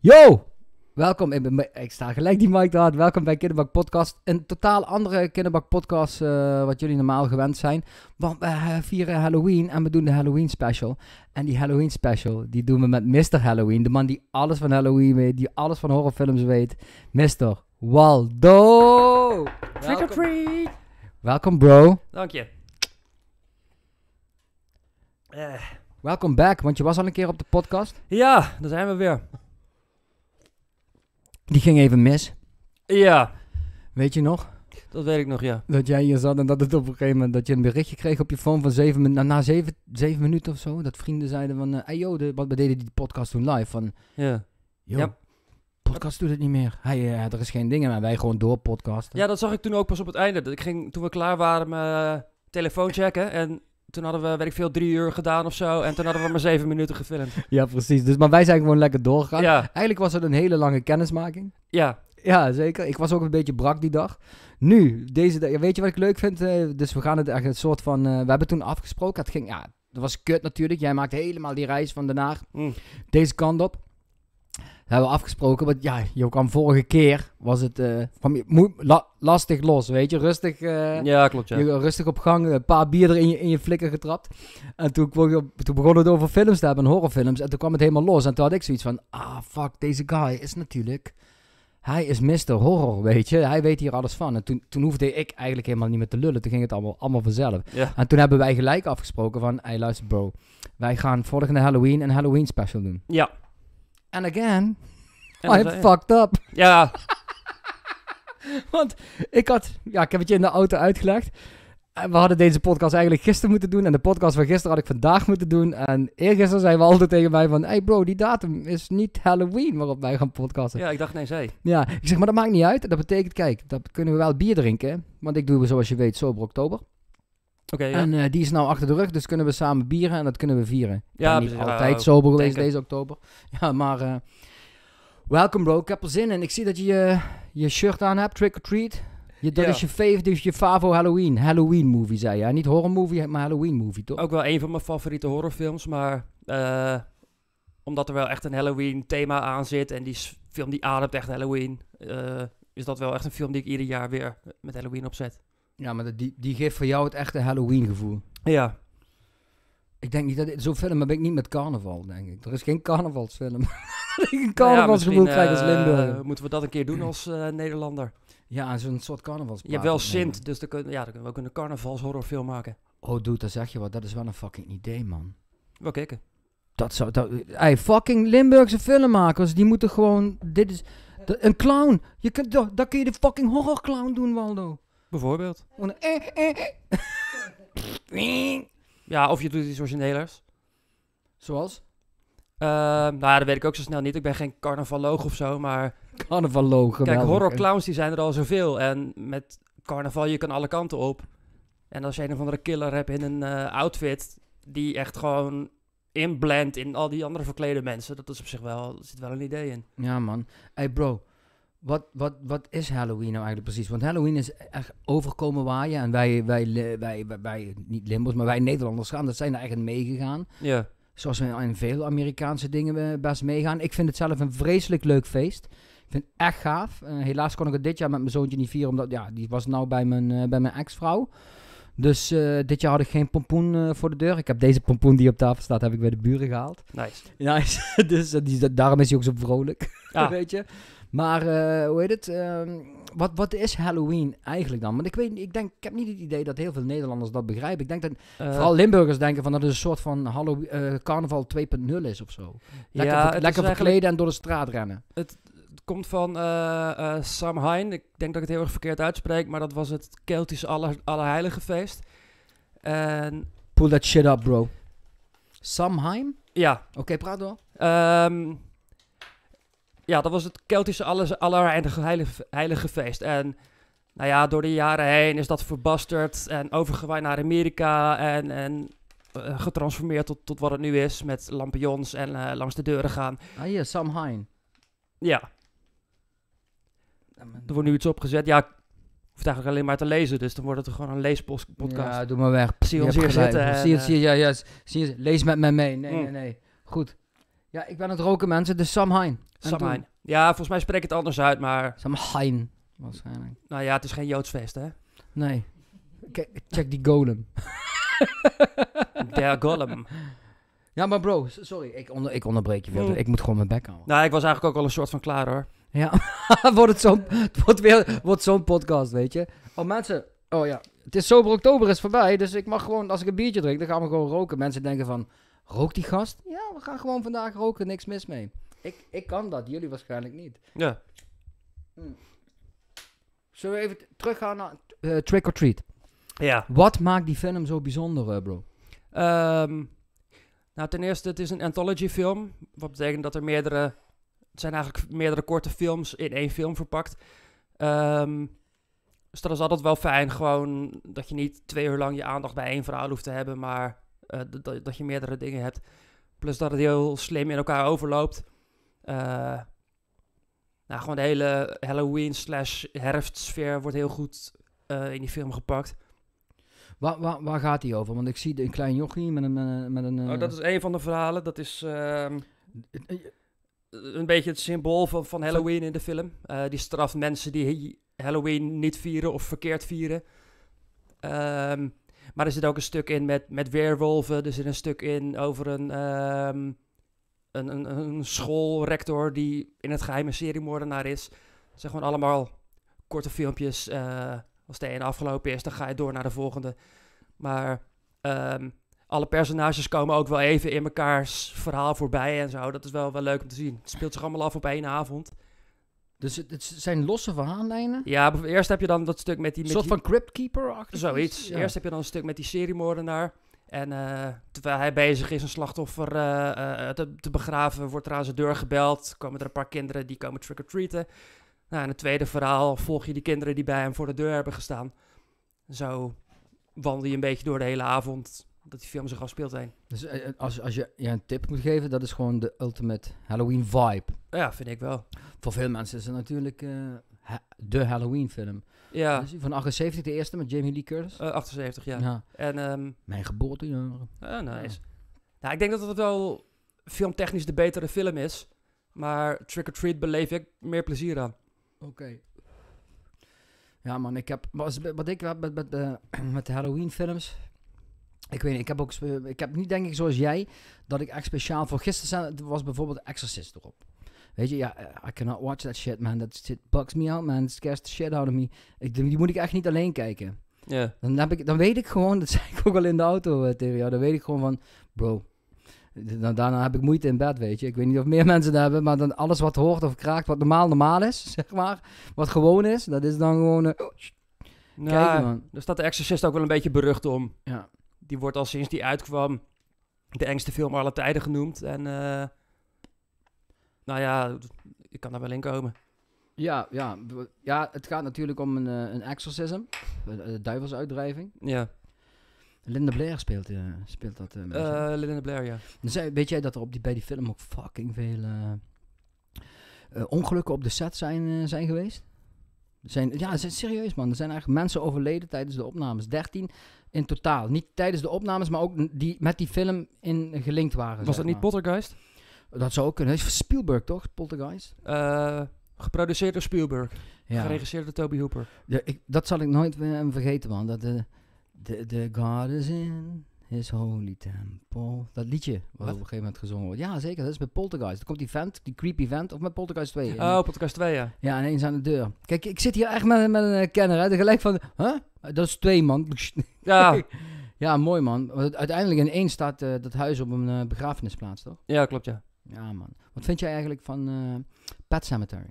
Yo! Welkom, ik, ben, ik sta gelijk die mic te hard. Welkom bij Kinderbak Podcast. Een totaal andere Kinderbak Podcast uh, wat jullie normaal gewend zijn. Want we uh, vieren Halloween en we doen de Halloween special. En die Halloween special, die doen we met Mr. Halloween. De man die alles van Halloween weet, die alles van horrorfilms weet. Mr. Waldo! Trick or treat! Welkom bro. Dank je. Uh. Welkom back, want je was al een keer op de podcast. Ja, daar zijn we weer. Die ging even mis. Ja. Weet je nog? Dat weet ik nog, ja. Dat jij hier zat en dat het op een gegeven moment dat je een berichtje kreeg op je phone van zeven minuten, na zeven, zeven minuten of zo. Dat vrienden zeiden van, uh, hey joh, de, wat we deden die podcast toen live. Van, ja. Joh, ja. podcast doet het niet meer. Hij, uh, er is geen ding maar wij gewoon door podcasten. Ja, dat zag ik toen ook pas op het einde. Ik ging, toen we klaar waren, mijn telefoon checken en toen hadden we, weet ik veel, drie uur gedaan of zo. En toen hadden we maar zeven minuten gefilmd. Ja, precies. Dus, maar wij zijn gewoon lekker doorgegaan. Ja. Eigenlijk was het een hele lange kennismaking. Ja. Ja, zeker. Ik was ook een beetje brak die dag. Nu, deze dag, weet je wat ik leuk vind? Uh, dus we gaan het echt een soort van... Uh, we hebben toen afgesproken. Het ging, ja, dat was kut natuurlijk. Jij maakt helemaal die reis van Den Haag. Mm. Deze kant op hebben we afgesproken. Want ja, je kwam vorige keer, was het uh, van, mo la lastig los, weet je. Rustig, uh, ja, klopt, ja. Je, rustig op gang, een paar bier er in je, in je flikker getrapt. En toen, toen begon het over films te hebben, horrorfilms. En toen kwam het helemaal los. En toen had ik zoiets van, ah, fuck, deze guy is natuurlijk... Hij is Mr. Horror, weet je. Hij weet hier alles van. En toen, toen hoefde ik eigenlijk helemaal niet meer te lullen. Toen ging het allemaal, allemaal vanzelf. Ja. En toen hebben wij gelijk afgesproken van... Hey, luister bro. Wij gaan volgende Halloween een Halloween special doen. Ja. And again, en I fucked up. Ja. Want ik had, ja, ik heb het je in de auto uitgelegd. En we hadden deze podcast eigenlijk gisteren moeten doen. En de podcast van gisteren had ik vandaag moeten doen. En eergisteren zei we altijd tegen mij van... Hey bro, die datum is niet Halloween waarop wij gaan podcasten. Ja, ik dacht nee, zij. Ja, ik zeg, maar dat maakt niet uit. Dat betekent, kijk, dat kunnen we wel bier drinken. Want ik doe, zoals je weet, sober oktober. Ja. En uh, die is nou achter de rug, dus kunnen we samen bieren en dat kunnen we vieren. Ja, niet ja, altijd sober geweest deze oktober. Ja, maar... Uh, Welkom bro, ik heb er zin in. Ik zie dat je je, je shirt aan hebt, Trick or Treat. Je, dat Ja. is je fave, dus je favo Halloween. Halloween movie zei je. Niet horror movie, maar Halloween movie toch? Ook wel een van mijn favoriete horrorfilms, maar eh, omdat er wel echt een Halloween thema aan zit en die film die ademt echt Halloween, eh, is dat wel echt een film die ik ieder jaar weer met Halloween opzet. Ja, maar die, die geeft voor jou het echte Halloween gevoel. Ja. Ik denk niet dat zo'n film heb ik niet met carnaval, denk ik. Er is geen carnavalsfilm. dat ik een Nou ja, carnavalsgevoel misschien, krijg als eh, Limburg. moeten we dat een keer doen als eh, Nederlander. Ja, zo'n soort carnavals. Je hebt wel Sint, dus dan, kun, ja, dan kunnen we ook een carnavalshorrorfilm maken. Oh, dude, dat zeg je wat. Dat is wel een fucking idee, man. Wel kijken. Dat zou... Dat, ey, fucking Limburgse filmmakers, die moeten gewoon... Dit is... de- een clown. Je kunt, dat, kun je de fucking horror clown doen, Waldo. Bijvoorbeeld. Eh, eh, eh. Ja, of je doet iets origineelers. Zoals? Eh, nou ja, dat weet ik ook zo snel niet. Ik ben geen carnavaloog of zo, maar... Carnavaloog, Kijk, horrorclowns die zijn er al zoveel. En met carnaval, je kan alle kanten op. En als je een of andere killer hebt in een outfit... die echt gewoon inblendt in al die andere verklede mensen... dat is op zich wel... er zit wel een idee in. Ja, man. Hey, bro. Wat, wat, wat is Halloween nou eigenlijk precies? Want Halloween is echt overkomen waaien. En wij, wij, wij, wij, niet Limburgers, maar wij Nederlanders gaan, dat zijn er echt meegegaan. Ja. Zoals we in veel Amerikaanse dingen eh, best meegaan. Ik vind het zelf een vreselijk leuk feest. Ik vind het echt gaaf. Eh, helaas kon ik het dit jaar met mijn zoontje niet vieren, omdat ja, die was nou bij mijn, eh, bij mijn ex-vrouw. Dus dit jaar had ik geen pompoen voor de deur. Ik heb deze pompoen die op tafel staat, heb ik bij de buren gehaald. Nice. Nice. dus die, daarom is hij ook zo vrolijk. Ah. Weet je? Maar eh, hoe heet het? Ehm, wat, wat is Halloween eigenlijk dan? Want ik weet, ik denk, ik heb niet het idee dat heel veel Nederlanders dat begrijpen. Ik denk dat Eh, vooral Limburgers denken van dat het een soort van Hallow eh, carnaval 2.0 is of zo. Lekker, Ja, ver- lekker verkleden en door de straat rennen. Het komt van Samhain. Ik denk dat ik het heel erg verkeerd uitspreek, maar dat was het Keltische aller, Allerheiligenfeest. En Pull that shit up, bro. Samheim? ja, Oké, praat door. ehm, ja, dat was het Keltische aller, Allerheilige heilige, heilige feest. En nou ja, door de jaren heen is dat verbasterd en overgewaaid naar Amerika en, en eh, getransformeerd tot, tot wat het nu is met lampions en eh, langs de deuren gaan. Ah, hier, Samhain. Ja, er wordt nu iets opgezet. Ja, ik hoef het eigenlijk alleen maar te lezen, dus dan wordt het gewoon een leespodcast. Ja, doe maar weg. Zie Je ons hier gelijk. zitten en, Zie je, eh, zie je, ja, ja, zie je, lees met mij mee. Nee, Mm. nee, nee. Goed. Ja, ik ben het roken mensen, dus Sam Hein. En toen- Samhain. Ja, volgens mij spreek ik het anders uit, maar Sam Hein, waarschijnlijk. nou ja, het is geen Joods feest, hè? Nee. Kijk, check die golem. Der Gollum. Ja, maar bro, sorry, ik, onder, ik onderbreek je veel. Mm. Ik moet gewoon mijn bek houden. Nou, ik was eigenlijk ook al een soort van klaar, hoor. Ja, wordt het zo'n wordt weer wordt zo'n podcast, weet je. Oh mensen, oh ja, het is sober oktober is voorbij, dus ik mag gewoon als ik een biertje drink, dan gaan we gewoon roken. Mensen denken van, rookt die gast? Ja, we gaan gewoon vandaag roken, niks mis mee. Ik, ik kan dat, jullie waarschijnlijk niet. Ja. Zullen we even teruggaan naar eh, Trick or Treat? Ja. Wat maakt die film zo bijzonder, eh, bro? Ehm, nou, ten eerste, het is een anthology film. Wat betekent dat er meerdere... Het zijn eigenlijk meerdere korte films in één film verpakt. Ehm, dus dat is altijd wel fijn. Gewoon dat je niet twee uur lang je aandacht bij één verhaal hoeft te hebben. Maar eh, dat, dat je meerdere dingen hebt. Plus dat het heel slim in elkaar overloopt. Eh, nou, gewoon de hele Halloween slash herfstsfeer wordt heel goed eh, in die film gepakt. Waar, waar, waar gaat die over? Want ik zie een klein jochie met een... Met een, Oh, dat is een van de verhalen. Dat is ehm, eh, een beetje het symbool van, van Halloween in de film. Die straft mensen die Halloween niet vieren of verkeerd vieren. Ehm, maar er zit ook een stuk in met, met weerwolven. Er zit een stuk in over een, ehm, een, een, een schoolrector die in het geheim een seriemoordenaar is. Het zijn gewoon allemaal korte filmpjes. eh, als de ene afgelopen is, dan ga je door naar de volgende. Maar ehm, alle personages komen ook wel even in mekaars verhaal voorbij en zo. Dat is wel, wel leuk om te zien. Het speelt zich allemaal af op één avond. Dus het, het zijn losse verhaallijnen? Ja, eerst heb je dan dat stuk met die... Een soort van Crypt Keeper? zoiets. Ja. Eerst heb je dan een stuk met die seriemoordenaar. En eh, terwijl hij bezig is een slachtoffer eh, eh, te, te begraven, wordt er aan zijn deur gebeld. Komen er een paar kinderen die komen trick-or-treaten. Nou, in het tweede verhaal volg je die kinderen die bij hem voor de deur hebben gestaan. Zo wandel je een beetje door de hele avond dat die film zich afspeelt heen. Dus eh, als, als je je een tip moet geven, dat is gewoon de ultimate Halloween vibe. Ja, vind ik wel. Voor veel mensen is het natuurlijk eh, ha- de Halloween film. Ja, Dus van 78 de eerste met Jamie Lee Curtis. eh, 78 ja. Ja. En ehm Mijn geboortejaren. Ah, nice. Nou, ik denk dat het wel filmtechnisch de betere film is. Maar Trick or Treat beleef ik meer plezier aan. Oké. Ja man, ik heb, was, wat ik heb met, met, eh, met de Halloween films, ik weet niet, ik heb ook, ik heb niet denk ik zoals jij, dat ik echt speciaal voor gisteren was bijvoorbeeld Exorcist erop. Weet je, ja, eh, I cannot watch that shit man, that shit bugs me out man, it scares the shit out of me. Ik, die moet ik echt niet alleen kijken. Ja. Dan, heb ik, dan weet ik gewoon, dat zei ik ook al in de auto eh, tegen jou, dan weet ik gewoon van, bro, dan, daarna heb ik moeite in bed, weet je. Ik weet niet of meer mensen dat hebben, maar dan alles wat hoort of kraakt, wat normaal normaal is, zeg maar, wat gewoon is, dat is dan gewoon, kijken Nou, man. daar staat de Exorcist ook wel een beetje berucht om. Ja. Die wordt al sinds die uitkwam de engste film aller tijden genoemd. En eh, nou ja, ik kan daar wel in komen. Ja, ja, ja, het gaat natuurlijk om een, eh, een exorcism, een, een duivelsuitdrijving. Ja, Linda Blair speelt, eh, speelt dat. eh. Eh Linda Blair, ja. Weet jij dat er op die, bij die film ook fucking veel eh, eh, ongelukken op de set zijn, eh, zijn geweest? Zijn, ja, zijn serieus man. Er zijn eigenlijk mensen overleden tijdens de opnames. 13 in totaal. Niet tijdens de opnames, maar ook die met die film in gelinkt waren. Was dat niet maar. Poltergeist? Dat zou ook kunnen. Dat is Spielberg toch? Poltergeist? Eh, geproduceerd door Spielberg. Ja. Geregisseerd door Toby Hooper. Ja, ik, dat zal ik nooit eh, vergeten, man. Dat de, de, de God is in his holy temple. Dat liedje wat, Wat? op een gegeven moment gezongen wordt. Ja, zeker. Dat is bij Poltergeist. Dan komt die vent, die creepy vent, of met Poltergeist 2. Oh, Poltergeist 2, ja. Ja, ineens aan de deur. Kijk, ik zit hier echt met, met een kenner, hè. Tegelijk van, huh? Dat is twee, man. Ja, ja, mooi, man. Uiteindelijk in één staat eh, dat huis op een eh, begrafenisplaats, toch? ja klopt, ja. Ja, man. Wat vind jij eigenlijk van eh Pet Cemetery?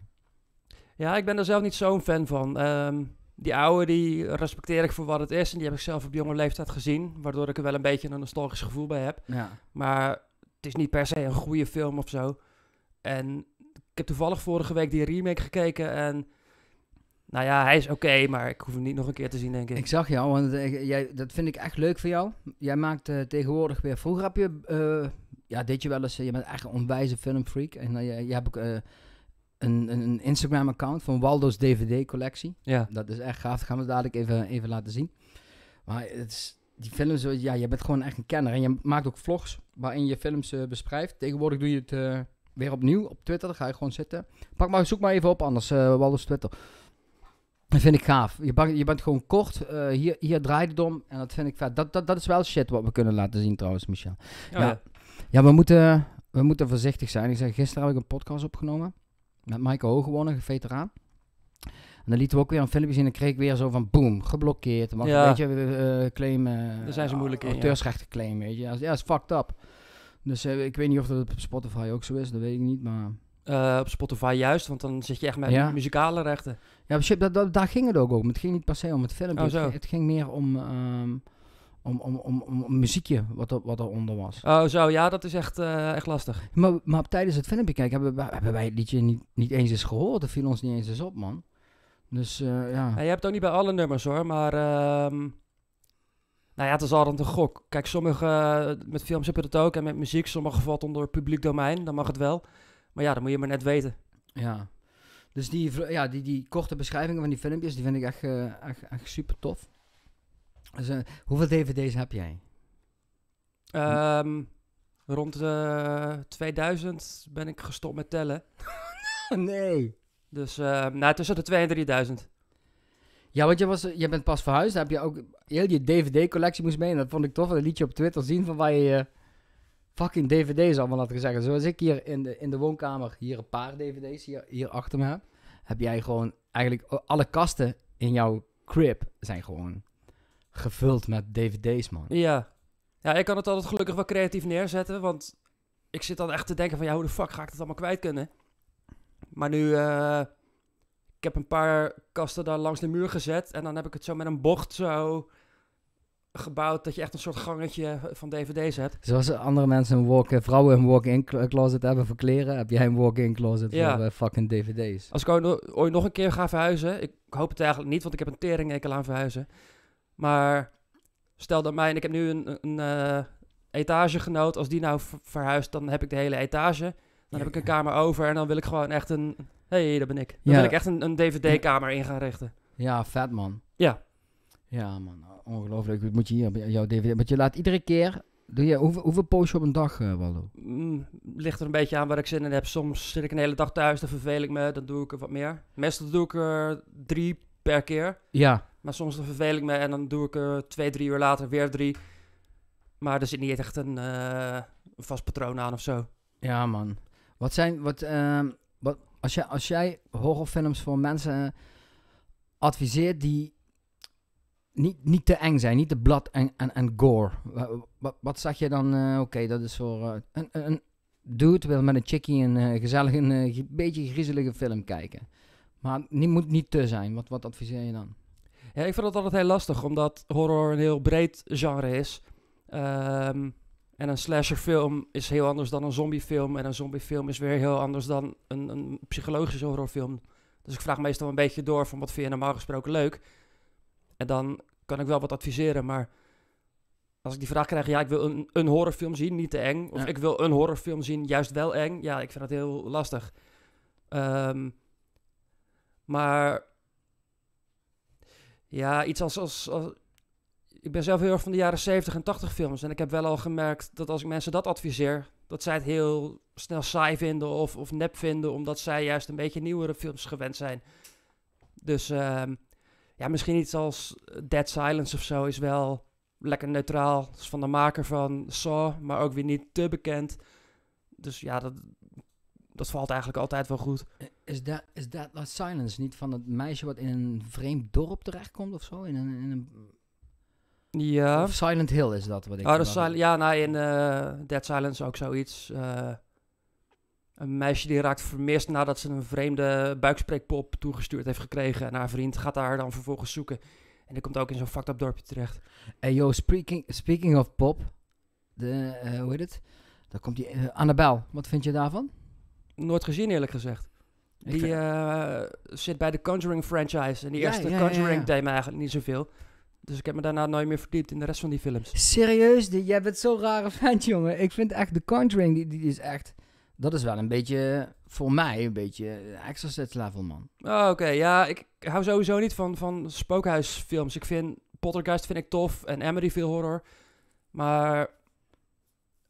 Ja, ik ben er zelf niet zo'n fan van. Ehm, die oude, die respecteer ik voor wat het is. En die heb ik zelf op jonge leeftijd gezien. Waardoor ik er wel een beetje een nostalgisch gevoel bij heb. Ja. Maar het is niet per se een goede film of zo. En ik heb toevallig vorige week die remake gekeken. En nou ja, hij is oké, maar ik hoef hem niet nog een keer te zien, denk ik. Ik zag jou, want eh, jij, dat vind ik echt leuk voor jou. Jij maakt eh, tegenwoordig weer... Vroeger heb je... eh, ja, deed je wel eens... je bent echt een onwijze filmfreak. En eh, je, je hebt ook een, een, Instagram-account van Waldo's DVD-collectie. Ja. Dat is echt gaaf. Dat gaan we dadelijk even, even laten zien. Maar het is, die films, eh, ja, je bent gewoon echt een kenner. En je maakt ook vlogs waarin je films eh, bespreekt. Tegenwoordig doe je het eh, weer opnieuw op Twitter. Dan ga je gewoon zitten. Pak maar, zoek maar even op anders, eh Walders Twitter. Dat vind ik gaaf. Je, bent- je bent gewoon kort. hier, hier draait het om. En dat vind ik vet. Dat, dat, dat is wel shit wat we kunnen laten zien trouwens, Michel. Oh, Ja. ja. Ja, we moeten, we moeten voorzichtig zijn. Ik zeg, gisteren heb ik een podcast opgenomen. Met Hogewonnen, een veteraan. En dan lieten we ook weer een filmpje zien. En kreeg ik weer zo van boom, geblokkeerd. Mag Ja. een beetje eh eh, Daar zijn ze moeilijk in, ja. Auteursrechten claim, weet je. Ja, ja, is fucked up. Dus eh, ik weet niet of dat op Spotify ook zo is. Dat weet ik niet, maar... Eh, op Spotify juist, want dan zit je echt met Ja. muzikale rechten. Ja, shit, dat, dat, daar ging het ook om. Het ging niet per se om het filmpje. Oh, het, zo. ging, het ging meer om, ehm, om, om, om, muziekje wat, er, wat eronder was. Oh, zo, ja, dat is echt, eh, echt lastig. Maar, maar tijdens het filmpje kijken hebben, wij- hebben wij het liedje niet, niet eens eens gehoord. Dat viel ons niet eens eens op, man. Dus eh, ja. Ja, je hebt het ook niet bij alle nummers hoor, maar. ehm, nou ja, het is altijd een gok. Kijk, sommige. eh, met films heb je dat ook en met muziek. Sommige valt onder publiek domein, dan mag het wel. Maar ja, dan moet je maar net weten. ja. Dus die, ja, die, die korte beschrijvingen van die filmpjes, die vind ik echt, echt, echt super tof. Dus, eh, hoeveel dvd's heb jij? Ehm, rond eh 2000 ben ik gestopt met tellen. nee. Dus eh, nou, tussen de 2 en 3000. Ja, want je, was, je bent pas verhuisd. Dan heb je ook heel je dvd-collectie moest mee. En dat vond ik tof. Een liedje op Twitter zien van waar je je fucking dvd's allemaal had gezegd. Zoals ik hier in de, in de woonkamer hier een paar dvd's hier, hier achter me heb. Heb jij gewoon eigenlijk alle kasten in jouw crib zijn gewoon gevuld met dvd's, man. Ja. Ja, ik kan het altijd gelukkig wel creatief neerzetten, want ik zit dan echt te denken van ja, hoe de fuck ga ik dat allemaal kwijt kunnen? Maar nu, eh, ik heb een paar kasten daar langs de muur gezet en dan heb ik het zo met een bocht zo gebouwd dat je echt een soort gangetje van dvd's hebt. Zoals andere mensen een walk, vrouwen een walk-in cl- closet hebben voor kleren, heb jij een walk-in closet Ja. voor eh, fucking dvd's. Als ik ooit, no- ooit nog een keer ga verhuizen, ik hoop het eigenlijk niet, want ik heb een tering aan verhuizen. Maar stel dat mij, en ik heb nu een, een eh, etagegenoot, als die nou ver- verhuist, dan heb ik de hele etage. Dan heb ik een kamer over en dan wil ik gewoon echt een, hé, hey, daar ben ik. Dan wil ik echt een, een dvd-kamer in gaan richten. Ja, vet man. Ja. Ja man, ongelooflijk. Dat moet je hier jouw dvd. Want je laat iedere keer. Doe je, hoeveel, hoeveel post je op een dag, Waldo? Mm, ligt er een beetje aan waar ik zin in heb. Soms zit ik een hele dag thuis, dan verveel ik me, dan doe ik er wat meer. Meestal doe ik er drie per keer. Ja. Maar soms dan verveel ik me en dan doe ik er twee, drie uur later weer drie. Maar er zit niet echt een, eh, vast patroon aan of zo. Ja man. Wat zijn, wat, ehm, wat, als, jij, als jij horrorfilms voor mensen eh, adviseert die niet, niet te eng zijn, niet te blad en, en, en gore. Wa- Wat, wat zeg je dan? eh, Oké, dat is voor een, een, dude wil met een chickie een gezellig, een beetje griezelige film kijken. Maar niet, moet niet te zijn. Wat, wat adviseer je dan? Ja, ik vind dat altijd heel lastig, omdat horror een heel breed genre is. Ehm, en een slasherfilm is heel anders dan een zombiefilm. En een zombiefilm is weer heel anders dan een, een psychologische horrorfilm. Dus ik vraag meestal een beetje door van wat vind je normaal gesproken leuk. En dan kan ik wel wat adviseren, maar als ik die vraag krijg, ja, ik wil een, een horrorfilm zien, niet te eng. Of Ja. ik wil een horrorfilm zien, juist wel eng. Ja, ik vind dat heel lastig. Ehm, maar ja, iets als, als, Ik ben zelf heel erg van de jaren 70 en 80 films. En ik heb wel al gemerkt dat als ik mensen dat adviseer, dat zij het heel snel saai vinden of, of nep vinden, omdat zij juist een beetje nieuwere films gewend zijn. Dus ehm, ja, misschien iets als Dead Silence of zo is wel lekker neutraal. Is van de maker van Saw, maar ook weer niet te bekend. Dus ja, dat, dat valt eigenlijk altijd wel goed. Is that, is that Last Silence niet van het meisje wat in een vreemd dorp terechtkomt of zo? In een, in een, Ja. Of Silent Hill is dat wat ik... Oh, dat Sil- ja, nou in eh, Dead Silence ook zoiets. Eh, een meisje die raakt vermist nadat ze een vreemde buikspreekpop toegestuurd heeft gekregen. En haar vriend gaat daar dan vervolgens zoeken. En die komt ook in zo'n fucked up dorpje terecht. Hey yo, speaking, speaking of pop, de, eh, hoe heet het? Daar komt die Annabelle. Wat vind je daarvan? Nooit gezien eerlijk gezegd. Die vind- eh, zit bij de Conjuring franchise. En die Ja, eerste ja, Conjuring ja. deed me eigenlijk niet zoveel. Dus ik heb me daarna nooit meer verdiept in de rest van die films. Serieus? Die, jij bent zo'n rare vent, jongen. Ik vind echt The Conjuring, die, die is echt... Dat is wel een beetje, voor mij, een beetje eh, Exorcist level, man. Oh, Oké, ja, ik hou sowieso niet van, van spookhuisfilms. Ik vind Poltergeist vind ik tof en Amityville horror. Maar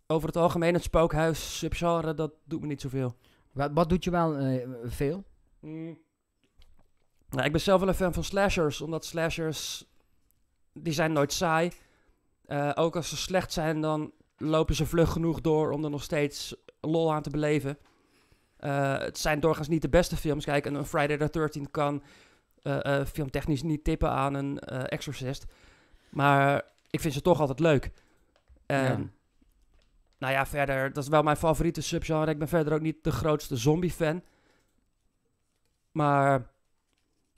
over het algemeen het spookhuis subgenre, dat doet me niet zoveel. Wat, wat doet je wel eh, veel? Nou, ik ben zelf wel een fan van slashers, omdat slashers, die zijn nooit saai. Eh, ook als ze slecht zijn, dan lopen ze vlug genoeg door om er nog steeds lol aan te beleven. Eh, het zijn doorgaans niet de beste films. Kijk, een, Friday the 13th kan filmtechnisch niet tippen aan een Exorcist. Maar ik vind ze toch altijd leuk. En, Ja. Nou ja, verder, dat is wel mijn favoriete subgenre. Ik ben verder ook niet de grootste zombie-fan. Maar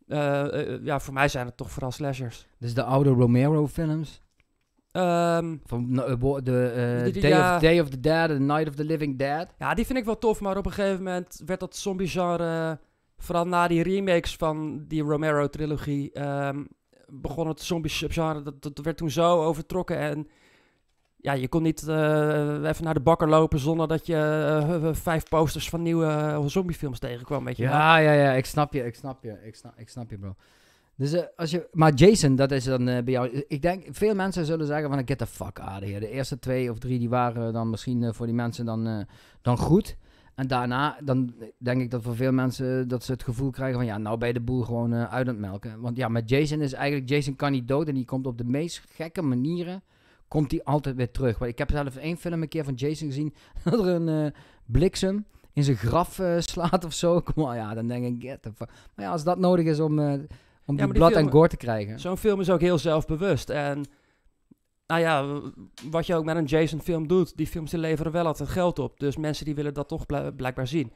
eh, eh, ja, voor mij zijn het toch vooral slashers. Dus de oude Romero films. Ehm, Van eh, de Die- die- Day, ja. of, Day of the Dead, The Night of the Living Dead. ja, die vind ik wel tof, maar op een gegeven moment werd dat zombie-genre, vooral na die remakes van die Romero-trilogie, ehm, begon het zombie-subgenre, dat, dat werd toen zo overtrokken en ja, je kon niet eh, even naar de bakker lopen zonder dat je eh, vijf posters van nieuwe eh, zombiefilms tegenkwam, weet je. Ja, ja, ja, ik snap je, ik snap je, ik snap, ik snap je, bro. Dus eh, als je, maar Jason, dat is dan eh, bij jou. Ik denk, veel mensen zullen zeggen van, get the fuck out of. De eerste twee of drie, die waren dan misschien eh, voor die mensen dan, eh, dan goed. En daarna, dan denk ik dat voor veel mensen dat ze het gevoel krijgen van, ja, nou je de boel gewoon eh, uit het melken. Want ja, met Jason is eigenlijk, Jason kan niet dood en die komt op de meest gekke manieren, komt hij altijd weer terug. Want ik heb zelf één film een keer van Jason gezien, dat er een eh, bliksem in zijn graf eh, slaat of zo. Kom maar, ja, dan denk ik, get the fuck. Maar ja, als dat nodig is om, eh, om die die blood en film- gore te krijgen. Zo'n film is ook heel zelfbewust. En nou ja, wat je ook met een Jason-film doet, die films die leveren wel altijd geld op. Dus mensen die willen dat toch bl- blijkbaar zien.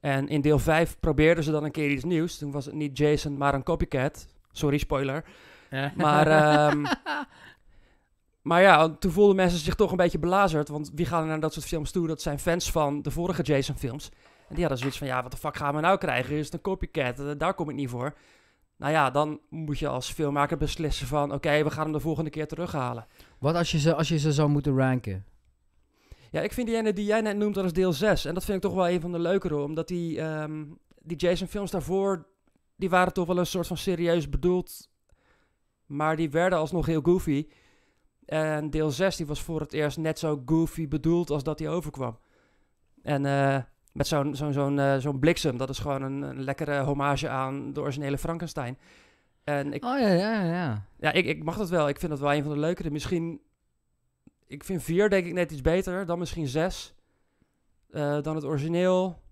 En in deel 5 probeerden ze dan een keer iets nieuws. Toen was het niet Jason, maar een copycat. Sorry, spoiler. Maar, ehm, maar ja, toen voelden mensen zich toch een beetje belazerd. Want wie gaan er naar dat soort films toe? Dat zijn fans van de vorige Jason-films. En die hadden zoiets van, ja, wat de fuck gaan we nou krijgen? Is het een copycat? Eh, daar kom ik niet voor. Nou ja, dan moet je als filmmaker beslissen van... oké, we gaan hem de volgende keer terughalen. Wat als je, ze, als je ze zou moeten ranken? Ja, ik vind die ene die jij net noemt, dat is deel 6. En dat vind ik toch wel een van de leukere, omdat die, ehm, die Jason-films daarvoor... die waren toch wel een soort van serieus bedoeld... maar die werden alsnog heel goofy. En deel 6 die was voor het eerst net zo goofy bedoeld als dat die overkwam. En eh, met zo'n zo'n zo'n eh, zo'n bliksem, dat is gewoon een, een lekkere hommage aan de originele Frankenstein. En ik, Oh ja, ja, ja. ja, ik, ik mag dat wel. Ik vind dat wel een van de leukere. Misschien, ik vind vier denk ik net iets beter. Dan misschien zes. Eh, dan het origineel.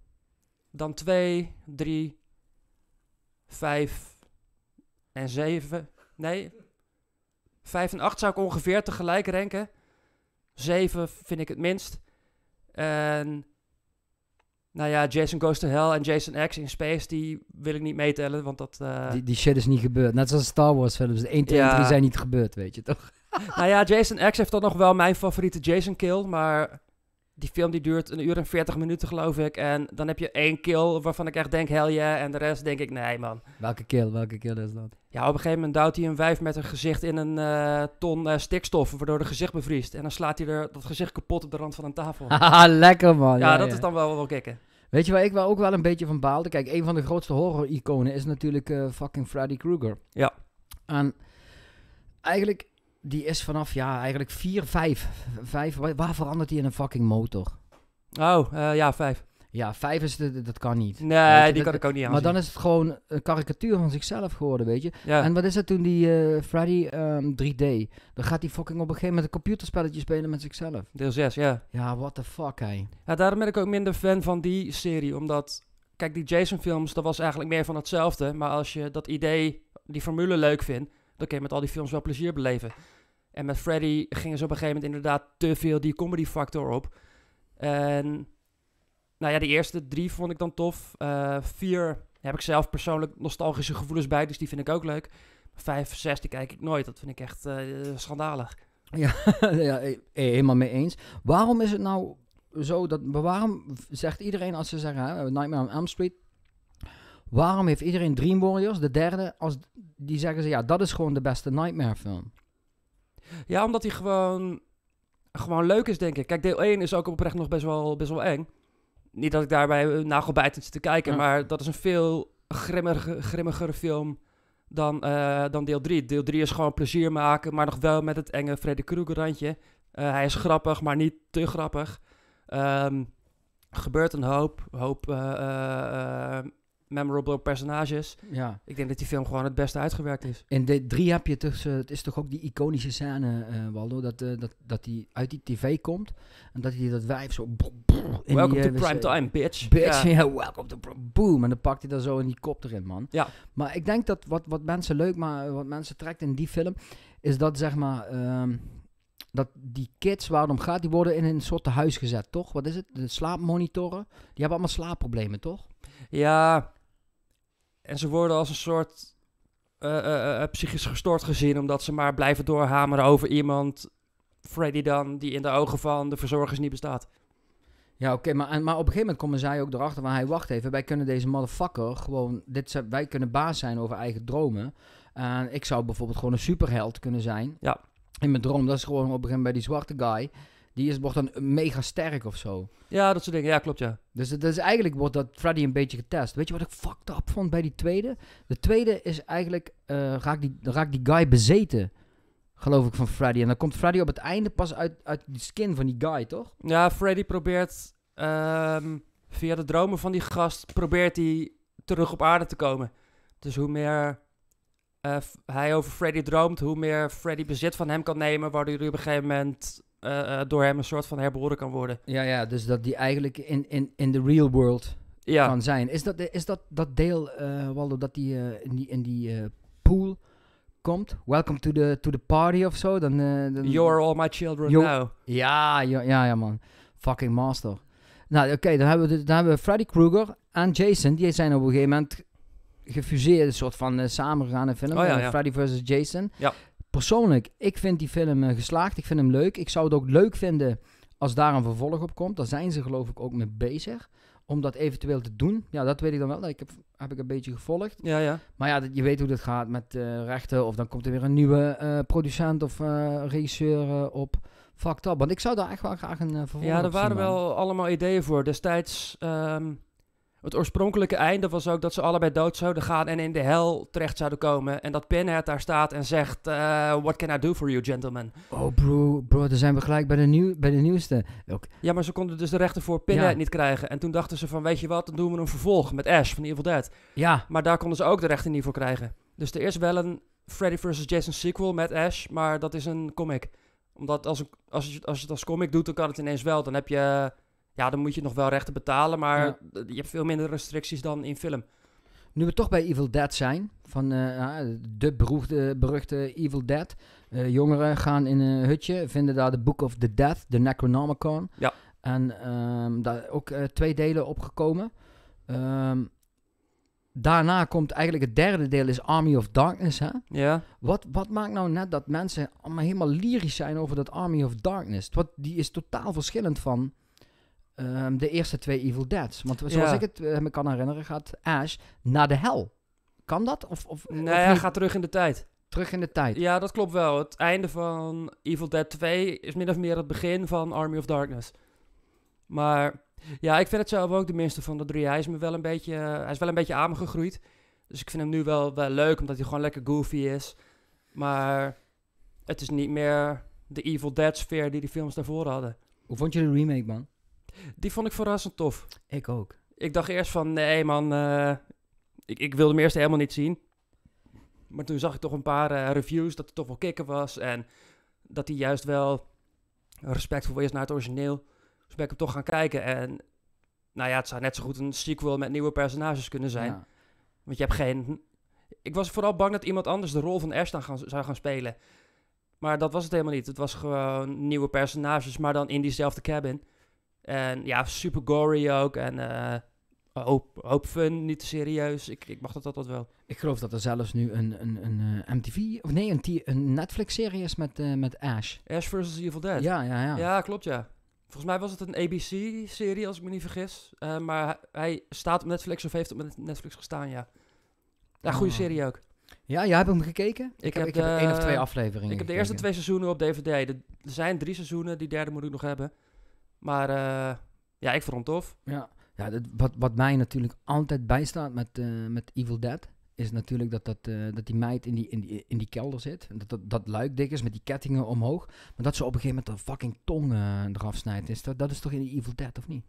Dan twee, drie, vijf en zeven. Nee, vijf en acht zou ik ongeveer tegelijk ranken. Zeven vind ik het minst. En nou ja, Jason Goes to Hell en Jason X in Space, die wil ik niet meetellen, want dat... eh, Die, die shit is niet gebeurd. Net zoals Star Wars films. De 1, 2 en Ja. 3 zijn niet gebeurd, weet je toch? nou ja, Jason X heeft dan nog wel mijn favoriete Jason kill, maar die film die duurt een uur en 40 minuten geloof ik. En dan heb je één kill waarvan ik echt denk hell yeah, en de rest denk ik nee man. Welke kill, welke kill is dat? Ja, op een gegeven moment duwt hij een wijf met een gezicht in een eh, ton eh, stikstof, waardoor het gezicht bevriest. En dan slaat hij er dat gezicht kapot op de rand van een tafel. Haha, lekker man. ja, dat is dan wel wel kicken. Weet je waar ik wel ook wel een beetje van baalde? Kijk, een van de grootste horror-iconen is natuurlijk eh, fucking Freddy Krueger. Ja. En eigenlijk, die is vanaf, ja, eigenlijk 4, 5. 5 waar, verandert hij in een fucking motor? Oh, eh, ja, vijf. Ja, 5 is de, dat kan niet. Nee, die dat- kan ik ook niet aan. Maar dan is het gewoon een karikatuur van zichzelf geworden, weet je. ja. En wat is het toen die eh, Freddy ehm, 3D? Dan gaat hij fucking op een gegeven moment een computerspelletje spelen met zichzelf. deel 6, ja. Ja, what the fuck, hé. Ja, daarom ben ik ook minder fan van die serie. Omdat, kijk, die Jason-films, dat was eigenlijk meer van hetzelfde. Maar als je dat idee, die formule leuk vindt, dan kun je met al die films wel plezier beleven. En met Freddy gingen ze op een gegeven moment inderdaad te veel die comedy factor op. En, nou ja, die eerste drie vond ik dan tof. Eh, vier heb ik zelf persoonlijk nostalgische gevoelens bij, dus die vind ik ook leuk. Vijf, zes, die kijk ik nooit. Dat vind ik echt eh, schandalig. ja, eh, helemaal mee eens. Waarom is het nou zo dat... Waarom zegt iedereen als ze zeggen Nightmare on Elm Street... Waarom heeft iedereen Dream Warriors, de derde, als die zeggen ze ja, dat is gewoon de beste Nightmare film. Ja, omdat hij gewoon, gewoon leuk is, denk ik. Kijk, deel 1 is ook oprecht nog best wel, best wel eng. Niet dat ik daarbij nagelbijtend zit te kijken, Ja. maar dat is een veel grimmige, grimmigere film dan, eh, dan deel 3. Deel 3 is gewoon plezier maken, maar nog wel met het enge Freddy Krueger randje. Eh, hij is grappig, maar niet te grappig. Ehm, gebeurt een hoop, hoop eh, memorable personages. Ja. Ik denk dat die film gewoon het beste uitgewerkt is. In de drie heb je eh, het is toch ook die iconische scène, eh, Waldo, dat, eh, dat, dat hij uit die tv komt en dat hij dat wijf zo... in Welcome die, to prime time, bitch. Bitch, Ja. ja, welcome to boom. En dan pakt hij daar zo in die kop erin, man. Ja. Maar ik denk dat wat, wat mensen leuk, maar wat mensen trekt in die film, is dat zeg maar, ehm, dat die kids waar het om gaat, die worden in een soort huis gezet, toch? Wat is het? De slaapmonitoren. Die hebben allemaal slaapproblemen, toch? Ja, en ze worden als een soort eh, eh, eh, psychisch gestoord gezien, omdat ze maar blijven doorhameren over iemand, Freddy dan, die in de ogen van de verzorgers niet bestaat. Ja, oké, maar, maar op een gegeven moment komen zij ook erachter van, hij wacht even, wij kunnen deze motherfucker gewoon, dit, wij kunnen baas zijn over eigen dromen. En ik zou bijvoorbeeld gewoon een superheld kunnen zijn. Ja. In mijn droom, dat is gewoon op een gegeven moment bij die zwarte guy, die is, wordt dan mega sterk of zo. Ja, dat soort dingen. Ja, klopt, ja. Dus het is eigenlijk wordt dat Freddy een beetje getest. Weet je wat ik fucked up vond bij die tweede? De tweede is eigenlijk, eh raakt, die, raakt die guy bezeten, geloof ik, van Freddy. En dan komt Freddy op het einde pas uit, uit die skin van die guy, toch? Ja, Freddy probeert ehm, via de dromen van die gast, probeert hij terug op aarde te komen. Dus hoe meer eh, hij over Freddy droomt, hoe meer Freddy bezit van hem kan nemen, waardoor hij op een gegeven moment eh, eh, door hem een soort van herboren kan worden. Ja, ja, dus dat die eigenlijk in, in, in de real world Ja, kan zijn. Is dat, is dat, dat deel, eh Waldo, dat die in die, in die pool komt? Welcome to the, to the party of zo? Dan, eh, dan, You're all my children Yo- now. Ja, ja, ja, ja, man. Fucking master. Nou, oké, dan, hebben we dan hebben we Freddy Krueger en Jason. Die zijn op een gegeven moment gefuseerd, een soort van eh, samengegaan in film. Oh, ja, ja. Freddy versus Jason. Ja. Persoonlijk, ik vind die film eh, geslaagd. Ik vind hem leuk. Ik zou het ook leuk vinden als daar een vervolg op komt. Daar zijn ze geloof ik ook mee bezig. Om dat eventueel te doen. Ja, dat weet ik dan wel. Ik heb, heb ik een beetje gevolgd. Ja, ja. Maar ja, je weet hoe dat gaat met eh, rechten. Of dan komt er weer een nieuwe eh, producent of regisseur op. Fucked up. Want ik zou daar echt wel graag een vervolg Ja, er op waren wel allemaal ideeën voor. Destijds, ehm, het oorspronkelijke einde was ook dat ze allebei dood zouden gaan en in de hel terecht zouden komen. En dat Pinhead daar staat en zegt, eh, what can I do for you, gentlemen? Oh bro, bro, dan zijn we gelijk bij de, nieuw, bij de nieuwste. Ja, maar ze konden dus de rechten voor Pinhead Ja. niet krijgen. En toen dachten ze van, weet je wat, dan doen we een vervolg met Ash van Evil Dead. ja, Maar daar konden ze ook de rechten niet voor krijgen. Dus er is wel een Freddy vs. Jason sequel met Ash, maar dat is een comic. Omdat als, een, als, je, als je het als comic doet, dan kan het ineens wel. Dan heb je, ja, dan moet je nog wel rechten betalen, maar Ja. je hebt veel minder restricties dan in film. nu we toch bij Evil Dead zijn, van eh, ja, de beroegde, beruchte Evil Dead. Eh, jongeren gaan in een hutje, vinden daar de Book of the Dead, de Necronomicon. Ja. En ehm, daar ook eh, twee delen opgekomen. Ehm daarna komt eigenlijk het derde deel, is Army of Darkness, hè? Ja, Wat, wat maakt nou net dat mensen allemaal helemaal lyrisch zijn over dat Army of Darkness? Wat, die is totaal verschillend van ehm, de eerste twee Evil Deads. Want zoals Ja. ik het eh, me kan herinneren, gaat Ash naar de hel. Kan dat? Of, of, nee, of hij niet? gaat terug in de tijd. terug in de tijd? Ja, dat klopt wel. Het einde van Evil Dead 2 is min of meer het begin van Army of Darkness. Maar ja, ik vind het zelf ook de minste van de drie. Hij is, me wel een beetje, hij is wel een beetje aan me gegroeid. Dus ik vind hem nu wel, wel leuk, omdat hij gewoon lekker goofy is. Maar het is niet meer de Evil Dead sfeer die die films daarvoor hadden. Hoe vond je de remake, man? Die vond ik verrassend tof. Ik ook. Ik dacht eerst van, nee man, eh, ik, ik wilde hem eerst helemaal niet zien. Maar toen zag ik toch een paar eh, reviews dat het toch wel kicken was. En dat hij juist wel respectvol is naar het origineel. Dus ben ik hem toch gaan kijken. En nou ja, het zou net zo goed een sequel met nieuwe personages kunnen zijn. Ja. Want je hebt geen... Ik was vooral bang dat iemand anders de rol van Ash dan gaan, zou gaan spelen. Maar dat was het helemaal niet. Het was gewoon nieuwe personages, maar dan in diezelfde cabin. En ja, super gory ook. En eh hoop, hoop fun, niet te serieus. Ik, ik mag dat altijd wel. Ik geloof dat er zelfs nu een, een, een eh, MTV, of nee, een, een Netflix-serie is met, eh, met Ash. Ash vs. Evil Dead. Ja, ja, ja. Ja, klopt ja. Volgens mij was het een ABC-serie, als ik me niet vergis. Maar hij, staat op Netflix of heeft op Netflix gestaan, ja. Ja, goede Oh. serie ook. Ja, jij hebt hem gekeken? Ik, heb, heb ik heb de- één of twee afleveringen Ik heb de gekeken. eerste twee seizoenen op DVD. De- er zijn drie seizoenen, die derde moet ik nog hebben. Maar eh, ja, ik vond hem tof. Ja, ja dat, wat, wat mij natuurlijk altijd bijstaat met, eh, met Evil Dead is natuurlijk dat, dat, eh, dat die meid in die, in, die, in die kelder zit. En dat, dat, dat luik dik is met die kettingen omhoog. Maar dat ze op een gegeven moment een fucking tong eraf snijdt. Is dat, dat is toch in Evil Dead, of niet?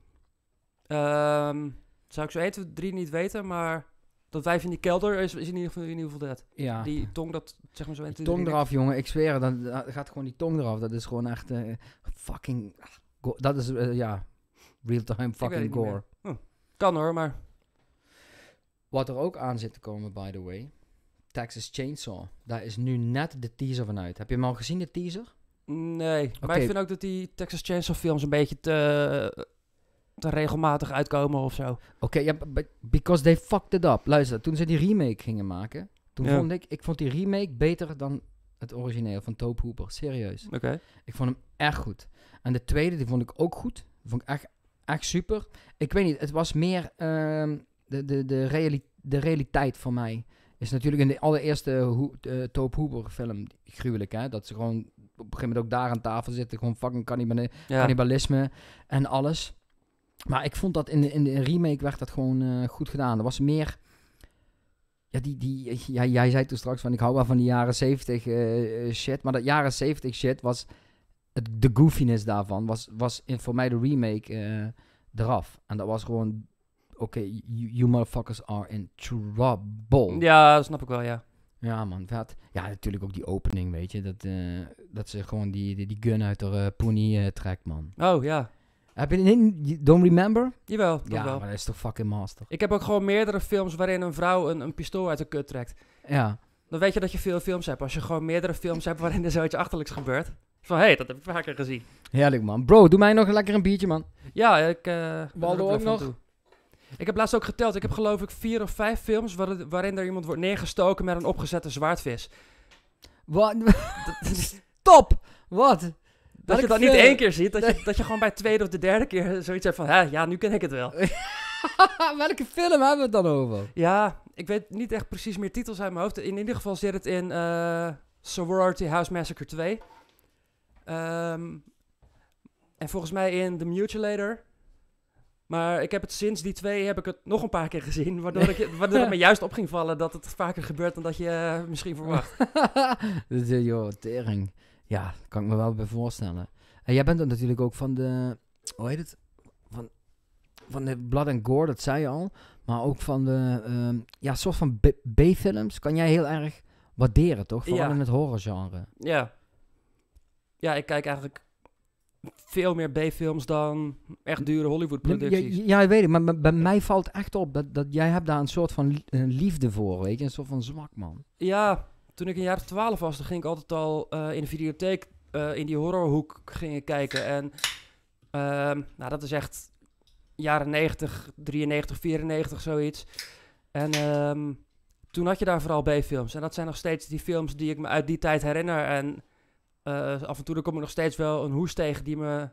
Ehm, zou ik zo 1, 2, 3 niet weten, maar dat wijf in die kelder is, is in ieder geval in ieder geval dead. Ja. Die tong, dat zeg maar zo 1, Die 2, 3. tong eraf, jongen. Ik zweer, dan dan gaat gewoon die tong eraf. Dat is gewoon echt fucking... Dat is, eh, ja, real-time fucking gore. meer. Kan hoor, maar Wat er ook aan zit te komen, by the way. Texas Chainsaw. Daar is nu net de teaser van uit. Heb je hem al gezien, de teaser? nee. Maar ik vind ook dat die Texas Chainsaw films een beetje te, te regelmatig uitkomen of zo. Oké, ja, because they fucked it up. Luister, toen ze die remake gingen maken, toen Ja. vond ik, ik vond die remake beter dan het origineel van Tobe Hooper. Serieus. Oké. Ik vond hem echt goed. En de tweede, die vond ik ook goed. Die vond ik echt, echt super. Ik weet niet, het was meer ehm, de, de, de, reali de realiteit voor mij. Is natuurlijk in de allereerste Ho uh, Tobe Hooper film gruwelijk, hè. Dat ze gewoon op een gegeven moment ook daar aan tafel zitten. Gewoon fucking Ja. cannibalisme en alles. Maar ik vond dat in de, in de remake werd dat gewoon eh, goed gedaan. Er was meer... Ja, die, die, ja, jij zei toen straks van ik hou wel van die jaren 70 eh, eh, shit. Maar dat jaren 70 shit was... Het, de goofiness daarvan was, was in, voor mij de remake eh, eraf. En dat was gewoon... Oké, you, you motherfuckers are in trouble. Ja, dat snap ik wel, ja. Ja, man, vet. Ja, natuurlijk ook die opening, weet je. Dat, eh, dat ze gewoon die, die, die gun uit haar uh, pony eh, trekt, man. Oh, ja. Heb je nee, Don't Remember? Jawel, Ja, wel. maar dat is toch fucking master. Ik heb ook gewoon meerdere films waarin een vrouw een, een pistool uit de kut trekt. Ja. Dan weet je dat je veel films hebt. Als je gewoon meerdere films hebt waarin er zoiets achterlijks gebeurt. Van, hé, hey, dat heb ik vaker gezien. Heerlijk, man. Bro, doe mij nog lekker een biertje, man. Ja, ik... eh er Waldo wel ook nog? toe. Ik heb laatst ook geteld. Ik heb geloof ik vier of vijf films waar, waarin er iemand wordt neergestoken met een opgezette zwaardvis. Wat? Top! Wat? Dat je dat niet één keer ziet, dat je, dat je gewoon bij het tweede of de derde keer zoiets hebt van, hè, ja, nu ken ik het wel. Welke film hebben we het dan over? Ja, ik weet niet echt precies meer titels uit mijn hoofd. In ieder geval zit het in eh Sorority House Massacre 2. Ehm, en volgens mij in The Mutilator. Maar ik heb het sinds die twee heb ik het nog een paar keer gezien. Waardoor, ik, waardoor het me juist op ging vallen dat het vaker gebeurt dan dat je eh, misschien verwacht. dus, joh, tering. Ja, kan ik me wel bij voorstellen. En jij bent dan natuurlijk ook van de... Hoe heet het? Van, van de Blood and Gore, dat zei je al. Maar ook van de... ehm, ja, soort van B-films. Kan jij heel erg waarderen, toch? Vooral Ja. in het horrorgenre. Ja. Ja, ik kijk eigenlijk veel meer B-films dan echt dure Ja, Hollywood-producties. ja, ik weet het. Maar bij- mij valt echt op dat, dat jij hebt daar een soort van liefde voor, weet je. Een soort van zwak, man. Ja, toen ik een jaar of twaalf was, dan ging ik altijd al eh, in de videotheek eh, in die horrorhoek gingen kijken. En ehm, nou, dat is echt jaren 90, 93, 94, zoiets. En ehm, toen had je daar vooral B-films. En dat zijn nog steeds die films die ik me uit die tijd herinner. En eh, af en toe dan kom ik nog steeds wel een hoes tegen die, me,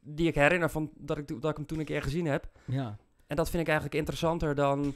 die ik herinner van dat ik, dat ik hem toen een keer gezien heb. Ja. En dat vind ik eigenlijk interessanter dan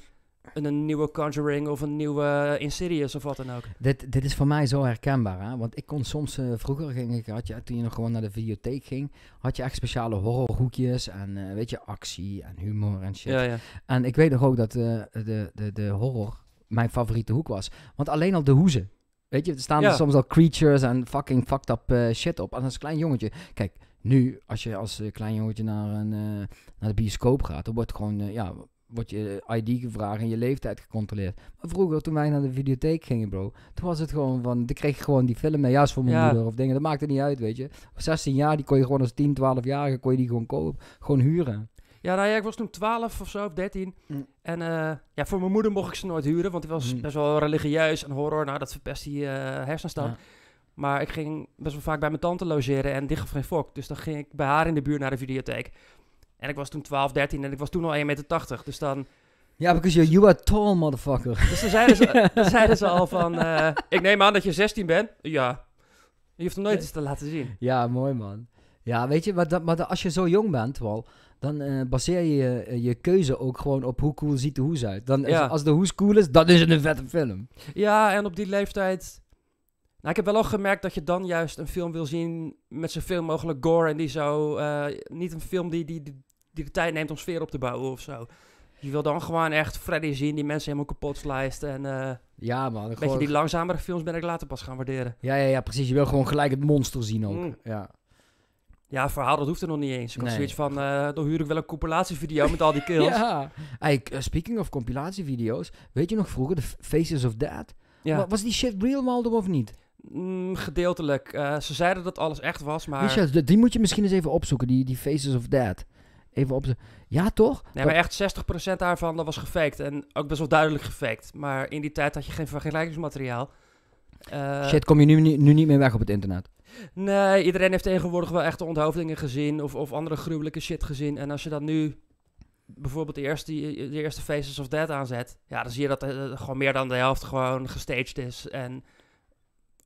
een, een nieuwe Conjuring of een nieuwe Insidious of wat dan ook. Dit, dit is voor mij zo herkenbaar, hè? Want ik kon soms, eh, vroeger ging ik, had je, toen je nog gewoon naar de videotheek ging, had je echt speciale horrorhoekjes en eh, weet je, actie en humor en shit. Ja, ja. En ik weet nog ook dat eh, de, de, de horror mijn favoriete hoek was. Want alleen al de hoezen. Weet je, er staan Ja. er soms al creatures en fucking fucked up eh, shit op. En als klein jongetje, kijk, nu als je als eh, klein jongetje naar, een, eh, naar de bioscoop gaat, dan wordt gewoon, ja, wordt je ID gevraagd en je leeftijd gecontroleerd. Maar vroeger, toen wij naar de videotheek gingen, bro, toen was het gewoon van, dan kreeg je gewoon die film mee, juist voor mijn Ja. moeder of dingen, dat maakte niet uit, weet je. Op 16 jaar, die kon je gewoon als 10, 12-jarige, kon je die gewoon kopen, gewoon huren. Ja, nou ja, ik was toen 12 of zo, of 13. Mm. En eh, ja, voor mijn moeder mocht ik ze nooit huren, want die was Mm. best wel religieus en horror. Nou, dat verpest die eh hersenstand. Ja. Maar ik ging best wel vaak bij mijn tante logeren en gaf geen fok. Dus dan ging ik bij haar in de buurt naar de videotheek. En ik was toen 12, 13 en ik was toen al 1,80 meter. Dus dan, Ja, because you, you are tall, motherfucker. dus dan zeiden ze, dan zeiden ze al van, eh, ik neem aan dat je 16 bent. Ja, je hoeft hem nooit eens te laten zien. Ja, mooi man. Ja, weet je, maar, dat, maar dat- als je zo jong bent, wel, dan eh, baseer je je je keuze ook gewoon op hoe cool ziet de hoes uit. Dan, Ja. Als de hoes cool is, dan is het een vette film. Ja, en op die leeftijd. Nou, ik heb wel al gemerkt dat je dan juist een film wil zien met zoveel mogelijk gore. En die zo. eh, niet een film die, die, die, die de tijd neemt om sfeer op te bouwen of zo. Je wil dan gewoon echt Freddy zien die mensen helemaal kapot slijst. En eh, Ja, man. weet je, gewoon- die langzamere films ben ik later pas gaan waarderen. ja, ja, ja, precies. Je wil gewoon gelijk het monster zien ook. Mm. Ja. Ja, verhaal dat hoeft er nog niet eens. Ik had Nee. zoiets van, eh, dan huur ik wel een compilatievideo met al die kills. ja. Ja. Hey, eh, speaking of compilatievideo's. Weet je nog vroeger, de Faces of Death? Wa- Was die shit real, Waldo, of niet? Mm, gedeeltelijk. Eh, ze zeiden dat alles echt was, maar... Michel, die moet je misschien eens even opzoeken, die, die Faces of Death. Even opzoeken. Ja, toch? Nee, maar echt 60% daarvan dat was gefaked. En ook best wel duidelijk gefaked. Maar in die tijd had je geen vergelijkingsmateriaal. Shit, kom je nu, nu niet meer weg op het internet. Nee, iedereen heeft tegenwoordig wel echte onthoofdingen gezien. Of, of andere gruwelijke shit gezien. En als je dan nu bijvoorbeeld de eerste, de eerste Faces of Dead aanzet. Ja, dan zie je dat eh, gewoon meer dan de helft gewoon gestaged is. En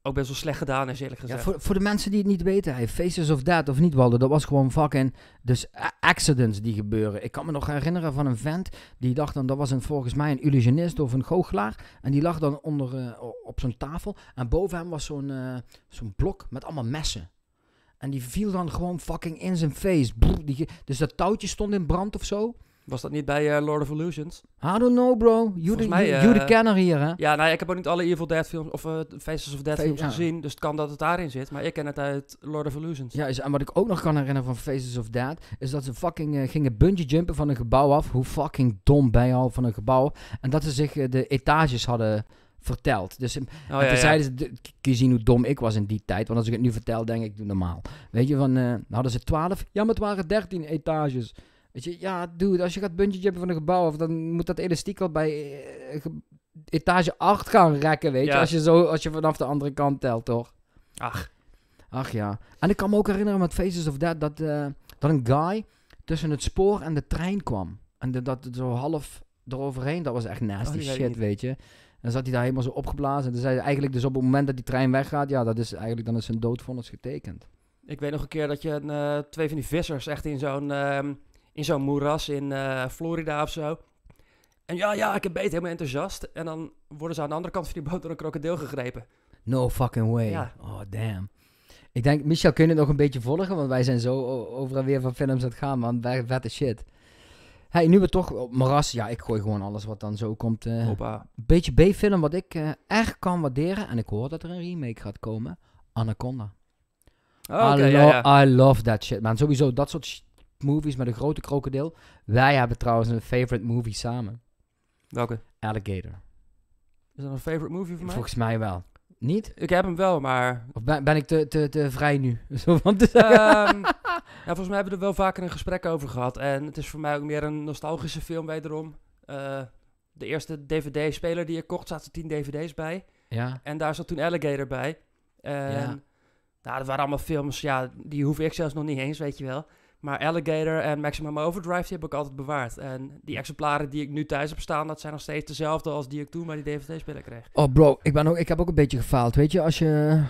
ook best wel slecht gedaan is eerlijk Ja, gezegd. voor, voor de mensen die het niet weten, hey, Faces of Death of niet, Waldo, dat was gewoon fucking... Dus accidents die gebeuren. Ik kan me nog herinneren van een vent, die dacht dan, dat was een, volgens mij een illusionist of een goochelaar. En die lag dan onder, eh, op zo'n tafel. En boven hem was zo'n eh, zo'n blok met allemaal messen. En die viel dan gewoon fucking in zijn face. Broer, die, dus dat touwtje stond in brand of zo. Was dat niet bij eh, Lord of Illusions? I don't know, bro. You, the, Volgens mij, you, you the eh, kenner hier, hè? Ja, nou, ik heb ook niet alle Evil Dead films of eh, Faces of Dead Fa- films ja. gezien. Dus het kan dat het daarin zit. Maar ik ken het uit Lord of Illusions. Ja, is, en wat ik ook nog kan herinneren van Faces of Death, is dat ze fucking gingen bungee jumpen van een gebouw af. Hoe fucking dom ben je al van een gebouw? En dat ze zich de etages hadden verteld. Dus Oh, ja, ja. zeiden ze, de- kun je zien hoe dom ik was in die tijd. Want als ik het nu vertel, denk ik, doe normaal. Weet je, van, hadden ze 12. Ja, maar het waren 13 etages. Weet je, ja, dude, als je gaat bungee jumpen van een gebouw af, dan moet dat elastiek al bij eh, ge- etage 8 gaan rekken, weet je. Ja. Als je, zo, als je vanaf de andere kant telt, toch? Ach, Ach ja. En ik kan me ook herinneren met Faces of Death dat, eh, dat een guy tussen het spoor en de trein kwam. En de- dat het zo half eroverheen, dat was echt nasty Oh, shit, weet je. En dan zat hij daar helemaal zo opgeblazen. En toen zei hij eigenlijk dus op het moment dat die trein weggaat, ja, dat is eigenlijk dan is zijn doodvonnis getekend. ik weet nog een keer dat je een, eh, twee van die vissers echt in zo'n ehm, in zo'n moeras in eh, Florida of zo. En ja, ja, ik heb beet helemaal enthousiast. En dan worden ze aan de andere kant van die boot door een krokodil gegrepen. No fucking way. Ja. Oh, damn. Ik denk, Michel, kun je het nog een beetje volgen? Want wij zijn zo o- over en weer van films aan het gaan, man. Vette shit. Hey, nu we toch op Moras, ja, ik gooi gewoon alles wat dan zo komt. eh, Hoppa. beetje B-film wat ik eh, echt kan waarderen. En ik hoor dat er een remake gaat komen. Anaconda. Oh, I. I love that shit, man. Sowieso dat soort movies met een grote krokodil. Wij hebben trouwens een favorite movie samen. Welke? Alligator. Is dat een favorite movie van mij? Volgens mij wel. Niet? Ik heb hem wel, maar... Of ben, ben ik te, te, te vrij nu? Zo van te zeggen. Ehm, ja, volgens mij hebben we er wel vaker een gesprek over gehad. En het is voor mij ook meer een nostalgische film wederom. Eh, de eerste DVD-speler die ik kocht, zaten 10 DVD's bij. ja. En daar zat toen Alligator bij. En, Ja. Nou, dat waren allemaal films, ja, die hoef ik zelfs nog niet eens, weet je wel. Maar Alligator en Maximum Overdrive, die heb ik altijd bewaard. En die exemplaren die ik nu thuis heb staan, dat zijn nog steeds dezelfde als die ik toen bij die DVD-speler kreeg. Oh bro, ik, ben ook, ik heb ook een beetje gefaald. Weet je, als je...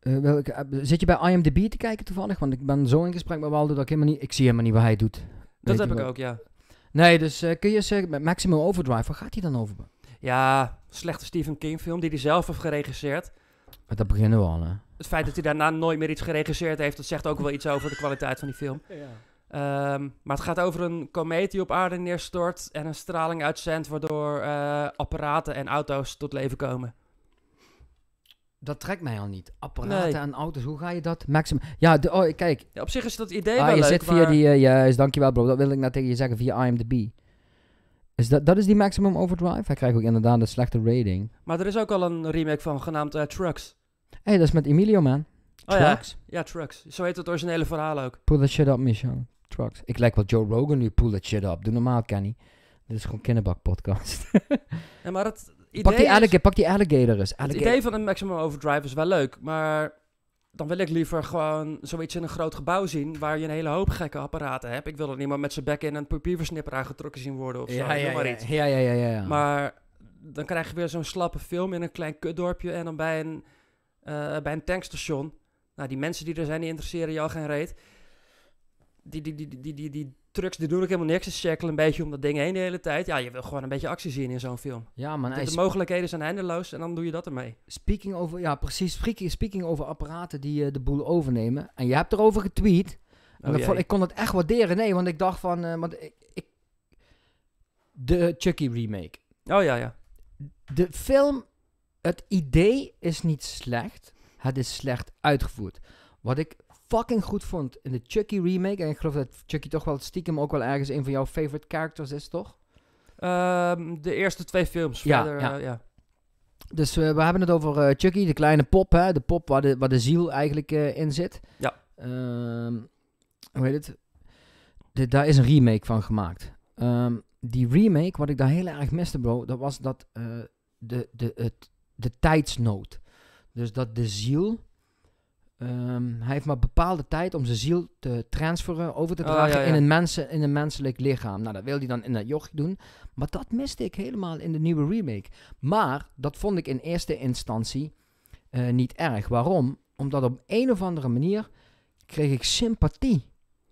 eh, eh, zit je bij IMDb te kijken toevallig? Want ik ben zo in gesprek met Waldo dat ik helemaal niet... Ik zie helemaal niet wat hij doet. Dat heb ik wel. ook, ja. Nee, dus eh, kun je zeggen, met Maximum Overdrive, waar gaat hij dan over? Ja, slechte Stephen King film die hij zelf heeft geregisseerd. Maar dat beginnen we al, hè? Het feit dat hij daarna nooit meer iets geregisseerd heeft, dat zegt ook wel iets over de kwaliteit van die film. Ehm, maar het gaat over een komeet die op aarde neerstort en een straling uitzendt, waardoor eh, apparaten en auto's tot leven komen. Dat trekt mij al niet. Apparaten Nee. en auto's, hoe ga je dat? Maximum. Ja, de, oh, kijk. Ja, op zich is dat idee Ah, wel je leuk, zit via maar, die... eh, juist, dankjewel bro. Dat wil ik net tegen je zeggen, via IMDb. Is dat, dat is die Maximum Overdrive? Hij krijgt ook inderdaad een slechte rating. maar er is ook al een remake van genaamd eh, Trucks. Hé, hey, dat is met Emilio, man. Oh. Trucks? Ja, Trucks. Zo heet het originele verhaal ook. Pull that shit up, Michel. Trucks. Ik lijk wel Joe Rogan nu. Pull that shit up. Doe normaal, Kenny. Dit is gewoon kinderbak podcast. Ja, maar het idee, pak, die alligator, pak die alligator eens. het idee van een Maximum Overdrive is wel leuk, maar dan wil ik liever gewoon zoiets in een groot gebouw zien waar je een hele hoop gekke apparaten hebt. Ik wil er niemand met zijn bek in een papierversnipper aangetrokken zien worden of zo. ja, ja, maar ja, iets. ja, ja, ja, ja, ja. Maar dan krijg je weer zo'n slappe film in een klein kutdorpje en dan bij een, eh, bij een tankstation. Nou, die mensen die er zijn, die interesseren al geen reet. Die, die, die, die, die, die, trucks, die doen ook helemaal niks. Ze cirkelen een beetje om dat ding heen de hele tijd. Ja, je wil gewoon een beetje actie zien in zo'n film. ja, man. De, mogelijkheden zijn eindeloos en dan doe je dat ermee. Speaking over, ja, precies. Speaking, speaking over apparaten die eh, de boel overnemen. En je hebt erover getweet. En Oh, vond- ik kon het echt waarderen. Nee, want ik dacht van, eh, want ik, ik- De Chucky remake. Oh ja, ja. De film, het idee is niet slecht. Het is slecht uitgevoerd. Wat ik fucking goed vond in de Chucky remake, en ik geloof dat Chucky toch wel stiekem ook wel ergens een van jouw favorite characters is, toch? Ehm, de eerste twee films. Ja, verder, ja. eh, ja. Dus eh, we hebben het over eh, Chucky, de kleine pop, hè? de pop waar de, waar de ziel eigenlijk in zit. Ja. Ehm, hoe heet het? De, daar is een remake van gemaakt. Ehm, die remake, wat ik daar heel erg miste, bro, dat was dat de, de, het, de tijdsnood. Dus dat de ziel. ehm, hij heeft maar bepaalde tijd om zijn ziel te transferen, over te Oh, dragen ja, ja. In, een mensen, in een menselijk lichaam. Nou, dat wil hij dan in dat jochie doen. Maar dat miste ik helemaal in de nieuwe remake. Maar dat vond ik in eerste instantie eh, niet erg. Waarom? Omdat op een of andere manier kreeg ik sympathie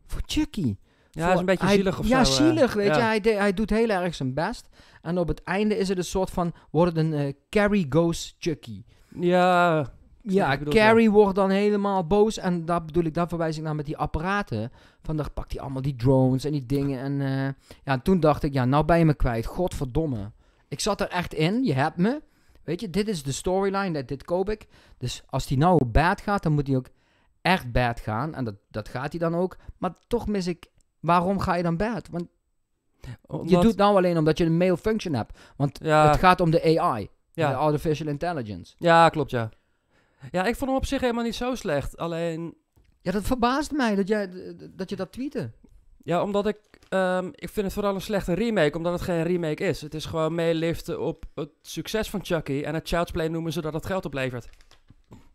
voor Chucky. Ja, hij is een beetje hij- zielig of ja, zo. eh. zielig, weet Ja. je. Hij, de- hij doet heel erg zijn best. En op het einde is het een soort van... Wordt het een eh, Carrie goes Chucky. Ja, Ja, Carrie wordt dan helemaal boos. En daar bedoel ik, daar verwijs ik naar met die apparaten. Van daar pakt hij allemaal die drones en die dingen. En eh, ja, en toen dacht ik, ja, nou ben je me kwijt. Godverdomme. Ik zat er echt in, je hebt me. Weet je, dit is de storyline, dit, dit koop ik. Dus als die nou bad gaat, dan moet hij ook echt bad gaan. En dat, dat gaat hij dan ook. Maar toch mis ik, waarom ga je dan bad? Want je doet nou alleen omdat je een mail function hebt. Want Ja, het gaat om de AI, de artificial intelligence. ja, klopt, ja. Ja, ik vond hem op zich helemaal niet zo slecht. Alleen, Ja, dat verbaast mij dat, jij, dat je dat tweette. ja, omdat ik... ehm, ik vind het vooral een slechte remake, omdat het geen remake is. Het is gewoon meeliften op het succes van Chucky. En het Child's Play noemen ze dat het geld oplevert.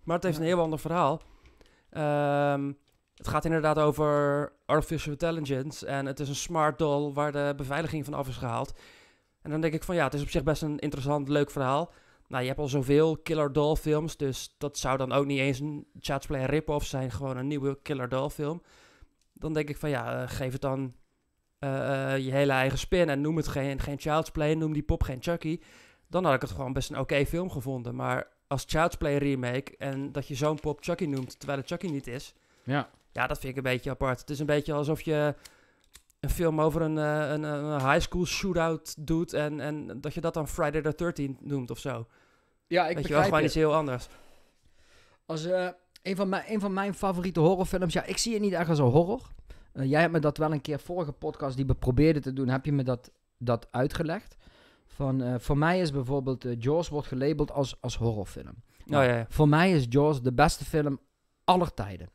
Maar het heeft Ja. een heel ander verhaal. Ehm, het gaat inderdaad over artificial intelligence. En het is een smart doll waar de beveiliging van af is gehaald. En dan denk ik van ja, het is op zich best een interessant, leuk verhaal. Nou, je hebt al zoveel Killer Doll films, dus dat zou dan ook niet eens een Child's Play rip-off zijn, gewoon een nieuwe Killer Doll film. Dan denk ik van ja, eh, geef het dan eh, eh, je hele eigen spin en noem het geen, geen Child's Play, noem die pop geen Chucky. Dan had ik het gewoon best een oké film gevonden. Maar als Child's Play remake en dat je zo'n pop Chucky noemt, terwijl het Chucky niet is, Ja. Ja, dat vind ik een beetje apart. Het is een beetje alsof je een film over een, eh, een, een high school shootout doet en, en dat je dat dan Friday the 13th noemt of zo. Ja, ik Weet je wel, gewoon iets heel anders. Als eh, een, van mijn, een van mijn favoriete horrorfilms, ja, ik zie het niet echt als een horror. Eh, jij hebt me dat wel een keer, vorige podcast die we probeerden te doen, heb je me dat, dat uitgelegd. Van, eh, voor mij is bijvoorbeeld eh, Jaws wordt gelabeld als, als horrorfilm. Oh ja, ja. Voor mij is Jaws de beste film aller tijden.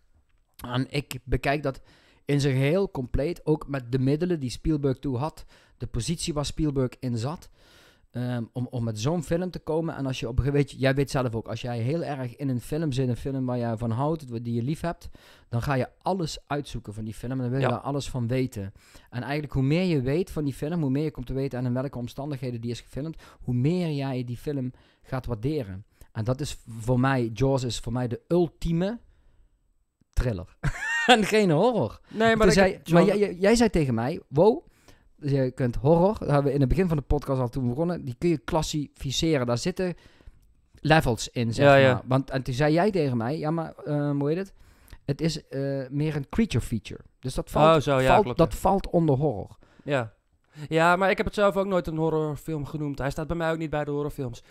En ik bekijk dat in zijn geheel compleet, ook met de middelen die Spielberg toe had, de positie waar Spielberg in zat, ehm, om, om met zo'n film te komen. En als je op een gegeven moment, jij weet zelf ook, als jij heel erg in een film zit, een film waar jij van houdt, die je lief hebt, dan ga je alles uitzoeken van die film en dan wil je Ja. daar alles van weten. En eigenlijk hoe meer je weet van die film, hoe meer je komt te weten en in welke omstandigheden die is gefilmd, hoe meer jij die film gaat waarderen. En dat is voor mij, Jaws is voor mij de ultieme thriller. en geen horror. Nee, Maar, zei, heb maar jij, zei tegen mij, wow, dus je kunt horror, dat hebben we in het begin van de podcast al toen begonnen, die kun je klassificeren. Daar zitten levels in, zeg Ja, maar. ja. Want, en toen zei jij tegen mij, ja maar, eh, hoe heet het? Het is eh, meer een creature feature. Dus dat valt, Oh, zo, ja, valt- klopt, dat valt onder horror. Ja. ja, maar ik heb het zelf ook nooit een horrorfilm genoemd. Hij staat bij mij ook niet bij de horrorfilms.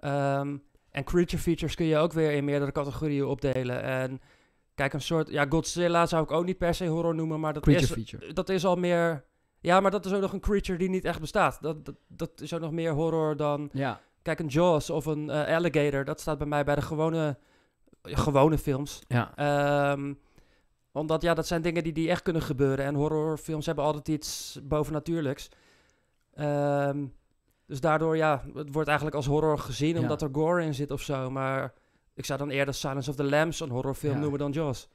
Ehm, en creature features kun je ook weer in meerdere categorieën opdelen. En kijk, een soort... Ja, Godzilla zou ik ook niet per se horror noemen, maar dat Creature is... feature. Dat is al meer... Ja, maar dat is ook nog een creature die niet echt bestaat. Dat, dat, dat is ook nog meer horror dan... Ja. Kijk, een Jaws of een eh, Alligator, dat staat bij mij bij de gewone, gewone films. Ja. Ehm, omdat, ja, dat zijn dingen die, die echt kunnen gebeuren. En horrorfilms hebben altijd iets bovennatuurlijks. Ehm, dus daardoor, ja, het wordt eigenlijk als horror gezien Ja. omdat er gore in zit of zo. Maar ik zou dan eerder Silence of the Lambs een horrorfilm Ja. noemen dan Jaws.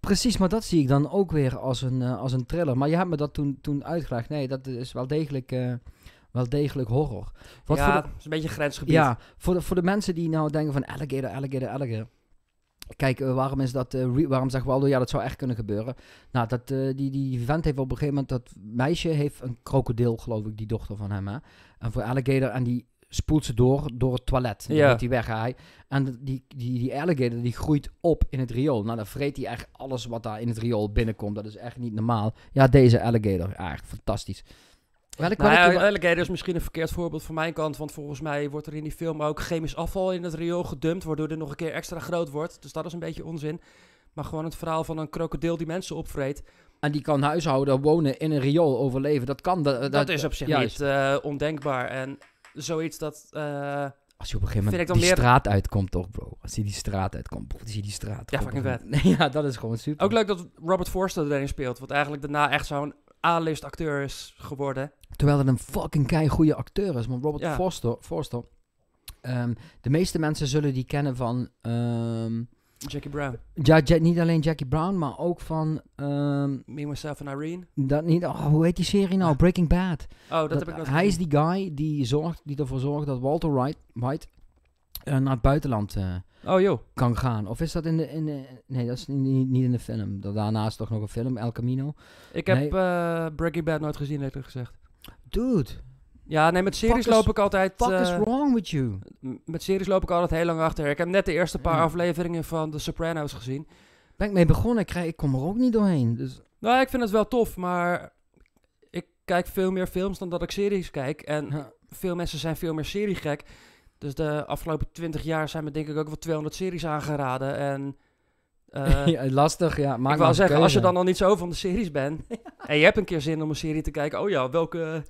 Precies, maar dat zie ik dan ook weer als een, eh, als een thriller. Maar je hebt me dat toen, toen uitgelegd. Nee, dat is wel degelijk, eh, wel degelijk horror. Wat ja, voor de- is een beetje grensgebied. Ja, voor de, voor de mensen die nou denken van alligator, alligator, alligator. Kijk, eh, waarom is dat, waarom zegt Waldo, ja, dat zou echt kunnen gebeuren. Nou, dat, die, die vent heeft op een gegeven moment, dat meisje heeft een krokodil, geloof ik, die dochter van hem, hè. En voor alligator, en die spoelt ze door, door het toilet. Dan Ja. moet hij weg, hij. En die, die, die alligator, die groeit op in het riool. Nou, dan vreet hij echt alles wat daar in het riool binnenkomt. Dat is echt niet normaal. Ja, deze alligator, echt fantastisch. Welke Nou Alligator is misschien een verkeerd voorbeeld van mijn kant. Want volgens mij wordt er in die film ook chemisch afval in het riool gedumpt. Waardoor dit nog een keer extra groot wordt. Dus dat is een beetje onzin. Maar gewoon het verhaal van een krokodil die mensen opvreet. En die kan huishouden, wonen in een riool, overleven. Dat kan. Dat, Dat, is op zich juist. niet eh, ondenkbaar. En zoiets dat... eh, Als je op een gegeven moment die meer- straat uitkomt, toch, bro? Als je die straat uitkomt, bro, zie je die straat. Ja, fucking er- Nee, ja, dat is gewoon super. ook leuk dat Robert Forster erin speelt. Wat eigenlijk daarna echt zo'n A-list acteur is geworden. Terwijl het een fucking kei goede acteur is. Maar Robert Ja. Forster, Forster ehm, de meeste mensen zullen die kennen van... ehm, Jackie Brown. ja, Ja- niet alleen Jackie Brown, maar ook van... ehm, Me, Myself en Irene. dat niet, oh, hoe heet die serie nou? Breaking Bad. Oh, dat, Dat- heb ik nog hij is die guy die, zorgt, die ervoor zorgt dat Walter White, White eh, naar het buitenland eh, Oh joh. kan gaan. Of is dat in de... In de nee, dat is niet, niet, in de film. Da- Daarna is toch nog een film, El Camino. Ik heb Nee. eh, Breaking Bad nooit gezien, eerlijk gezegd. Dude, Ja, nee, met series Fuck is- loop ik altijd... what is eh, wrong with you? met series loop ik altijd heel lang achter. Ik heb net de eerste paar Ja. afleveringen van The Sopranos gezien. Ben ik mee begonnen, ik, krijg, ik kom er ook niet doorheen. Dus, Nou, ik vind het wel tof, maar ik kijk veel meer films dan dat ik series kijk. En ja. veel mensen zijn veel meer seriegek. Dus de afgelopen 20 jaar zijn me denk ik ook wel 200 series aangeraden. En eh, Ja, lastig, ja. Maak ik wou een zeggen, als je dan al niet zo van de series bent... en je hebt een keer zin om een serie te kijken... oh ja, welke...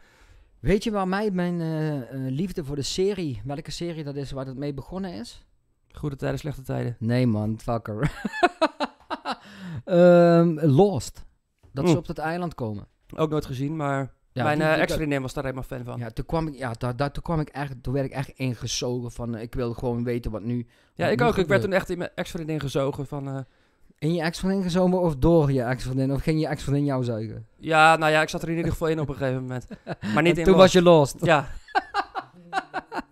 Weet je waar mij mijn eh, eh, liefde voor de serie, welke serie dat is waar het mee begonnen is? Goede tijden, slechte tijden. Nee man, fucker. Ehm, Lost. Dat ze Oeh. op dat eiland komen. Ook nooit gezien, maar Ja, mijn eh ex-vriendin was daar helemaal fan van. Ja, Ja, toen kwam ik, ja, daar, daar, toen kwam ik echt, toen werd ik echt ingezogen van, ik wil gewoon weten wat nu. wat ik nu ook. Ik werd toen echt in mijn ex-vriendin gezogen van... eh, In je ex-vriendin gezogen of door je ex-vriendin? Of ging je ex-vriendin jou zuigen? ja, nou ja, ik zat er in ieder geval in op een gegeven moment. Maar niet En in toen was je lost. Ja.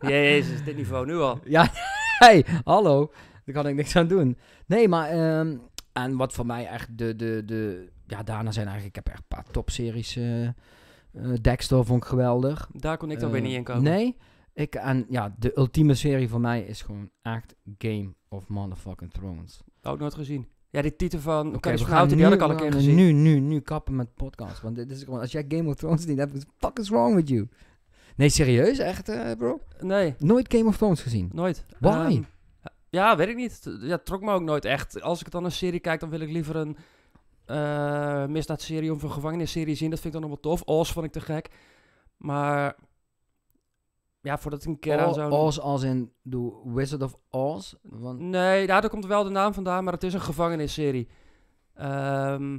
Jezus, dit niveau nu al. Ja, hey, hallo. Daar kan ik niks aan doen. Nee, maar, ehm, en wat voor mij echt de, de, de, ja, daarna zijn eigenlijk, ik heb echt een paar topseries. eh eh, Dexter vond ik geweldig. Daar kon ik dan Eh, weer niet in komen. Nee, ik, en ja, de ultieme serie voor mij is gewoon echt Game of Motherfucking Thrones. Ook nooit gezien. Ja, die titel van Oké, we van die had ik al een keer gezien. Nu, nu, nu kappen met podcast. Want dit is gewoon, als jij Game of Thrones niet hebt, what the fuck is wrong with you? Nee, serieus? Echt, eh, bro? Nee, Nooit Game of Thrones gezien? nooit. Why? Ehm, ja, weet ik niet. Ja, trok me ook nooit echt. Als ik dan een serie kijk, dan wil ik liever een eh misdaadserie of een gevangenisserie zien. Dat vind ik dan nog wel tof. Oz vond ik te gek. Maar ja, voordat ik een keer aan. Oz als in The Wizard of Oz? Want, Nee, daar komt wel de naam vandaan, maar het is een gevangenisserie. Ehm,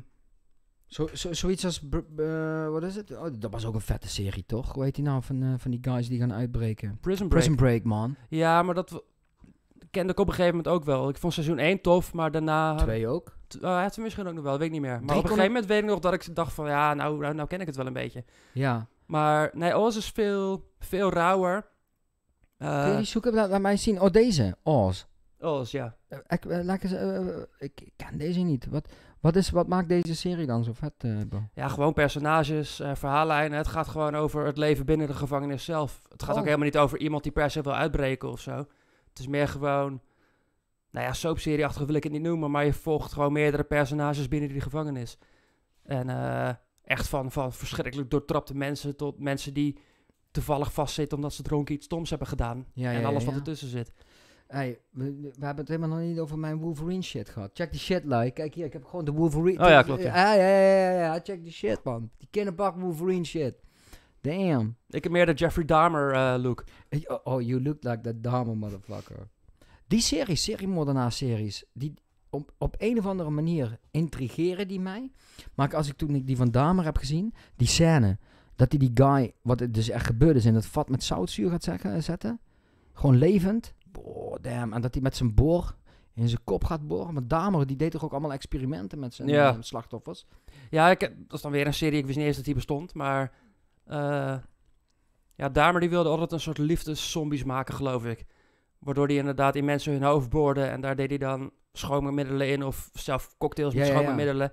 zo, zo, zoiets als, eh, wat is het? Oh, dat was ook een vette serie, toch? Hoe heet die nou, van, eh, van die guys die gaan uitbreken? Prison Break. Prison Break, man. Ja, maar dat kende ik op een gegeven moment ook wel. Ik vond seizoen 1 tof, maar daarna... Twee ook. Had ze misschien ook nog wel, weet ik niet meer. Maar op een gegeven moment weet ik nog dat ik dacht van... Ja, nou, nou, nou ken ik het wel een beetje. Ja. Maar nee, Oz is veel, veel rauwer. Eh, Kun je die zoeken? Laat, laat mij zien. Oh, deze. Oz. Oz, ja. Eh, ik, eh, laat eens, eh, eh, ik, ik ken deze niet. Wat, wat, is, wat maakt deze serie dan zo vet, eh? Ja, gewoon personages, eh, verhaallijnen. Het gaat gewoon over het leven binnen de gevangenis zelf. Het gaat Oh. ook helemaal niet over iemand die per se wil uitbreken of zo. Het is meer gewoon... Nou ja, soapserieachtig wil ik het niet noemen, maar je volgt gewoon meerdere personages binnen die gevangenis. En eh, echt van, van verschrikkelijk doortrapte mensen tot mensen die toevallig vastzitten omdat ze dronken iets stoms hebben gedaan. Ja, en ja, alles ja, wat ertussen zit. Hey, we, we hebben het helemaal nog niet over mijn Wolverine shit gehad. Check die shit, like. Kijk hier, ik heb gewoon de Wolverine. Oh ja, klopt, ja. Ja, ja, ja, ja. Check die shit, man. Die kinderbak Wolverine shit. Damn. Ik heb meer de Jeffrey Dahmer eh, look. Oh, oh, you look like that dame, motherfucker. Die series, seriemoordenaar-series, die op, op een of andere manier intrigeren die mij. Maar als ik toen ik die van Damer heb gezien, die scène, dat hij die guy, wat er dus echt gebeurd is, in het vat met zoutzuur gaat zeggen, zetten. Gewoon levend. Oh, damn. En dat hij met zijn boor in zijn kop gaat boren. Maar Damer, die deed toch ook allemaal experimenten met zijn Ja. eh, slachtoffers. Ja, ik, dat is dan weer een serie. Ik wist niet eens dat die bestond. Maar eh ja, Dahmer die wilde altijd een soort liefdeszombies maken, geloof ik. Waardoor hij inderdaad in mensen hun hoofd boorde. En daar deed hij dan schoonmaakmiddelen in. Of zelf cocktails met Ja, schoonmaakmiddelen.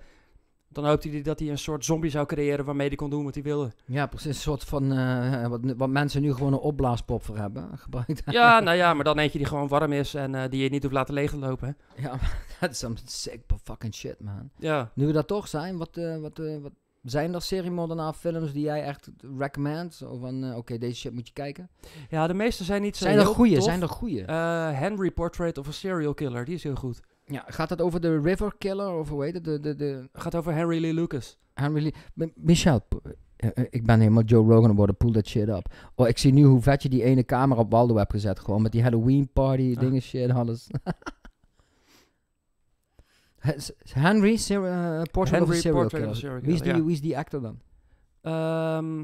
Dan hoopte hij dat hij een soort zombie zou creëren waarmee hij kon doen wat hij wilde. Ja, precies. Een soort van, eh, wat, wat mensen nu gewoon een opblaaspop voor hebben gebruikt. Ja, nou ja, maar dan eentje die gewoon warm is en eh, die je niet hoeft laten leeglopen. Ja, dat is some sick fucking shit, man. Ja, Nu we dat toch zijn, wat, eh, wat, wat Zijn er seriemoordenaar films die jij echt recommend? Of van, eh, oké, deze shit moet je kijken. Ja, de meeste zijn niet zo Zijn er goeie? tof. Zijn er goeie? Eh, Henry Portrait of a Serial Killer, die is heel goed. ja, gaat het over de River Killer of hoe heet het? De, de, de gaat over Henry Lee Lucas. Henry Lee. Michel, eh, ik ben helemaal Joe Rogan geworden. Pull that shit up. Oh, ik zie nu hoe vet je die ene camera op Waldo hebt gezet. Gewoon met die Halloween party, Ah. dingen, shit, alles. Henry, ser- eh, Portrait of Serial Portrait Killer. Wie is, die, Killer, ja. wie is die actor dan? Ehm,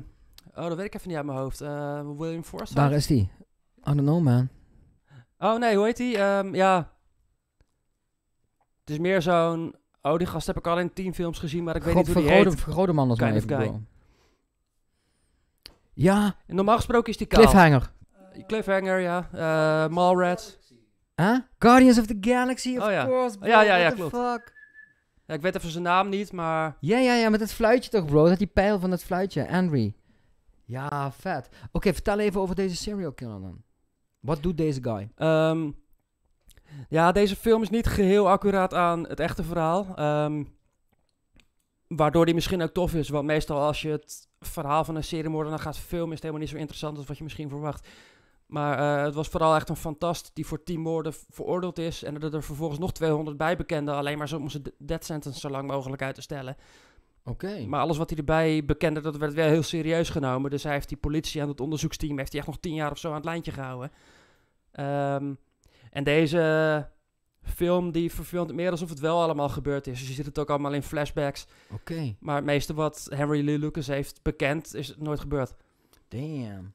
oh, dat weet ik even niet uit mijn hoofd. Eh, William Forsythe? Waar is die? I don't know, man. Oh nee, hoe heet die? Ehm, ja. Het is meer zo'n... Oh, die gast heb ik al in tien films gezien, maar ik weet God, niet hoe die heet. vergrote man als mij even guy. Ja, En Normaal gesproken is die kaal. Cliffhanger. Cliffhanger, ja. Eh Mallrats. Huh? Guardians of the Galaxy, of Oh ja. course, bro. Ja, ja, ja, klopt. fuck? Ja, ik weet even zijn naam niet, maar... Ja, ja, ja, met het fluitje toch, bro? Dat die pijl van het fluitje, Henry. Ja, vet. Oké, vertel even over deze serial killer dan. Wat doet deze guy? Ehm, ja, deze film is niet geheel accuraat aan het echte verhaal. Ehm, waardoor die misschien ook tof is. Want meestal als je het verhaal van een seriemoordenaar gaat filmen... is het helemaal niet zo interessant als wat je misschien verwacht. Maar eh, het was vooral echt een fantast die voor 10 moorden veroordeeld is. En er er vervolgens nog 200 bij bekenden. Alleen maar zo om zijn de- death sentence zo lang mogelijk uit te stellen. Oké. Maar alles wat hij erbij bekende, dat werd wel heel serieus genomen. Dus hij heeft die politie aan het onderzoeksteam, heeft hij echt nog tien jaar of zo aan het lijntje gehouden. Ehm, en deze film, die verfilmt het meer alsof het wel allemaal gebeurd is. Dus je ziet het ook allemaal in flashbacks. Oké. Maar het meeste wat Henry Lee Lucas heeft bekend, is nooit gebeurd. Damn.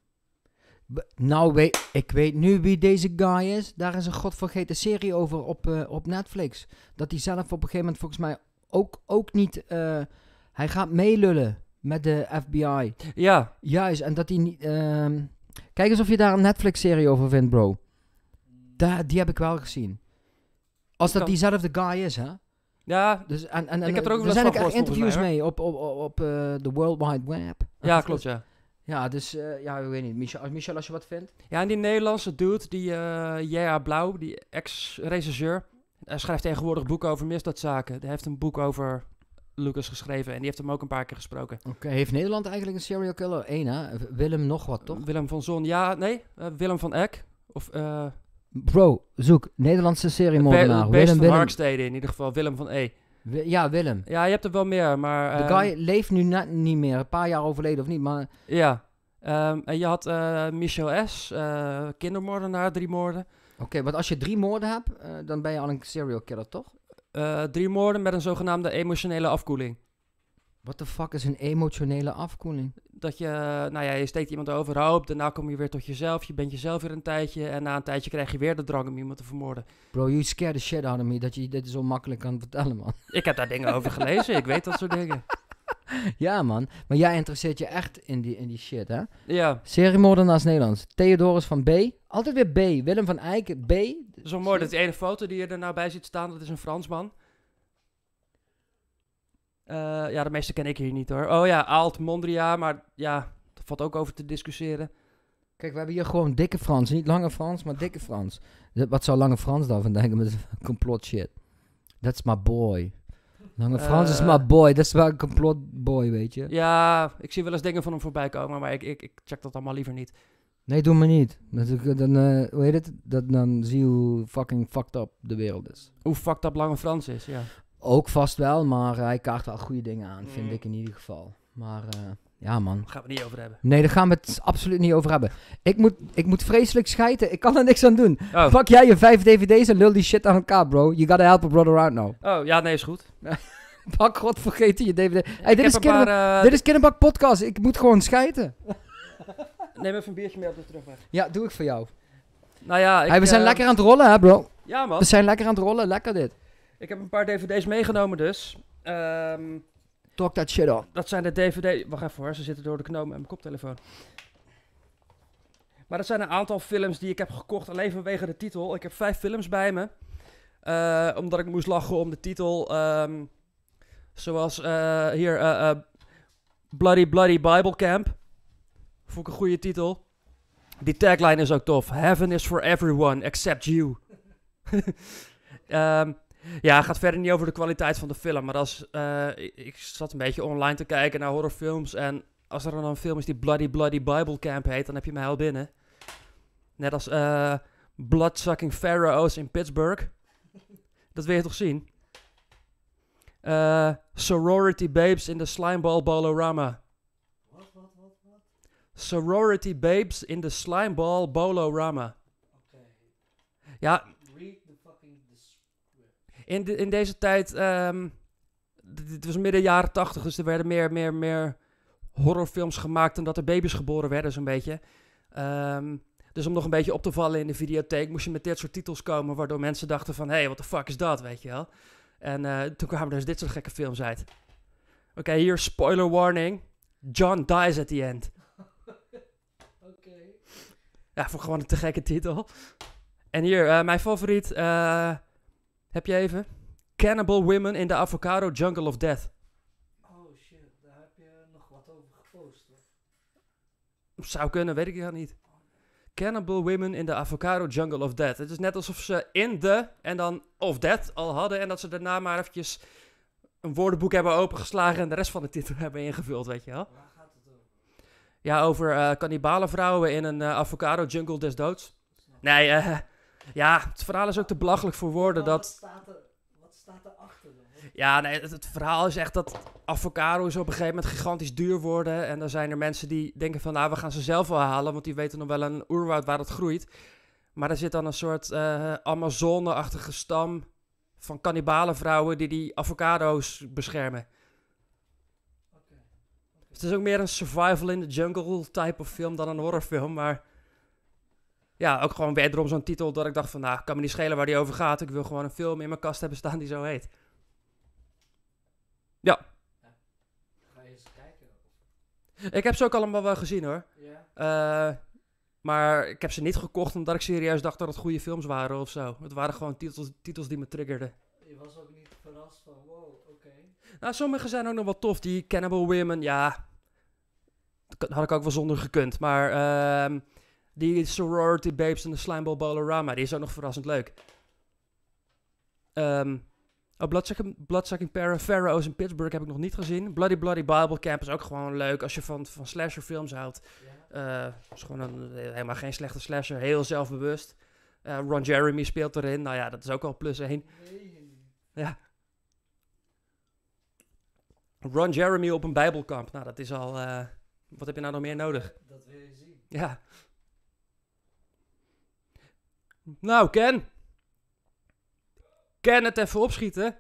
Nou, weet, ik weet nu wie deze guy is. Daar is een godvergeten serie over op, eh, op Netflix. Dat hij zelf op een gegeven moment volgens mij ook, ook niet... eh, hij gaat meelullen met de FBI. Ja, Juist, en dat hij niet... ehm, kijk eens of je daar een Netflix-serie over vindt, bro. Daar, die heb ik wel gezien. Als dat diezelfde guy is, hè? ja, Dus, en, en, en, Ik heb er ook wel er eens zijn van ook interviews mij, mee op, op, op, op eh, de World Wide Web. ja klopt ja. Ja, dus eh, ja, ik weet niet. Michel, als, Michel, als je wat vindt. Ja, en die Nederlandse dude, die eh J.A. Blauw, die ex-regisseur, hij schrijft tegenwoordig boeken over misdaadzaken. Hij heeft een boek over Lucas geschreven en die heeft hem ook een paar keer gesproken. Oké, heeft Nederland eigenlijk een serial killer? Eén, hè? Willem nog wat, toch? Willem van Zon, ja, nee, eh, Willem van Eck. Of eh Bro, zoek. Nederlandse seriemoordenaar. be- Willem, van Willem. Harkstede in ieder geval, Willem van E. Ja, Willem. Ja, je hebt er wel meer, maar... De ehm, guy leeft nu net niet meer. Een paar jaar overleden of niet, maar... Ja, Ehm, en je had eh, Michel S., eh, kindermoordenaar, drie moorden. Oké, want als je drie moorden hebt, eh, dan ben je al een serial killer, toch? Eh, drie moorden met een zogenaamde emotionele afkoeling. What the fuck is een emotionele afkoeling? Dat je, nou ja, je steekt iemand overhoop, daarna kom je weer tot jezelf, je bent jezelf weer een tijdje en na een tijdje krijg je weer de drang om iemand te vermoorden. Bro, you scare the shit out of me dat je dit zo makkelijk kan vertellen, man. Ik heb daar dingen over gelezen, ik weet dat soort dingen. ja, man. Maar jij interesseert je echt in die, in die shit, hè? Ja, Seriemoordenaars Nederlands. Theodorus van B. Altijd weer B. Willem van Eyck, B. zo mooi dat die ene foto die je er nou bij ziet staan, dat is een Fransman. Eh, ja, de meeste ken ik hier niet hoor. Oh ja, Aalt Mondria, maar ja, dat valt ook over te discussiëren. Kijk, we hebben hier gewoon dikke Frans. Niet lange Frans, maar dikke Frans. De- Wat zou lange Frans daarvan denken met complot shit? That's my boy. Lange Frans is Eh. my boy. Dat is wel een complot boy, weet je. Ja, ik zie wel eens dingen van hem voorbij komen, maar ik, ik, ik check dat allemaal liever niet. Nee, doe maar niet. Dat, ik- dan, eh, hoe heet het? Dat, dan zie je hoe fucking fucked up de wereld is. Hoe fucked up Lange Frans is, ja. Ook vast wel, maar hij kaart wel goede dingen aan, vind Mm. ik in ieder geval. Maar eh, ja, man. Daar gaan we het niet over hebben. Nee, daar gaan we het absoluut niet over hebben. Ik moet, ik moet vreselijk schijten. Ik kan er niks aan doen. Oh, Pak jij je vijf dvd's en lul die shit aan elkaar, bro. You gotta help a brother out now. oh ja, nee, is goed. Pak god vergeten je dvd. Hey, dit, is paar... eh, dit is Kinderbak Podcast. Ik moet gewoon schijten. Neem even een biertje mee op de terugweg. Ja, doe ik voor jou. Nou ja, ik, hey, we zijn eh, lekker aan het rollen, hè, bro. Ja, man. We zijn lekker aan het rollen. Lekker dit. Ik heb een paar dvd's meegenomen dus. Ehm, Talk that shit on. dat zijn de dvd... Wacht even hoor, ze zitten door de knoop met mijn koptelefoon. Maar dat zijn een aantal films die ik heb gekocht alleen vanwege de titel. Ik heb vijf films bij me. Eh, omdat ik moest lachen om de titel. ehm, zoals eh, hier... eh, Bloody Bloody Bible Camp. Vond ik een goede titel. Die tagline is ook tof. Heaven is for everyone except you. Ehm, Ja, het gaat verder niet over de kwaliteit van de film. Maar als, eh, ik, zat een beetje online te kijken naar horrorfilms. En als er dan een film is die Bloody Bloody Bible Camp heet, dan heb je mij al binnen. Net als eh Bloodsucking Pharaohs in Pittsburgh. Dat wil je toch zien? Eh, sorority Babes in the Slimeball Bolorama. Wat, wat, wat, wat? Sorority Babes in the Slimeball Bolorama. Oké. Ja. In, de, in deze tijd, d- dit was midden jaren tachtig, dus er werden meer, meer, meer horrorfilms gemaakt dan dat er baby's geboren werden, zo'n beetje. Ehm, dus om nog een beetje op te vallen in de videotheek, moest je met dit soort titels komen, waardoor mensen dachten van, hé, hey, wat de fuck is dat, weet je wel. En eh, toen kwamen er dus dit soort gekke films uit. Oké, hier spoiler warning. John dies at the end. Oké. Ja, voor gewoon een te gekke titel. En hier, eh, mijn favoriet. eh, heb je even? Cannibal Women in the Avocado Jungle of Death. Oh shit, daar heb je nog wat over gepost, hoor. Zou kunnen, weet ik ja niet. Cannibal Women in the Avocado Jungle of Death. Het is net alsof ze in de en dan of death al hadden. En dat ze daarna maar eventjes een woordenboek hebben opengeslagen en de rest van de titel hebben ingevuld, weet je wel. Waar gaat het over? Ja, over eh kannibale vrouwen in een eh, avocado jungle des doods. Nee, eh, ja, het verhaal is ook te belachelijk voor woorden Maar dat... Wat staat er, wat staat er achter dan? Ja, nee, het, het verhaal is echt dat avocado's op een gegeven moment gigantisch duur worden. En dan zijn er mensen die denken van, nou, we gaan ze zelf wel halen, want die weten nog wel een oerwoud waar het groeit. Maar er zit dan een soort eh Amazone-achtige stam van kannibale vrouwen die die avocado's beschermen. Oké. Het is ook meer een survival in the jungle type of film dan een horrorfilm, maar... Ja, ook gewoon wederom zo'n titel dat ik dacht van, nou, kan me niet schelen waar die over gaat. Ik wil gewoon een film in mijn kast hebben staan die zo heet. Ga je eens kijken? Ik heb ze ook allemaal wel gezien hoor. Ja. Eh, maar ik heb ze niet gekocht omdat ik serieus dacht dat het goede films waren of zo. Het waren gewoon titels, titels die me triggerden. Je was ook niet verrast van, wow, oké. Nou, sommige zijn ook nog wel tof. Die Cannibal Women, ja. Dat had ik ook wel zonder gekund. Maar ehm, die Sorority Babes en de Slimeball Bolorama, die is ook nog verrassend leuk. Ehm oh, Bloodsucking, Bloodsucking Para- Pharaohs in Pittsburgh heb ik nog niet gezien. Bloody Bloody Bible Camp is ook gewoon leuk als je van, van slasherfilms houdt. Ja. Eh, is gewoon een, helemaal geen slechte slasher, heel zelfbewust. Eh, Ron Jeremy speelt erin. Nou ja, dat is ook al plus één. Nee. Ron Jeremy op een bijbelkamp. Nou, dat is al... eh, wat heb je nou nog meer nodig? Dat wil je zien. Ja. Nou, Ken. Ken het even opschieten.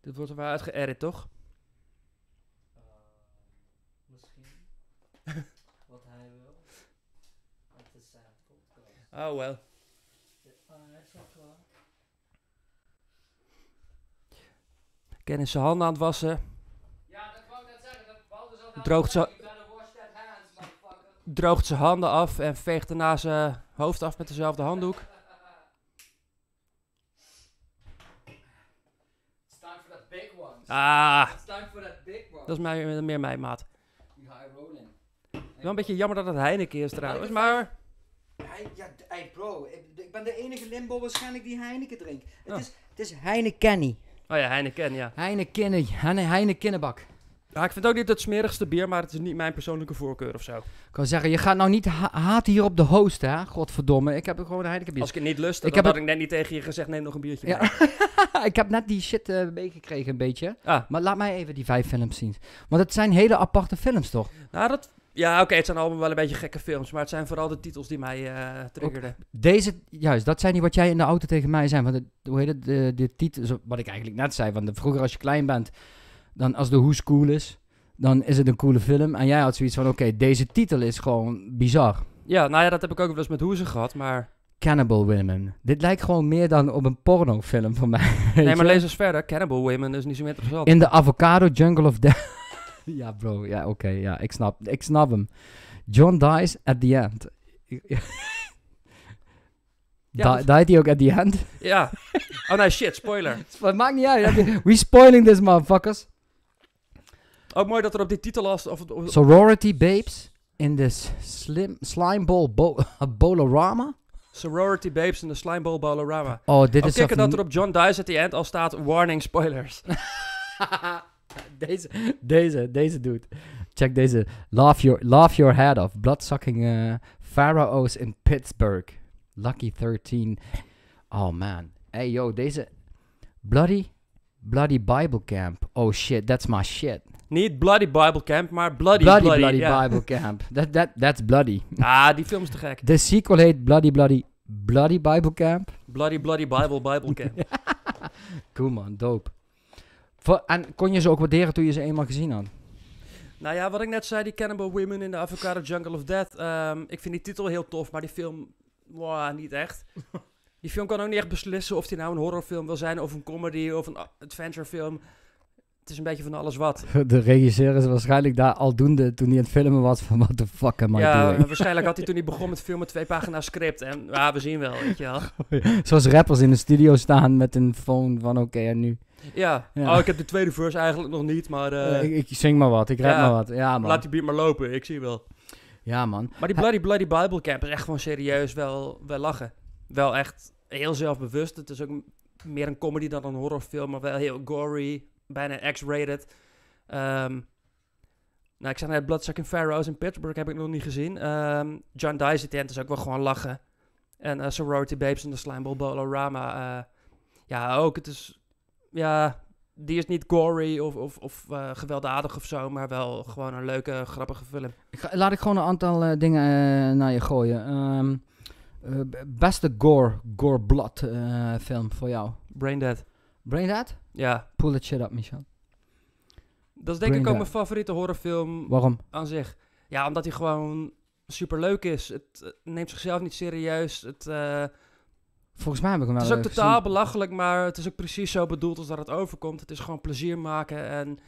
Dit wordt er wel uitgeëdit, toch? Eh, misschien. Wat hij wil. Het is zijn podcast. Oh, wel. Ah, klaar. Ken is zijn handen aan het wassen. Ja, dat wou ik net zeggen. Dat Walter zal Droogt zo- You gotta wash that hands, motherfucker. Droogt zijn handen af en veegt daarna zijn hoofd af met dezelfde handdoek. It's time for that big one. Ah, It's time for that big one. dat is mij, meer mijn maat. Wel een beetje jammer dat het Heineken is trouwens, maar... Hij, ja, bro, ik, ik ben de enige limbo waarschijnlijk die Heineken drinkt. Het, Oh. is, het is Heinekenny. Oh ja, Heineken, ja. Heineken, Heine, Heinekenbak. Ja. Ik vind ook niet het smerigste bier, maar het is niet mijn persoonlijke voorkeur of zo. Ik wou zeggen, je gaat nou niet ha haten hier op de host, hè? Godverdomme, ik heb gewoon een Heineken bier. Als ik het niet lust, Ik dan heb had het- ik net niet tegen je gezegd, neem nog een biertje Ja. mee. ik heb net die shit eh, meegekregen een beetje. Ah, Maar laat mij even die vijf films zien. Want het zijn hele aparte films, toch? nou dat... Ja, oké, het zijn allemaal wel een beetje gekke films, maar het zijn vooral de titels die mij eh triggerden. Deze, juist, dat zijn die wat jij in de auto tegen mij zei. Want het, hoe heet het, de, de titel, wat ik eigenlijk net zei. Want de- vroeger als je klein bent, dan als de hoes cool is, dan is het een coole film. En jij had zoiets van, oké, deze titel is gewoon bizar. Ja, nou ja, dat heb ik ook wel eens met Hoezen gehad, maar... Cannibal Women. Dit lijkt gewoon meer dan op een pornofilm voor mij. Nee, maar lees eens verder. Cannibal Women is niet zo interessant. In de avocado jungle of death. ja, bro. Ja, oké. ja, ik snap, ik snap hem. John dies at the end. Ja, Die- Died hij ook at the end? Ja. Oh nee, shit, spoiler. Het maakt niet uit. We spoiling this, motherfuckers. Ook mooi dat er op die titel als... Of, of- Sorority babes in this slim, slime ball bo Bolorama. Sorority Babes in de Slimeball Ballerama. Oh, dit is kicken even- dat er op John Dice at the end al staat warning spoilers. deze, deze, deze dude. Check deze. Laugh your, laugh your head off. Bloodsucking uh, pharaohs in Pittsburgh. Lucky 13. Oh man. Hey yo, deze. Bloody, bloody Bible camp. Oh shit, that's my shit. Niet Bloody Bible Camp, maar Bloody Bloody, Bloody. bloody. Bible camp. That, that, that's bloody. Ah, die film is te gek. De sequel heet Bloody, bloody, bloody Bible camp. Bloody Bloody Bible Bible Camp. Cool man, dope. En kon je ze ook waarderen toen je ze eenmaal gezien had? Nou ja, wat ik net zei, die Cannibal Women in the Avocado Jungle of Death. ehm, ik vind die titel heel tof, maar die film, wow, niet echt. Die film kan ook niet echt beslissen of die nou een horrorfilm wil zijn, of een comedy, of een adventurefilm. Het is een beetje van alles wat. De regisseur is waarschijnlijk daar aldoende toen hij aan het filmen was van what the fuck am I ja, doing? waarschijnlijk had hij toen hij begon met filmen twee pagina's script. En ja, we zien wel, weet je wel. Zoals rappers in de studio staan met een phone van oké en nu. Ja. Ja. oh, ik heb de tweede verse eigenlijk nog niet, maar eh, Eh, ik, ik zing maar wat, ik rap ja. maar wat. Ja man. laat die beat maar lopen, ik zie wel. Ja man. Maar die Bloody Bloody Bible Camp is echt gewoon serieus wel, wel lachen. Wel echt heel zelfbewust. Het is ook meer een comedy dan een horrorfilm, maar wel heel gory, bijna X-rated. Ehm, nou, ik zei net Bloodsucking Pharaohs in Pittsburgh heb ik nog niet gezien. Ehm, John Dice end is ook wel gewoon lachen. En eh, Sorority Babes in de Slimeball Bolorama. eh ja, ook. Het is, ja, die is niet gory of, of, of eh, gewelddadig of zo, maar wel gewoon een leuke, grappige film. Ik ga- laat ik gewoon een aantal dingen naar je gooien. Ehm, eh, beste gore, gore blood film voor jou. Braindead. Brain Dead? Ja, Pull that shit up, Michel. Dat is denk ik ook mijn favoriete horrorfilm Waarom? aan zich. Ja, omdat hij gewoon super leuk is. Het eh, neemt zichzelf niet serieus. Het, eh, Volgens mij heb ik hem het wel is ook totaal gezien. belachelijk, maar het is ook precies zo bedoeld als dat het overkomt. Het is gewoon plezier maken en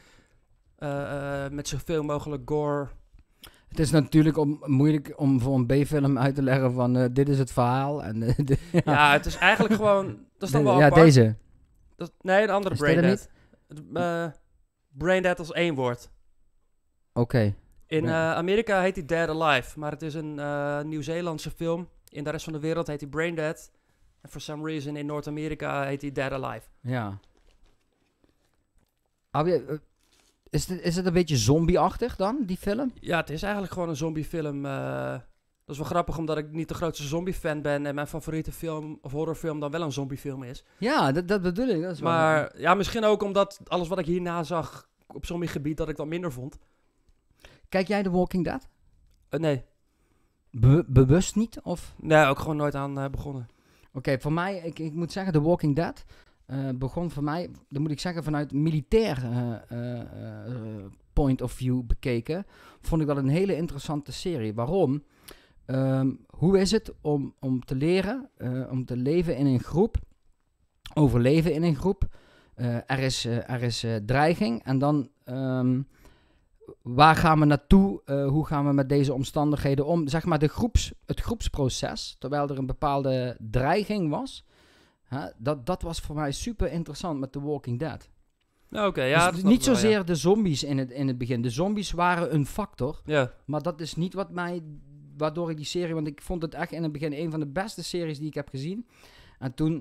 eh, eh, met zoveel mogelijk gore. Het is natuurlijk om, moeilijk om voor een B-film uit te leggen van eh, dit is het verhaal. En, eh, dit- Ja, het is eigenlijk gewoon... Dat is dan wel ja, apart. deze. Dat, nee, een andere Is hem Braindead. Het, eh, Braindead als één woord. Oké. In eh, Amerika heet hij Dead Alive, maar het is een eh, Nieuw-Zeelandse film. In de rest van de wereld heet hij Braindead. En for some reason in Noord-Amerika heet hij Dead Alive. Ja. Is, het, is het een beetje zombie-achtig dan, die film? Ja, het is eigenlijk gewoon een zombiefilm. eh dat is wel grappig, omdat ik niet de grootste zombie-fan ben... en mijn favoriete film of horrorfilm dan wel een zombiefilm is. Ja, dat, dat bedoel ik. Dat is wel- Maar ja, misschien ook omdat alles wat ik hierna zag op zombiegebied... dat ik dat minder vond. Kijk jij The Walking Dead? Eh, nee. Be- bewust niet? Of? nee, ook gewoon nooit aan eh, begonnen. Oké, voor mij, ik, ik moet zeggen, The Walking Dead eh, begon voor mij, dan moet ik zeggen, vanuit militair point of view bekeken, vond ik dat een hele interessante serie. Waarom? Ehm, hoe is het om, om te leren, eh, om te leven in een groep, overleven in een groep? Eh, er is, eh, er is dreiging en dan ehm, waar gaan we naartoe? Hoe gaan we met deze omstandigheden om? Zeg maar de groeps, het groepsproces, terwijl er een bepaalde dreiging was. Hè, dat, dat was voor mij super interessant met The Walking Dead. Nou, Oké, ja. dus niet wel, zozeer de zombies in het, in het begin. De zombies waren een factor. Ja. Maar dat is niet wat mij, waardoor ik die serie, want ik vond het echt in het begin een van de beste series die ik heb gezien. En toen,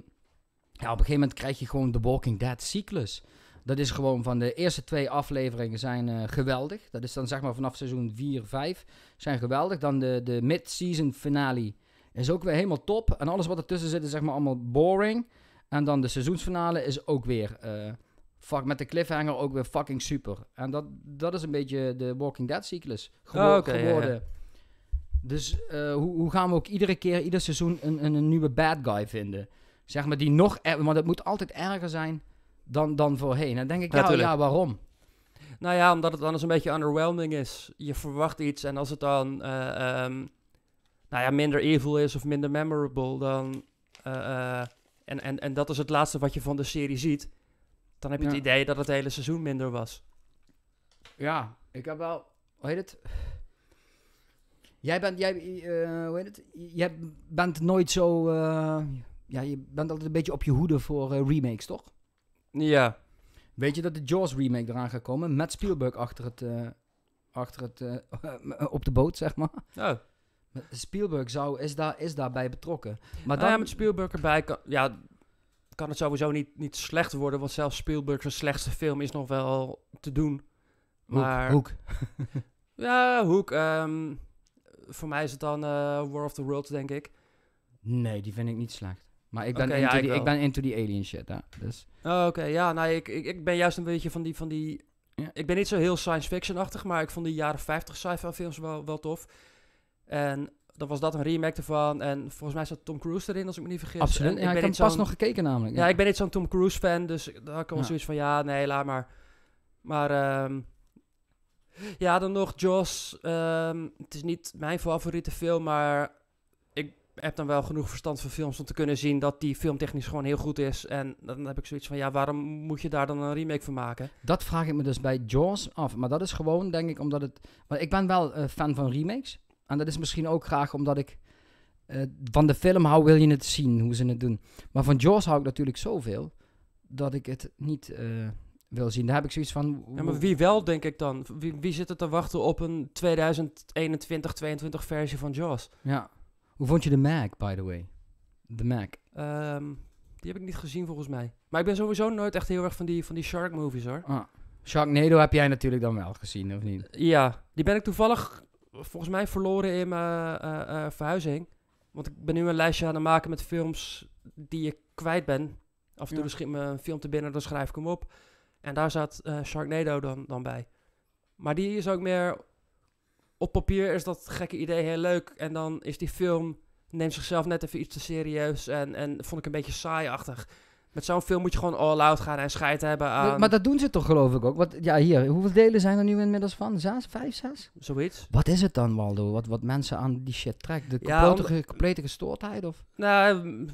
ja, op een gegeven moment krijg je gewoon de Walking Dead cyclus. Dat is gewoon van de eerste twee afleveringen zijn eh, geweldig. Dat is dan zeg maar vanaf seizoen 4, 5 zijn geweldig. Dan de, de mid-season finale is ook weer helemaal top. En alles wat ertussen zit is zeg maar allemaal boring. En dan de seizoensfinale is ook weer, eh, fuck, met de cliffhanger ook weer fucking super. En dat, dat is een beetje de Walking Dead cyclus gewo- Oh, oké, ja, ja. Dus eh, hoe, hoe gaan we ook iedere keer, ieder seizoen een, een, een nieuwe bad guy vinden? Zeg maar die nog, er, want het moet altijd erger zijn dan, dan voorheen. En dan denk ik, ja, waarom? Nou ja, omdat het anders een beetje underwhelming is. Je verwacht iets en als het dan eh, ehm, nou ja, minder evil is of minder memorable, dan. eh, en, en, en dat is het laatste wat je van de serie ziet. Dan heb je Ja. het idee dat het hele seizoen minder was. Ja, ik heb wel, hoe heet het? Jij bent, jij, eh, hoe heet het? Jij bent nooit zo, eh, ja, je bent altijd een beetje op je hoede voor eh, remakes, toch? Ja. Weet je dat de Jaws remake eraan gaat komen? Met Spielberg achter het, achter het, op de boot, zeg maar. Oh, Spielberg zou, is, daar, is daarbij betrokken. Maar Nou dan, ja, met Spielberg erbij kan, ja, kan het sowieso niet, niet slecht worden. Want zelfs Spielberg zijn slechtste film is nog wel te doen. Hoek, Maar Hoek. ja, Hoek. ehm, voor mij is het dan eh, War of the Worlds, denk ik. Nee, die vind ik niet slecht. Maar ik ben, Oké, into, ja, ik die, ik ben into die alien shit, hè. Dus, Oh, Oké, ja, nou, ik, ik, ik ben juist een beetje van die, van die... Ja. Ik ben niet zo heel science fiction-achtig, maar ik vond die jaren 50 sci-fi films wel, wel tof. En dan was dat een remake ervan. En volgens mij zat Tom Cruise erin, als ik me niet vergis. absoluut. En Ja, ik ik, ben heb pas nog gekeken namelijk. Ja, ik ben niet zo'n Tom Cruise fan, dus daar ik wel zoiets van, ja, nee, laat maar. Maar, ehm, ja, dan nog Jaws. ehm, het is niet mijn favoriete film, maar ik heb dan wel genoeg verstand van films om te kunnen zien dat die filmtechnisch gewoon heel goed is. En dan heb ik zoiets van, ja, waarom moet je daar dan een remake van maken? Dat vraag ik me dus bij Jaws af. Maar dat is gewoon, denk ik, omdat het... Want ik ben wel eh, fan van remakes. En dat is misschien ook graag omdat ik... eh, van de film hou, wil je het zien, hoe ze het doen. Maar van Jaws hou ik natuurlijk zoveel... dat ik het niet eh, wil zien. Daar heb ik zoiets van... Ja, maar wie wel, denk ik dan? Wie, wie zit er te wachten op een 2021, 22 versie van Jaws? Ja. Hoe vond je de Mac, by the way? De Mac. Ehm, die heb ik niet gezien volgens mij. Maar ik ben sowieso nooit echt heel erg van die, van die shark movies hoor. Ah. Sharknado heb jij natuurlijk dan wel gezien, of niet? Ja, die ben ik toevallig volgens mij verloren in mijn eh, eh, verhuizing. Want ik ben nu een lijstje aan het maken met films die ik kwijt ben. Af en toe Ja. schiet me een film te binnen, dan schrijf ik hem op. En daar zat eh, Sharknado dan, dan bij. Maar die is ook meer... Op papier is dat gekke idee heel leuk. En dan is die film... Neemt zichzelf net even iets te serieus. En, en vond ik een beetje saaiachtig. Met zo'n film moet je gewoon all-out gaan en scheid hebben aan... Maar, dat doen ze toch geloof ik ook? Wat, ja, hier. Hoeveel delen zijn er nu inmiddels van? Zes? Vijf, zes? Zoiets. Wat is het dan, Waldo? Wat, wat mensen aan die shit trekt? De Ja, complete, complete gestoordheid? Of? Nou, mm,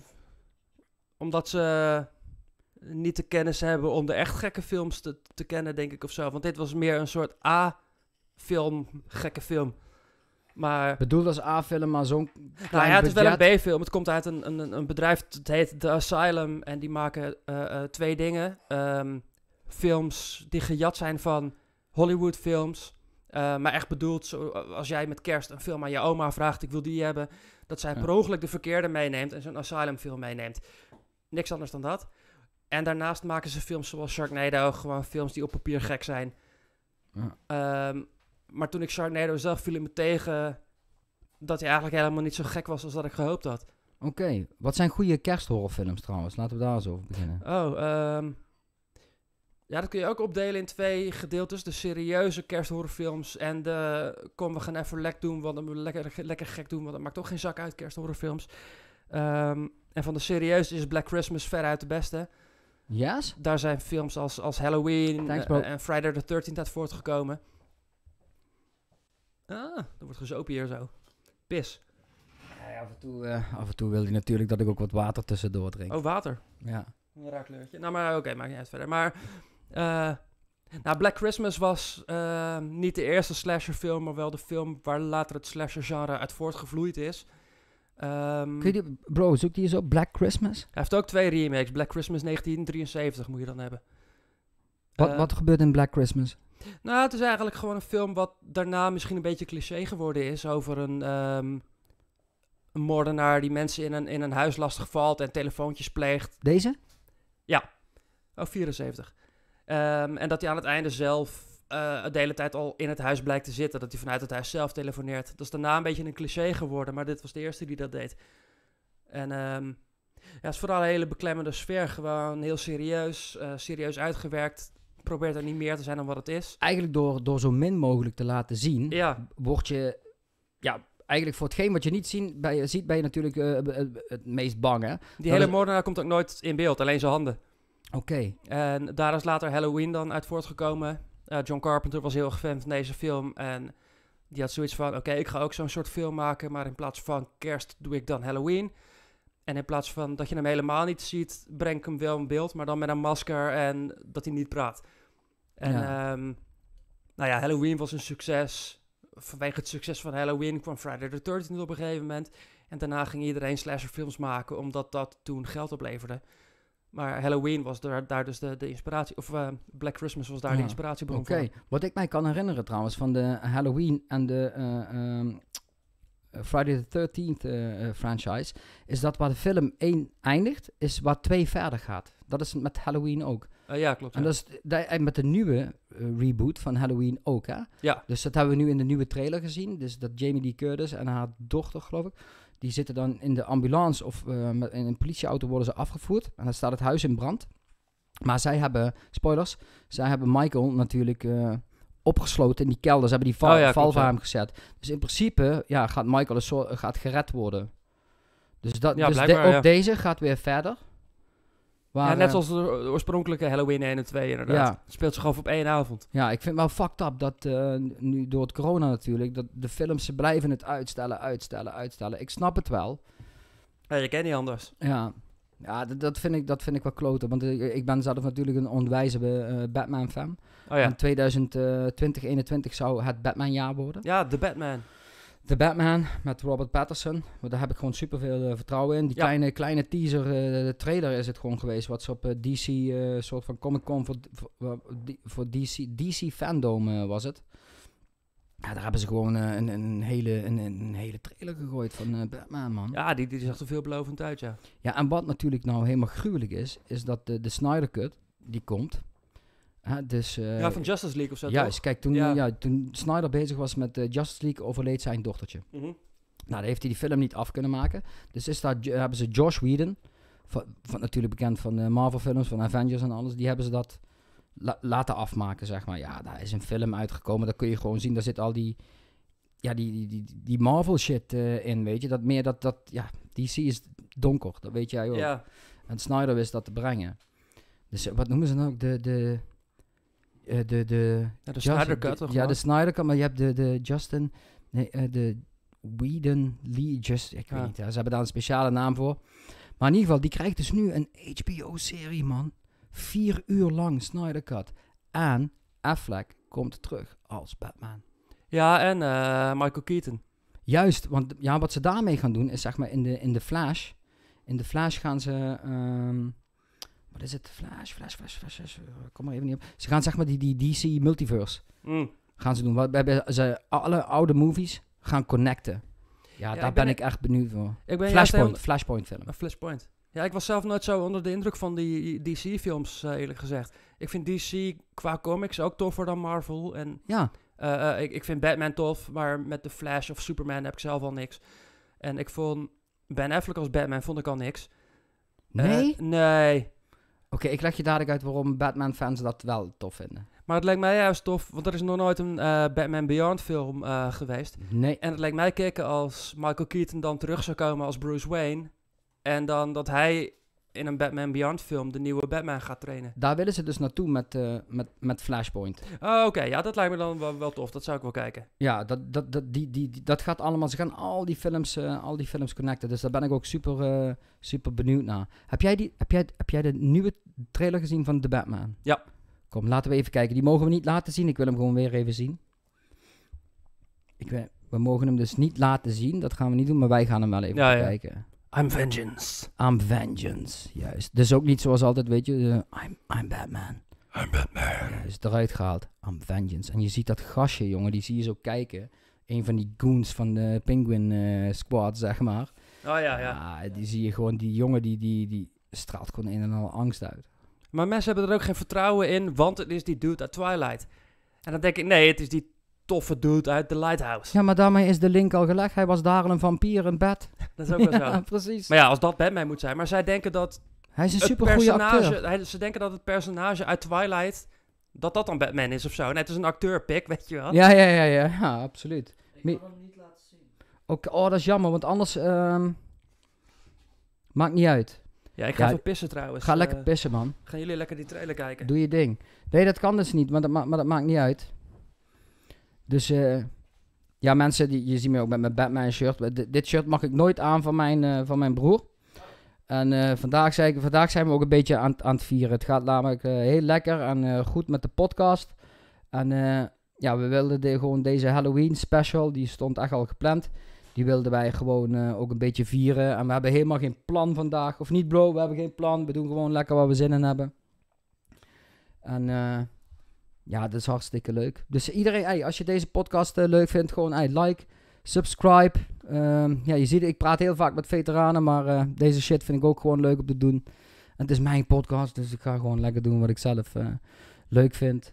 omdat ze niet de kennis hebben om de echt gekke films te, te kennen, denk ik, of zo. Want dit was meer een soort A-film, gekke film. Maar, Bedoeld als A-film, maar zo'n nou ja, het is wel een. B-film. Het komt uit een, een, een bedrijf, het heet The Asylum. En die maken eh, eh, twee dingen. Ehm, films die gejat zijn van Hollywood films. Eh, maar echt bedoeld, zo, als jij met kerst een film aan je oma vraagt, ik wil die hebben. Dat zij Ja. per ongeluk de verkeerde meeneemt en zo'n Asylum film meeneemt. Niks anders dan dat. En daarnaast maken ze films zoals Sharknado, gewoon films die op papier gek zijn. Ja. Ehm, maar toen ik Sharknado zag, viel me tegen dat hij eigenlijk helemaal niet zo gek was als dat ik gehoopt had. Oké, wat zijn goede kersthorrorfilms trouwens? Laten we daar eens over beginnen. Oh, ehm, ja, dat kun je ook opdelen in twee gedeeltes. De serieuze kersthorrorfilms en de kom, we gaan even lek doen, want dan moeten we lekker, lekker gek doen, want dat maakt toch geen zak uit, kersthorrorfilms. Ehm, en van de serieuze is Black Christmas veruit de beste. Yes? Daar zijn films als, als Halloween Thanks, eh, bro. en Friday the 13th uit voortgekomen. Ah, er wordt gezopen hier zo. Pis. Ja, af, en toe, eh, af en toe wil hij natuurlijk dat ik ook wat water tussendoor drink. Oh, water. Ja. Een raar kleurtje. Nou, maar oké, maakt niet uit verder. Maar, eh, nou, Black Christmas was eh, niet de eerste slasherfilm, maar wel de film waar later het slasher-genre uit voortgevloeid is. Ehm, Kun je bro, zoek die eens op Black Christmas. Hij heeft ook twee remakes. Black Christmas 1973 moet je dan hebben. Wat, Eh, wat gebeurt in Black Christmas? Nou, het is eigenlijk gewoon een film wat daarna misschien een beetje cliché geworden is over een, ehm, een moordenaar die mensen in een, in een huis lastig valt en telefoontjes pleegt. Deze? Oh, 74. Ehm, en dat hij aan het einde zelf eh, de hele tijd al in het huis blijkt te zitten. Dat hij vanuit het huis zelf telefoneert. Dat is daarna een beetje een cliché geworden, maar dit was de eerste die dat deed. En ehm, ja, het is vooral een hele beklemmende sfeer. Gewoon heel serieus, eh, serieus uitgewerkt. Probeert er niet meer te zijn dan wat het is. Eigenlijk door, door zo min mogelijk te laten zien, Ja, word je... Ja, eigenlijk voor hetgeen wat je niet zien, bij, je- ziet, ben je natuurlijk eh, het, meest bang, hè? die Dat hele moordenaar komt ook nooit in beeld, alleen zijn handen. Oké. En daar is later Halloween dan uit voortgekomen. Eh, John Carpenter was heel erg fan van deze film. En die had zoiets van: oké, ik ga ook zo'n soort film maken. Maar in plaats van kerst doe ik dan Halloween. En in plaats van dat je hem helemaal niet ziet, breng ik hem wel in beeld. Maar dan met een masker en dat hij niet praat. En Ja. ehm, nou ja, Halloween was een succes. Vanwege het succes van Halloween kwam Friday the 13th op een gegeven moment. En daarna ging iedereen slasherfilms maken, omdat dat toen geld opleverde. Maar Halloween was daar, daar dus de, de inspiratie, of eh, Black Christmas was daar de inspiratiebron Oké. van. Wat ik mij kan herinneren trouwens van de Halloween en de... eh, ehm, Friday the 13th eh, eh, franchise, is dat waar de film 1 eindigt, is waar 2 verder gaat. Dat is met Halloween ook. Eh, ja, klopt. En ja. dat is dat- met de nieuwe eh, reboot van Halloween ook, hè? Ja. Dus dat hebben we nu in de nieuwe trailer gezien. Dus dat Jamie Lee Curtis en haar dochter, geloof ik, die zitten dan in de ambulance of eh, met- in een politieauto worden ze afgevoerd. En dan staat het huis in brand. Maar zij hebben, spoilers, zij hebben Michael natuurlijk eh, opgesloten in die kelder. Ze hebben die val, Oh ja, val klopt, voor hem gezet. Dus in principe ja, gaat Michael een soort, gaat gered worden. Dus, dat, Ja, dus de- ook ja. deze gaat weer verder. Waar, ja, net eh, zoals de de oorspronkelijke Halloween 1 en 2 inderdaad. Ja. Speelt zich gewoon op één avond. Ja, ik vind wel fucked up dat eh, nu door het corona natuurlijk, dat de films, ze blijven het uitstellen, uitstellen, uitstellen. Ik snap het wel. Ja, je kent niet anders. Ja, ja dat, dat, vind ik, dat vind ik wel kloten. Want ik ben zelf natuurlijk een onwijze eh, Batman-fan. Oh ja. En 2020, 2021 zou het Batman-jaar worden. Ja, The Batman. De Batman met Robert Pattinson. Maar daar heb ik gewoon superveel eh, vertrouwen in. Die Ja. kleine, kleine teaser, eh, de trailer is het gewoon geweest. Wat ze op eh, DC, soort van Comic Con voor, voor, voor DC, DC Fandom was het. Ja, daar hebben ze gewoon een, een, hele, een, een hele trailer gegooid van Batman, man. Ja. Ja, die, die zag er veelbelovend uit, ja. en wat natuurlijk nou helemaal gruwelijk is, is dat de, de Snyder Cut, die komt. Hè, dus, eh, ja, van Justice League of zo, Juist, kijk, toen, Ja. ja. toen Snyder bezig was met eh, Justice League, overleed zijn dochtertje. Mhm. Nou, daar heeft hij die film niet af kunnen maken. Dus is daar, hebben ze Josh Whedon, van, van natuurlijk bekend van de Marvel films, van Avengers en alles, die hebben ze dat la- laten afmaken, zeg maar. Ja, daar is een film uitgekomen, daar kun je gewoon zien, daar zit al die, ja, die, die, die, die Marvel shit eh, in, weet je. Dat meer dat, dat, ja, DC is donker, dat weet jij ook. Ja. En Snyder wist dat te brengen. Dus eh, wat noemen ze dan ook? De, de, eh, de, de, ja, de Snyder Cut, toch? Ja, de Snyder Cut, maar je hebt de, de Justin... Nee, eh, de Whedon Lee... Just, ik weet Ja. niet, ze hebben daar een speciale naam voor. Maar in ieder geval, die krijgt dus nu een HBO-serie, man. Vier uur lang Snyder Cut. En Affleck komt terug als Batman. Ja, en eh, Michael Keaton. Juist, want ja, wat ze daarmee gaan doen is zeg maar in de, in de Flash. In de Flash gaan ze. ehm, wat is het? Flash, Flash, Flash, Flash. Flash, eh, kom maar even niet op. Ze gaan zeg maar die, die DC Multiverse Mm. gaan ze doen. Wat, we hebben ze alle oude movies gaan connecten. Ja, daar ben ben ik echt benieuwd voor. Ik ben juist Flashpoint, Flashpoint film. Flashpoint. Ja, ik was zelf nooit zo onder de indruk van die DC-films, eerlijk gezegd. Ik vind DC qua comics ook toffer dan Marvel. En Ja, eh, eh, ik, ik vind Batman tof, maar met de Flash of Superman heb ik zelf al niks. En ik vond Ben Affleck als Batman vond ik al niks. Eh, nee? nee. Oké, ik leg je dadelijk uit waarom Batman-fans dat wel tof vinden. Maar het lijkt mij juist tof, want er is nog nooit een eh, Batman Beyond film eh, geweest. Nee. En het lijkt mij kicken als Michael Keaton dan terug zou komen als Bruce Wayne. En dan dat hij in een Batman Beyond film de nieuwe Batman gaat trainen. Daar willen ze dus naartoe met, eh, met, met Flashpoint. Oh, oké. Ja, dat lijkt me dan wel, wel tof. Dat zou ik wel kijken. Ja, dat, dat, dat, die, die, die- dat gaat allemaal. Ze gaan al die films, eh, al die films connecten. Dus daar ben ik ook super, eh, super benieuwd naar. Heb jij, die, heb, jij, heb jij de nieuwe trailer gezien van The Batman? Ja. Kom, laten we even kijken. Die mogen we niet laten zien. Ik wil hem gewoon weer even zien. Ik weet, we mogen hem dus niet laten zien. Dat gaan we niet doen, maar wij gaan hem wel even Ja, ja. kijken. I'm vengeance. I'm vengeance, juist. Dus ook niet zoals altijd, weet je. eh, I'm, I'm Batman. I'm Batman. Juist, eruit gehaald. I'm vengeance. En je ziet dat gastje, jongen, die zie je zo kijken. Een van die goons van de Penguin eh, Squad, zeg maar. Oh ja, ja. Ah, die zie je gewoon, die jongen, die, die, die straalt gewoon een en al angst uit. Maar mensen hebben er ook geen vertrouwen in, want het is die dude uit Twilight. En dan denk ik, nee, het is die toffe dude uit The Lighthouse. Ja, maar daarmee is de link al gelegd. Hij was daar al een vampier in bed. Dat is ook wel Ja, zo. precies. Maar ja, als dat Batman moet zijn. Maar zij denken dat Hij is een het super goede personage, acteur. hij- ze denken dat het personage uit Twilight, dat dat dan Batman is of zo. Nee, het is een acteurpik, weet je wel. Ja, ja, ja, ja, ja, absoluut. Ik kan hem niet laten zien. Oké, oh, dat is jammer, want anders... ehm, maakt niet uit. Ja, ik ga Ja, even pissen trouwens. Ga lekker Eh, pissen, man. Gaan jullie lekker die trailer kijken? Doe je ding. Nee, dat kan dus niet, maar dat, ma- maar dat maakt niet uit. Dus eh, ja, mensen, die, je ziet me ook met mijn Batman shirt. Dit shirt mag ik nooit aan van mijn, eh, van mijn broer. En eh, vandaag, zei ik, vandaag zijn we ook een beetje aan, aan het vieren. Het gaat namelijk heel lekker en goed met de podcast. En ja, we wilden de, gewoon deze Halloween special, die stond echt al gepland. Die wilden wij gewoon ook een beetje vieren. En we hebben helemaal geen plan vandaag. Of niet bro, we hebben geen plan. We doen gewoon lekker waar we zin in hebben. En ja, dat is hartstikke leuk. Dus iedereen, hey, als je deze podcast eh, leuk vindt, gewoon like, subscribe. Ehm, ja, je ziet, ik praat heel vaak met veteranen, maar eh, deze shit vind ik ook gewoon leuk om te doen. En het is mijn podcast, dus ik ga gewoon lekker doen wat ik zelf eh, leuk vind.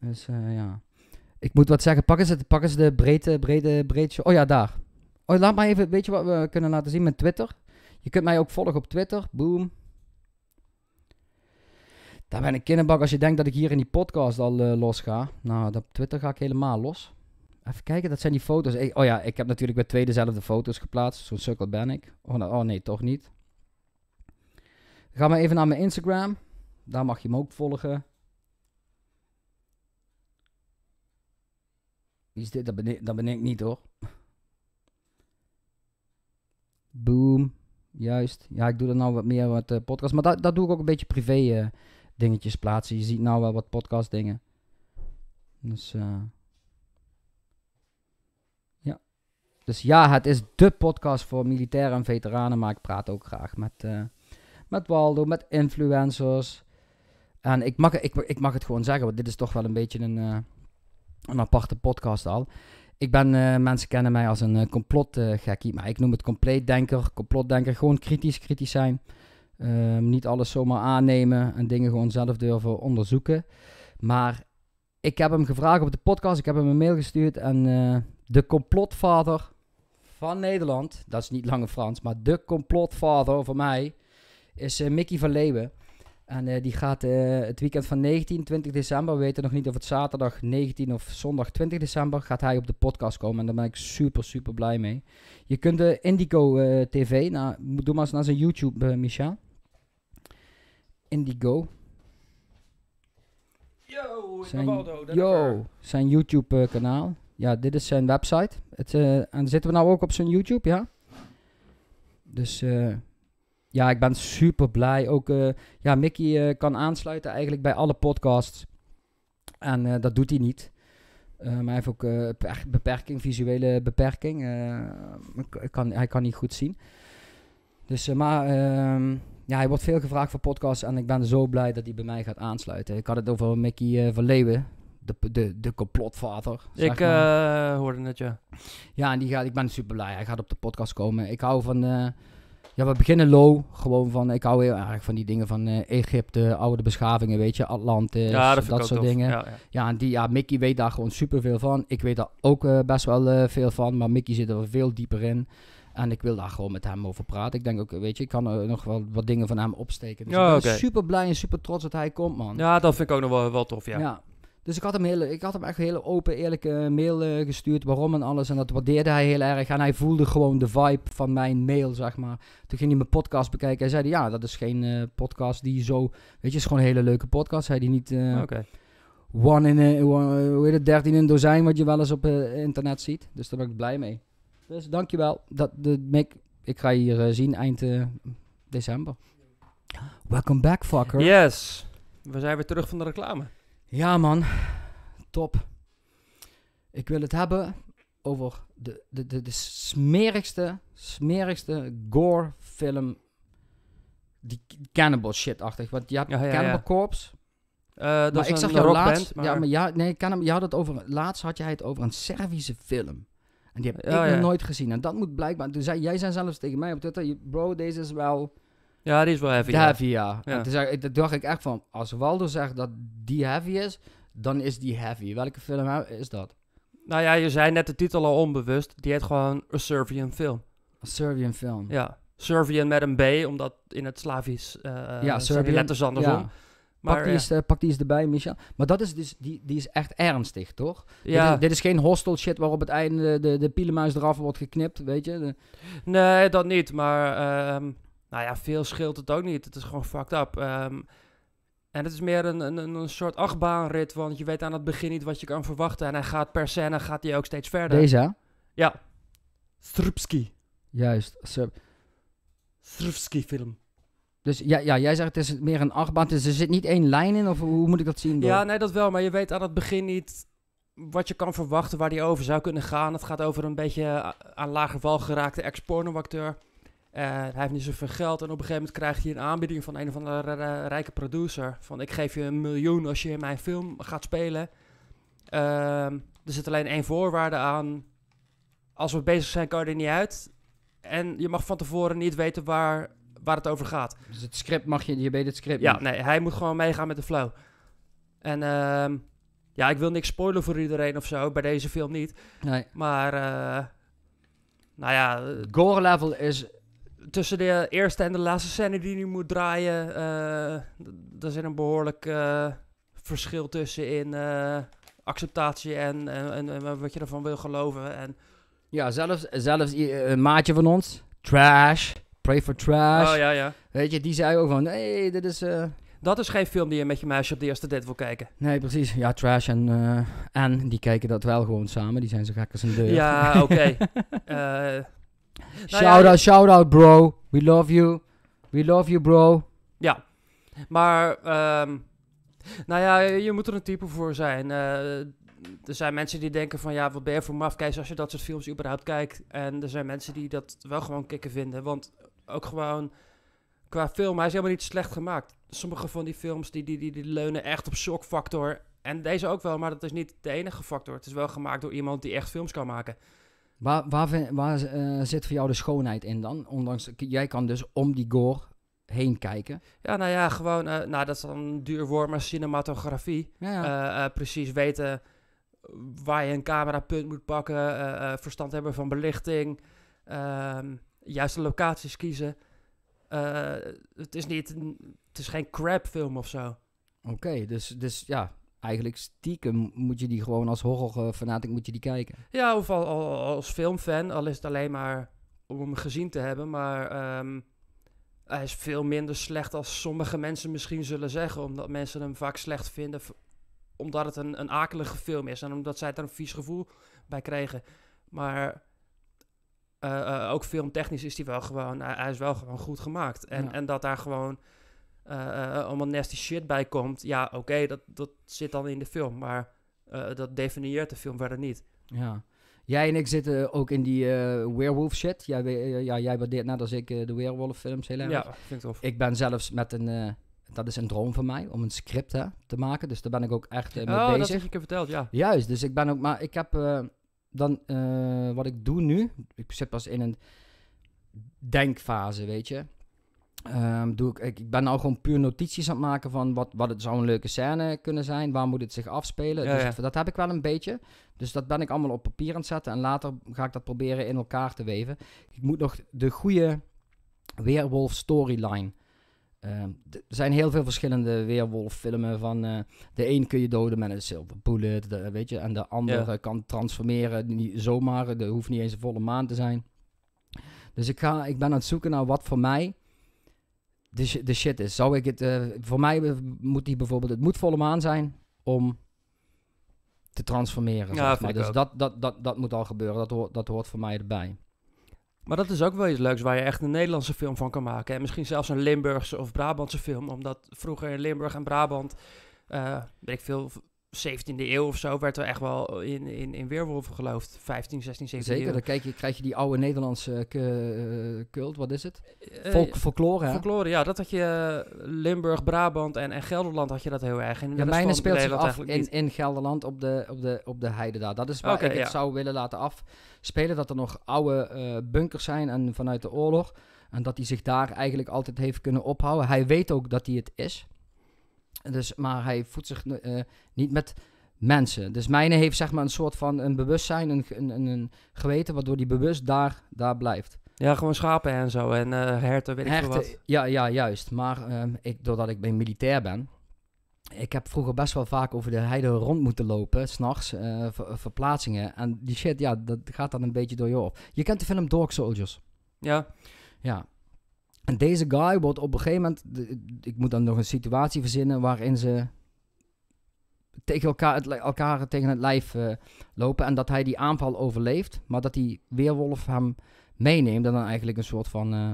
Dus ja. Ik moet wat zeggen, pak eens, het, pak de breedte, breedte. Oh ja, daar. Oh, laat maar even, weet je wat we kunnen laten zien met Twitter? Je kunt mij ook volgen op Twitter. Boom. Daar ben ik kinderbak als je denkt dat ik hier in die podcast al eh, los ga. Nou, op Twitter ga ik helemaal los. Even kijken, dat zijn die foto's. Oh ja, ik heb natuurlijk bij twee dezelfde foto's geplaatst. Zo'n sukkel ben ik. Oh, nou- oh nee, toch niet. Ga maar even naar mijn Instagram. Daar mag je me ook volgen. Wie is dit? Dat ben ik, dat ben ik niet hoor. Boom. Juist. Ja, ik doe er nou wat meer wat eh, podcast. Maar dat, dat doe ik ook een beetje privé eh, dingetjes plaatsen. Je ziet nou wel wat podcast dingen. Dus eh, ja. Dus ja, het is de podcast voor militairen en veteranen. Maar ik praat ook graag met, eh, met Waldo, met influencers. En ik mag, ik, ik mag het gewoon zeggen, want dit is toch wel een beetje een, eh, een aparte podcast al. Ik ben, mensen kennen mij als een complotgekkie, maar ik noem het compleetdenker, complotdenker. Gewoon kritisch, kritisch zijn. Ehm, niet alles zomaar aannemen en dingen gewoon zelf durven onderzoeken. Maar ik heb hem gevraagd op de podcast, ik heb hem een mail gestuurd en eh, de complotvader van Nederland, dat is niet Lange Frans, maar de complotvader voor mij is eh, Mickey van Leeuwen. En eh, die gaat het weekend van 19, 20 december, we weten nog niet of het zaterdag 19 of zondag 20 december, gaat hij op de podcast komen. En daar ben ik super, super blij mee. Je kunt de Indigo eh, TV, nou, doe maar eens naar zijn YouTube, Michel. Indigo. Yo, Zijn, yo, zijn YouTube kanaal. Ja, dit is zijn website. Het, eh, en zitten we nou ook op zijn YouTube, ja? Dus eh, ja, ik ben super blij. Ook, eh, ja, Mickey kan aansluiten eigenlijk bij alle podcasts. En dat doet hij niet. Eh, maar hij heeft ook beper- beperking, visuele beperking. Kan, hij kan niet goed zien. Dus, maar ehm, ja, hij wordt veel gevraagd voor podcasts. En ik ben zo blij dat hij bij mij gaat aansluiten. Ik had het over Mickey eh, van Leeuwen. De, de, de complotvader. Ik eh, hoorde het, ja. Ja, en die gaat, ik ben super blij. Hij gaat op de podcast komen. Ik hou van. eh, ja, we beginnen low. Gewoon van. Ik hou heel erg van die dingen van Egypte, oude beschavingen, weet je, Atlantis, ja, dat soort tof. dingen. Ja, ja. Ja, en die, ja, Mickey weet daar gewoon super veel van. Ik weet daar ook best wel veel van, maar Mickey zit er veel dieper in. En ik wil daar gewoon met hem over praten. Ik denk ook, weet je, ik kan er nog wel wat dingen van hem opsteken. Dus Ja, ik ben super blij en super trots dat hij komt, man. ja, dat vind ik ook nog wel, wel tof, ja. Ja. Dus ik had, hem hele, ik had hem echt een hele open, eerlijke mail eh, gestuurd. Waarom en alles. En dat waardeerde hij heel erg. En hij voelde gewoon de vibe van mijn mail, zeg maar. Toen ging hij mijn podcast bekijken. Hij zei, ja, dat is geen eh, podcast die zo... Weet je, het is gewoon een hele leuke podcast. Hij die niet... eh, Oké. one in een, one- hoe heet het, 13 in een dozijn, wat je wel eens op eh, internet ziet. Dus daar ben ik blij mee. Dus dankjewel. Dat, de, Mick, ik ga je hier eh, zien eind eh, december. Welcome back, fucker. Yes. We zijn weer terug van de reclame. Ja, man. Top. Ik wil het hebben over de, de, de, de smerigste, smerigste gore film. Die cannibal shit-achtig. Want je hebt Ja, ja, Cannibal ja. Corpse. Eh, dat maar ik zag jou rockband, laatst. maar- Ja, maar ja, nee, Cannibal, je had het over. Laatst had jij het over een Servische film. En die heb ik nog nooit gezien. En dat moet blijkbaar. Toen zei, jij zei zelfs tegen mij op Twitter: Bro, deze is wel. Ja, die is wel heavy. heavy, ja. Ja. En toen, zei, ik- toen dacht ik echt van: Als Waldo zegt dat die heavy is, dan is die heavy. Welke film is dat? Nou ja, je zei net de titel al onbewust. Die heet gewoon A Serbian Film. Een Serbian film. Ja. Serbian met een B, omdat in het Slavisch eh Ja, Serbian. letters andersom. Ja. Maar pak, die ja. eens, eh, pak die eens erbij, Michel. Maar dat is dus, die, die is echt ernstig, toch? ja. Dit, is, dit is geen hostel shit waar op het einde de, de pielenmuis eraf wordt geknipt, weet je? De- Nee, dat niet. Maar ehm, nou ja, veel scheelt het ook niet. Het is gewoon fucked up. Ehm, en het is meer een, een, een soort achtbaanrit, want je weet aan het begin niet wat je kan verwachten. En hij gaat per scène gaat hij ook steeds verder. Deze? Ja. Strupski. Juist. Strupski film. Dus ja, ja, jij zegt het is meer een achtbaan. Dus er zit niet één lijn in, of hoe moet ik dat zien? Ja, nee, dat wel. Maar je weet aan het begin niet wat je kan verwachten, waar die over zou kunnen gaan. Het gaat over een beetje a- aan lager val geraakte ex-pornoacteur. Eh, hij heeft niet zoveel geld en op een gegeven moment krijgt hij een aanbieding van een of andere eh, rijke producer. Van ik geef je een miljoen als je in mijn film gaat spelen. Ehm, er zit alleen één voorwaarde aan. als we bezig zijn, kan je er niet uit. En je mag van tevoren niet weten waar, waar het over gaat. Dus het script mag je, je weet het script Ja, niet. nee, hij moet gewoon meegaan met de flow. En ehm, ja, ik wil niks spoilen voor iedereen of zo, bij deze film niet. Nee. Maar, eh, nou ja, eh, Het gore level is... tussen de eerste en de laatste scène die je moet draaien, d- er zit een behoorlijk eh, verschil tussen in acceptatie en, en, en, en wat je ervan wil geloven. En, Ja, zelfs, zelfs een maatje van ons, Trash, Pray for Trash. oh ja, ja. Weet je, die zei ook van, hey, dit is... eh, Dat is geen film die je met je meisje op de eerste date wil kijken. Nee, precies. Ja, Trash en, eh en die kijken dat wel gewoon samen. Die zijn zo gek als een deur. Ja, oké. Eh, shout, ja, out, shout out, bro. We love you. We love you, bro. Ja, maar ehm, nou ja, je moet er een type voor zijn. Eh, er zijn mensen die denken van ja, wat ben je voor mafkeis als je dat soort films überhaupt kijkt. En er zijn mensen die dat wel gewoon kicken vinden. Want ook gewoon qua film, hij is helemaal niet slecht gemaakt. Sommige van die films die, die, die, die leunen echt op shockfactor. En deze ook wel, maar dat is niet de enige factor. Het is wel gemaakt door iemand die echt films kan maken. Waar, waar, vind- waar eh, zit voor jou de schoonheid in dan? Ondanks, jij kan dus om die gore heen kijken. Ja, nou ja, gewoon, eh, nou dat is dan duur woord, maar cinematografie. Ja, ja. Eh, precies weten waar je een camerapunt moet pakken, verstand hebben van belichting, ehm, juiste locaties kiezen. Eh, het is niet, een- het is geen crap film of zo. Oké, dus, dus ja, eigenlijk stiekem moet je die gewoon als horror fanatic moet je die kijken. Ja, of al, al- als filmfan, al is het alleen maar om hem gezien te hebben, maar ehm, hij is veel minder slecht als sommige mensen misschien zullen zeggen, omdat mensen hem vaak slecht vinden, omdat het een, een akelige film is en omdat zij er een vies gevoel bij kregen. Maar eh, eh, ook filmtechnisch is hij wel gewoon, hij, hij is wel gewoon goed gemaakt. En, Ja. en dat daar gewoon eh, allemaal nasty shit bij komt, ja, oké, dat, dat zit dan in de film, maar dat definieert de film verder niet. Ja. Jij en ik zitten ook in die werewolf shit. Jij, ja, jij waardeert net als ik de werewolf films heel erg. Ja, vind ik. Ik ben zelfs met een, dat is een droom van mij, om een script hè, te maken. Dus daar ben ik ook echt mee oh, dat bezig. heb je keer verteld, ja. Juist, dus ik ben ook, maar ik heb dan, eh, wat ik doe nu, ik zit pas in een denkfase, weet je. Ehm, doe ik, ik, ik ben nou gewoon puur notities aan het maken van wat, wat het zou een leuke scène kunnen zijn, waar moet het zich afspelen. Ja, dus ja. dat heb ik wel een beetje. Dus dat ben ik allemaal op papier aan het zetten en later ga ik dat proberen in elkaar te weven. Ik moet nog de goede weerwolf storyline. Ehm, er zijn heel veel verschillende weerwolf filmen van eh, de een kun je doden met een silver bullet, de, weet je, en de andere Ja. kan transformeren, niet zomaar, er hoeft niet eens een volle maan te zijn. Dus ik, ga, ik ben aan het zoeken naar wat voor mij de, de shit is. Zou ik het, eh, voor mij eh, moet die bijvoorbeeld, het moet volle maan zijn om te transformeren. Ja, zeg maar. Dus dat, dat, dat, dat moet al gebeuren, dat hoort, dat hoort voor mij erbij. Maar dat is ook wel iets leuks waar je echt een Nederlandse film van kan maken. En misschien zelfs een Limburgse of Brabantse film. Omdat vroeger in Limburg en Brabant, eh weet ik veel, 17e eeuw of zo, werd er echt wel in, in, in weerwolven geloofd. 15, 16, 17 Zeker, eeuw. dan kijk je, krijg je die oude Nederlandse k- eh, cult, wat is het? Eh, Folk, folklore, hè? Folklore, ja, dat had je eh, Limburg, Brabant en, en Gelderland had je dat heel erg. En Ja, mijne speelt zich af in, in Gelderland op de, op, de, op de heide daar. Dat is waar ik het zou willen laten afspelen. Dat er nog oude eh, bunkers zijn en vanuit de oorlog. En dat hij zich daar eigenlijk altijd heeft kunnen ophouden. Hij weet ook dat hij het is. Dus, maar hij voedt zich eh, niet met mensen. Dus mijne heeft zeg maar een soort van een bewustzijn, een, een, een, geweten, waardoor hij bewust daar, daar blijft. Ja, gewoon schapen en zo. En eh herten, weet ik veel wat. ja, ja, juist. Maar ehm, ik, doordat ik bij militair ben, ik heb vroeger best wel vaak over de heide rond moeten lopen, s'nachts, eh ver- verplaatsingen. En die shit, ja, dat gaat dan een beetje door je op. Je kent de film Dog Soldiers. Ja, Ja. En deze guy wordt op een gegeven moment, ik moet dan nog een situatie verzinnen waarin ze tegen elkaar, het, elkaar tegen het lijf eh, lopen. En dat hij die aanval overleeft, maar dat die weerwolf hem meeneemt. En dan eigenlijk een soort van, eh,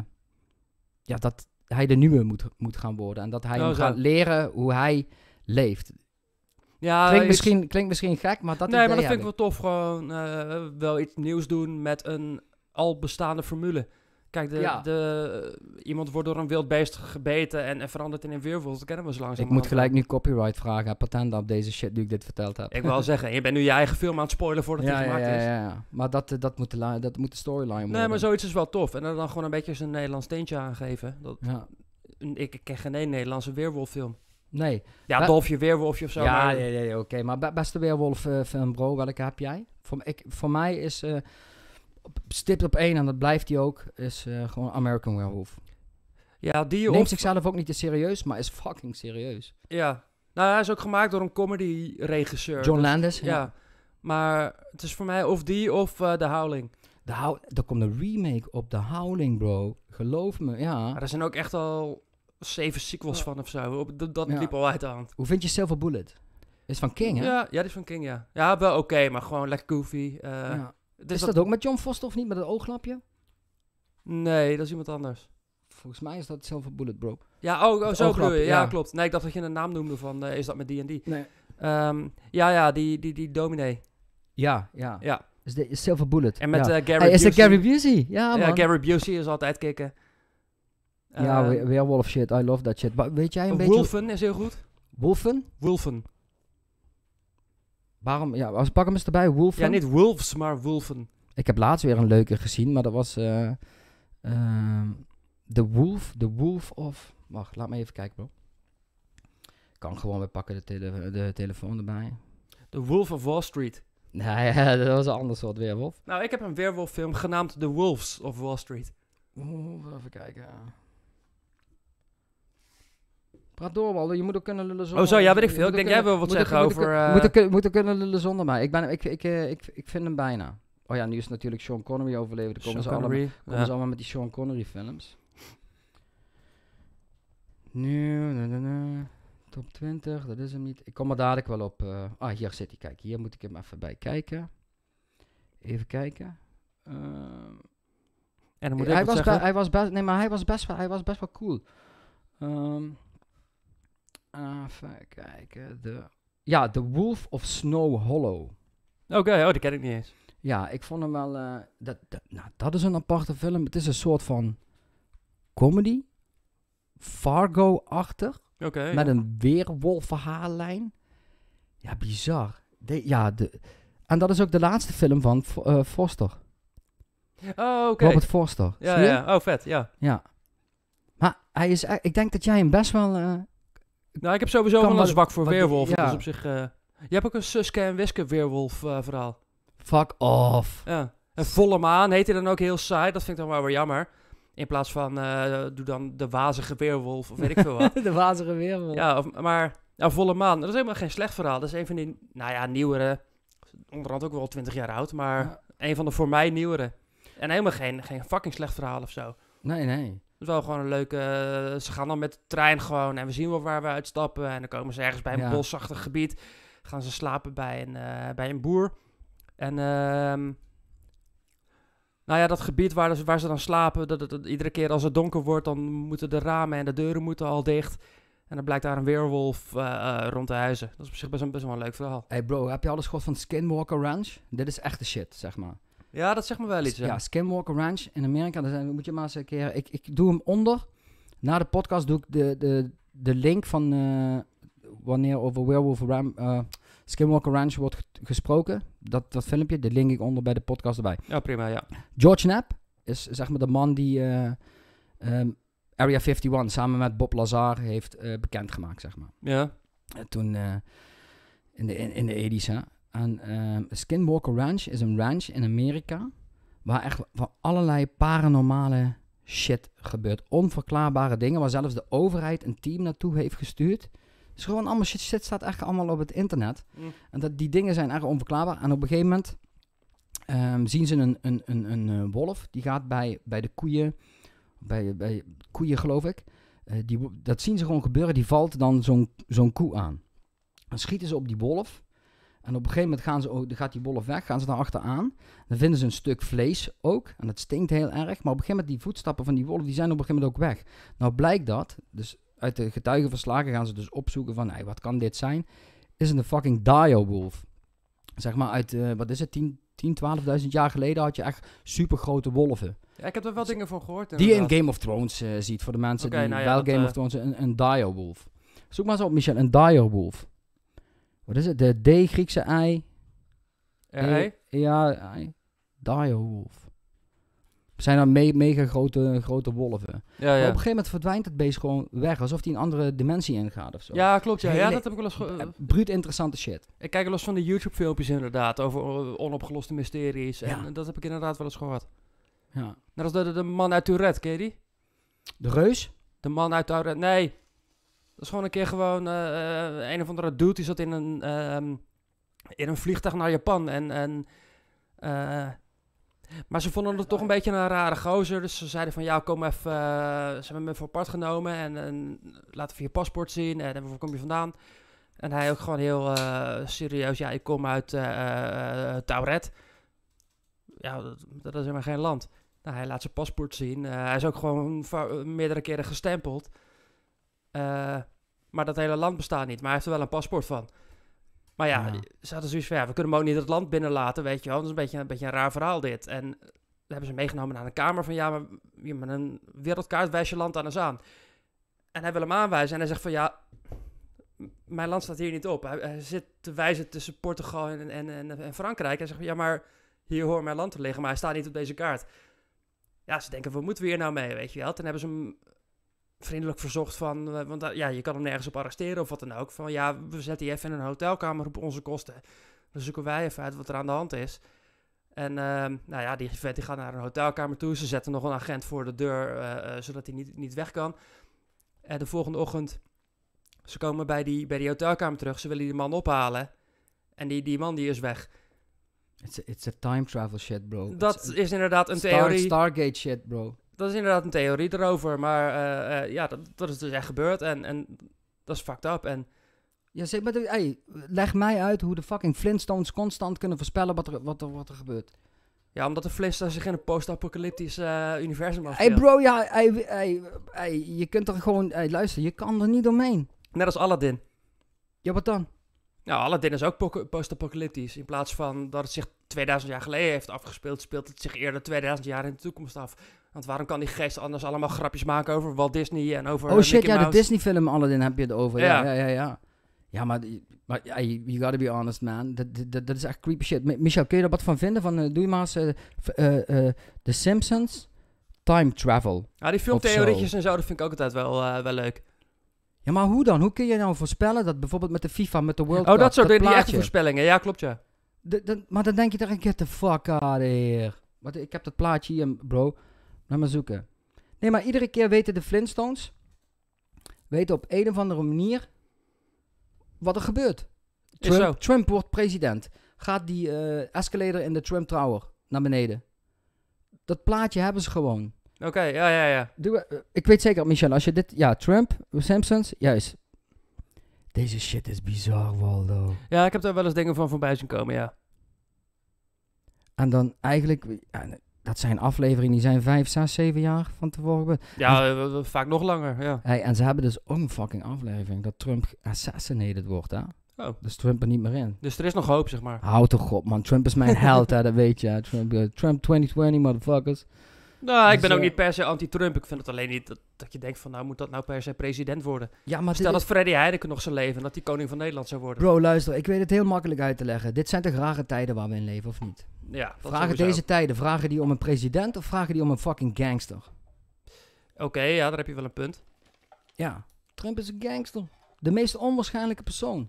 ja, dat hij de nieuwe moet, moet gaan worden. En dat hij Oh, gaat leren hoe hij leeft. ja klinkt, misschien, klinkt misschien gek, maar dat nee, maar dat vind ik wel tof. Gewoon eh, wel iets nieuws doen met een al bestaande formule. Kijk, de, Ja. de, iemand wordt door een wild beest gebeten en, en verandert in een weerwolf. Dat kennen we zo langzaam. Ik moet gelijk nu copyright vragen, patent op deze shit nu ik dit verteld heb. Ik wil zeggen, je bent nu je eigen film aan het spoilen voordat ja, hij ja, gemaakt ja, is. ja, ja. Maar dat, eh, dat, moet de, dat moet de storyline worden. Nee, maar zoiets is wel tof. En dan gewoon een beetje zijn Nederlands teentje aangeven. Dat, Ja. ik, ik ken geen één Nederlandse weerwolffilm. Nee. Ja, Wel- Dolfje Weerwolfje of zo. ja, maar- ja, ja, ja, oké. Maar be- beste Weerwolf film, bro, welke heb jij? Voor, ik, voor mij is eh stipt op één, en dat blijft hij ook, is eh, gewoon American Werewolf. ja, die Neemt zichzelf ook niet te serieus, maar is fucking serieus. Ja. Nou, hij is ook gemaakt door een comedy-regisseur. John dus- Landis. Ja. Maar het is voor mij of die of eh The Howling. De hou er komt een remake op The Howling, bro. Geloof me, ja. Maar er zijn ook echt al zeven sequels Ja. van of zo. Op- Dat, dat Ja. liep al uit de hand. Hoe vind je Silver Bullet? Is van King, hè? Ja, ja, die is van King, ja. Ja, wel oké, maar gewoon lekker goofy. eh, Ja. Het Is dat ook met John Foster of niet? Met het ooglapje? Nee, dat is iemand anders. Volgens mij is dat Silver Bullet, bro. Ja, oh, oh zo bedoel je. Ja, ja. klopt. Nee, ik dacht dat je een naam noemde van, eh, is dat met die en die? Nee. Ehm, ja, ja, die, die, die dominee. Ja, ja. Ja. Is de is Silver Bullet. En met ja. eh, Gary Hey, is dat. Gary Busey? Ja, man. Ja, Gary Busey is altijd kicken. ja, Ehm, we- Werewolf shit. I love that shit. Maar weet jij een beetje... Wolfen is heel goed. Wolfen? Wolfen. Waarom? Ja, als pak hem eens erbij. Wolfen? Ja, niet wolves, maar wolfen. Ik heb laatst weer een leuke gezien, maar dat was... eh ehm, The Wolf. The Wolf of... Wacht, laat me even kijken, bro. Ik kan gewoon weer pakken de, tele de telefoon erbij. The Wolf of Wall Street. Nee, dat was een ander soort weerwolf. Nou, ik heb een weerwolffilm genaamd The Wolves of Wall Street. Oeh, even kijken. Praat door. Je moet ook kunnen lullen zonder... Oh, zo, ja, weet ik veel. Ik denk, jij wil wat zeggen over, eh, Moet ook kunnen lullen zonder mij. Ik, ben, ik, ik, eh, ik, ik vind hem bijna. Oh ja, nu is natuurlijk Sean Connery overleven. Dan komen, ze allemaal, komen ze allemaal met die Sean Connery films. Nu, nu, nu, nu. Top 20, dat is hem niet. Ik kom er dadelijk wel op. eh, ah, hier zit hij. Kijk, hier moet ik hem even bij kijken. Even kijken. Ehm, En dan moet hij, ik was zeggen. hij was best, nee, maar hij was best wel, hij was best wel cool. Ehm, even kijken. De, ja, The Wolf of Snow Hollow. Oké, oh, die ken ik niet eens. Ja, ik vond hem wel. eh, dat, dat, nou, dat is een aparte film. Het is een soort van comedy. Fargo-achtig. Met ja. een weerwolf-verhaallijn. Ja, bizar. De, ja, de, en dat is ook de laatste film van eh, Foster. Oh, oké. Robert Foster. Ja, Zie je? ja. Oh, vet, ja. Ja. Maar hij is, e- ik denk dat jij hem best wel... eh, Nou, ik heb sowieso wel een zwak voor wat- weerwolven. ja. Dus op zich... eh, je hebt ook een Suske en Wiske weerwolf eh, verhaal. fuck off. Ja. En Volle Maan heet hij dan ook heel saai. Dat vind ik dan wel weer jammer. In plaats van, eh, doe dan de wazige weerwolf of weet ik veel wat. de wazige weerwolf. ja, of, maar ja, Volle Maan, dat is helemaal geen slecht verhaal. Dat is een van die, nou ja, nieuwere. Onderhand ook wel 20 jaar oud, maar Ja. een van de voor mij nieuwere. En helemaal geen, geen fucking slecht verhaal of zo. Nee, nee. Het is wel gewoon een leuke... eh, ze gaan dan met de trein gewoon en we zien wel waar we uitstappen. En dan komen ze ergens bij een Ja. bosachtig gebied. Gaan ze slapen bij een, eh, bij een boer. En ehm, nou ja, dat gebied waar, ze- waar ze dan slapen... Dat, dat, dat- iedere keer als het donker wordt, dan moeten de ramen en de deuren moeten al dicht. En dan blijkt daar een weerwolf eh, rond de huizen. Dat is op zich best, best wel een leuk verhaal. Hey bro, heb je al eens gehoord van Skinwalker Ranch? Dit is echte shit, zeg maar. Ja, dat zegt me wel iets. Ja, Ja. Skinwalker Ranch in Amerika. Daar zijn, moet je maar eens een keer... Ik, ik doe hem onder. Na de podcast doe ik de, de, de link van... eh, wanneer over Werewolf Ram, eh, Skinwalker Ranch wordt ge- gesproken. Dat, dat filmpje, de link ik onder bij de podcast erbij. ja, prima, ja. George Knapp is zeg maar de man die eh, ehm, Area 51 samen met Bob Lazar heeft eh, bekendgemaakt, zeg maar. Ja, Eh, toen eh, in, de, in, in de 80s, hè. En ehm, Skinwalker Ranch is een ranch in Amerika waar echt van allerlei paranormale shit gebeurt. Onverklaarbare dingen waar zelfs de overheid een team naartoe heeft gestuurd. Dus gewoon allemaal shit, shit staat echt allemaal op het internet. Mm. En dat, die dingen zijn erg onverklaarbaar. En op een gegeven moment ehm, zien ze een, een, een, een eh, wolf. Die gaat bij, bij de koeien, bij, bij koeien geloof ik. Eh, die, dat zien ze gewoon gebeuren. Die valt dan zo'n zo'n koe aan. Dan schieten ze op die wolf. En op een gegeven moment gaan ze, ook- gaat die wolf weg, gaan ze daar achteraan. Dan vinden ze een stuk vlees ook. En dat stinkt heel erg. Maar op een gegeven moment, die voetstappen van die wolf, die zijn op een gegeven moment ook weg. Nou blijkt dat, dus uit de getuigenverslagen gaan ze dus opzoeken van, hey, wat kan dit zijn? Is het een fucking dire wolf? Zeg maar uit, eh, wat is het, 10, 10, 12.000 jaar geleden had je echt super grote wolven. Ja, ik heb er wel dingen van gehoord. Die je in. Game of Thrones eh, ziet voor de mensen die nou ja, wel Game eh, of Thrones, een, een direwolf. Zoek maar eens op, Michel, een direwolf. Wat is het? De D Griekse I. Ja, E-? Ja, I. Direwolf. Zijn dan me mega grote, grote wolven. ja, Maar op ja. een gegeven moment verdwijnt het beest gewoon weg, alsof hij een andere dimensie ingaat of zo. ja, klopt. Ja. ja, dat heb ik wel eens ge- Eh, Bruut interessante shit. Ik kijk wel eens van de YouTube-filmpjes inderdaad over eh, onopgeloste mysteries. En Ja. eh, dat heb ik inderdaad wel eens gehoord. Ja. Net als de, de, de man uit Tourette, ken je die? De reus? De man uit Tourette, nee. Dat is gewoon een keer gewoon eh, een of andere dude die zat in een, ehm, in een vliegtuig naar Japan. En, en, eh, maar ze vonden het toch een beetje een rare gozer. Dus ze zeiden van ja, kom even. eh, ze hebben me even apart genomen en, en laten even je paspoort zien. En, waar kom je vandaan? En hij ook gewoon heel serieus. Ja, ik kom uit Tauret. Ja, dat, dat is helemaal geen land. Nou, hij laat zijn paspoort zien. Hij is ook gewoon meerdere keren gestempeld. Eh, maar dat hele land bestaat niet. Maar hij heeft er wel een paspoort van. Maar ja, Ja. ze hadden zoiets van... Ja, we kunnen hem ook niet het land binnenlaten, weet je wel. Dat is een beetje, een beetje een raar verhaal dit. En dat hebben ze meegenomen naar een kamer van... Ja, maar met een wereldkaart wijs je land aan eens aan. En hij wil hem aanwijzen. En hij zegt van... Ja, mijn land staat hier niet op. Hij, hij zit te wijzen tussen Portugal en, en, en, en Frankrijk. Hij zegt van... Ja, maar hier hoort mijn land te liggen. Maar hij staat niet op deze kaart. Ja, ze denken, wat moeten we hier nou mee, weet je wel? Toen hebben ze hem vriendelijk verzocht van... eh, want eh, ja, je kan hem nergens op arresteren of wat dan ook. Van ja, we zetten je even in een hotelkamer op onze kosten. Dan zoeken wij even uit wat er aan de hand is. En ehm, nou ja, die vent die gaat naar een hotelkamer toe. Ze zetten nog een agent voor de deur, eh, zodat hij niet, niet weg kan. En de volgende ochtend, ze komen bij die, bij die hotelkamer terug. Ze willen die man ophalen. En die, die man die is weg. It's a, it's a time travel shit, bro. Dat It's is inderdaad een Star- theorie. Stargate shit, bro. Dat is inderdaad een theorie erover. Maar eh, eh, ja, dat, dat is dus echt gebeurd. En, en dat is fucked up. En Ja, zeg maar, hey, leg mij uit hoe de fucking Flintstones constant kunnen voorspellen wat er, wat er, wat er gebeurt. ja, omdat de Flintstones zich in een post-apocalyptisch eh, universum Hey afspeelt. bro, ja, hey, hey, hey, je kunt er gewoon, hey, luister, je kan er niet omheen. Net als Aladdin. Ja, wat dan? Nou, Aladdin is ook po- post-apocalyptisch. In plaats van dat het zich 2000 jaar geleden heeft afgespeeld, speelt het zich eerder 2000 jaar in de toekomst af. Want waarom kan die geest anders allemaal grapjes maken over Walt Disney en over Oh shit, Mickey ja, de Mouse? Disney film Aladdin heb je het over. Ja, Ja. ja, ja. Ja, ja maar, maar ja, you, gotta be honest, man. Dat, dat, dat is echt creepy shit. Mi- Michel, kun je er wat van vinden? Van, eh, doe je maar eens eh, eh, The Simpsons Time Travel. Ja, die filmtheorietjes en zo, dat vind ik ook altijd wel, wel leuk. Ja, maar hoe dan? Hoe kun je nou voorspellen dat bijvoorbeeld met de FIFA, met de World Oh, Cup... dat soort dingen, die echte voorspellingen. Ja, klopt ja. De- de- maar dan denk je toch, get the fuck out of here. Want ik heb dat plaatje hier, bro. Laat maar zoeken. Nee, maar iedere keer weten de Flintstones... weten op een of andere manier... wat er gebeurt. Trump. Trump wordt president. Gaat die eh, escalator in de Trump Tower naar beneden. Dat plaatje hebben ze gewoon. Oké, ja, ja, ja. Doe, eh, ik weet zeker, Michel, als je dit... Ja, Trump, Simpsons, juist. Deze shit is bizar, Waldo. Ja, ik heb daar wel eens dingen van voorbij zien komen, ja. En dan eigenlijk, ja, dat zijn afleveringen die zijn vijf, zes, zeven jaar van tevoren. Ja, eh, vaak nog langer, ja. Hey, en ze hebben dus ook een fucking aflevering dat Trump assassinated wordt, hè? Oh. Dus Trump er niet meer in. Dus er is nog hoop, zeg maar. Houd toch op, man. Trump is mijn held, hè, dat weet je. hè. Trump, eh, Trump 2020, motherfuckers. Nou, ik Dus, ben ook eh, niet per se anti-Trump. Ik vind het alleen niet dat, dat je denkt van, nou moet dat nou per se president worden. Ja, maar Stel dat Freddy Heideken nog zou leven en dat hij koning van Nederland zou worden. Bro, luister, ik weet het heel makkelijk uit te leggen. Dit zijn toch rare tijden waar we in leven, of niet? Ja, Vragen deze tijden, vragen die om een president of vragen die om een fucking gangster? Oké, ja, daar heb je wel een punt. Ja, Trump is een gangster. De meest onwaarschijnlijke persoon.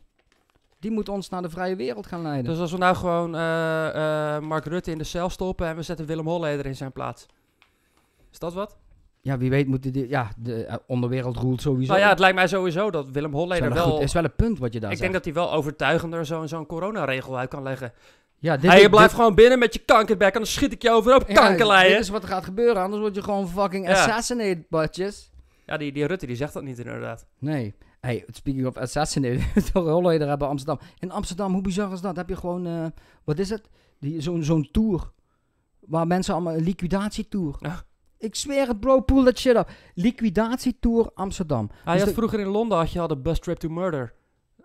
Die moet ons naar de vrije wereld gaan leiden. Dus als we nou gewoon eh, eh, Mark Rutte in de cel stoppen en we zetten Willem Holleder in zijn plaats. Is dat wat? Ja, wie weet moeten die... Ja, de eh, onderwereld roelt sowieso. Nou ja, het lijkt mij sowieso dat Willem Holleder wel, is wel een punt wat je daar ik zegt. denk dat hij wel overtuigender zo'n zo'n coronaregel uit kan leggen. ja, dit, Hey, je dit- blijft gewoon binnen met je kankerbek en dan schiet ik je ja, kankerlijn. Dit is wat er gaat gebeuren, anders word je gewoon fucking Ja. assassinated, budgetjes. Ja, die, die Rutte die zegt dat niet inderdaad. Nee. Hey, speaking of assassinated, de Holleder hebben Amsterdam. In Amsterdam, hoe bizar is dat? Heb je gewoon, eh, wat is het? Die- Zo'n zo'n tour. Waar mensen allemaal, een liquidatietour. Ja. Ik zweer het bro, pull that shit up. Liquidatietour Amsterdam. Hij Dus had vroeger in Londen had je al de Bus Trip to Murder.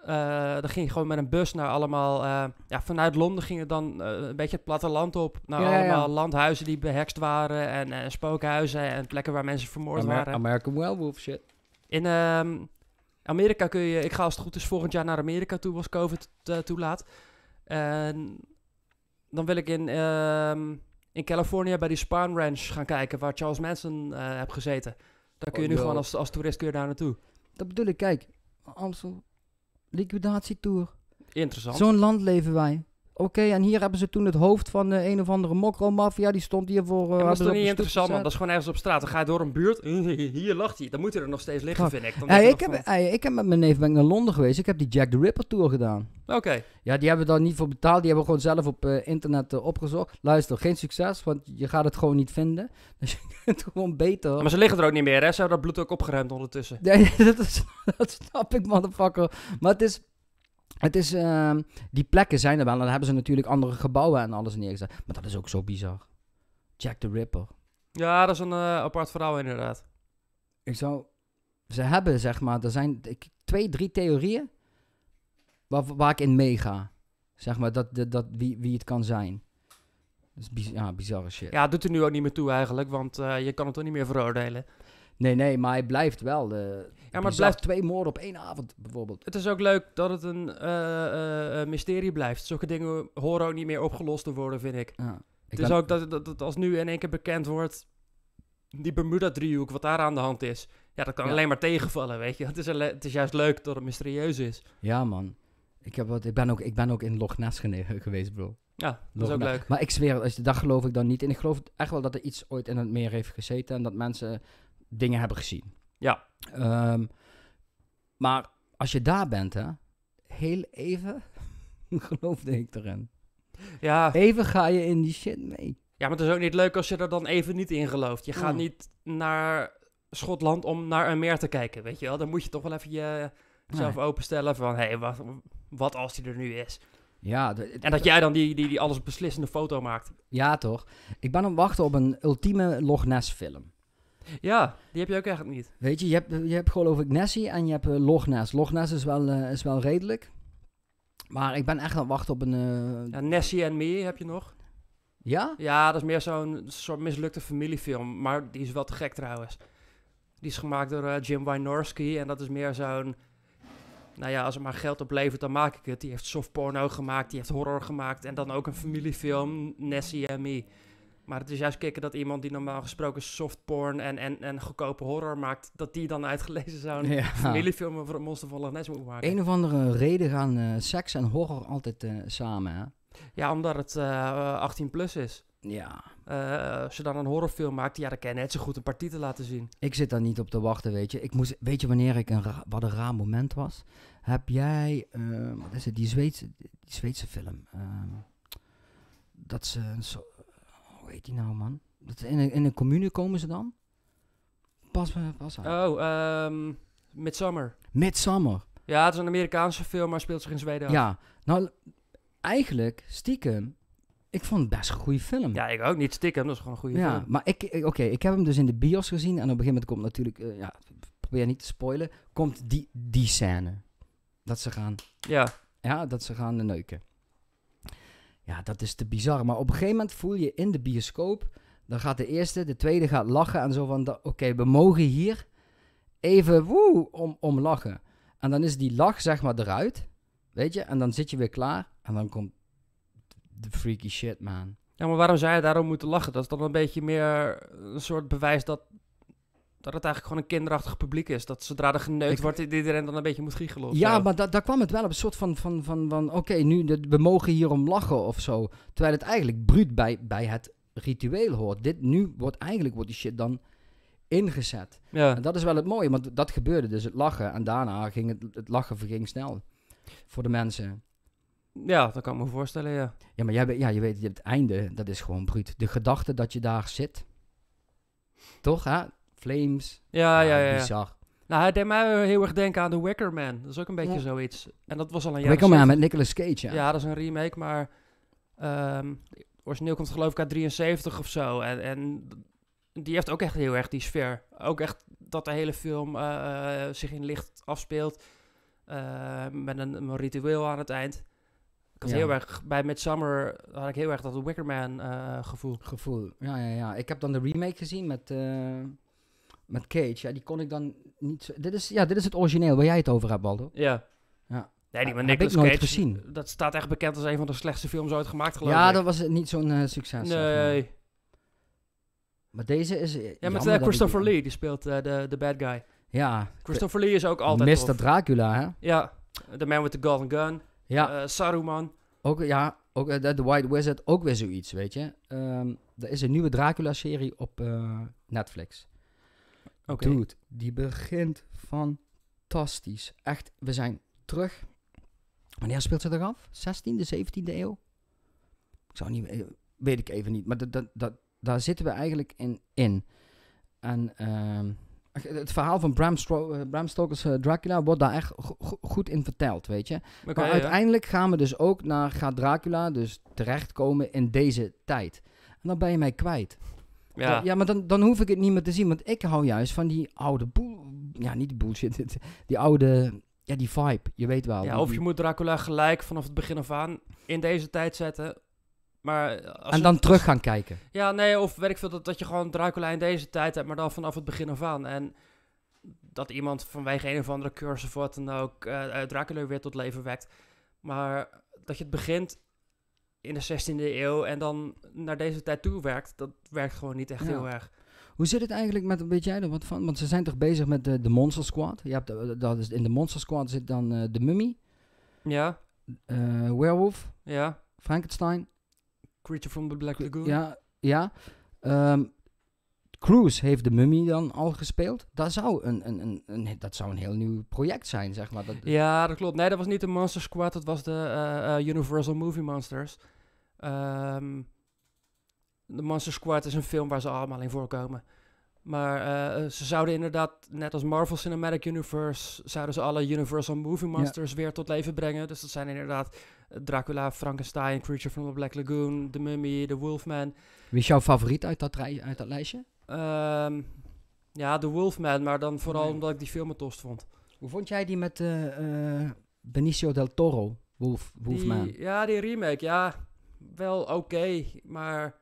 Eh, dan ging je gewoon met een bus naar allemaal... eh, ja, vanuit Londen ging het dan eh, een beetje het platteland op. Naar Ja, ja, ja. allemaal landhuizen die behekst waren. En spookhuizen en plekken waar mensen vermoord Amer- waren. American Werewolf shit. In ehm, Amerika kun je... Ik ga als het goed is volgend jaar naar Amerika toe als COVID toelaat. En dan wil ik in, ehm, in Californië bij die Spahn Ranch gaan kijken... waar Charles Manson eh heeft gezeten. Daar kun je Oh, nu yo. gewoon als, als toerist kun je daar naartoe. Dat bedoel ik, kijk. Amstel, liquidatietour. Interessant. Zo'n land leven wij. Oké, en hier hebben ze toen het hoofd van de een of andere mokro-maffia. Die stond hier voor... Ja, maar dat is toch niet interessant, man. Dat is gewoon ergens op straat. Dan ga je door een buurt. Hier lag hij. Dan moet hij er nog steeds liggen, Fuck. vind ik. Dan Hey, denk ik, heb, hey, ik heb met mijn neef ben ik naar Londen geweest. Ik heb die Jack the Ripper tour gedaan. Oké. Ja, die hebben we daar niet voor betaald. Die hebben we gewoon zelf op eh, internet eh, opgezocht. Luister, geen succes, want je gaat het gewoon niet vinden. Dus je kunt gewoon beter... Maar ze liggen er ook niet meer, hè? Ze hebben dat bloed ook opgeruimd ondertussen. Nee, dat, is, dat snap ik, motherfucker. Maar het is... Het is... ehm, die plekken zijn er wel. En dan hebben ze natuurlijk andere gebouwen en alles neergezet. Maar dat is ook zo bizar. Jack the Ripper. Ja, dat is een eh, apart verhaal, inderdaad. Ik zou... Ze hebben, zeg maar... Er zijn ik, twee, drie theorieën... Waar, waar ik in meega. Zeg maar, dat, dat, dat, wie, wie het kan zijn. Dat is biz- ja, bizarre shit. Ja, het doet er nu ook niet meer toe eigenlijk, want eh, je kan het toch niet meer veroordelen. Nee, nee, maar hij blijft wel. eh Ja, maar het blijft... twee moorden op één avond, bijvoorbeeld. Het is ook leuk dat het een eh, eh, mysterie blijft. Zulke dingen horen ook niet meer opgelost te worden, vind ik. Ja. Ik Het is ook dat, dat, dat als nu in één keer bekend wordt... die Bermuda-driehoek, wat daar aan de hand is... Ja, dat kan Ja. alleen maar tegenvallen, weet je. Het is, het is juist leuk dat het mysterieus is. Ja, man. Ik, heb wat, ik, ben ook, ik ben ook in Loch Ness geweest, bro. Ja, dat Loch is ook Ness. leuk. Maar ik zweer, daar geloof ik dan niet in. Ik geloof echt wel dat er iets ooit in het meer heeft gezeten en dat mensen dingen hebben gezien. Ja. Ehm, maar als je daar bent, hè, heel even geloofde ik erin. Ja, Even ga je in die shit mee. ja, maar het is ook niet leuk als je er dan even niet in gelooft. Je gaat niet naar Schotland om naar een meer te kijken, weet je wel. Dan moet je toch wel even jezelf Nee. openstellen van... hé, hey, wat, wat als die er nu is? Ja, En dat jij dan die, die, die alles beslissende foto maakt. ja, toch. Ik ben aan het wachten op een ultieme Loch Ness film. Ja, die heb je ook echt niet. Weet je, je hebt, je hebt geloof ik Nessie en je hebt eh, Loch Ness. Loch Ness is wel, eh, is wel redelijk. Maar ik ben echt aan het wachten op een... eh, Ja, Nessie en Me heb je nog. ja? Ja, dat is meer zo'n soort mislukte familiefilm. Maar die is wel te gek trouwens. Die is gemaakt door eh, Jim Wynorski. En dat is meer zo'n... Nou ja, als het maar geld oplevert, dan maak ik het. Die heeft softporno gemaakt, die heeft horror gemaakt. En dan ook een familiefilm, Nessie en Me. Maar het is juist kicken dat iemand die normaal gesproken softporn en, en, en goedkope horror maakt... dat die dan uitgelezen zo'n Ja. familiefilm over het monster van Loch Ness moet maken. Een of andere reden gaan eh, seks en horror altijd eh, samen, hè? Ja, omdat het eh 18 plus is. Ja. Als je dan een horrorfilm maakt, ja, dan kan je net zo goed een partie te laten zien. Ik zit daar niet op te wachten, weet je. Ik moest, weet je wanneer ik een wat een raar moment was? Heb jij, wat is het, die Zweedse, die Zweedse film? ehm, dat ze, een hoe heet die nou, man? Dat in, een, in een commune komen ze dan? Pas, pas aan. Oh, ehm Midsummer. Midsummer. Ja, het is een Amerikaanse film, maar speelt zich in Zweden af. Ja, nou, eigenlijk, stiekem, ik vond het best een goede film. Ja, ik ook niet stiekem, dat is gewoon een goede Ja, film. maar ik, ik- oké, ik heb hem dus in de bios gezien en op een gegeven moment komt natuurlijk, eh, ja, probeer niet te spoilen, komt die, die scène. Dat ze gaan, Ja, ja, dat ze gaan neuken. Ja, dat is te bizar. Maar op een gegeven moment voel je in de bioscoop, dan gaat de eerste, de tweede gaat lachen en zo van, oké, we mogen hier even woe, om, om lachen. En dan is die lach zeg maar eruit, weet je, en dan zit je weer klaar en dan komt de freaky shit, man. ja, maar waarom zou je daarom moeten lachen? Dat is dan een beetje meer een soort bewijs dat, dat het eigenlijk gewoon een kinderachtig publiek is. Dat zodra er geneukt wordt, iedereen dan een beetje moet giechelen of Ja, zo. maar da- daar kwam het wel op een soort van, van, van, van oké, nu, we mogen hierom lachen of zo. Terwijl het eigenlijk bruut bij, bij het ritueel hoort. Dit, nu wordt eigenlijk wordt die shit dan ingezet. Ja. En dat is wel het mooie, want dat gebeurde dus, het lachen. En daarna ging het, het lachen verging snel voor de mensen. ja, dat kan ik me voorstellen, ja. Ja, maar jij, ja, je weet, het einde, dat is gewoon bruut. De gedachte dat je daar zit. Toch, hè? Flames. Ja, ja, ja. ja. Bizar. Nou, hij deed mij heel erg denken aan The Wicker Man. Dat is ook een beetje Ja. zoiets. En dat was al een jaar. Wickerman met Nicolas Cage, ja. Ja. dat is een remake, maar ehm origineel komt het geloof ik uit 73 of zo. En, en die heeft ook echt heel erg die sfeer. Ook echt dat de hele film eh, eh, zich in licht afspeelt. eh, met een, een ritueel aan het eind. Ik had Ja. heel erg, bij Midsummer had ik heel erg dat Wickerman eh gevoel. Gevoel. Ja, ja, ja. Ik heb dan de remake gezien met, met Cage. Ja, die kon ik dan niet zo... Dit is, ja, dit is het origineel waar jij het over hebt, Baldo. Ja. Ja. Nee, die met ik Nicolas nooit Cage, gezien. dat staat echt bekend als een van de slechtste films ooit gemaakt, geloof Ja, ik. dat was niet zo'n eh, succes. maar. Nee. Maar deze is... eh, Ja, met eh, Christopher Lee, die speelt de, de bad guy. Ja, Christopher Lee is ook altijd Mr. tof. Dracula, hè? Ja, The Man with the Golden Gun. Ja, Saruman. ook, ja, ook de The White Wizard, ook weer zoiets, weet je. Ehm, er is een nieuwe Dracula-serie op Netflix. Oké. Dude, die begint fantastisch. Echt, we zijn terug. Wanneer speelt ze er af? 16e, 17e eeuw? Ik zou niet, eh, weet ik even niet. Maar dat, dat, dat, daar zitten we eigenlijk in. in. En ehm, het verhaal van Bram, Stro- eh, Bram Stoker's eh, Dracula wordt daar echt go- go- goed in verteld, weet je. Maar ja. uiteindelijk gaan we dus ook naar, gaat Dracula dus terechtkomen in deze tijd. En dan ben je mij kwijt. Ja. Ja maar dan, dan hoef ik het niet meer te zien, want ik hou juist van die oude boel... Ja, niet die bullshit, die oude... Ja, die vibe, je weet wel. Ja, of je moet Dracula gelijk vanaf het begin af aan in deze tijd zetten. Maar als en het- dan terug gaan kijken. Ja, nee, of weet ik veel, dat, dat je gewoon Dracula in deze tijd hebt, maar dan vanaf het begin af aan. En dat iemand vanwege een of andere curse of wat dan ook eh, eh, Dracula weer tot leven wekt. Maar dat je het begint in de 16e eeuw en dan naar deze tijd toe werkt, dat werkt gewoon niet echt Ja. heel erg. Hoe zit het eigenlijk met, weet jij er wat van? Want ze zijn toch bezig met de, de Monster Squad? Je hebt, de- dat is, in de Monster Squad zit dan eh, de Mummy, Ja, eh, Werewolf, ja. Frankenstein. Creature from the Black Lagoon. Ja, ja. Ehm, Cruise heeft de Mummy dan al gespeeld. Dat zou een, een, een, een, dat zou een heel nieuw project zijn, zeg maar. Dat, Ja, dat klopt. Nee, dat was niet de Monster Squad, dat was de eh, eh, Universal Movie Monsters. Ehm, de Monster Squad is een film waar ze allemaal in voorkomen. Maar eh, ze zouden inderdaad, net als Marvel Cinematic Universe, zouden ze alle Universal Movie Monsters weer tot leven brengen. Dus dat zijn inderdaad eh, Dracula, Frankenstein, Creature from the Black Lagoon, The Mummy, The Wolfman. Wie is jouw favoriet uit dat, uit dat lijstje? Ehm, ja, The Wolfman, maar dan vooral Nee. omdat ik die film het tost vond. Hoe vond jij die met eh, eh, Benicio del Toro, Wolf, Wolfman? Die, ja, die remake, ja, wel oké, maar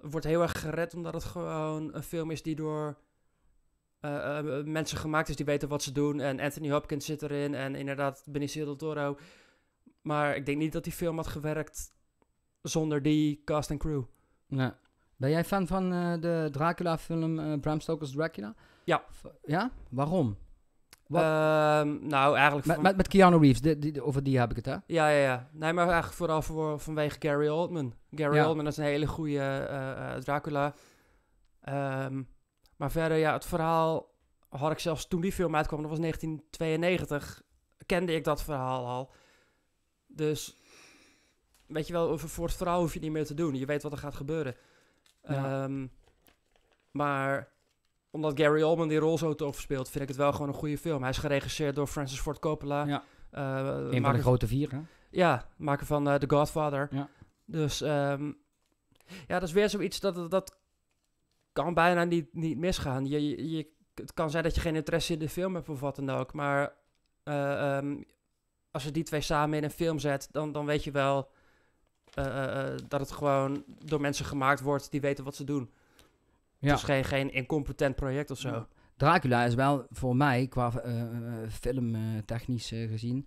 het wordt heel erg gered omdat het gewoon een film is die door eh, eh, mensen gemaakt is die weten wat ze doen. En Anthony Hopkins zit erin en inderdaad Benicio del Toro. Maar ik denk niet dat die film had gewerkt zonder die cast en crew. Ja. Ben jij fan van eh, de Dracula-film Bram Stoker's Dracula? Ja. Ja? Waarom? Ehm, nou, eigenlijk... Met, van- met, met Keanu Reeves, die, die- over die heb ik het, hè? Ja, ja, ja. Nee, maar eigenlijk vooral voor, vanwege Gary Oldman. Gary Ja. Oldman is een hele goede eh, eh, Dracula. Ehm, maar verder, ja, het verhaal had ik zelfs toen die film uitkwam, dat was 1992, kende ik dat verhaal al. Dus, weet je wel, voor het verhaal hoef je niet meer te doen. Je weet wat er gaat gebeuren. Ja. Ehm, maar omdat Gary Oldman die rol zo tof speelt, vind ik het wel gewoon een goede film. Hij is geregisseerd door Francis Ford Coppola. Ja. Eh, Een van de maker grote vier, hè? ja, maken van eh, The Godfather. Ja. Dus ehm, ja, dat is weer zoiets dat dat kan bijna niet, niet misgaan. Je, je, je- het kan zijn dat je geen interesse in de film hebt of wat dan ook, maar eh, ehm, als je die twee samen in een film zet, dan, dan weet je wel dat het gewoon door mensen gemaakt wordt die weten wat ze doen. Ja. Het is geen, geen incompetent project of zo. Dracula is wel voor mij, qua eh, filmtechnisch eh, gezien,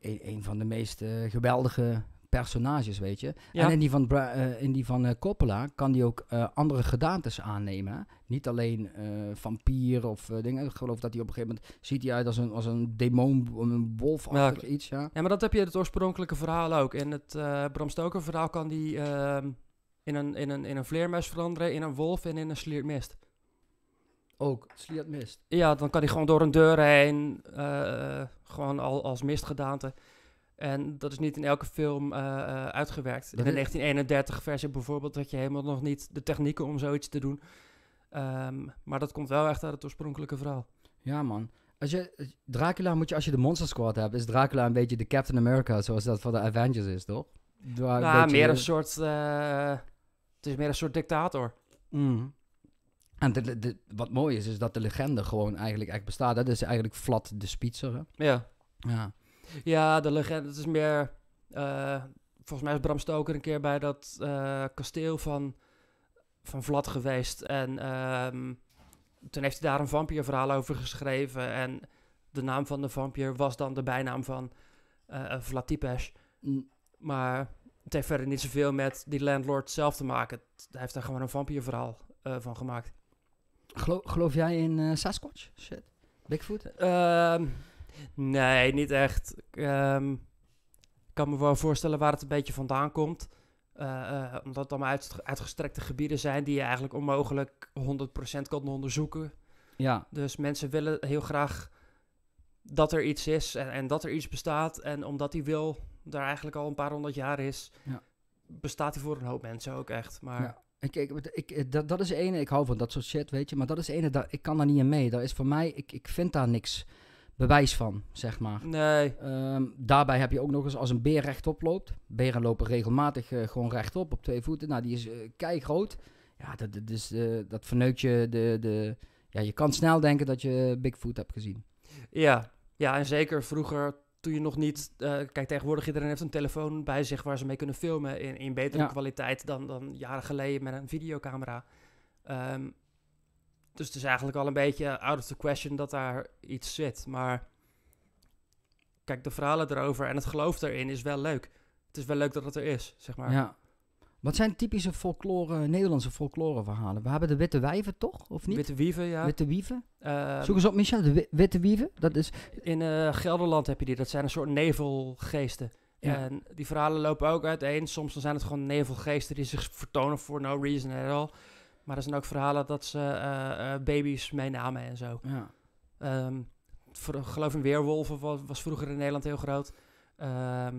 een, een van de meest eh, geweldige personages, weet je. Ja. En in die van, Bra- eh, in die van eh, Coppola kan die ook eh, andere gedaantes aannemen. hè. Niet alleen eh vampier of eh, dingen. Ik geloof dat hij op een gegeven moment ziet hij uit als een, als een demon, een wolfachtig Ja. iets, ja. Ja, maar dat heb je in het oorspronkelijke verhaal ook. In het eh Bram Stoker verhaal kan die ehm, in, een, in, een, in een vleermuis veranderen, in een wolf en in een sliert mist. Ook, Sliert Mist. Ja, dan kan hij gewoon door een deur heen, eh, gewoon al als mistgedaante. En dat is niet in elke film eh, eh, uitgewerkt. In de is- 1931 versie bijvoorbeeld had je helemaal nog niet de technieken om zoiets te doen. Ehm, maar dat komt wel echt uit het oorspronkelijke verhaal. Ja, man. Als je, Dracula moet je, als je de Monster Squad hebt, is Dracula een beetje de Captain America, zoals dat voor de Avengers is, toch? Dra- Nou, beetje meer een soort... het is meer een soort dictator. Mm. En de, de- wat mooi is, is dat de legende gewoon eigenlijk echt bestaat. hè. Dat is eigenlijk Vlad de Spitzer. hè. Ja. Ja. Ja, de legende. Het is meer. eh, volgens mij is Bram Stoker een keer bij dat eh, kasteel van, van Vlad geweest. En ehm, toen heeft hij daar een vampierverhaal over geschreven. En de naam van de vampier was dan de bijnaam van eh Vlad Tepes. Mm, Maar het heeft verder niet zoveel met die landlord zelf te maken. Het- Hij heeft daar gewoon een vampierverhaal eh, van gemaakt. Gelo- geloof jij in eh, Sasquatch? Shit. Bigfoot? Ehm, nee, niet echt. Ehm, ik kan me wel voorstellen waar het een beetje vandaan komt. Eh, omdat het allemaal uit, uitgestrekte gebieden zijn die je eigenlijk onmogelijk 100% kan onderzoeken. Ja. Dus mensen willen heel graag dat er iets is en, en dat er iets bestaat. En omdat die wil daar eigenlijk al een paar honderd jaar is, Ja. bestaat hij voor een hoop mensen ook echt. Maar Ja. Ik, ik, ik, dat, dat is ene, ik hou van dat soort shit, weet je. Maar dat is ene, dat, ik kan daar niet in mee. Dat is voor mij, ik, ik vind daar niks bewijs van, zeg maar. nee, Ehm, daarbij heb je ook nog eens als een beer rechtop loopt. Beren lopen regelmatig eh, gewoon rechtop op twee voeten. Nou, die is eh kei groot. Ja, dat, dat, is, eh, dat verneukt je de, de... Ja, je kan snel denken dat je Bigfoot hebt gezien. Ja, ja, en zeker vroeger toen je nog niet... eh, kijk, tegenwoordig iedereen heeft een telefoon bij zich waar ze mee kunnen filmen in, in betere Ja. kwaliteit dan, dan jaren geleden met een videocamera. Ehm, dus het is eigenlijk al een beetje out of the question dat daar iets zit. Maar kijk, de verhalen erover en het geloof erin is wel leuk. Het is wel leuk dat het er is, zeg maar. Ja. Wat zijn typische folklore, Nederlandse folklore verhalen? We hebben de Witte Wijven, toch? Of niet? Witte Wieven, ja. Witte Wieven? Ehm, Zoek eens op, Michel. De wi- Witte Wieven? Dat is... in eh, Gelderland heb je die. Dat zijn een soort nevelgeesten. Ja. En die verhalen lopen ook uiteen. Soms dan zijn het gewoon nevelgeesten die zich vertonen for no reason at all. Maar er zijn ook verhalen dat ze eh, eh, baby's meenamen en zo. ja. Voor, geloof in weerwolven was, was vroeger in Nederland heel groot. Ehm,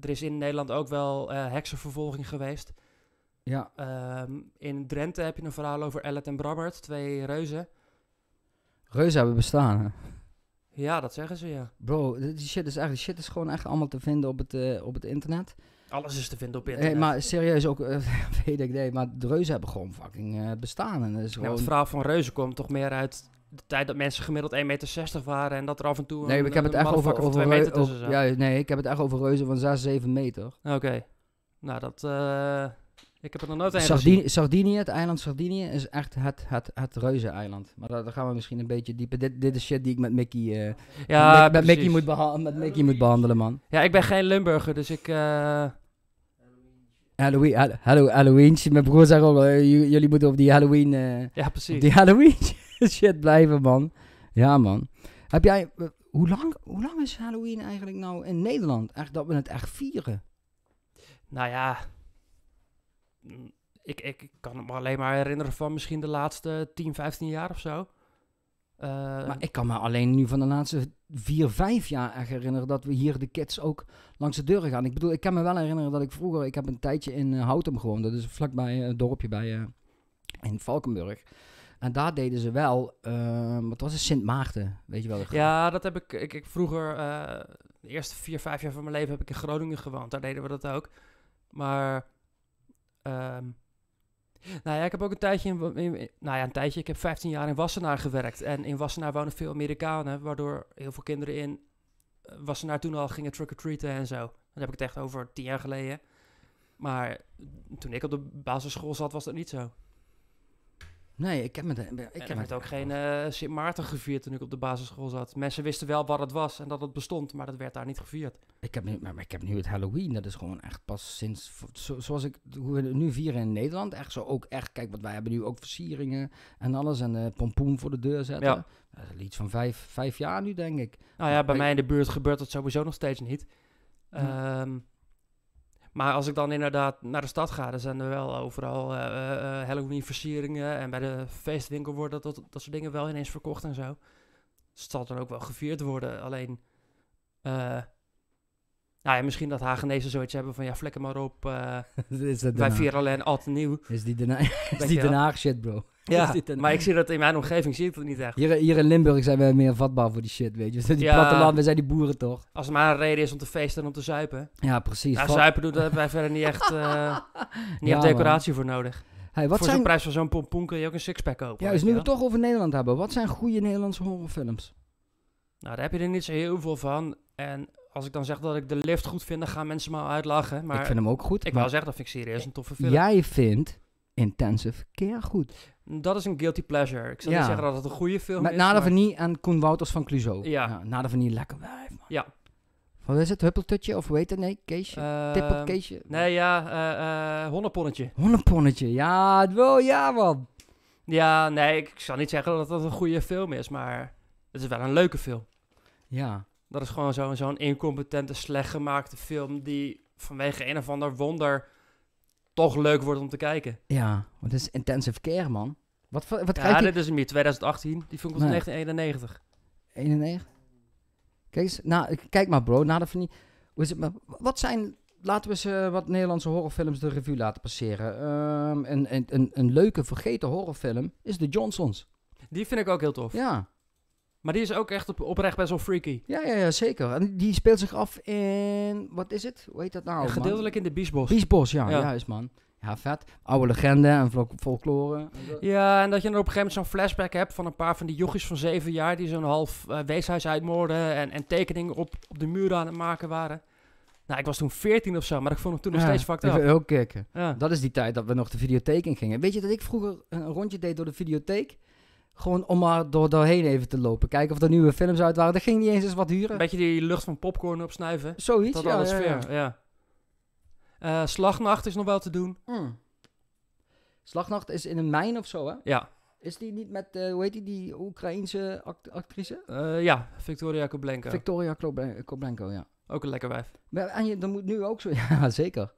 er is in Nederland ook wel heksenvervolging geweest. Ja. Ehm, in Drenthe heb je een verhaal over Ellet en Brabbert, twee reuzen. Reuzen hebben bestaan, hè? Ja, dat zeggen ze, ja. Bro, die shit is echt, die shit is gewoon echt allemaal te vinden op het, eh, op het internet. Alles is te vinden op Hey, internet. maar serieus ook, eh, weet ik, nee, maar de reuzen hebben gewoon fucking eh, bestaan. En is Nou, gewoon... het verhaal van reuzen komt toch meer uit de tijd dat mensen gemiddeld 1,60 meter waren en dat er af en toe nee, ik heb het echt over, over, 2 reu- meter tussen over- ja, nee, ik heb het echt over reuzen van 6, 7 meter. Oké. Nou, dat... eh, ik heb er nog nooit een Sardinië, Sardinië, het eiland Sardinië, is echt het, het, het reuzeneiland. Maar daar, daar gaan we misschien een beetje dieper. Dit, dit is shit die ik met Mickey, eh, Ja, met, met Mickey moet met Mickey moet behandelen, man. Ja, ik ben geen Limburger, dus ik... eh, Halloween, hallo, hallo, Halloween. Mijn broer zegt ook, eh, jullie moeten op die Halloween... ja, precies. die Halloween shit blijven, man. Ja, man. Heb jij... hoe, lang, hoe lang is Halloween eigenlijk nou in Nederland? Echt dat we het echt vieren? Nou ja... Ik, ik, ik kan me alleen maar herinneren van misschien de laatste 10, 15 jaar of zo. Eh, maar ik kan me alleen nu van de laatste vier, vijf jaar echt herinneren... dat we hier de kids ook langs de deuren gaan. Ik bedoel, ik kan me wel herinneren dat ik vroeger... Ik heb een tijdje in uh, Houtem gewoond. Dat is vlakbij een dorpje bij... Uh, in Valkenburg. En daar deden ze wel... Uh, wat was het? Sint Maarten. Weet je wel? Ja, dat heb ik... Ik, ik vroeger... De eerste vier, vijf jaar van mijn leven heb ik in Groningen gewoond. Daar deden we dat ook. Maar... Um, nou ja, ik heb ook een tijdje in, Nou ja, een tijdje. Ik heb 15 jaar in Wassenaar gewerkt. En in Wassenaar wonen veel Amerikanen. Waardoor heel veel kinderen in Wassenaar toen al gingen trick-or-treaten en zo. Dat heb ik het echt over tien jaar geleden. Maar toen ik op de basisschool zat, was dat niet zo. Nee, ik heb het, ik heb het ook geen uh, Sint Maarten gevierd toen ik op de basisschool zat. Mensen wisten wel wat het was en dat het bestond, maar dat werd daar niet gevierd. Ik heb nu, maar ik heb nu het Halloween, dat is gewoon echt pas sinds, zo, zoals ik, hoe we het nu vieren in Nederland, echt zo ook echt, kijk, want wij hebben nu ook versieringen en alles en uh, pompoen voor de deur zetten. Ja. Dat is iets van vijf, vijf jaar nu, denk ik. Nou ja, bij ik, mij in de buurt gebeurt dat sowieso nog steeds niet. Um, maar als ik dan inderdaad naar de stad ga, dan zijn er wel overal uh, uh, Halloween-versieringen. En bij de feestwinkel worden dat, dat, dat soort dingen wel ineens verkocht en zo. Dus het zal dan ook wel gevierd worden. Alleen, uh, nou ja, misschien dat Hagenezen zoiets hebben van ja, vlekken maar op. is wij vieren alleen altijd nieuw. Is die Den is die Den Haag shit, bro? Ja, maar ik zie dat in mijn omgeving, zie ik dat niet echt. Hier, hier in Limburg zijn we meer vatbaar voor die shit, weet je. Die ja, platteland, we zijn die boeren toch? Als er maar een reden is om te feesten en om te zuipen. Ja, precies. Nou, zuipen doen, daar hebben wij verder niet echt, uh, niet ja, echt decoratie man. voor nodig. Hey, wat voor zijn... zo'n prijs van zo'n pompoen kun je ook een sixpack kopen. Ja, dus nu we het toch over Nederland hebben. Wat zijn goede Nederlandse horrorfilms? Nou, daar heb je er niet zo heel veel van. En als ik dan zeg dat ik de lift goed vind, dan gaan mensen me uitlachen. Maar ik vind hem ook goed. ik maar wil zeggen, dat vind ik serieus een toffe film. Jij vindt Intensive Care goed. Dat is een guilty pleasure. Ik Ja. niet zeggen dat het een goede film Met is. Nada maar- Vanille en Koen Wouters van Clouseau. Ja. Nada Vanille, lekker wijf, man. Ja. Wat is het? Huppeltutje of heet het? Nee, Keesje? Tip op Ehm, Keesje? Nee, ja, eh eh hondenponnetje. Honneponnetje. Ja, het wel, ja, man. Ja, nee, ik, ik zal niet zeggen dat dat een goede film is, maar het is wel een leuke film. Ja. Dat is gewoon zo'n zo'n incompetente, slecht gemaakte film die vanwege een of ander wonder toch leuk wordt om te kijken. Ja, wat is Intensive Care, man? Wat, wat Ja, dit is hem niet. 2018. Die film was in Nee. 1991. 91? Kijk eens, nou, kijk maar bro, na de vernie- Hoe is het, maar wat zijn, laten we eens eh, wat Nederlandse horrorfilms de revue laten passeren. Ehm, een, een, een, een leuke, vergeten horrorfilm is The Johnsons. Die vind ik ook heel tof. Ja, Maar die is ook echt op, oprecht best wel freaky. ja, ja, ja, zeker. En die speelt zich af in, wat is het? Hoe heet dat nou? Man? gedeeltelijk in de Biesbos. Biesbos, ja, Ja. juist man. Ja, vet. Oude legende en fol- folklore. Ja, en dat je dan op een gegeven moment zo'n flashback hebt van een paar van die jochies van zeven jaar die zo'n half eh, weeshuis uitmoorden en, en tekeningen op, op de muren aan het maken waren. Nou, ik was toen 14 of zo, maar ik vond het toen nog Ja, steeds fucked up. ook kijken. Ja. Dat is die tijd dat we nog de videotheek in gingen. Weet je dat ik vroeger een rondje deed door de videotheek? Gewoon om maar door, doorheen even te lopen. Kijken of er nieuwe films uit waren. Dat ging niet eens eens wat huren. Een beetje die lucht van popcorn opsnuiven. Zoiets, Tot ja, alle ja, ja. sfeer, ja. Eh, Slagnacht is nog wel te doen. Mm. Slagnacht is in een mijn of zo, hè? Ja, Is die niet met, eh, hoe heet die, die Oekraïense act- actrice? Eh, ja Victoria Koblenko. Victoria Koblen- Koblenko, ja. ook een lekker wijf. Maar- En je, dan moet nu ook zo, ja zeker.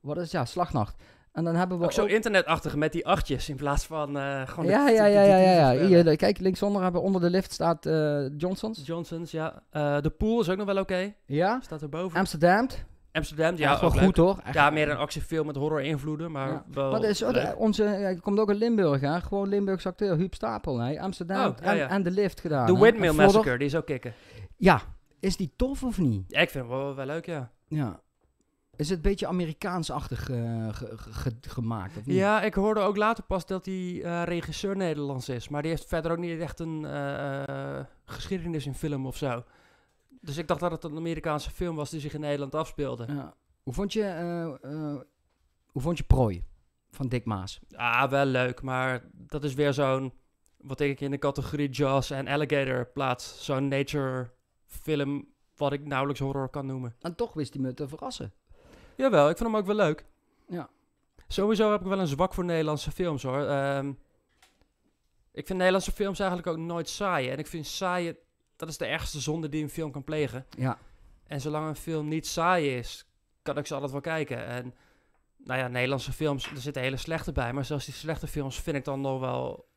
Wat is, ja, Slagnacht. En dan hebben we Ook zo ook- internetachtig met die achtjes in plaats van eh gewoon... ja, ja, ja, ja, ja, ja. Hier, kijk, linksonder hebben onder de lift staat eh, Johnson's. Johnson's, ja. Eh, de Pool is ook nog wel oké. Ja. Staat erboven. Amsterdam. Amsterdam, Ja, is wel goed leuk. hoor. Echt. Ja, meer een actiefilm met horror invloeden, maar Ja. wel Maar is onze, er komt ook een Limburg aan. Gewoon Limburgse acteur, Huub Stapel. Hè? Amsterdam Oh, ja, en, en de lift gedaan. De. Windmill. Massacre, die is ook kicken. Ja, is die tof of niet? Ja, ik vind hem wel, wel leuk, ja. Ja. Is het een beetje Amerikaansachtig ge- ge- ge- gemaakt? Of niet? Ja, ik hoorde ook later pas dat die eh, regisseur Nederlands is. Maar die heeft verder ook niet echt een eh, geschiedenis in film of zo. Dus ik dacht dat het een Amerikaanse film was die zich in Nederland afspeelde. Ja. Hoe vond je, hoe vond je Prooi van Dick Maas? Ah, wel leuk, maar dat is weer zo'n... Wat ik in de categorie Jaws en Alligator plaats. Zo'n nature film wat ik nauwelijks horror kan noemen. En toch wist hij me te verrassen. Jawel, ik vond hem ook wel leuk. Ja. Sowieso heb ik wel een zwak voor Nederlandse films hoor. Ehm, ik vind Nederlandse films eigenlijk ook nooit saai. En ik vind saaien, dat is de ergste zonde die een film kan plegen. Ja. En zolang een film niet saai is, kan ik ze altijd wel kijken. En nou ja, Nederlandse films, er zitten hele slechte bij. Maar zelfs die slechte films vind ik dan nog wel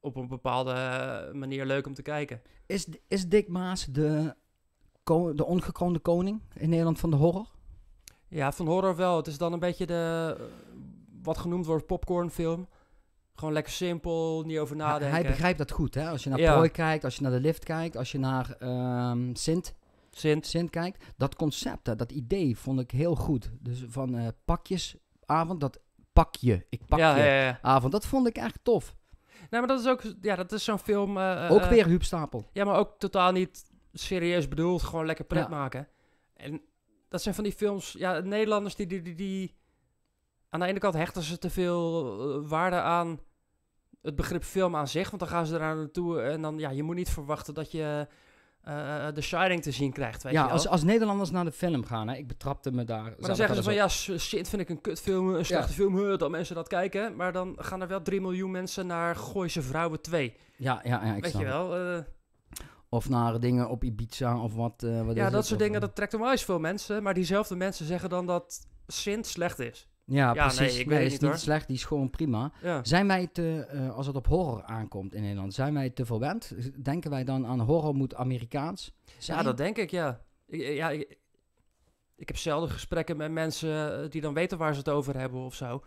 op een bepaalde eh, manier leuk om te kijken. Is, is Dick Maas de, de ongekroonde koning in Nederland van de horror? Ja, van horror wel. Het is dan een beetje de, eh, wat genoemd wordt, popcornfilm. Gewoon lekker simpel, niet over nadenken. Hij begrijpt dat goed, hè? Als je naar Ja. Prooi kijkt, als je naar de lift kijkt, als je naar ehm Sint, Sint. Sint kijkt. Dat concept, dat idee vond ik heel goed. Dus van eh, pakjesavond, dat pakje, ik pak ja, je ja, ja. avond, dat vond ik echt tof. Nee, maar dat is ook, ja, dat is zo'n film. eh, Ook weer Huub Stapel. Ja, maar ook totaal niet serieus bedoeld. Gewoon lekker pret maken. En dat zijn van die films, ja, Nederlanders die, die, die, die aan de ene kant hechten ze te veel eh, waarde aan het begrip film aan zich, want dan gaan ze eraan naartoe en dan, ja, je moet niet verwachten dat je eh The Shining te zien krijgt, weet je Ja, wel. als, als Nederlanders naar de film gaan, hè, ik betrapte me daar. maar dan zeggen ze van, ja, S- Sint vind ik een kutfilm, een slechte Ja. film, huh, dat mensen dat kijken. Maar dan gaan er wel 3 miljoen mensen naar Gooise Vrouwen 2. Ja, ja, ja, ik weet snap je wel? eh, Of naar dingen op Ibiza of wat. eh, wat ja, dat soort dingen, eh, dat trekt onwijs veel mensen. Maar diezelfde mensen zeggen dan dat Sint slecht is. Ja, Ja, precies. nee, ik nee, is niet, hoor. slecht, die is gewoon prima. Ja. Zijn wij te, eh, als het op horror aankomt in Nederland, zijn wij te verwend? Denken wij dan aan horror moet Amerikaans zijn? ja, dat denk ik, ja. Ik, ja ik, ik heb zelden gesprekken met mensen eh, die dan weten waar ze het over hebben of zo.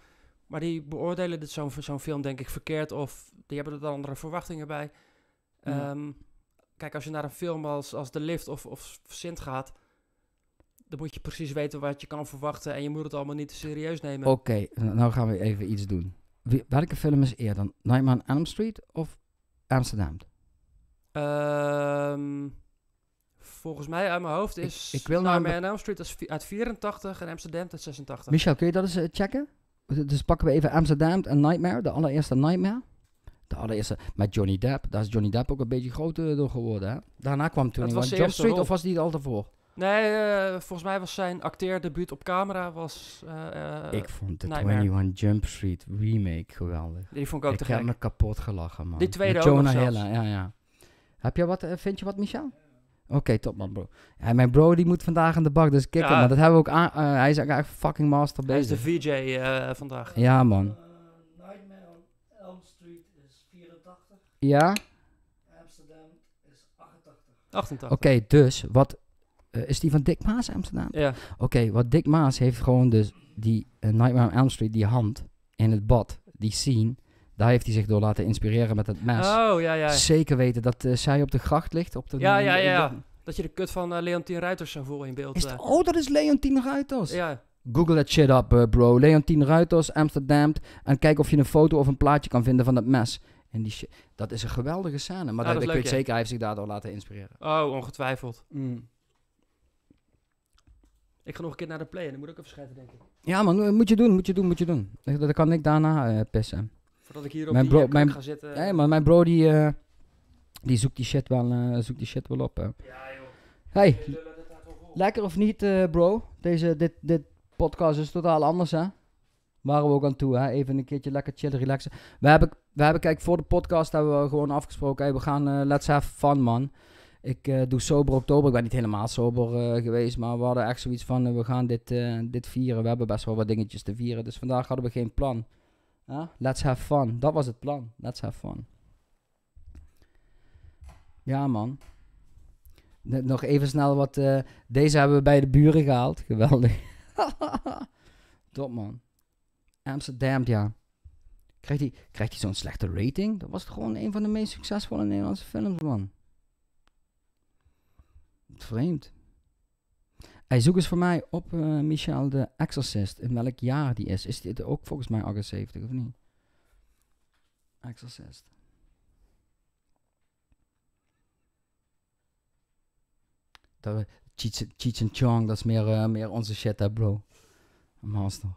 Maar die beoordelen dit zo'n zo'n film denk ik verkeerd of die hebben er dan andere verwachtingen bij. Ja. Ehm, kijk, als je naar een film als, als The Lift of, of Sint gaat, dan moet je precies weten wat je kan verwachten en je moet het allemaal niet te serieus nemen. Oké, nou gaan we even iets doen. Wie- welke film is eerder? Nightmare on Elm Street of Amsterdam? Ehm, Volgens mij uit mijn hoofd is ik wil nou- Nightmare on Elm Street is uit 84 en Amsterdam uit 86. Michel, kun je dat eens eh, checken? Dus pakken we even Amsterdam en Nightmare, de allereerste Nightmare. De allereerste, met Johnny Depp. Daar is Johnny Depp ook een beetje groter door geworden, hè? Daarna kwam toen Jump Street, rol. of was die al daarvoor? Nee, eh, volgens mij was zijn acteerdebuut op camera was... eh, eh, ik vond de Nightmare. 21 Jump Street remake geweldig. Die vond ik ook ik te heb gek. me kapot gelachen, man. Die tweede Met Jonah. Hill, ja, ja. Heb je wat, vind je wat, Michel? Oké, top man, bro. Ja, mijn bro die moet vandaag aan de bak, dus kicken. Ja. Maar dat hebben we ook aan. hij is echt fucking master Hij is de bezig. VJ vandaag. Ja, man. Nightmare on Elm Street is 84. Ja? Amsterdam is 88. 88. Oké, dus wat. eh, is die van Dick Maas Amsterdam? Ja. Oké, wat Dick Maas heeft gewoon dus die eh, Nightmare on Elm Street, die hand in het bad, die scene. Daar heeft hij zich door laten inspireren met het mes. Oh, ja, ja. Zeker weten dat eh, zij op de gracht ligt. Op de, Ja, ja, ja. Dat je de kut van Leontien Ruiters zo vol in beeld... Is het- oh, dat is Leontien Ruiters. ja. Google that shit up, bro. Leontien Ruiters, Amsterdam. En kijk of je een foto of een plaatje kan vinden van dat mes. En die. Dat is een geweldige scène. Maar Ja, dat, dat ik leuk, weet ja. zeker, hij heeft zich daardoor laten inspireren. Oh, ongetwijfeld. Ik ga nog een keer naar de play en dan moet ik even schijten, denk ik. Ja, man, eh, moet je doen, moet je doen, moet je doen. Dat, dat kan ik daarna eh, pissen. Voordat ik hier op Mijn die bro- eh, mijn- ga zitten. Nee, maar mijn bro die, eh, die zoekt die shit wel, eh, zoekt die shit wel op. hè. Ja, joh. Hey, lekker of niet, eh, bro? Deze, dit, dit podcast is totaal anders, hè? Waren we ook aan toe, hè? Even een keertje lekker chillen, relaxen. We hebben, we hebben kijk, voor de podcast hebben we gewoon afgesproken, we gaan, eh, let's have fun, man. Ik eh, doe sober oktober. Ik ben niet helemaal sober eh, geweest, maar we hadden echt zoiets van, we gaan dit, dit vieren. We hebben best wel wat dingetjes te vieren, dus vandaag hadden we geen plan. Let's have fun. Dat was het plan. Let's have fun. Ja, man. Nog even snel wat. deze hebben we bij de buren gehaald. Geweldig. Top, man. Amsterdam, ja. Krijgt hij krijgt zo'n slechte rating? Dat was gewoon een van de meest succesvolle Nederlandse films, man. Vreemd. Hij zoekt eens voor mij op eh, Michel de Exorcist. In welk jaar die is. Is die ook volgens mij 78 of niet? Exorcist. Dat Cheech and Chong, dat is meer, eh, meer onze shit, hè, bro. Master.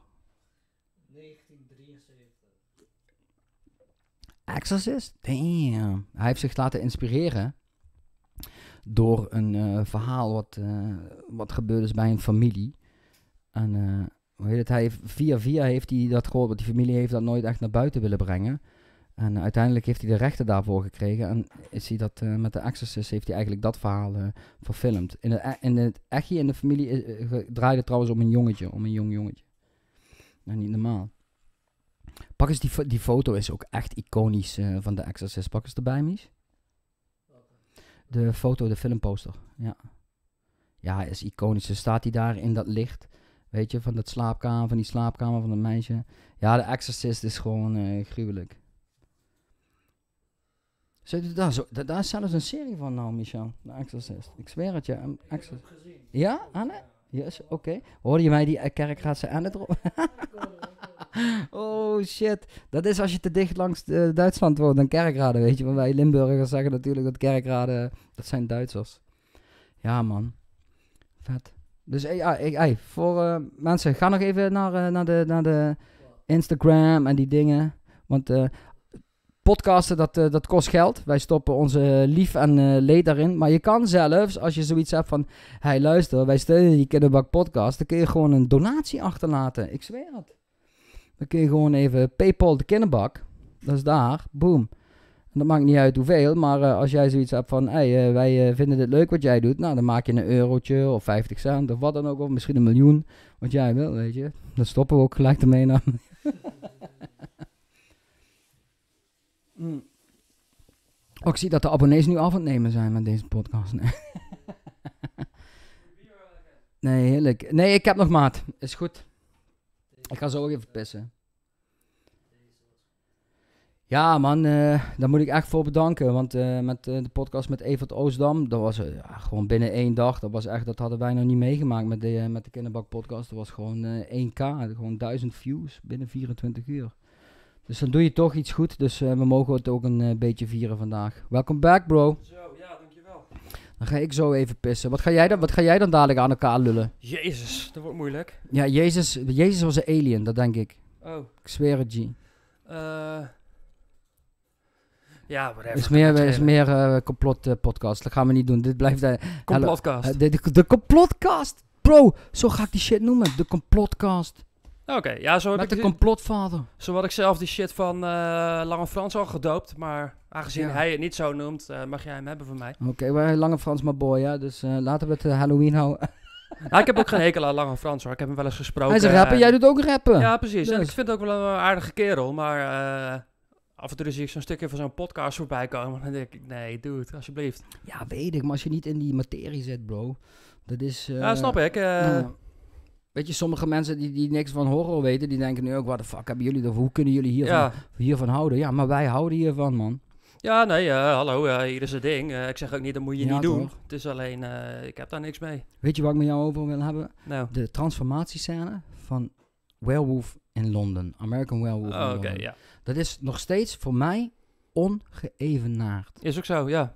1973. Exorcist? Damn. Hij heeft zich laten inspireren door een eh, verhaal wat, eh, wat gebeurd is bij een familie. En eh, hoe heet het? Hij heeft, via via heeft hij dat gehoord, want die familie heeft dat nooit echt naar buiten willen brengen. En uiteindelijk heeft hij de rechten daarvoor gekregen. En is hij dat met de Exorcist heeft hij eigenlijk dat verhaal verfilmd. In e- in het echtje in de familie draaide het trouwens om een jongetje, om een jong jongetje. Nou, niet normaal. Pak eens die, die foto, is ook echt iconisch eh, van de Exorcist. Pak eens erbij, Mies. De foto, de filmposter. Ja. Ja, is iconisch. Dus staat hij daar in dat licht. Weet je, van dat slaapkamer, van die slaapkamer van dat meisje. Ja, de Exorcist is gewoon eh, gruwelijk. Zit je daar, zo, da- daar is zelfs een serie van nou, Michel. De Exorcist. Ik zweer het je. Exorcist. gezien. Ja, Anne? Yes, oké. Hoorde je mij die eh, kerkraadse Anne erop? oh shit. Dat is als je te dicht langs eh, Duitsland woont dan kerkraden, weet je. Want wij Limburgers zeggen natuurlijk dat kerkraden, dat zijn Duitsers. Ja man. Vet. Dus eh, ja, voor eh, mensen, ga nog even naar, naar, de, naar de Instagram en die dingen. Want podcasten, dat, dat kost geld. Wij stoppen onze lief en leed daarin. Maar je kan zelfs, als je zoiets hebt van... Hey, luister, wij steunen die Kinderbak podcast. Dan kun je gewoon een donatie achterlaten. Ik zweer het. Dan kun je gewoon even Paypal de Kinderbak. Dat is daar. Boom. En dat maakt niet uit hoeveel. Maar eh, als jij zoiets hebt van... Hey, eh, wij eh, vinden dit leuk wat jij doet. Nou, dan maak je een eurotje of 50 cent of wat dan ook. Of misschien een miljoen. Wat jij wil, weet je. Dan stoppen we ook gelijk ermee. Nou. Mm. Oh, ik zie dat de abonnees nu af aan het nemen zijn met deze podcast. Nee, nee heerlijk. Nee, ik heb nog maat. Is goed. Ik ga zo even pissen. Ja, man, eh, daar moet ik echt voor bedanken. Want eh, met eh, de podcast met Evert Oostdam, dat was gewoon binnen één dag. Dat was echt, dat hadden wij nog niet meegemaakt met de, met de Kinderbak podcast. Dat was gewoon eh 1k, gewoon 1000 views binnen 24 uur. Dus dan doe je toch iets goed. Dus we mogen het ook een beetje vieren vandaag. Welkom back, bro. Dan ga ik zo even pissen. Wat ga jij dan, wat ga jij dan dadelijk aan elkaar lullen? Jezus, dat wordt moeilijk. Ja, Jezus, Jezus was een alien, dat denk ik. Oh. Ik zweer het, G. eh ja, whatever. is meer, is meer eh, complot eh, podcast. Dat gaan we niet doen. Dit blijft de, Complotcast. de, de, de complotcast. Bro, zo ga ik die shit noemen. De complotcast. Oké, ja, zo heb Met ik de die- complotvader. Zo had ik zelf die shit van eh, Lange Frans al gedoopt. Maar aangezien Ja. hij het niet zo noemt, eh, mag jij hem hebben van mij. Oké, wij Lange Frans maar boy, ja. Dus eh, laten we het Halloween houden. nou, ik heb ook geen hekel aan Lange Frans hoor. Ik heb hem wel eens gesproken. Hij is een rapper, en- jij doet ook rappen. Ja, precies. En Dus. ik vind het ook wel een aardige kerel. Maar af en toe zie ik zo'n stukje van zo'n podcast voorbij komen. En dan denk ik, nee, doe het, alsjeblieft. Ja, weet ik. Maar als je niet in die materie zit, bro. Dat is... ja, snap ik. ja. Weet je, sommige mensen die, die niks van horror weten, die denken nu ook, wat de fuck hebben jullie, hoe kunnen jullie hiervan, ja. hiervan houden? Ja, maar wij houden hiervan, man. ja, nee, eh, hallo, hier is het ding. Eh, ik zeg ook niet, dat moet je Ja, niet doen. Het is alleen, eh, ik heb daar niks mee. Weet je waar ik met jou over wil hebben? Nou, De transformatiescène van Werewolf in Londen. American Werewolf in oh, oké, Londen. ja. Dat is nog steeds voor mij ongeëvenaard. Is ook zo, ja.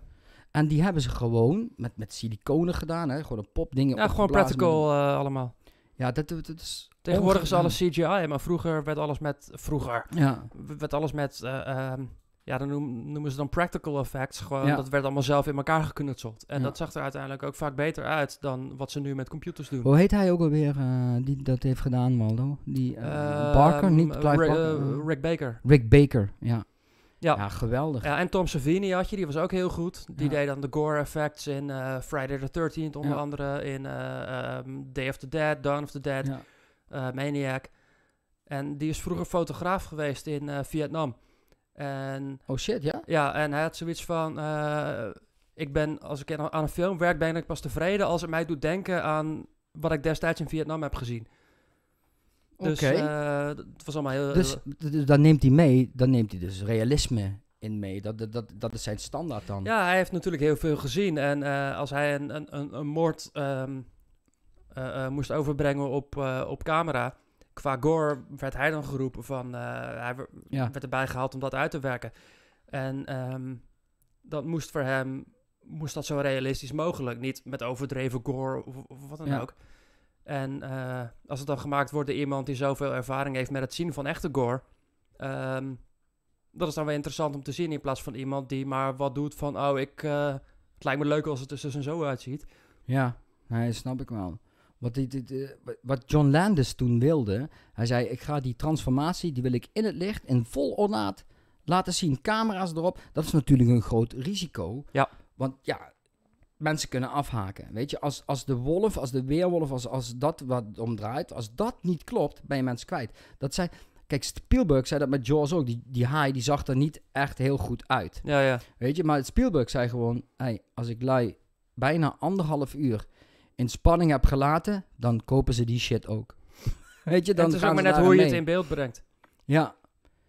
En die hebben ze gewoon met, met siliconen gedaan, hè? Gewoon een popdingen Ja, gewoon practical allemaal. Ja, dat, dat, is... Tegenwoordig is alles CGI, maar vroeger werd alles met... Vroeger Ja, werd alles met... eh, ehm, ja, dan noem- noemen ze dan practical effects. Gewoon, Ja. dat werd allemaal zelf in elkaar geknutseld. En Ja. dat zag er uiteindelijk ook vaak beter uit dan wat ze nu met computers doen. Hoe heet hij ook alweer eh, die dat heeft gedaan, Waldo? Die Ehm, Barker, niet Clive Rick, Barker. Rick Baker. Rick Baker, ja. Ja. Ja, geweldig. Ja, en Tom Savini had je, die was ook heel goed. Die Ja. deed dan de gore effects in eh, Friday the 13th onder Ja. andere. In eh, ehm, Day of the Dead, Dawn of the Dead, eh, Maniac. En die is vroeger fotograaf geweest in Vietnam. En Oh shit, ja? ja, en hij had zoiets van... ik ben, als ik aan een film werk, ben ik pas tevreden als het mij doet denken aan wat ik destijds in Vietnam heb gezien. Dus Oké. eh, het was allemaal heel... Dus dan neemt hij mee, dan neemt hij dus realisme in mee. Dat, dat, dat, dat is zijn standaard dan. Ja, hij heeft natuurlijk heel veel gezien. En eh, als hij een, een, een, een moord ehm, eh, moest overbrengen op, op camera, qua gore werd hij dan geroepen van... hij Ja. werd erbij gehaald om dat uit te werken. En ehm, dat moest voor hem, moest dat zo realistisch mogelijk. Niet met overdreven gore of, of wat dan Ja. ook. En eh, als het dan gemaakt wordt door iemand die zoveel ervaring heeft met het zien van echte gore... ehm, dat is dan weer interessant om te zien in plaats van iemand die maar wat doet van... Oh, ik, eh, het lijkt me leuk als het er dus en zo uitziet. Ja, nee, snap ik wel. Wat, die, die- die- wat John Landis toen wilde, hij zei, ik ga die transformatie, die wil ik in het licht, in vol ornaat laten zien. Camera's erop, dat is natuurlijk een groot risico. Ja. Want ja, mensen kunnen afhaken. Weet je, als, als de wolf, als de weerwolf, als, als dat wat omdraait, als dat niet klopt, ben je mensen kwijt. Dat zei, kijk, Spielberg zei dat met Jaws ook. Die, die haai, die zag er niet echt heel goed uit. Ja, ja. Weet je, maar Spielberg zei gewoon: hey, als ik lui bijna anderhalf uur in spanning heb gelaten, dan kopen ze die shit ook. Weet je, Dan het is ook maar net hoe je het in beeld brengt. Ja,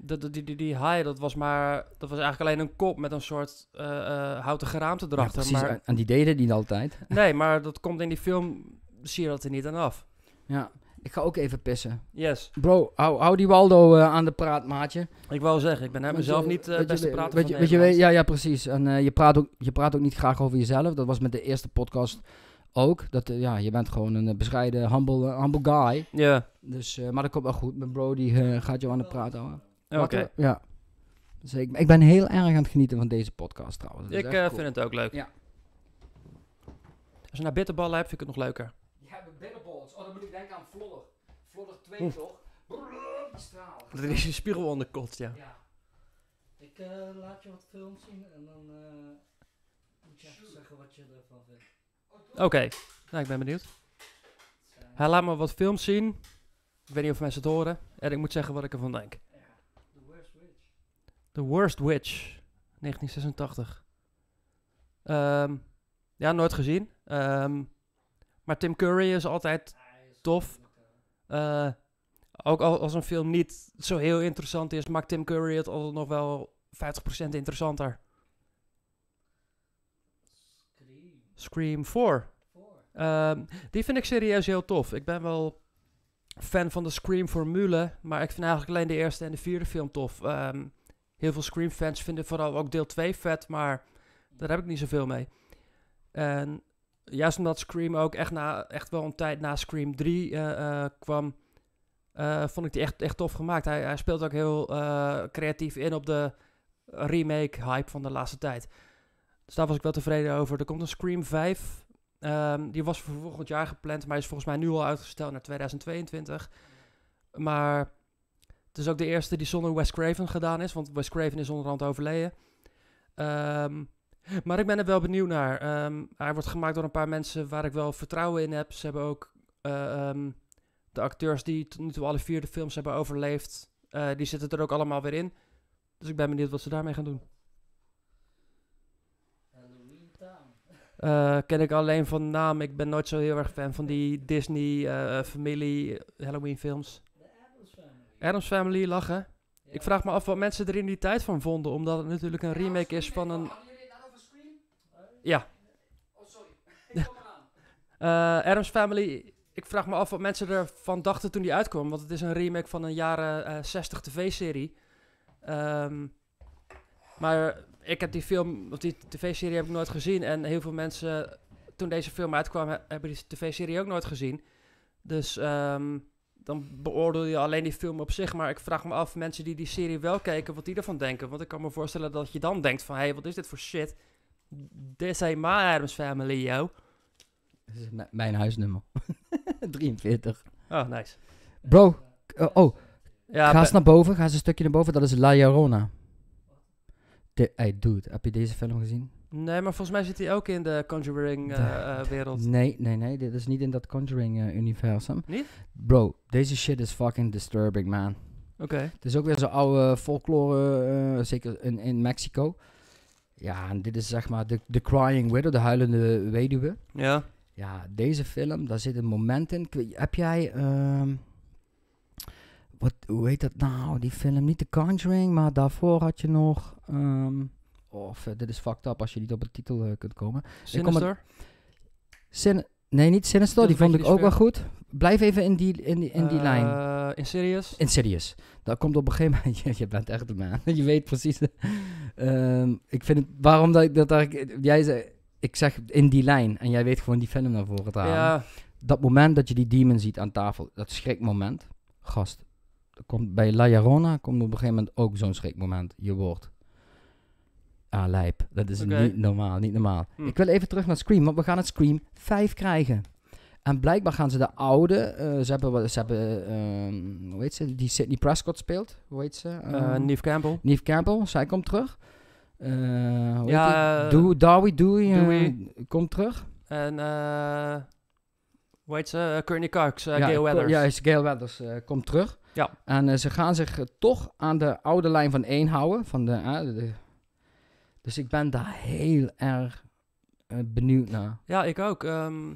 Dat, die, die, die haai, dat was maar... Dat was eigenlijk alleen een kop met een soort eh, eh, houten geraamte ja, erachter. precies. maar, En- die deden niet altijd. nee, maar dat komt in die film... Zie je dat er niet aan af. Ja, ik ga ook even pissen. Yes. Bro, hou, hou die Waldo eh, aan de praat, maatje. Ik wou zeggen, ik ben hem Want zelf je- niet het beste je, prater weet van je, weet je. Ja, ja, precies. En je, praat ook, je praat ook niet graag over jezelf. Dat was met de eerste podcast ook. Dat, ja, je bent gewoon een bescheiden, humble, humble guy. Ja, Dus, maar dat komt wel goed. Mijn bro die gaat jou aan de praat houden. Oké. Ja. Dus ik, ik ben heel erg aan het genieten van deze podcast trouwens. Dat Ik eh, cool. vind het ook leuk. Ja. Als je naar bitterballen hebt, vind ik het nog leuker. Die hebben bitterballs. Oh, dan moet ik denken aan Vlodder. Vlodder 2 Hm. toch? Die straal. Dat is je spiegel onderkotst, ja. Ja. Ik eh, laat je wat films zien en dan eh, moet je even zeggen wat je ervan vindt. Oké, nou, ik ben benieuwd. Hij laat me wat films zien. Ik weet niet of mensen het horen. En ik moet zeggen wat ik ervan denk. ja, The Worst Witch. The Worst Witch, 1986. Ehm, ja, nooit gezien. Ehm, maar Tim Curry is altijd Tof. eh, ook al als een film niet zo heel interessant is, maakt Tim Curry het altijd nog wel 50% interessanter. Scream. Scream 4. Voor. Ehm, die vind ik serieus heel tof. Ik ben wel fan van de Scream-formule, maar ik vind eigenlijk alleen de eerste en de vierde film tof. Heel veel Scream-fans vinden vooral ook deel 2 vet, maar daar heb ik niet zoveel mee. En juist omdat Scream ook echt, na, echt wel een tijd na Scream 3 eh, eh, kwam, eh, vond ik die echt, echt tof gemaakt. Hij, hij speelt ook heel creatief in op de remake-hype van de laatste tijd. Dus daar was ik wel tevreden over. Er komt een Scream 5. Ehm, die was voor volgend jaar gepland, maar is volgens mij nu al uitgesteld naar 2022. Maar het is ook de eerste die zonder Wes Craven gedaan is, want Wes Craven is onderhand overleden. Ehm, maar ik ben er wel benieuwd naar. Ehm, hij wordt gemaakt door een paar mensen waar ik wel vertrouwen in heb. Ze hebben ook eh, ehm, de acteurs die tot nu toe alle vier de films hebben overleefd. eh, die zitten er ook allemaal weer in. Dus ik ben benieuwd wat ze daarmee gaan doen. Halloween. Eh, ken ik alleen van naam. Ik ben nooit zo heel erg fan van die Disney-familie Halloween films. De Addams Family. Adams Family lachen. Ja. Ik vraag me af wat mensen er in die tijd van vonden. Omdat het natuurlijk een remake is van een... Ja. Oh, sorry. Ik kom eraan. Eh Adams Family, ik vraag me af wat mensen ervan dachten toen die uitkwam. Want het is een remake van een jaren eh 60 tv-serie. Ehm, maar ik heb die film, of die tv-serie heb ik nooit gezien. En heel veel mensen, toen deze film uitkwam, he- hebben die tv-serie ook nooit gezien. Dus ehm, dan beoordeel je alleen die film op zich. Maar ik vraag me af, mensen die die serie wel kijken, wat die ervan denken. Want ik kan me voorstellen dat je dan denkt van, hé, hey, wat is dit voor shit? Dit is my Adams Family, yo. Dat is mijn huisnummer. 43. Oh, nice. Bro, eh, oh, Ja, ga eens naar boven. Ga eens een stukje naar boven. Dat is La Llorona. De, hey, dude, heb je deze film gezien? Nee, maar volgens mij zit hij ook in de Conjuring-wereld. Nee, nee, nee. Dit is niet in dat Conjuring-universum. Niet? Bro, deze shit is fucking disturbing, man. Oké. Het is ook weer zo'n oude folklore, eh, zeker in, in Mexico. Ja, en dit is zeg maar de, de Crying Widow, de huilende weduwe. Ja. Ja, deze film, daar zit een moment in. Heb jij, ehm, wat, hoe heet dat nou, die film? Niet The Conjuring, maar daarvoor had je nog, ehm, of dit is fucked up als je niet op de titel eh, kunt komen. Sinister? Sin nee, niet Sinister, Dat die vond ik ook wel goed. Blijf even in die, in die, in die lijn. Eh, Insidious? Insidious. Dat komt op een gegeven moment. je, je bent echt een man. je weet precies. Ehm, ik vind het. Waarom dat ik dat. Jij zei. Ik zeg in die lijn. En jij weet gewoon die film naar voren te halen. Ja. Dat moment dat je die demon ziet aan tafel. Dat schrikmoment. Gast. Er komt, bij La Llorona komt op een gegeven moment ook zo'n schrikmoment. Je wordt. Ah, lijp. Dat is niet normaal. Niet normaal. Hm. Ik wil even terug naar Scream. Want we gaan het Scream 5 krijgen. En blijkbaar gaan ze de oude. eh, ze hebben, ze hebben ehm, hoe heet ze? Die Sidney Prescott speelt. Hoe heet ze? Ehm, Neve Campbell? Neve Campbell, zij komt terug. Eh hoe Ja, heet die? eh, Dewey, komt terug. En, eh hoe heet ze? Uh, Courtney Cox, uh, ja, Gail Weathers. Ja, is Gail Weathers komt terug. Ja. En ze gaan zich toch aan de oude lijn van één houden. Van de- dus ik ben daar heel erg eh, benieuwd naar. Ja, ik ook. Ehm,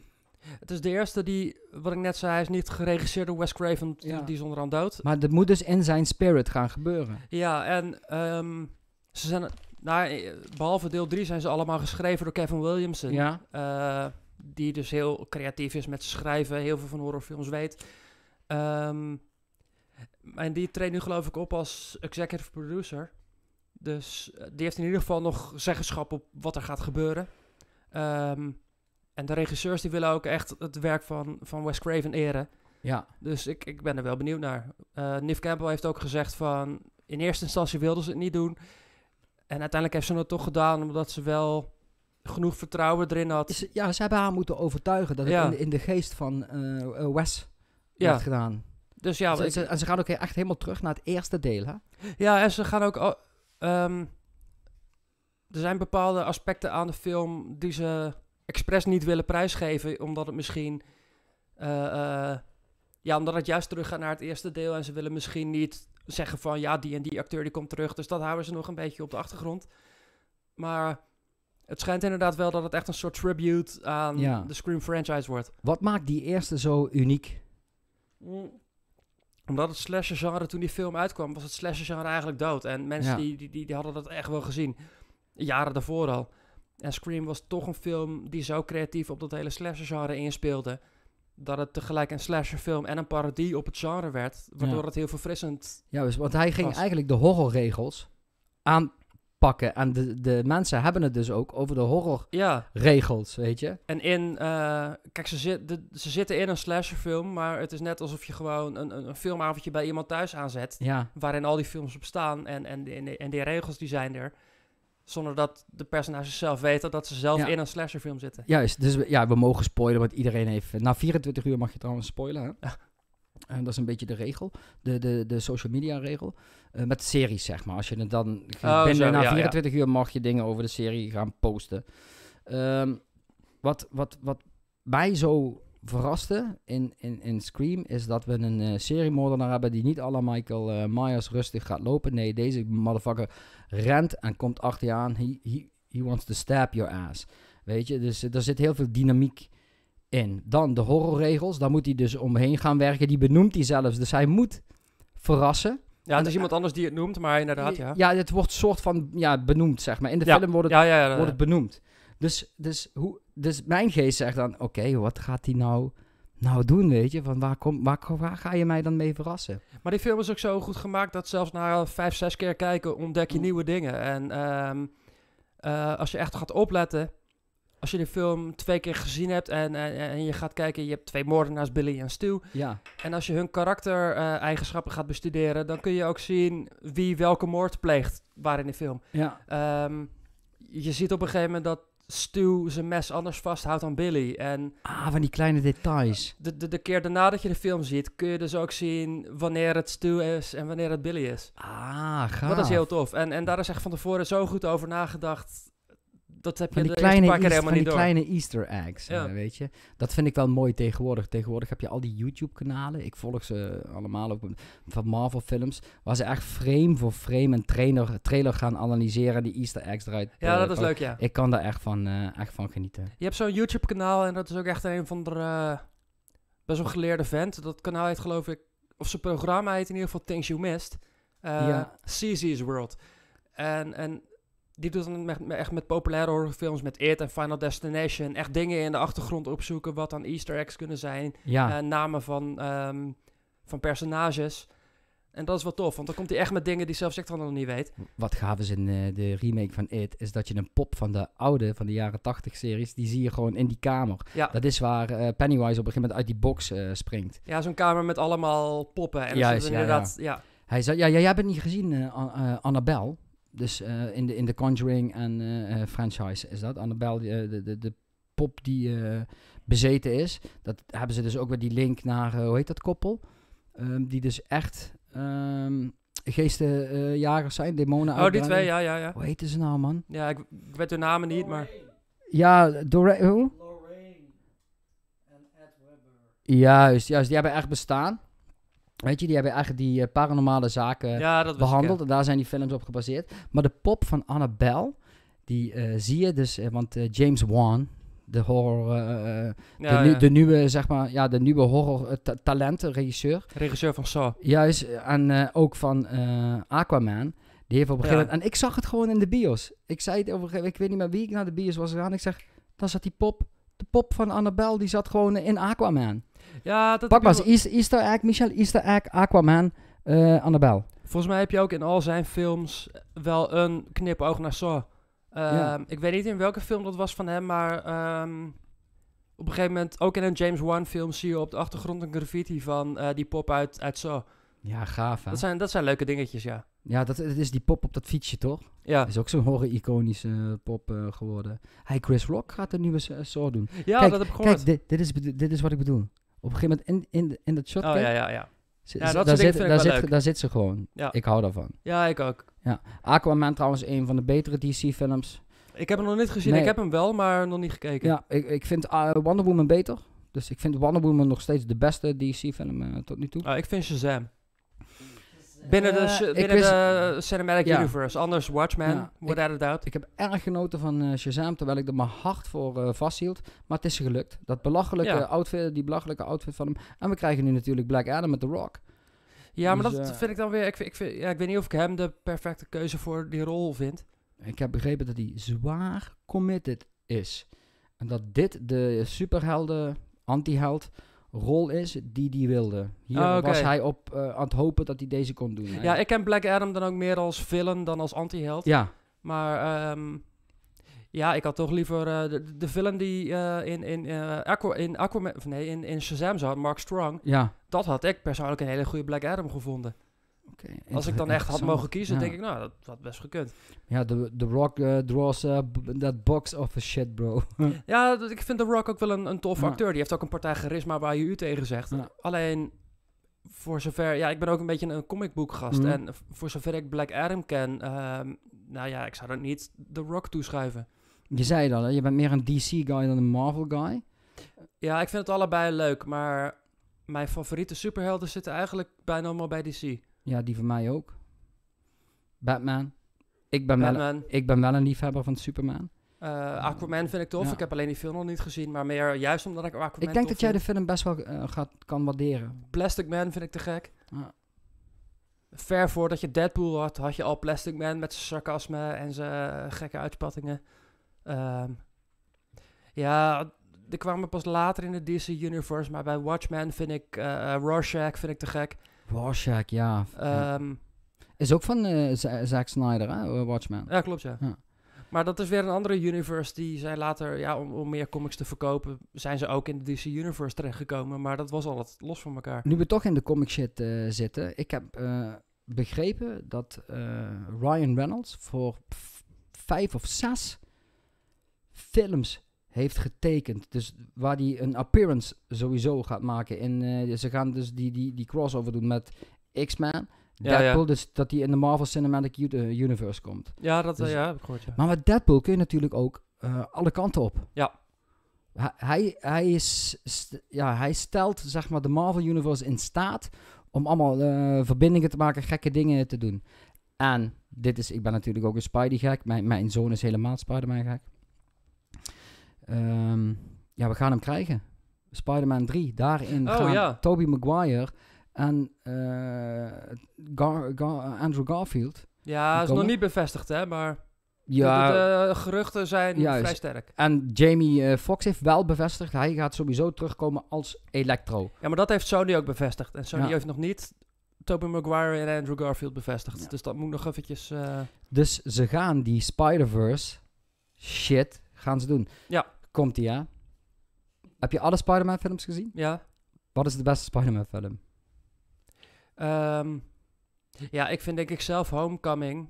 het is de eerste die, wat ik net zei, hij is niet geregisseerd door Wes Craven, die- Ja. die is onderhand dood. Maar dat moet dus in zijn spirit gaan gebeuren. Ja, en ehm, ze zijn, nou, eh, behalve deel 3 zijn ze allemaal geschreven door Kevin Williamson. Ja. Eh, die dus heel creatief is met schrijven, heel veel van horrorfilms weet. Ehm, en die treedt nu geloof ik op als executive producer. Dus eh, die heeft in ieder geval nog zeggenschap op wat er gaat gebeuren. Ehm, en de regisseurs die willen ook echt het werk van, van Wes Craven eren. Ja. Dus ik, ik ben er wel benieuwd naar. Eh Neve Campbell heeft ook gezegd van... In eerste instantie wilden ze het niet doen. En uiteindelijk heeft ze het toch gedaan... omdat ze wel genoeg vertrouwen erin had. Is- ja, ze hebben haar moeten overtuigen dat het Ja. in, de, in de geest van eh, Wes Ja. werd gedaan. Dus ja, Ze- ik- ze- en ze gaan ook echt helemaal terug naar het eerste deel, hè? ja, en ze gaan ook... ehm, er zijn bepaalde aspecten aan de film... die ze expres niet willen prijsgeven... omdat het misschien... eh, eh, ja, omdat het juist terug gaat naar het eerste deel... en ze willen misschien niet zeggen van... ja, die en die acteur die komt terug. Dus dat houden ze nog een beetje op de achtergrond. Maar het schijnt inderdaad wel dat het echt een soort tribute aan Ja. de Scream franchise wordt. Wat maakt die eerste zo uniek? Omdat het slasher genre, toen die film uitkwam, was het slasher genre eigenlijk dood. En mensen Ja. die, die, die, die hadden dat echt wel gezien. Jaren daarvoor al. En Scream was toch een film die zo creatief op dat hele slasher genre inspeelde. Dat het tegelijk een slasher film en een parodie op het genre werd. Waardoor Ja. het heel verfrissend... Ja, dus, want hij ging eigenlijk de horrorregels aanpakken pakken. En de, de mensen hebben het dus ook over de horrorregels, Ja, weet je. en in... eh, kijk, ze, zit, de, ze zitten in een slasherfilm, maar het is net alsof je gewoon een, een, een filmavondje bij iemand thuis aanzet. Ja, Waarin al die films op staan en, en, en, die- en die regels die zijn er. Zonder dat de personages zelf weten dat ze zelf Ja. in een slasherfilm zitten. juist. Dus we, ja, we mogen spoilen, want iedereen heeft... Na 24 uur mag je trouwens spoilen, hè. En dat is een beetje de regel, de, de, de social media regel. Eh, met series, zeg maar. Als je het dan Oh, binnen zo, na ja, ja. 24 uur mag je dingen over de serie gaan posten. Ehm, wat, wat, wat mij zo verraste in, in, in Scream is dat we een eh seriemoordenaar hebben die niet alle Michael eh, Myers rustig gaat lopen. Nee, deze motherfucker rent en komt achter je aan. He, he, he wants to stab your ass. Weet je, dus eh, er zit heel veel dynamiek in. Dan de horrorregels, daar moet hij dus omheen gaan werken. Die benoemt hij zelfs, dus hij moet verrassen. Ja, het is iemand anders die het noemt, maar inderdaad, ja. Ja, het wordt soort van ja, benoemd, zeg maar. In de Ja, film wordt het, ja, wordt het benoemd. Dus, dus, hoe, dus mijn geest zegt dan, oké, wat gaat hij nou, nou doen, weet je? Van waar, kom, waar, waar ga je mij dan mee verrassen? Maar die film is ook zo goed gemaakt dat zelfs na vijf, zes keer kijken ontdek je Mm. nieuwe dingen. En ehm, eh, als je echt gaat opletten, als je de film twee keer gezien hebt en, en, en je gaat kijken, je hebt twee moordenaars, Billy en Stu. Ja, En als je hun karaktereigenschappen gaat bestuderen, dan kun je ook zien wie welke moord pleegt waar in de film. ja, Ehm, je ziet op een gegeven moment dat Stu zijn mes anders vasthoudt dan Billy. En ah, van die kleine details. de, de, de keer daarna dat je de film ziet, kun je dus ook zien wanneer het Stu is en wanneer het Billy is. Ah, gaaf. Dat is heel tof. En, en daar is echt van tevoren zo goed over nagedacht. Dat heb je die, kleine, paar keer Eas- helemaal die niet door. kleine easter eggs, Ja. eh, weet je. Dat vind ik wel mooi tegenwoordig. Tegenwoordig heb je al die YouTube-kanalen. Ik volg ze allemaal ook van Marvel films. Waar ze echt frame voor frame een trainer, trailer gaan analyseren. en Die easter eggs eruit. Ja, eh, dat is pakken. leuk, ja. Ik kan daar echt van, eh, echt van genieten. Je hebt zo'n YouTube-kanaal en dat is ook echt een van de eh, best wel geleerde vent. Dat kanaal heet geloof ik, of zijn programma heet in ieder geval Things You Missed. Uh, Ja. CZ's World. En, en die doet dan met, met- echt met populaire horrorfilms, met It en Final Destination, echt dingen in de achtergrond opzoeken wat dan easter eggs kunnen zijn. Ja, eh, namen van, ehm, van personages. En dat is wel tof, want dan komt hij echt met dingen die zelfs ik dan nog niet weet. wat gaaf is in eh, de remake van It, is dat je een pop van de oude, van de jaren 80 series, die zie je gewoon in die kamer. Ja, Dat is waar eh, Pennywise op een gegeven moment uit die box springt. ja zo'n kamer met allemaal poppen. En Juist, ja, inderdaad, ja. Hij zei, ja, ja jij hebt het niet gezien, An- Annabelle. Dus eh, in, de, in de Conjuring en eh, eh, franchise is dat. Annabelle, de, de, de pop die eh, bezeten is. Dat hebben ze dus ook weer die link naar, hoe heet dat koppel? Ehm, die dus echt ehm geestenjagers zijn, demonen Oh, die twee, ja, ja, ja. Hoe heten ze nou, man? Ja, ik, ik weet hun namen niet, maar... Ja, hoe? Lorraine en Ed Webber. Juist, juist. Die hebben echt bestaan. Weet je, die hebben echt die eh, paranormale zaken Ja, behandeld. En daar zijn die films op gebaseerd. Maar de pop van Annabelle, die eh, zie je dus, eh, want James Wan, de horror, Ja, de, nu- ja. de nieuwe, zeg maar, ja, de nieuwe horror ta- talent, regisseur. regisseur van Saw. Juist, en ook van Aquaman. Die heeft op een gegeven moment, en ik zag het gewoon in de bios. Ik zei het op een gegeven moment, ik weet niet meer wie ik naar de bios was gegaan. Ik zeg, daar zat die pop, de pop van Annabelle, die zat gewoon in Aquaman. Ja, dat Pak maar je Easter, Easter egg, Michel, Easter egg, Aquaman, eh, Annabelle. wel- Volgens mij heb je ook in al zijn films wel een knipoog naar Saw. Ehm, Ja. Ik weet niet in welke film dat was van hem, maar ehm, op een gegeven moment, ook in een James Wan film, zie je op de achtergrond een graffiti van eh, die pop uit, uit Saw. Ja, gaaf hè? Dat zijn, dat zijn leuke dingetjes, ja. Ja, dat, dat is die pop op dat fietsje toch? Ja, Dat is ook zo'n horror-iconische eh, pop eh, geworden. Hij Chris Rock gaat een nieuwe uh, Saw doen. ja Kijk, dat heb ik gehoord. Kijk, dit, dit, is, dit is wat ik bedoel. Op een gegeven moment in, in, in dat shot, oh ja, ja, ja. Ja, dat daar, zit, vind ik daar, zit, daar zit ze gewoon. Ja. Ik hou daarvan. Ja, ik ook. Aquaman trouwens een van de betere DC-films. Ik heb hem nog niet gezien. Nee. Ik heb hem wel, maar nog niet gekeken. Ja, ik, ik vind uh, Wonder Woman beter. Dus ik vind Wonder Woman nog steeds de beste DC-film eh, tot nu toe. Oh, ik vind Shazam. Binnen de, Eh, ik binnen wist- de cinematic Ja. universe. Anders Watchmen, Ja, without a doubt. Ik heb erg genoten van eh, Shazam, terwijl ik er mijn hart voor eh, vasthield. Maar het is gelukt. Dat belachelijke Ja. outfit, die belachelijke outfit van hem. En we krijgen nu natuurlijk Black Adam met The Rock. Ja, maar Dus, dat vind ik dan weer... Ik, vind- ik, vind, ja, ik weet niet of ik hem de perfecte keuze voor die rol vind. Ik heb begrepen dat hij zwaar committed is. En dat dit de superhelden, anti-held rol is die hij wilde. Hier Ah, was hij op eh, aan het hopen dat hij deze kon doen. Ja, ik ken Black Adam dan ook meer als villain dan als anti-held. ja, Maar ehm, ja, ik had toch liever eh, de, de film die eh, in, in, Aqua, in Aquaman, nee, in, in Shazam zat, Mark Strong. Ja. Dat had ik persoonlijk een hele goede Black Adam gevonden. Als ik dan echt had mogen kiezen, Ja. denk ik, nou, dat had best gekund. Ja, The, the Rock eh, draws eh, b- that box office shit, bro. Ja, dat- ik vind The Rock ook wel een, een tof Ja. acteur. Die heeft ook een partij charisma waar je u tegen zegt. Ja. Alleen, voor zover... Ja, ik ben ook een beetje een comicboekgast. Mhm. En voor zover ik Black Adam ken... ehm, nou ja, ik zou dat niet The Rock toeschuiven. Je zei dat, hè? je bent meer een DC-guy dan een Marvel-guy. Ja, ik vind het allebei leuk, maar... Mijn favoriete superhelden zitten eigenlijk bijna allemaal bij DC. Ja, die van mij ook. Batman. Ik ben, wel, ik ben wel een liefhebber van Superman. eh, Aquaman vind ik tof. Ja. Ik heb alleen die film nog niet gezien, maar meer juist omdat ik Aquaman ik denk dat jij de film best wel eh, gaat, kan waarderen. Plastic Man vind ik te gek. Ja. Ver voordat je Deadpool had, had je al Plastic Man met zijn sarcasme en zijn eh, gekke uitspattingen. Ehm, ja, die kwamen pas later in de DC Universe, maar bij Watchmen vind ik eh, Rorschach vind ik te gek. Rorschach, ja. Ehm, Is ook van eh, Zack Snyder, hè? eh, Watchmen. ja, klopt ja. Ja. Maar dat is weer een andere universe. Die zijn later, ja, om, om meer comics te verkopen, zijn ze ook in de DC Universe terechtgekomen. Maar dat was altijd los van elkaar. Nu we toch in de comic shit eh, zitten. Ik heb begrepen dat Ryan Reynolds voor vijf of zes films heeft getekend. Dus waar hij een appearance sowieso gaat maken. In, eh, ze gaan dus die, die, die crossover doen met X-Men. Ja, Deadpool, ja. dus dat hij in de Marvel Cinematic eh, Universe komt. Ja, dat eh, Dus- ja, heb ik gehoord, ja. Maar met Deadpool kun je natuurlijk ook alle kanten op. Ja. Hij, hij, is, ja, hij stelt zeg maar, de Marvel Universe in staat om allemaal verbindingen te maken, gekke dingen te doen. En dit is, ik ben natuurlijk ook een Spidey gek. Mijn, mijn zoon is helemaal Spider-Man Ehm, ja, we gaan hem krijgen. Spider-Man 3. Daarin Oh, gaan ja. Tobey Maguire en eh, Gar- Gar- Andrew Garfield. Ja, is nog niet bevestigd, hè, maar Ja, de, de geruchten zijn Juist. vrij sterk. En Jamie eh, Foxx heeft wel bevestigd, hij gaat sowieso terugkomen als Electro. Ja, maar dat heeft Sony ook bevestigd. En Sony Ja. heeft nog niet Tobey Maguire en Andrew Garfield bevestigd. Ja. Dus dat moet nog eventjes... eh, Dus ze gaan die Spider-Verse shit gaan ze doen. Ja. Komt die, hè? Heb je alle Spider-Man films gezien? ja. Wat is de beste Spider-Man film? Ehm, ja, ik vind denk ik zelf Homecoming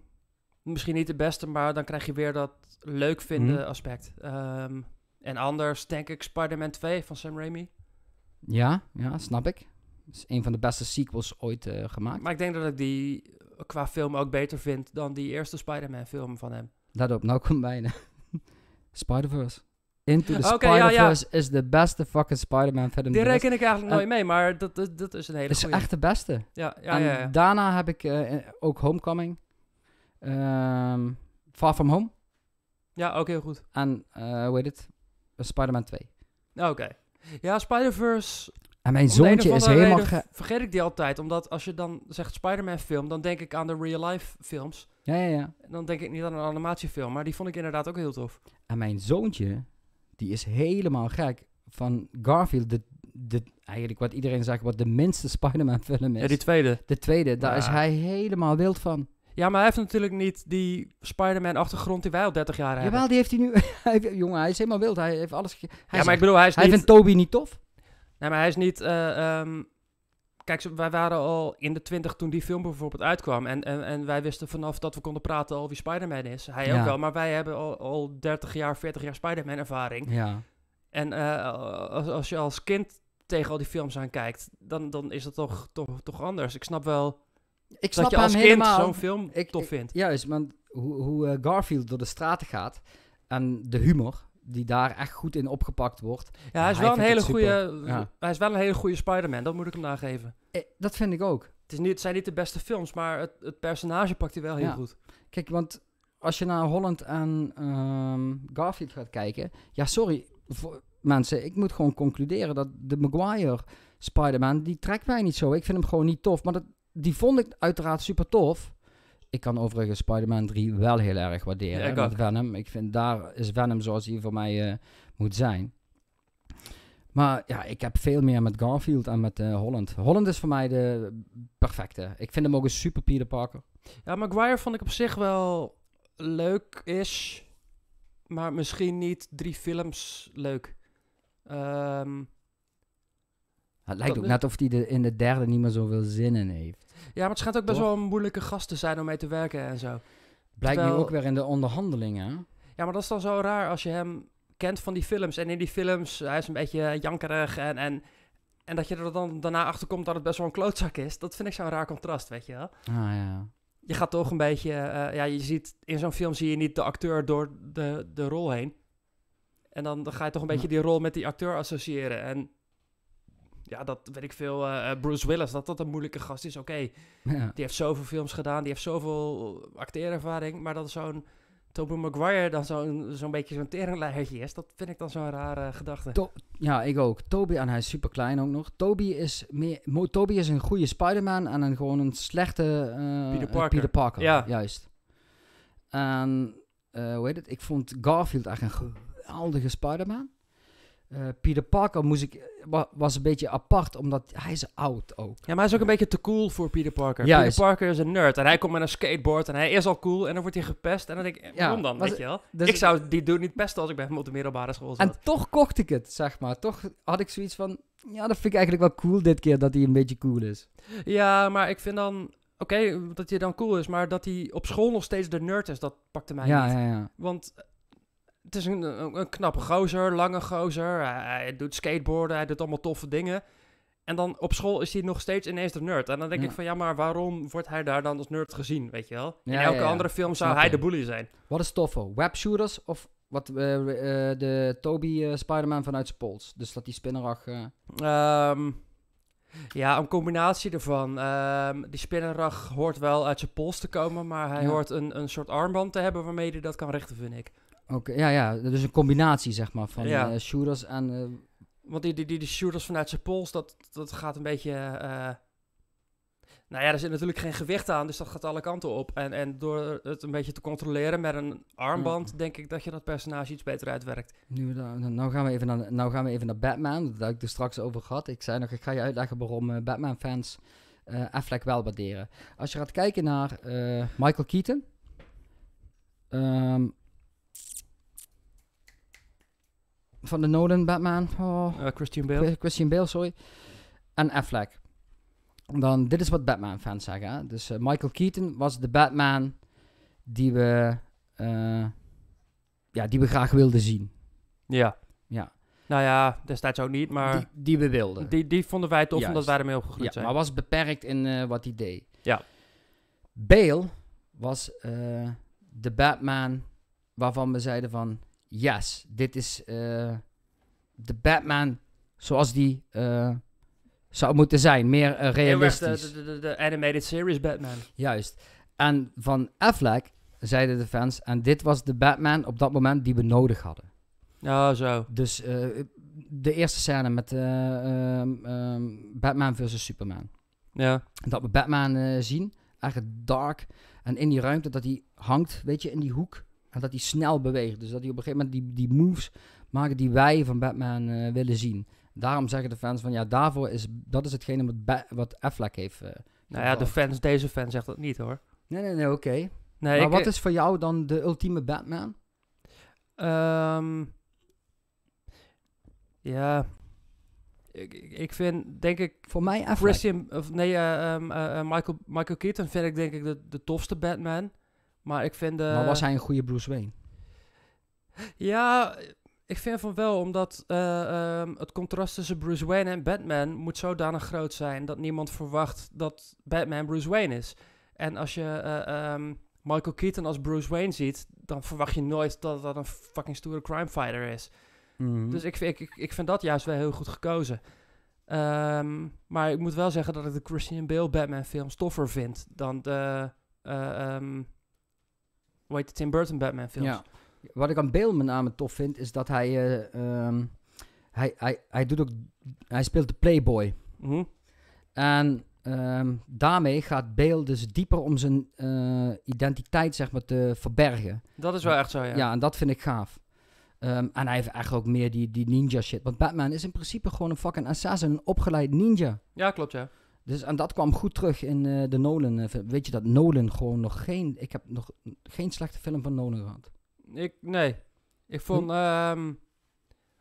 misschien niet de beste, maar dan krijg je weer dat leuk vinden Mhm. aspect. Ehm, en anders denk ik Spider-Man 2 van Sam Raimi. Ja, ja, snap ik. Het is een van de beste sequels ooit eh, gemaakt. Maar ik denk dat ik die qua film ook beter vind dan die eerste Spider-Man film van hem. Let op, nou komt bijna. Spider-Verse. Into the Oké, ja, ja. Is de beste fucking Spider-Man film. Die is. reken ik eigenlijk En- nooit mee, maar dat, dat, dat is een hele is goede. echt de beste. Ja, ja, en ja, ja. daarna heb ik eh, ook Homecoming. Ehm, Far From Home. ja, ook heel goed. En, eh hoe heet het? Eh, Spider-Man 2. Oké. Ja, Spider-Verse. En mijn zoontje is helemaal... reden Vergeet ik die altijd, omdat als je dan zegt Spider-Man film, dan denk ik aan de real-life films. Ja, ja, ja. Dan denk ik niet aan een animatiefilm, maar die vond ik inderdaad ook heel tof. En mijn zoontje, die is helemaal gek van Garfield. De, de, eigenlijk wat iedereen zegt, wat de minste Spider-Man film is. Ja, die tweede. De tweede, daar is hij helemaal wild van. Ja, maar hij heeft natuurlijk niet die Spider-Man-achtergrond die wij al 30 jaar hebben. Jawel, die heeft hij nu... hij jongen, hij is helemaal wild. Hij heeft alles... Hij, ja, maar ik bedoel, hij is hij niet... vindt Toby niet tof. Nee, maar hij is niet... eh, ehm, kijk, wij waren al in de 20 toen die film bijvoorbeeld uitkwam. En, en, en wij wisten vanaf dat we konden praten al wie Spider-Man is. Hij Ja. ook wel, maar wij hebben al, al 30 jaar, 40 jaar Spider-Man ervaring. Ja. En eh, als, als je als kind tegen al die films aankijkt, dan, dan is dat toch, toch, toch anders. Ik snap wel Ik snap dat je hem als kind helemaal. zo'n film Ik- tof ik- vindt. Juist, want hoe, hoe eh, Garfield door de straten gaat en de humor die daar echt goed in opgepakt wordt, Ja, hij is hij wel een hele goede. Hij is wel een hele goede Spider-Man, dat moet ik hem nageven. eh, dat vind ik ook. Het, is niet, het zijn niet de beste films, maar het, het personage pakt hij wel heel Ja. goed. Kijk, want als je naar Holland en ehm, Garfield gaat kijken, ja, sorry voor mensen, ik moet gewoon concluderen dat de Maguire Spider-Man, die trekt mij niet zo. Ik vind hem gewoon niet tof, maar dat, die vond ik uiteraard super tof. Ik kan overigens Spider-Man 3 wel heel erg waarderen Ja, ik met. Venom. Ik vind daar is Venom zoals hij voor mij eh, moet zijn. Maar ja, ik heb veel meer met Garfield en met eh, Holland. Holland is voor mij de perfecte. Ik vind hem ook een super Peter Parker. Ja, Maguire vond ik op zich wel leuk is, maar misschien niet drie films leuk. Ehm, Het lijkt ook net of hij de, in de derde niet meer zoveel zin in heeft. Ja, maar het schijnt ook best Toch? wel een moeilijke gast te zijn om mee te werken en zo. Blijkt nu ook weer in de onderhandelingen. Ja, maar dat is dan zo raar als je hem kent van die films. En in die films, hij is een beetje jankerig en... en en dat je er dan daarna achter komt dat het best wel een klootzak is. Dat vind ik zo'n raar contrast, weet je wel. Ah ja. Je gaat toch een beetje... eh, ja, je ziet... In zo'n film zie je niet de acteur door de, de rol heen. En dan, dan ga je toch een beetje die rol met die acteur associëren. En ja, dat weet ik veel. eh, eh, Bruce Willis, dat dat een moeilijke gast is. Oké, ja. die heeft zoveel films gedaan. Die heeft zoveel acteerervaring. Maar dat zo'n Tobey Maguire dan zo'n zo'n beetje zo'n teringleihertje is. Dat vind ik dan zo'n rare gedachte. To- Ja, ik ook. Toby, en hij is super klein ook nog. Toby is, meer, Toby is een goede Spider-Man en een, gewoon een slechte eh, Peter Parker. Peter Parker. Ja. Juist. En, hoe heet het? Ik vond Garfield echt een geweldige Spider-Man. Eh, Peter Parker moest ik, wa- was een beetje apart, omdat hij is oud ook. Ja, maar hij is ook een beetje te cool voor Peter Parker. Juist. Peter Parker is een nerd. En hij komt met een skateboard. En hij is al cool. En dan wordt hij gepest. En dan denk ik, Ja, waarom dan? Weet je wel? Dus- ik zou die dude niet pesten als ik bij hem op de middelbare school zat. En toch kocht ik het, zeg maar. Toch had ik zoiets van, ja, dat vind ik eigenlijk wel cool dit keer, dat hij een beetje cool is. Ja, maar ik vind dan... Oké, dat hij dan cool is. Maar dat hij op school nog steeds de nerd is, dat pakte mij Ja, niet. ja, ja. Want het is een, knappe gozer, lange gozer. Hij, hij doet skateboarden, hij doet allemaal toffe dingen. En dan op school is hij nog steeds ineens de nerd. En dan denk Ja. ik van, ja, maar waarom wordt hij daar dan als nerd gezien, weet je wel? In Ja, elke ja, andere film zou Snap hij de bully zijn. Wat is toffer? Webshooters of wat eh, de Toby eh, Spider-Man vanuit zijn pols? Dus dat die spinnerag... eh, Ehm, ja, een combinatie ervan. Ehm, die spinnenrag hoort wel uit zijn pols te komen, maar hij hoort een, een soort armband te hebben waarmee hij dat kan richten, vind ik. Oké, ja, ja, dus een combinatie zeg maar van Ja. eh, shooters en... eh, Want die, die, die, die shooters vanuit zijn pols, dat, dat gaat een beetje... eh, nou ja, er zit natuurlijk geen gewicht aan, dus dat gaat alle kanten op. En, en door het een beetje te controleren met een armband, denk ik dat je dat personage iets beter uitwerkt. nu, we daar- nou, gaan we even naar, nou gaan we even naar Batman, dat had ik er straks over gehad. Ik zei nog, ik ga je uitleggen waarom Batman-fans Affleck wel waarderen. Als je gaat kijken naar Michael Keaton... ehm, van de Nolan Batman. Oh, Eh, Christian Bale. Christian Bale, sorry. En Affleck. Dan, dit is wat Batman-fans zeggen. Hè? Dus eh, Michael Keaton was de Batman die we, eh, ja, die we graag wilden zien. Ja. Ja. Nou ja, destijds ook niet, maar Die, die we wilden. die, die vonden wij tof Juist. omdat wij ermee opgegroeid ja, zijn. maar was beperkt in wat hij deed. Ja. Bale was de Batman waarvan we zeiden van... Yes, dit is eh, de Batman zoals die eh, zou moeten zijn. Meer eh, realistisch. De, de, de, de animated series Batman. Juist. En van Affleck zeiden de fans... En dit was de Batman op dat moment die we nodig hadden. Oh, zo. Dus de eerste scène met eh, ehm, ehm, Batman versus Superman. Ja. Dat we Batman zien, echt dark. En in die ruimte dat hij hangt, weet je, in die hoek. En dat hij snel beweegt. Dus dat hij op een gegeven moment die, die moves maken die wij van Batman eh, willen zien. Daarom zeggen de fans van ja, daarvoor is dat is hetgene wat, Ba- wat Affleck heeft. eh, Nou ja, de fans, deze fan zegt dat niet hoor. Nee, nee, nee, oké. Nee, maar wat is voor jou dan de ultieme Batman? Ehm, ja. Ik, ik vind, denk ik, Voor mij Affleck. Christian, of nee, eh, ehm, eh, eh, Michael, Michael Keaton vind ik denk ik de, de tofste Batman. Maar ik vind maar was hij een goede Bruce Wayne? Ja, ik vind van wel, omdat eh, ehm, het contrast tussen Bruce Wayne en Batman moet zodanig groot zijn dat niemand verwacht dat Batman Bruce Wayne is. En als je eh, ehm, Michael Keaton als Bruce Wayne ziet, dan verwacht je nooit dat dat een fucking stoere crime fighter is. Mhm. Dus ik, vind- ik, ik vind dat juist wel heel goed gekozen. Ehm, maar ik moet wel zeggen dat ik de Christian Bale Batman films toffer vind dan de eh, hoe heet het, Tim Burton Batman films. Ja. Wat ik aan Bale met name tof vind, is dat hij, eh, ehm, hij, hij, hij doet ook, hij speelt de playboy. Mhm. En ehm, daarmee gaat Bale dus dieper om zijn eh, identiteit, zeg maar, te verbergen. Dat is wel echt zo, ja. Ja, en dat vind ik gaaf. Ehm, en hij heeft eigenlijk ook meer die, die ninja shit. Want Batman is in principe gewoon een fucking assassin, een opgeleid ninja. Ja, klopt, ja. Dus, en dat kwam goed terug in eh, de Nolan. eh, weet je dat Nolan gewoon nog geen... Ik heb nog geen slechte film van Nolan gehad. Ik, nee. Ik vond ehm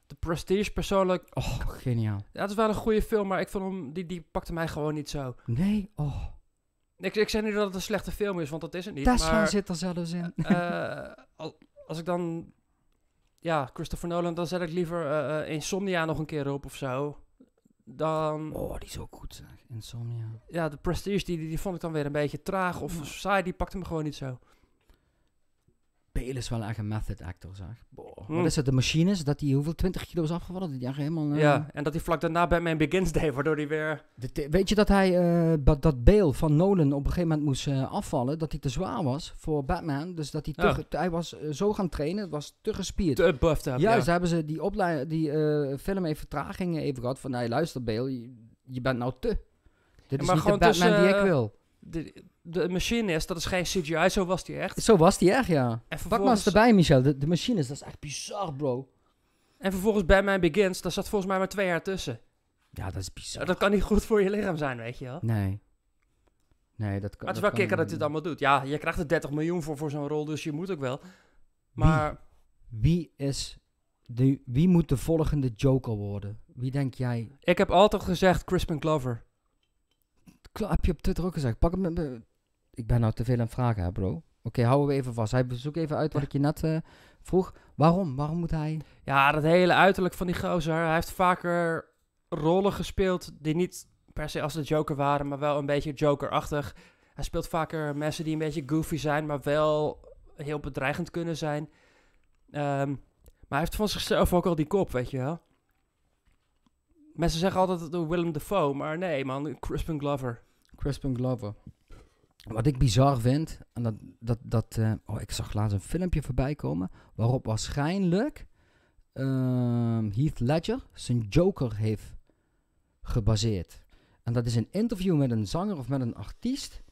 The Prestige persoonlijk... Oh, geniaal. Ja, het is wel een goede film, maar ik vond hem... Die, die pakte mij gewoon niet zo. Nee, oh. Ik, ik zeg niet dat het een slechte film is, want dat is het niet. Tesla maar, zit er zelfs in. eh, al- als ik dan... Ja, Christopher Nolan, dan zet ik liever Insomnia nog een keer op of zo. Dan... Oh, die is ook goed zeg. Insomnia. Ja, de Prestige, die, die, die vond ik dan weer een beetje traag of saai. Die pakte me gewoon niet zo. Bale is wel echt een method actor, zeg. Boah. Hmm. Wat is het, de machines? Dat hij hoeveel 20 kilo is afgevallen? Dat hij helemaal... eh, Ja, en dat hij vlak daarna Batman Begins deed, waardoor hij weer... de weet je dat hij, eh, dat, Bale van Nolan op een gegeven moment moest eh, afvallen? Dat hij te zwaar was voor Batman. Dus dat hij Ja. hij was zo gaan trainen, het was te gespierd. te buffed heb. Juist, ja. hebben ze die, die film even vertragingen even gehad. Van, nee, luister Bale, je, je bent nou te. Dit is maar niet de gewoon Batman tussen, die ik wil. De, de machinist, dat is geen CGI, zo was die echt. Zo was die echt, ja. En Pak maar eens erbij, Michel. De, de machines, dat is echt bizar, bro. en vervolgens Batman Begins, daar zat volgens mij maar twee jaar tussen. Ja, dat is bizar. Dat kan niet goed voor je lichaam zijn, weet je wel. Nee. Nee, dat kan Maar het is wel kikker dat hij het allemaal doet. Ja, je krijgt er 30 miljoen voor, voor zo'n rol, dus je moet ook wel. Maar Wie is... De, wie moet de volgende Joker worden? Wie denk jij? ik heb altijd gezegd Crispin Glover. Heb je op Twitter ook gezegd? Pak hem met me. Ik ben nou te veel aan het vragen, hè, bro. Oké, houden we even vast. Hij zoek even uit wat ik je net eh, vroeg. Waarom? Waarom moet hij... Ja, dat hele uiterlijk van die gozer. Hij heeft vaker rollen gespeeld die niet per se als de Joker waren, maar wel een beetje Joker-achtig. Hij speelt vaker mensen die een beetje goofy zijn, maar wel heel bedreigend kunnen zijn. Ehm, maar hij heeft van zichzelf ook al die kop, weet je wel. Mensen zeggen altijd de Willem Dafoe, maar nee man, Crispin Glover. Crispin Glover. Wat ik bizar vind, en dat, dat, dat eh, oh, ik zag laatst een filmpje voorbij komen, waarop waarschijnlijk ehm, Heath Ledger zijn Joker heeft gebaseerd. En dat is een interview met een zanger of met een artiest.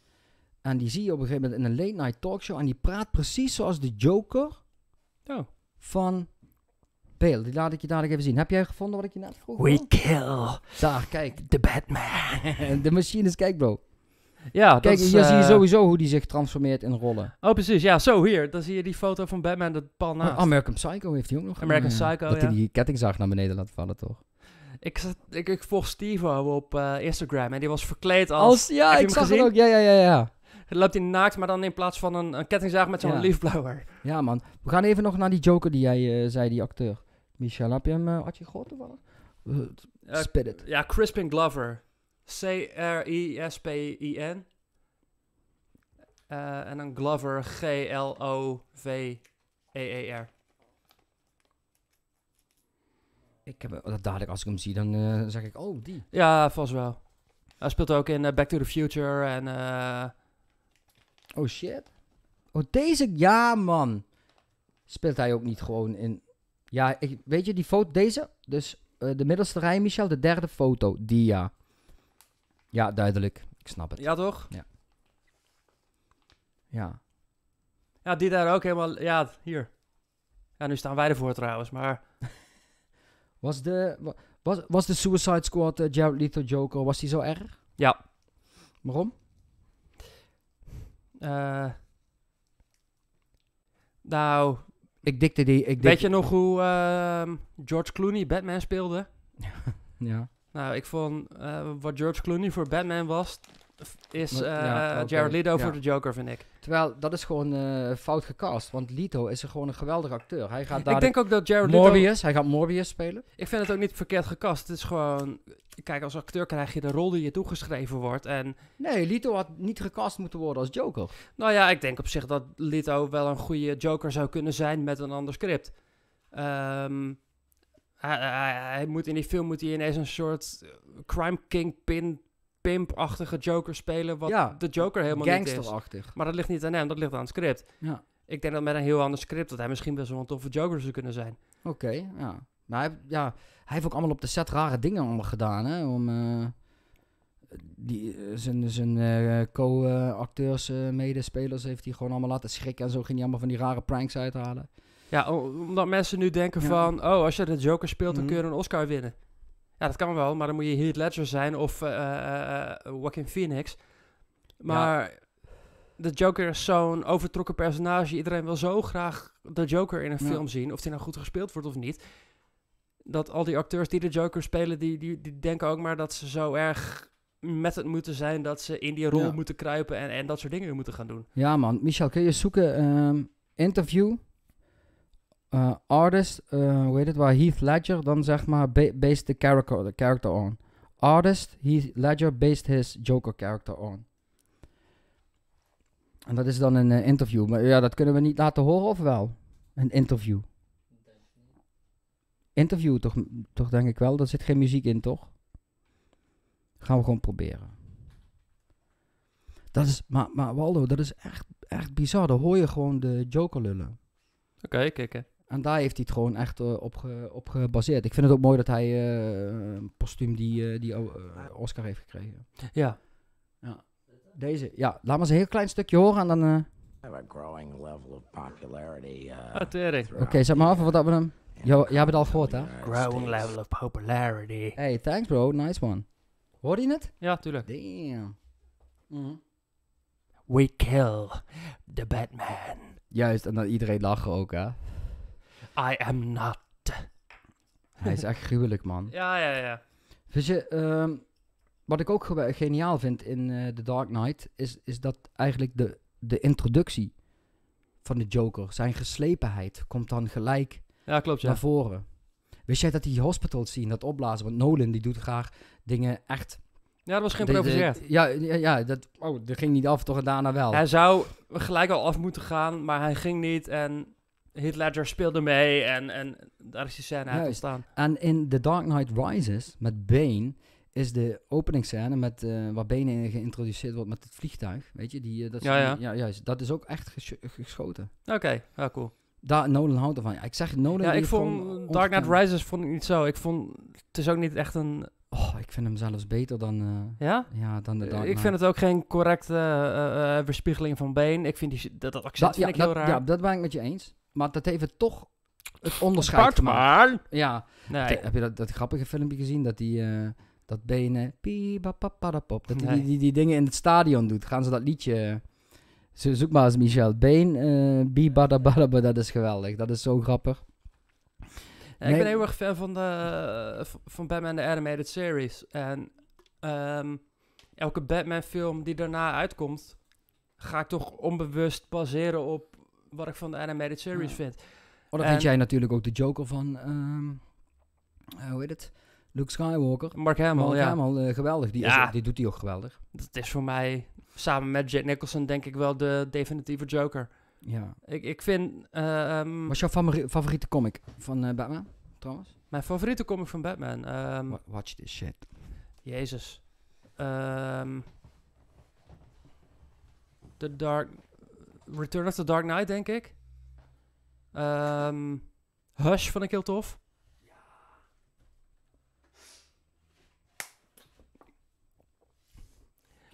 En die zie je op een gegeven moment in een late night talkshow. En die praat precies zoals de Joker Oh. van Bale. Die laat ik je dadelijk even zien. Heb jij gevonden wat ik je net vroeg? bro? kill Daar, kijk. the Batman. de machines, kijk bro. Ja, dat Kijk, is, hier zie je eh, sowieso hoe die zich transformeert in rollen. Oh, precies. Ja, zo hier. Dan zie je die foto van Batman, dat pal naast. Oh, American Psycho heeft hij ook nog. American Psycho, Dat ja. hij die kettingzaag naar beneden laat vallen, toch? Ik, zat- ik, ik volg Steve op eh, Instagram en die was verkleed als... ja, heb je ik zag het ook. Ja, ja, ja, ja. Loopt hij naakt, maar dan in plaats van een, een kettingzaag met zo'n Ja. leafblower. Ja, man. We gaan even nog naar die Joker die jij eh, zei, die acteur. Michel, heb je hem, eh, had je gehoord toevallig? Eh, Spit it. ja, Crispin Glover. C-R-I-S-P-I-N. En dan Glover, G-L-O-V-E-E-R. Ik heb, dat dadelijk als ik hem zie, dan zeg ik, oh, die. Ja, vast wel. Hij speelt ook in Back to the Future en... Oh, shit. Oh, deze, ja, man. Speelt hij ook niet gewoon in... Ja, ik, weet je, die foto, deze, dus eh, de middelste rij, Michel, de derde foto, die ja. Ja, duidelijk. Ik snap het. ja, toch? Ja. Ja, die daar ook helemaal... Ja, hier. Ja, nu staan wij ervoor trouwens, maar... Was de, wa- was, was de Suicide Squad eh, Jared Leto Joker, was die zo erg? Ja. Waarom? eh, nou, Ik dikte die, ik weet je nog hoe ehm, George Clooney Batman speelde? Ja. Nou, ik vond eh, wat George Clooney voor Batman was, is eh, ja, Jared Leto voor ja. de Joker, vind ik. Terwijl, dat is gewoon eh, fout gecast, want Leto is gewoon een geweldige acteur. Hij gaat daar Ik denk ook dat Jared Leto... Morbius, hij gaat Morbius spelen. Ik vind het ook niet verkeerd gecast. Het is gewoon... Kijk, als acteur krijg je de rol die je toegeschreven wordt. En Nee, Leto had niet gecast moeten worden als Joker. nou ja, ik denk op zich dat Leto wel een goede Joker zou kunnen zijn met een ander script. Ehm, hij, hij, hij moet in die film moet hij ineens een soort crime kingpin pimp-achtige Joker spelen, wat Ja, de Joker helemaal niet is. Gangsterachtig. Maar dat ligt niet aan hem, dat ligt aan het script. Ja. Ik denk dat met een heel ander script dat hij misschien best wel een toffe Joker zou kunnen zijn. Oké, ja. Maar hij, ja, hij heeft ook allemaal op de set rare dingen allemaal gedaan, hè. Om eh, die, eh, zijn, zijn eh, co-acteurs, medespelers, heeft hij gewoon allemaal laten schrikken. En zo ging hij allemaal van die rare pranks uithalen. Ja, omdat mensen nu denken Ja. van, oh, als je de Joker speelt, dan Mhm. kun je een Oscar winnen. Ja, dat kan wel, maar dan moet je Heath Ledger zijn of eh eh, eh, Joaquin Phoenix. Maar de Joker is zo'n overtrokken personage. Iedereen wil zo graag de Joker in een Ja. film zien, of die nou goed gespeeld wordt of niet. Dat al die acteurs die de Joker spelen, die, die, die denken ook maar dat ze zo erg met het moeten zijn, dat ze in die rol Ja. moeten kruipen en, en dat soort dingen moeten gaan doen. Ja man, Michel, kun je zoeken ehm, interview eh, artist, eh, hoe heet het, waar Heath Ledger dan zeg maar ba- based the character, character on. Artist, Heath Ledger based his Joker character on. En dat is dan een eh, interview. Maar ja, dat kunnen we niet laten horen of wel? Een interview. Interview toch, toch denk ik wel. Daar zit geen muziek in, toch? Gaan we gewoon proberen. Dat is, maar, maar Waldo, dat is echt, echt bizar. Daar hoor je gewoon de Joker lullen. Oké, kijk. En daar heeft hij het gewoon echt eh, op, ge- op gebaseerd. Ik vind het ook mooi dat hij eh postuum die, eh, die Oscar heeft gekregen. Ja. Deze, ja, laat maar eens een heel klein stukje horen en dan... eh, have a growing level of popularity. Uh, Ah. Oké, zet maar af wat dat we hem... jij hebt het al gehoord, hè? Growing level of popularity. Hey, thanks bro, nice one. Hoorde je het? Ja, tuurlijk. Damn. Mhm. We kill the Batman. Juist, en dan iedereen lachen ook, hè? I am not. Hij is echt gruwelijk, man. Ja, ja, ja. Weet je, ehm, wat ik ook geniaal vind in eh, The Dark Knight, is, is dat eigenlijk de, de introductie van de Joker, zijn geslepenheid, komt dan gelijk Ja, klopt, ja. naar voren. Wist jij dat die hospitals zien, dat opblazen? Want Nolan die doet graag dingen echt... Ja, dat was de- geïmproviseerd. ja, ja, ja, dat, oh, dat ging niet af, toch en daarna wel. Hij zou gelijk al af moeten gaan, maar hij ging niet. En Heath Ledger speelde mee en, en daar is die scène uit ontstaan. En in The Dark Knight Rises, met Bane, is de openingsscène met, eh waar Bane geïntroduceerd wordt met het vliegtuig. Weet je, die, eh, dat, is, Ja, ja. ja, juist. Dat is ook echt ges- geschoten. Oké, ja, cool. Daar, Nolan houdt ervan. Ja, ik zeg Nolan. Ja, ik vond Dark Knight Rises vond ik niet zo. Ik vond, het is ook niet echt een... Oh, ik vind hem zelfs beter dan, eh, Ja? ja, dan de Dark ik Knight. vind het ook geen correcte weerspiegeling van Bane. Ik vind die, dat, dat accent ja, vind ik heel raar. ja, dat ben ik met je eens. Maar dat heeft het toch het onderscheid gemaakt. Ja, Nee. Heb je dat, dat grappige filmpje gezien? Dat die, eh, dat benen, pop, dat die, Nee. die, die, die dingen in het stadion doet. Gaan ze dat liedje, zo, zoek maar eens Michel. Been, bibadabadaba, dat is geweldig. Dat is zo grappig. Ik ben heel erg fan van, de, van Batman de Animated Series. En ehm, elke Batman film die daarna uitkomt, ga ik toch onbewust baseren op wat ik van de Animated Series Ja. vind. Oh, dan vind jij natuurlijk ook de Joker van, ehm, eh, hoe heet het? Luke Skywalker. Mark Hamill, Mark ja. Hamill, eh, geweldig. Die, is Ja. ook- die doet hij ook geweldig. Dat is voor mij, samen met Jack Nicholson, denk ik wel de definitieve Joker. Ja. Ik, ik vind, ehm, Wat is jouw favori- favoriete comic van eh, Batman, trouwens? mijn favoriete comic van Batman, ehm, Wa- Watch this shit. Jezus. Ehm The Dark... Return of the Dark Knight, denk ik. Ehm Hush vond ik heel tof.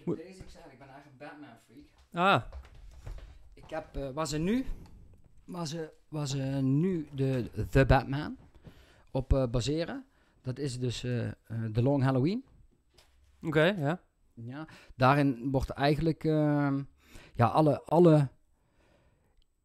Deze, ik zeg, ik ben eigenlijk een Batman freak. Ah, Ik heb, eh was er nu, was er, was er nu de The Batman op eh, baseren. Dat is dus eh, The Long Halloween. oké, ja. Ja, daarin wordt eigenlijk, ehm, ja, alle, alle,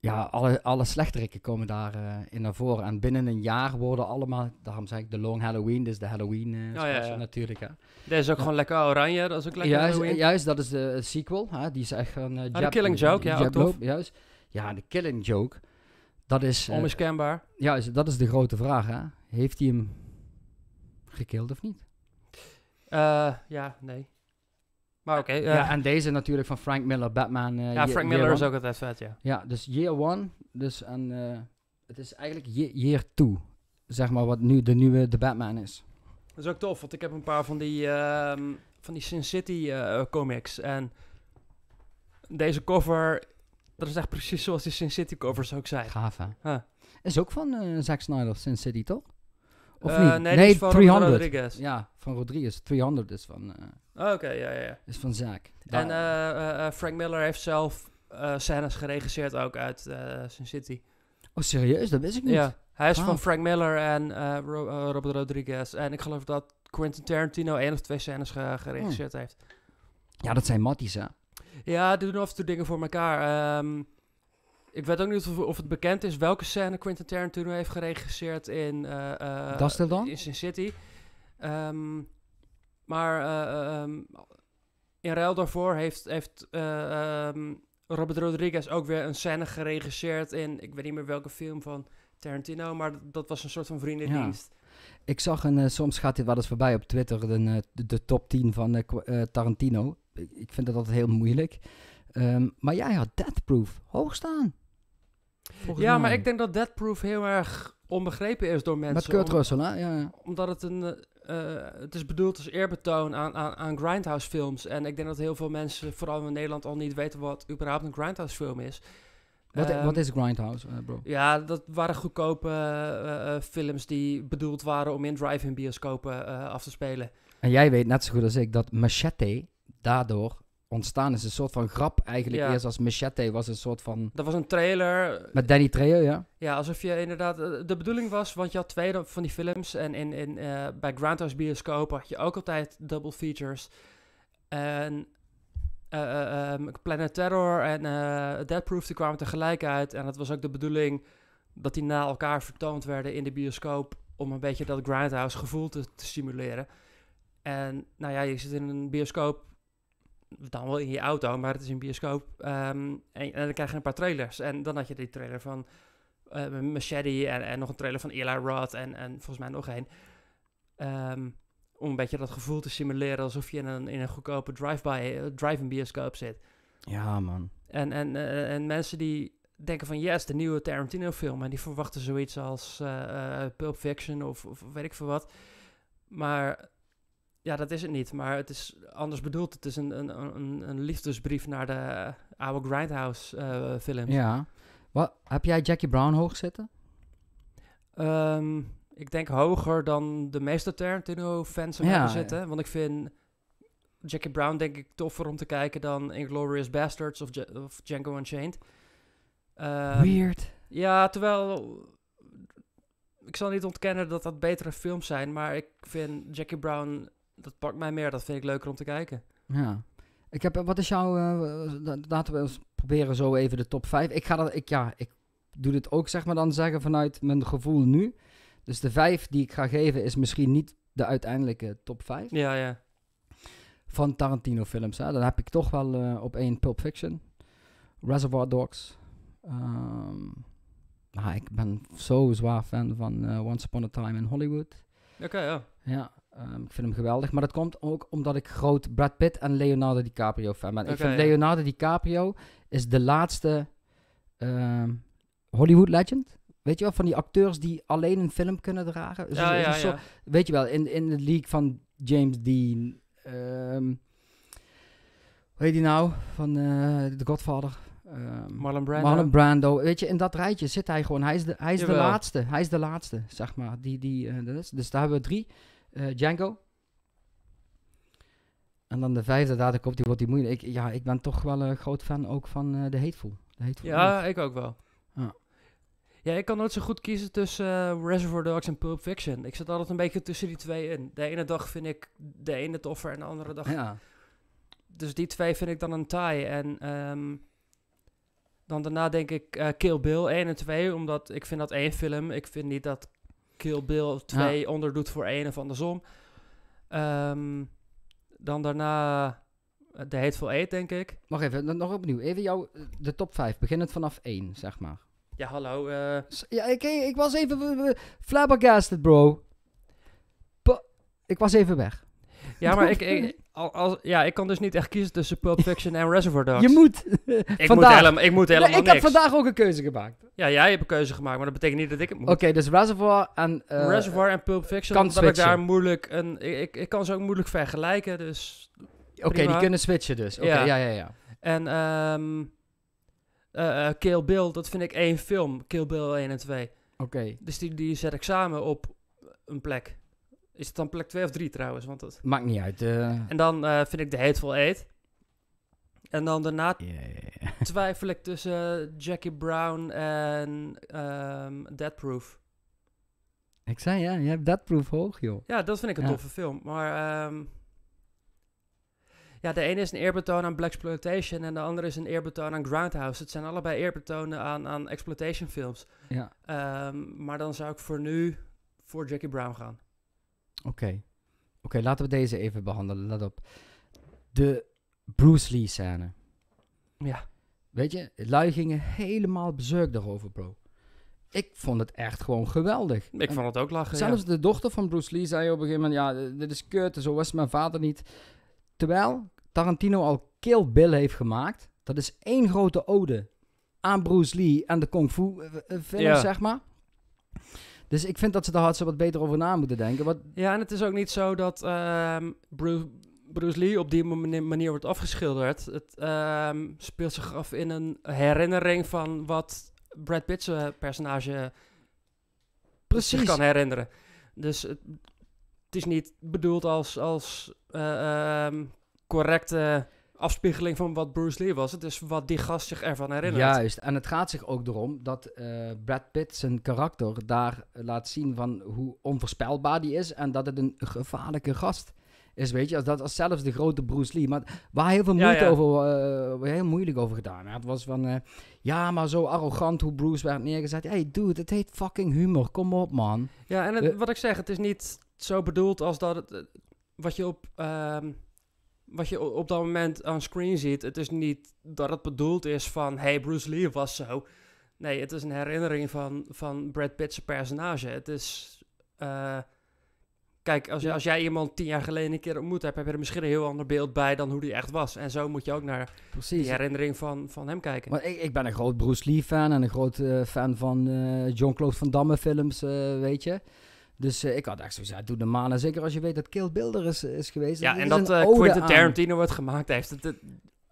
ja, alle, alle slechterikken komen daar eh, in naar voren. En binnen een jaar worden allemaal, daarom zeg ik de Long Halloween, dus de Halloween eh ja, special ja. natuurlijk. Hè. Deze is ook Ja. gewoon lekker oranje, dat is ook lekker Juist, Halloween. juist, dat is de sequel. Hè? Die is echt van... eh, de Killing Joke, ja, tof. Juist. Ja, de Killing Joke. Dat is... eh, Onmiskenbaar. juist, dat is de grote vraag, hè. Heeft hij hem gekild of niet? Eh, ja, nee. Maar oké. eh, ja, en deze natuurlijk van Frank Miller, Batman. eh, ja, Year- Frank Year Miller is One. ook altijd vet, ja. Ja, dus Year One. Dus en, eh, het is eigenlijk Ye- Year Two. Zeg maar wat nu de nieuwe de Batman is. Dat is ook tof, want ik heb een paar van die, ehm, van die Sin City eh, comics. En deze cover, dat is echt precies zoals die Sin City covers ook zijn. Gaaf, hè? Huh. Is ook van eh, Zack Snyder, Sin City, toch? Of niet? Nee, die is van Robert 300. Rodriguez. Ja, van Rodriguez. 300 is van, Oh, Oké, ja, ja, ja. is van Zack. En eh, eh, eh, Frank Miller heeft zelf scènes geregisseerd ook uit Sin City. oh, serieus? Dat wist ik niet. Ja, hij is van Frank Miller en Ro- Robert Rodriguez. En ik geloof dat Quentin Tarantino één of twee scènes ge- geregisseerd Hmm. heeft. Ja, dat zijn matties, hè? Ja, die doen af en toe dingen voor elkaar. Ehm, ik weet ook niet of, of het bekend is welke scène Quentin Tarantino heeft geregisseerd in, Dat Till Dawn? in Sin City. Ehm, maar eh, ehm, in ruil daarvoor heeft, heeft eh, ehm, Robert Rodriguez ook weer een scène geregisseerd in, ik weet niet meer welke film van Tarantino, maar dat, was een soort van vriendendienst. Ik zag een, eh, soms gaat dit wel eens voorbij op Twitter, de, eh, de, top 10 van eh, eh, Tarantino. Ik, vind dat altijd heel moeilijk. Ehm, maar jij had Death Proof hoog staan. Volgens Ja, mij. maar ik denk dat Death Proof heel erg onbegrepen is door mensen. Met Kurt om- Russell, hè? Ja, ja. Omdat het een. Eh, het is bedoeld als eerbetoon aan, aan, aan Grindhouse films. En ik denk dat heel veel mensen, vooral in Nederland, al niet weten wat überhaupt een Grindhouse film is. Wat, Ehm, wat is Grindhouse, eh, bro? Ja, dat waren goedkope eh, films die bedoeld waren om in drive-in bioscopen af te spelen. En jij weet net zo goed als ik dat Machete daardoor ontstaan is. Een soort van grap eigenlijk. Ja. Eerst als Machete was een soort van... Dat was een trailer. Met Danny Trejo, ja? Ja, alsof je inderdaad... eh, De bedoeling was, want je had twee van die films. En in, in, eh, bij Grindhouse bioscoop had je ook altijd double features. En eh, eh, ehm, Planet Terror en eh Dead Proof die kwamen tegelijk uit. En het was ook de bedoeling dat die na elkaar vertoond werden in de bioscoop. Om een beetje dat Grindhouse gevoel te, te simuleren. En nou ja, je zit in een bioscoop. Dan wel in je auto, maar het is een bioscoop. Ehm, en, en dan krijg je een paar trailers. En dan had je die trailer van eh, Machete en, en nog een trailer van Eli Roth en, en volgens mij nog één. Ehm, om een beetje dat gevoel te simuleren alsof je in een, in een goedkope drive-by, eh, drive-in bioscoop zit. Ja, man. En, en, eh, en mensen die denken van yes, de nieuwe Tarantino film. En die verwachten zoiets als Pulp Fiction of, of weet ik veel wat. Maar ja, dat is het niet. Maar het is anders bedoeld. Het is een, een, een, een liefdesbrief naar de oude Grindhouse eh films. Ja. Wat, heb jij Jackie Brown hoog zitten? Ehm, ik denk hoger dan de meeste Tarantino-fans hem Ja, hebben ja. zitten. Want ik vind Jackie Brown denk ik toffer om te kijken dan Inglourious Bastards of, of Django Unchained. Ehm, Weird. Ja, terwijl... Ik zal niet ontkennen dat dat betere films zijn, maar ik vind Jackie Brown... Dat pakt mij meer, dat vind ik leuker om te kijken. Ja. Ik heb, wat is jouw... eh, la- laten we eens proberen zo even de top 5. Ik ga dat... Ik, ja, ik doe dit ook zeg maar dan zeggen vanuit mijn gevoel nu. Dus de vijf die ik ga geven is misschien niet de uiteindelijke top 5 Ja, ja. van Tarantino films. Hè. Dan heb ik toch wel eh, op één Pulp Fiction. Reservoir Dogs. Nou, ik ben zo zwaar fan van eh, Once Upon a Time in Hollywood. Oké, ja. Ja, ehm, ik vind hem geweldig. Maar dat komt ook omdat ik groot Brad Pitt en Leonardo DiCaprio fan ben. ik vind ja. Leonardo DiCaprio is de laatste ehm, Hollywood legend. Weet je wel, van die acteurs die alleen een film kunnen dragen. Dus Ja, een- ja, een soort- ja. Weet je wel, in, in de league van James Dean. ehm hoe heet die nou? Van eh The Godfather. Marlon Brando. Marlon Brando. Weet je, in dat rijtje zit hij gewoon. Hij is de, hij is de laatste. Hij is de laatste, zeg maar. Die, die, is. Dus daar hebben we drie. Eh, Django. En dan de vijfde, daar komt die, wordt die moeilijk. Ik, ja, ik ben toch wel een groot fan ook van eh The Hateful. The Hateful Ja, Eight. ik ook wel. Ja. Ja, ik kan nooit zo goed kiezen tussen eh, Reservoir Dogs en Pulp Fiction. Ik zit altijd een beetje tussen die twee in. De ene dag vind ik de ene toffer en de andere dag... ja. Dus die twee vind ik dan een tie. En ehm, dan daarna denk ik eh, Kill Bill 1 en 2, omdat ik vind dat één film. Ik vind niet dat Kill Bill 2 onderdoet voor één of andersom. Ehm, dan daarna eh, The Hateful Eight, denk ik. Wacht even, nog- opnieuw. Even jouw, eh, de top 5. Beginnend vanaf 1, zeg maar. Ja, hallo. eh, Ja, ik, ik was even flabbergasted, bro. Pa- ik was even weg. Ja, maar ik, ik, al, als, ja, ik kan dus niet echt kiezen tussen Pulp Fiction en Reservoir Dogs. Je moet. ik, vandaag. moet helemaal, ik moet Nee, helemaal ik heb vandaag ook een keuze gemaakt. Ja, jij hebt een keuze gemaakt, maar dat betekent niet dat ik het moet. Oké, dus Reservoir en... eh, Reservoir en Pulp Fiction, kan omdat ik daar switchen. moeilijk... Een, ik, ik, ik kan ze ook moeilijk vergelijken, dus... Oké, die kunnen switchen dus. Oké, Ja. ja, ja, ja. En eh, Kill Bill, dat vind ik één film. Kill Bill 1 en 2. Oké, Dus die, die zet ik samen op een plek. Is het dan plek 2 of 3 trouwens? Want het... maakt niet uit. eh. En dan eh, vind ik The Hateful Eight. En dan daarna twijfel ik tussen Jackie Brown en ehm Dead Proof. Ik zei ja, je hebt dat proof hoog, joh. Ja, dat vind ik een Ja. toffe film. Maar ehm, ja, de ene is een eerbetoon aan Black Exploitation en de andere is een eerbetoon aan Groundhouse. Het zijn allebei eerbetonen aan, aan exploitation films. Ja, Ehm, maar dan zou ik voor nu voor Jackie Brown gaan. Oké. Oké, laten we deze even behandelen. Let op. De Bruce Lee scène. Ja. Weet je, lui gingen helemaal bezurkt daarover, bro. Ik vond het echt gewoon geweldig. Ik En vond het ook lachen. Zelfs de dochter van Bruce Lee zei op een gegeven moment... Ja, dit is kut, zo was mijn vader niet. Terwijl Tarantino al Kill Bill heeft gemaakt. Dat is één grote ode aan Bruce Lee en de kung fu eh, eh, films, Ja. zeg maar. Dus ik vind dat ze daar ze wat beter over na moeten denken. Wat, Ja, en het is ook niet zo dat ehm, Bruce, Bruce Lee op die mani- manier wordt afgeschilderd. Het ehm, speelt zich af in een herinnering van wat Brad Pitt's eh, personage zich kan herinneren. Dus het, het is niet bedoeld als, als eh, ehm, correcte afspiegeling van wat Bruce Lee was. Het is wat die gast zich ervan herinnert. Juist, en het gaat zich ook erom dat eh, Brad Pitt zijn karakter daar laat zien van hoe onvoorspelbaar die is en dat het een gevaarlijke gast is, weet je. Als dat als zelfs de grote Bruce Lee, maar waar heel veel moeite ja. over, eh, heel moeilijk over gedaan. Het was van, eh, ja, maar zo arrogant hoe Bruce werd neergezet. Hey dude, het heet fucking humor, kom op man. Ja, en het- wat ik zeg, het is niet zo bedoeld als dat het, wat je op, ehm, wat je op dat moment aan screen ziet. Het is niet dat het bedoeld is van, hey, Bruce Lee was zo. Nee, het is een herinnering van, van Brad Pitt's personage. Het is, eh, kijk, als, als jij iemand tien jaar geleden een keer ontmoet hebt, heb je er misschien een heel ander beeld bij dan hoe die echt was. En zo moet je ook naar Precies. die herinnering van, van hem kijken. Maar ik, ik ben een groot Bruce Lee fan en een groot eh, fan van eh Jean-Claude Van Damme films, weet je. Dus eh, ik had echt zoiets, ja, doe normaal. En zeker als je weet dat Kill Bill er is, is geweest. Ja, en dat eh, ode Quentin aan- Tarantino het gemaakt heeft. Het, het-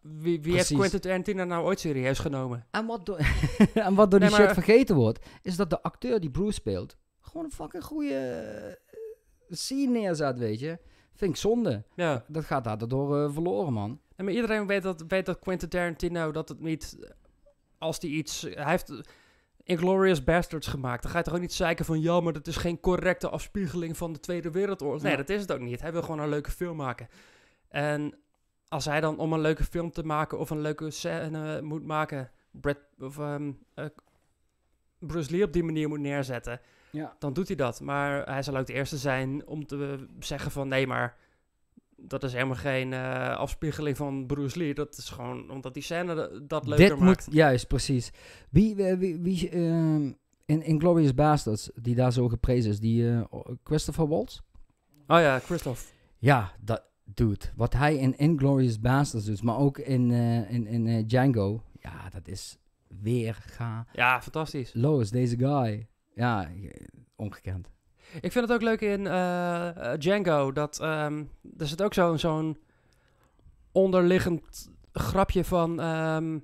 wie wie heeft. Quentin Tarantino nou ooit serieus genomen? En wat, door, en wat door die shit vergeten wordt, is dat de acteur die Bruce speelt, gewoon een fucking goede eh, scene neerzet, weet je. Vind ik zonde. Ja. Dat gaat daardoor eh, verloren, man. En maar iedereen weet dat, weet dat Quentin Tarantino dat het niet... eh, Als die iets... Hij heeft Inglourious Bastards gemaakt. Dan ga je toch ook niet zeiken van... Ja, maar dat is geen correcte afspiegeling van de Tweede Wereldoorlog. Nee, Ja. dat is het ook niet. Hij wil gewoon een leuke film maken. En als hij dan om een leuke film te maken... of een leuke scène moet maken... Brad, of, ehm, eh, Bruce Lee op die manier moet neerzetten... Ja. dan doet hij dat. Maar hij zal ook de eerste zijn om te zeggen van... nee, maar dat is helemaal geen eh, afspiegeling van Bruce Lee. Dat is gewoon omdat die scène dat- dat leuker Dit maakt. moet, juist, precies. Wie, wie, wie, wie, ehm, in Inglourious Bastards, die daar zo geprezen is, die eh, Christopher Waltz? Oh ja, Christoph. Ja, dat, dude. Wat hij in Inglourious Bastards doet, maar ook in, eh, in, in eh, Django. Ja, dat is weer ga. Ja, fantastisch. Lois, deze guy. Ja, eh, ongekend. Ik vind het ook leuk in eh, eh, Django. Dat, ehm, er zit ook zo'n zo'n onderliggend grapje van... ehm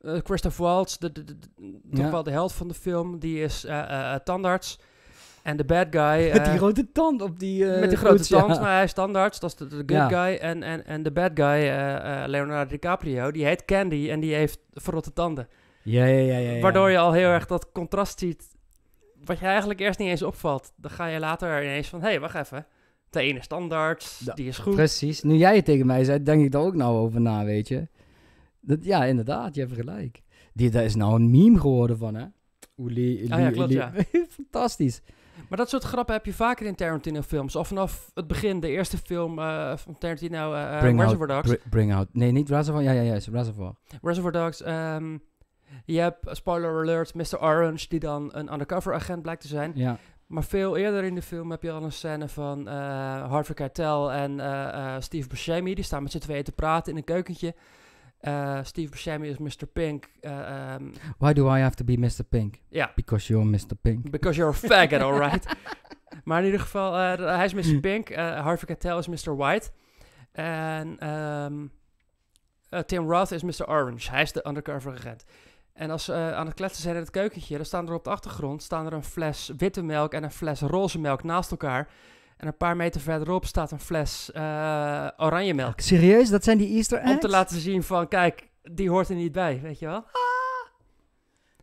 eh, Christoph Waltz, de, de, de- de- toch wel de held van de film. Die is eh, tandarts. En de bad guy... Met die grote tand op die... Met die grote ja. tand, maar hij is standaard. Dat is de, de good Ja. guy. En, en, en de bad guy, Leonardo DiCaprio, die heet Candy en die heeft verrotte tanden. Ja, ja, ja, ja. Waardoor je al heel erg dat contrast ziet, wat je eigenlijk eerst niet eens opvalt. Dan ga je later ineens van, hé, hey, wacht even. De ene standaard, Ja, die is goed. Precies. Nu jij het tegen mij zei, denk ik daar ook nou over na, weet je. Dat, ja, inderdaad, je hebt gelijk. Die, dat is nou een meme geworden van, hè? Oelie, oelie, Ah ja, klopt, ja. Fantastisch. Maar dat soort grappen heb je vaker in Tarantino-films. Of vanaf het begin, de eerste film eh, van Tarantino, eh, Bring out, Reservoir Dogs. br- bring out. Nee, niet Reservoir. Ja, ja, ja, Reservoir. Reservoir Dogs. ehm, je hebt, eh, spoiler alert, Mr. Orange, die dan een undercover agent blijkt te zijn. Ja. Maar veel eerder in de film heb je al een scène van eh Harvey Keitel en eh, Steve Buscemi. Die staan met z'n tweeën te praten in een keukentje. Steve Buscemi is Mr. Pink. eh, ehm, Why do I have to be Mr. Pink? Ja, Because you're Mr. Pink. because you're a faggot, alright. maar in ieder geval, hij is Mr. Pink. Harvey Keitel is Mr. White. En ehm, eh, Tim Roth is Mr. Orange. Hij is de undercover agent. En als ze eh, aan het kletsen zijn in het keukentje, dan staan er op de achtergrond staan er een fles witte melk en een fles roze melk naast elkaar. En een paar meter verderop staat een fles eh, oranje melk. Serieus? Dat zijn die Easter eggs? Om te laten zien van, kijk, die hoort er niet bij, weet je wel?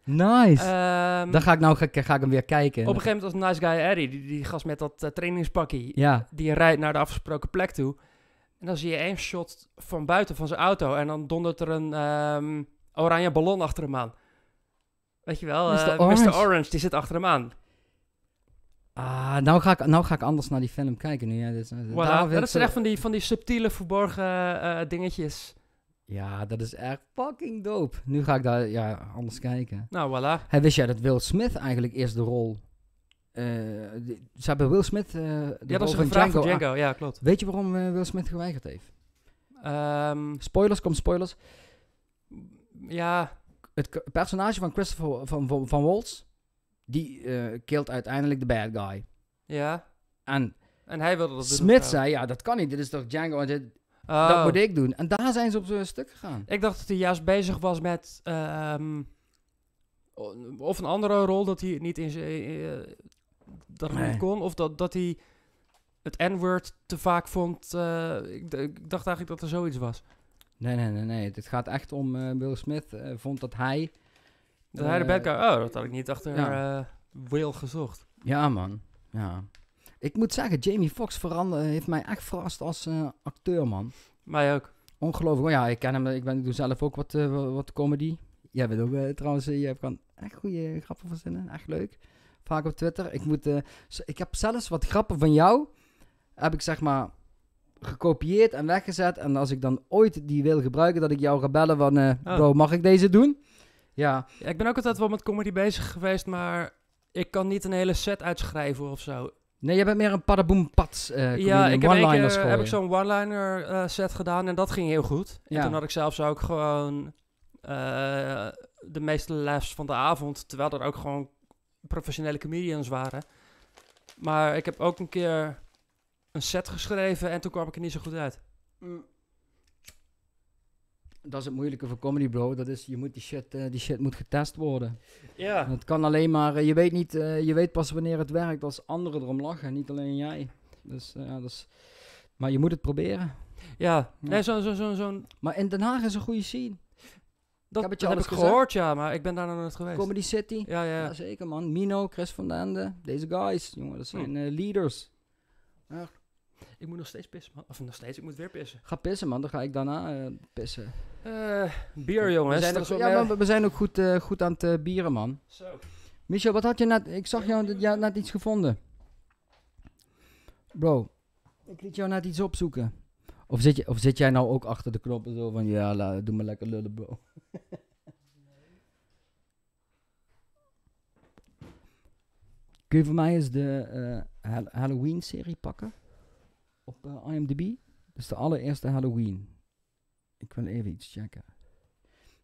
Nice. Ehm, Dan ga ik nou ga, ik- ga ik hem weer kijken. op een gegeven moment was Nice Guy Eddie, die, die gast met dat eh, trainingspakkie, Ja. die rijdt naar de afgesproken plek toe. En dan zie je één shot van buiten van zijn auto. En dan dondert er een ehm, oranje ballon achter hem aan. Weet je wel, Mr. eh, Orange. Mr. Orange, die zit achter hem aan. Ah, nou ga, ik, nou ga ik anders naar die film kijken nu. Ja, dus, eh, Voilà. dat zo- zijn echt van die, van die subtiele, verborgen eh, dingetjes. Ja, dat is echt fucking dope. Nu ga ik daar ja, anders kijken. Nou, voilà. Hey, wist jij dat Will Smith eigenlijk eerst de rol... die- ze hebben Will Smith eh, de Ja, rol dat is van een vraag voor Django... Django. Ja, klopt. Weet je waarom Will Smith geweigerd heeft? Ehm, Spoilers, kom spoilers. Ja, Het personage van Christopher van, van, van Waltz... die eh killt uiteindelijk de bad guy. ja. En En hij wilde dat. Smith zei, ja, dat kan niet. Dit is toch Django, dit- Oh. dat moet ik doen. En daar zijn ze op zo'n stuk gegaan. Ik dacht dat hij juist bezig was met... ehm, of een andere rol dat hij niet in eh, dat Nee. niet kon. Of dat, dat hij het N-word te vaak vond. eh, ik dacht eigenlijk dat er zoiets was. Nee, nee, nee, nee. Het gaat echt om eh, Will Smith. eh, vond dat hij... Dat hij de eh, bad guy... Oh, dat had ik niet achter ja. eh, Will gezocht. Ja, man. Ja. Ik moet zeggen, Jamie Foxx verander, heeft mij echt verrast als eh, acteur, man. Mij ook. Ongelooflijk. Oh ja, ik ken hem. Ik, ben, ik doe zelf ook wat, eh, wat- comedy. Jij bent ook eh, trouwens, eh, je kan echt goede grappen verzinnen. Echt leuk. Vaak op Twitter. Ik, moet, eh, ik heb zelfs wat grappen van jou, heb ik zeg maar gekopieerd en weggezet. En als ik dan ooit die wil gebruiken, dat ik jou ga bellen van, eh, Oh. bro, mag ik deze doen? Ja, Ja, ik ben ook altijd wel met comedy bezig geweest, maar ik kan niet een hele set uitschrijven of zo. nee, jij bent meer een padaboom pats eh ja, ik heb, one-liners keer, heb ik zo'n one-liner eh, set gedaan en dat ging heel goed. En Ja. toen had ik zelfs ook gewoon de meeste laughs van de avond, terwijl er ook gewoon professionele comedians waren. Maar ik heb ook een keer een set geschreven en toen kwam ik er niet zo goed uit. Dat is het moeilijke voor comedy, bro. Dat is, je moet die shit, eh, die shit moet getest worden. Ja. Het kan alleen maar, eh, je weet niet, eh, je weet pas wanneer het werkt als anderen erom lachen, niet alleen jij. Dus ja, dat is, maar je moet het proberen. Ja, nee, zo'n zo, zo, zo'n Maar in Den Haag is een goede scene. dat, heb het je dat al heb ik gehoord, ja, maar ik ben daar nog nooit geweest. Comedy City. Ja, ja, Ja. ja. zeker man. Mino, Chris van den Ende, deze guys, jongen, dat zijn eh, leaders. Ik moet nog steeds pissen, man. Of nog steeds, ik moet weer pissen. Ga pissen man, dan ga ik daarna eh, pissen. Eh, bier, jongens. we zijn ook, ja, maar we- we zijn ook goed, eh, goed aan het bieren man. Zo. Michel, wat had je net? Ik zag jou, net iets gevonden. Bro, ik liet jou net iets opzoeken. Of zit, je, of zit jij nou ook achter de knoppen zo van, ja, la, doe maar lekker lullen, bro. Kun je voor mij eens de Hal- Halloween-serie pakken? Op eh, IMDb? Is de allereerste Halloween. Ik wil even iets checken.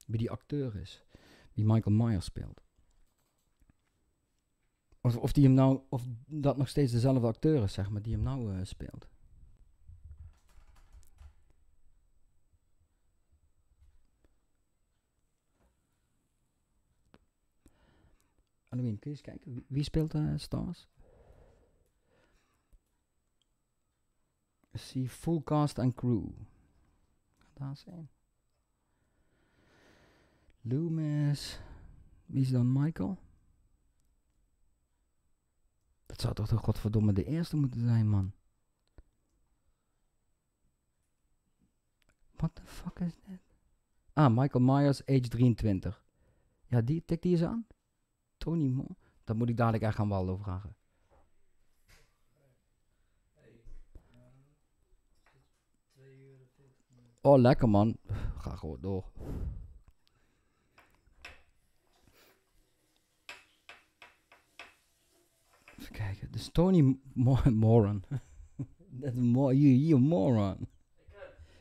Wie die acteur is. Die Michael Myers speelt. Of, of, die hem nou, of dat nog steeds dezelfde acteur is, zeg maar, die hem nou eh, speelt. Halloween, kun je eens kijken? Wie, speelt eh, Stars? Zie full cast en crew. Daar zijn. Loomis. Wie is dan Michael? Dat zou toch toch godverdomme de eerste moeten zijn, man. What the fuck is dit? Ah, Michael Myers, age 23. Ja, die, tik die eens aan. Tony Mo. Dat moet ik dadelijk echt aan Waldo vragen. Oh, lekker man. Ga gewoon door. Even kijken. Dus Tony Mo Moran. Dat is mo you, you moron.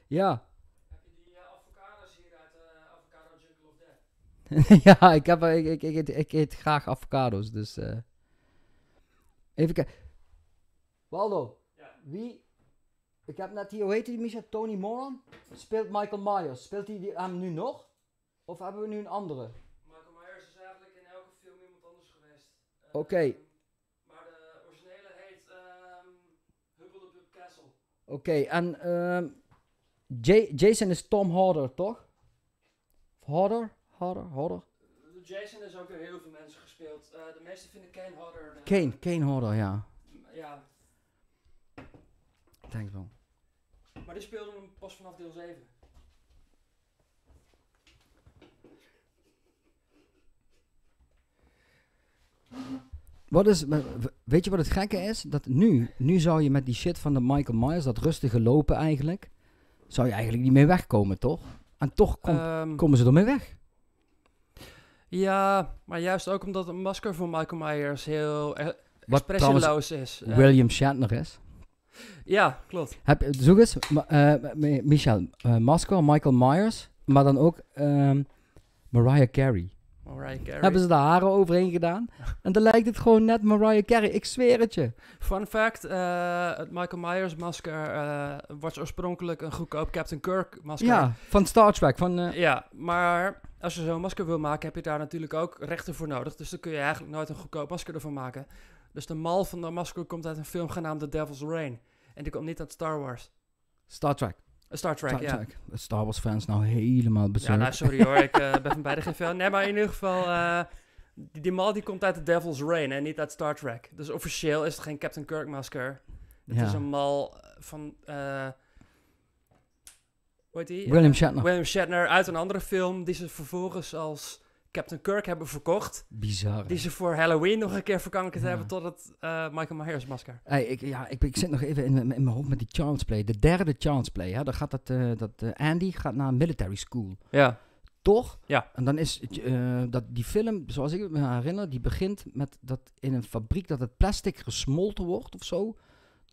Ja. Heb je die avocados hier uit de Avocado Jungle of Death? ja, ik, heb, ik, ik, ik, eet, ik eet graag avocados, dus... eh. Even kijken. Waldo, Ja. wie... Ik heb net hier, hoe heet die Michel? Tony Moran? Speelt Michael Myers. Speelt hij die hem nu nog? Of hebben we nu een andere? Michael Myers is eigenlijk in elke film iemand anders geweest. Eh, Oké. Maar de originele heet ehm Hubble the Castle. Oké, en ehm, Ja- Jason is Tom Harder, toch? Harder? Harder? Harder? Jason is ook door heel veel mensen gespeeld. Eh, de meeste vinden Kane Hodder. de- Kane, Kane Hodder, ja. Ja, denk wel. Maar die speelde hem pas vanaf deel 7. Wat is, weet je wat het gekke is? Dat nu, nu zou je met die shit van de Michael Myers, dat rustige lopen eigenlijk, zou je eigenlijk niet mee wegkomen, toch? En toch komt- Ehm, komen ze ermee weg. ja, maar juist ook omdat het masker van Michael Myers heel Wat trouwens expressieloos is. Eh, William Shatner is. Ja, klopt. Heb, zoek eens, eh, Michel, eh, Masker, Michael Myers, maar dan ook ehm, Mariah Carey. Mariah Carey. Hebben ze de haren overheen gedaan? En dan lijkt het gewoon net Mariah Carey. Ik zweer het je. Fun fact, eh, het Michael Myers masker was oorspronkelijk een goedkoop Captain Kirk masker. Ja, van Star Trek. Van, Ja, maar als je zo'n masker wil maken, heb je daar natuurlijk ook rechten voor nodig. Dus dan kun je eigenlijk nooit een goedkoop masker ervan maken. Dus de mal van de masker komt uit een film genaamd The Devil's Reign. En die komt niet uit Star Wars. Star Trek. Eh, Star Trek, Star ja. Trek. Star Wars fans nou helemaal Ja, bezorgd. nou sorry hoor, ik eh, ben van beide geen fan. Nee, maar in ieder geval, eh, die, die mal die komt uit The Devil's Reign en niet uit Star Trek. Dus officieel is het geen Captain Kirk masker. Het Ja. is een mal van, hoe heet die? William Shatner. William Shatner uit een andere film die ze vervolgens als Captain Kirk hebben verkocht. Bizar. Die ze voor Halloween nog een keer verkankerd Ja. hebben tot het eh, Michael Myers masker. Hey, ik, ja, ik, ik zit nog even in, mijn- in mijn hoofd met die Child's Play. De derde Child's Play. Hè? Dan gaat dat, eh, dat eh, Andy gaat naar military school. Ja. Toch? Ja. En dan is dat die film, zoals ik me herinner, die begint met dat in een fabriek dat het plastic gesmolten wordt of zo.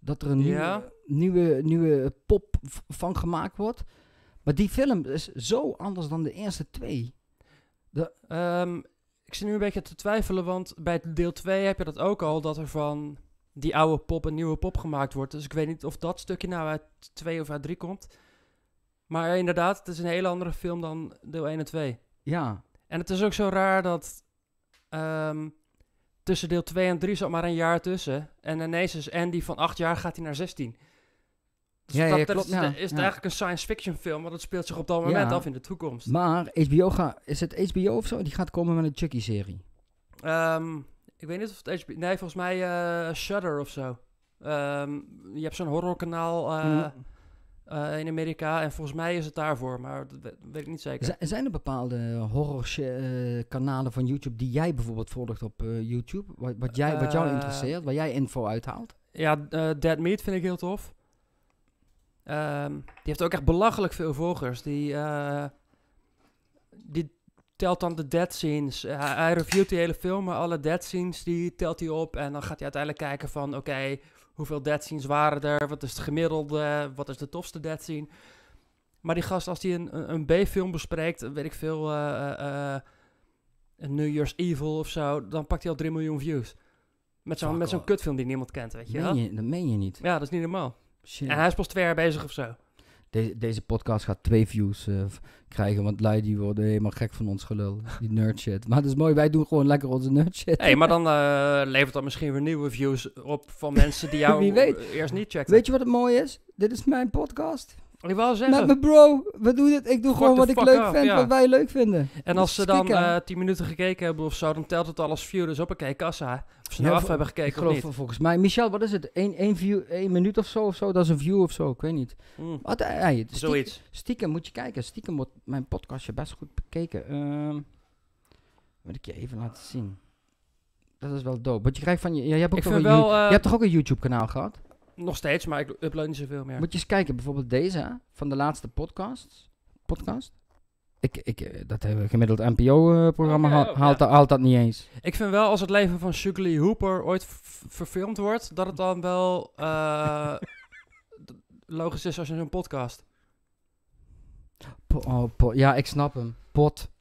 Dat er een nieuwe, Ja. nieuwe, nieuwe pop van gemaakt wordt. Maar die film is zo anders dan de eerste twee. Ehm, ik zit nu een beetje te twijfelen, want bij deel 2 heb je dat ook al, dat er van die oude pop een nieuwe pop gemaakt wordt. Dus ik weet niet of dat stukje nou uit 2 of uit 3 komt. Maar inderdaad, het is een hele andere film dan deel 1 en 2. Ja. En het is ook zo raar dat ehm, tussen deel 2 en 3 zat maar een jaar tussen. En ineens is Andy van 8 jaar gaat hij naar 16. Dus Ja, dat, klopt, is, ja, is het ja. eigenlijk een science fiction film, want het speelt zich op dat moment af in de toekomst. Maar HBO gaat, is het HBO of zo? Die gaat komen met een Chucky-serie. Ehm, ik weet niet of het HBO... Nee, volgens mij eh Shudder of zo. Ehm, je hebt zo'n horrorkanaal Mm. eh, in Amerika en volgens mij is het daarvoor, maar dat weet, ik niet zeker. Z- zijn er bepaalde horror-kanalen van YouTube die jij bijvoorbeeld volgt op YouTube? Wat, wat, jij, wat jou interesseert, waar jij info uithaalt? Ja, Dead Meat vind ik heel tof. Ehm, die heeft ook echt belachelijk veel volgers. Die, eh, die telt dan de dead scenes. Hij, reviewt die hele film, maar alle dead scenes die telt hij op. En dan gaat hij uiteindelijk kijken van, oké, hoeveel dead scenes waren er? Wat is het gemiddelde? Wat is de tofste dead scene? Maar die gast, als hij een, een, B-film bespreekt, weet ik veel, een New Year's Evil of zo, dan pakt hij al 3 miljoen views. Met zo'n zo'n kutfilm die niemand kent, weet je wel? Dat meen je niet. Ja, dat is niet normaal. Shit. En hij is pas twee jaar bezig of zo. Deze, deze podcast gaat twee views eh, krijgen, want lui die worden helemaal gek van ons gelul. Die nerd shit. Maar dat is mooi, wij doen gewoon lekker onze nerd shit. hey, maar dan eh, levert dat misschien weer nieuwe views op van mensen die jou Wie weet. eerst niet checkten. Weet je wat het mooie is? Dit is mijn podcast. Ik Met zeggen. mijn bro. We doen dit. Ik doe Fuck gewoon wat ik leuk vind, ja. wat wij leuk vinden. En als ze dan Stikken. eh 10 minuten gekeken hebben of zo, dan telt het al als view. Dus hoppakee, kassa. Of ze nou Ja, af hebben Ik gekeken of geloof niet. volgens mij, Michel, wat is het? Eén één view, één minuut of zo, of zo? Dat is een view of zo, ik weet niet. Mm, Wat, eh, hey, stiekem, zoiets. stiekem moet je kijken. Stiekem wordt mijn podcastje best goed bekeken. Ehm wil ik je even laten zien. Dat is wel dope. Want je krijgt van je. Ja, je, hebt ook Ik een wel... Eh, je hebt toch ook een YouTube-kanaal gehad? Nog steeds, maar ik upload niet zoveel meer. Moet je eens kijken, bijvoorbeeld deze van de laatste podcast. Podcast? Ik, ik, eh, dat hebben we gemiddeld NPO-programma Oké, haalt, haalt, ja. haalt dat niet eens. Ik vind wel, als het leven van Sugarly Hooper ooit verfilmd wordt, dat het dan wel eh, logisch is als je zo'n podcast. Po- oh, po- ja, ik snap hem. Pod.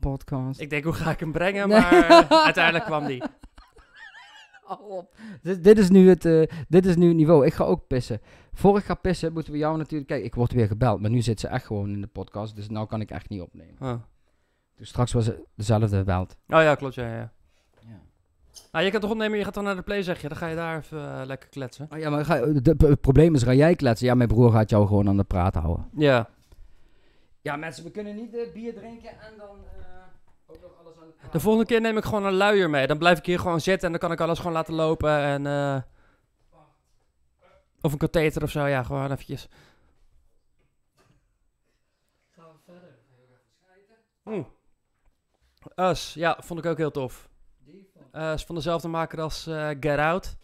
Podcast. Ik denk, hoe ga ik hem brengen? Maar eh, uiteindelijk kwam die. Hou op. Dit, dit, is nu het, eh, dit is nu het niveau. Ik ga ook pissen. Voor ik ga pissen, moeten we jou natuurlijk... Kijk, ik word weer gebeld, maar nu zit ze echt gewoon in de podcast. Dus nou kan ik echt niet opnemen. Oh. Dus straks was het dezelfde belt. Oh ja, klopt, ja, ja. Ja. Nou, je kan toch opnemen, je gaat dan naar de play, zeg je. Dan ga je daar even eh, lekker kletsen. Oh ja, maar ga, de, het probleem is, ga jij kletsen? Ja, mijn broer gaat jou gewoon aan de praat houden. Ja. Ja, mensen, we kunnen niet eh, bier drinken en dan... Ook nog De volgende keer neem ik gewoon een luier mee. Dan blijf ik hier gewoon zitten en dan kan ik alles gewoon laten lopen. En, eh, of een katheter of zo, ja, gewoon eventjes. Gaan we verder. Hm. Us, ja, vond ik ook heel tof. Eh is van dezelfde maker als eh, Get Out.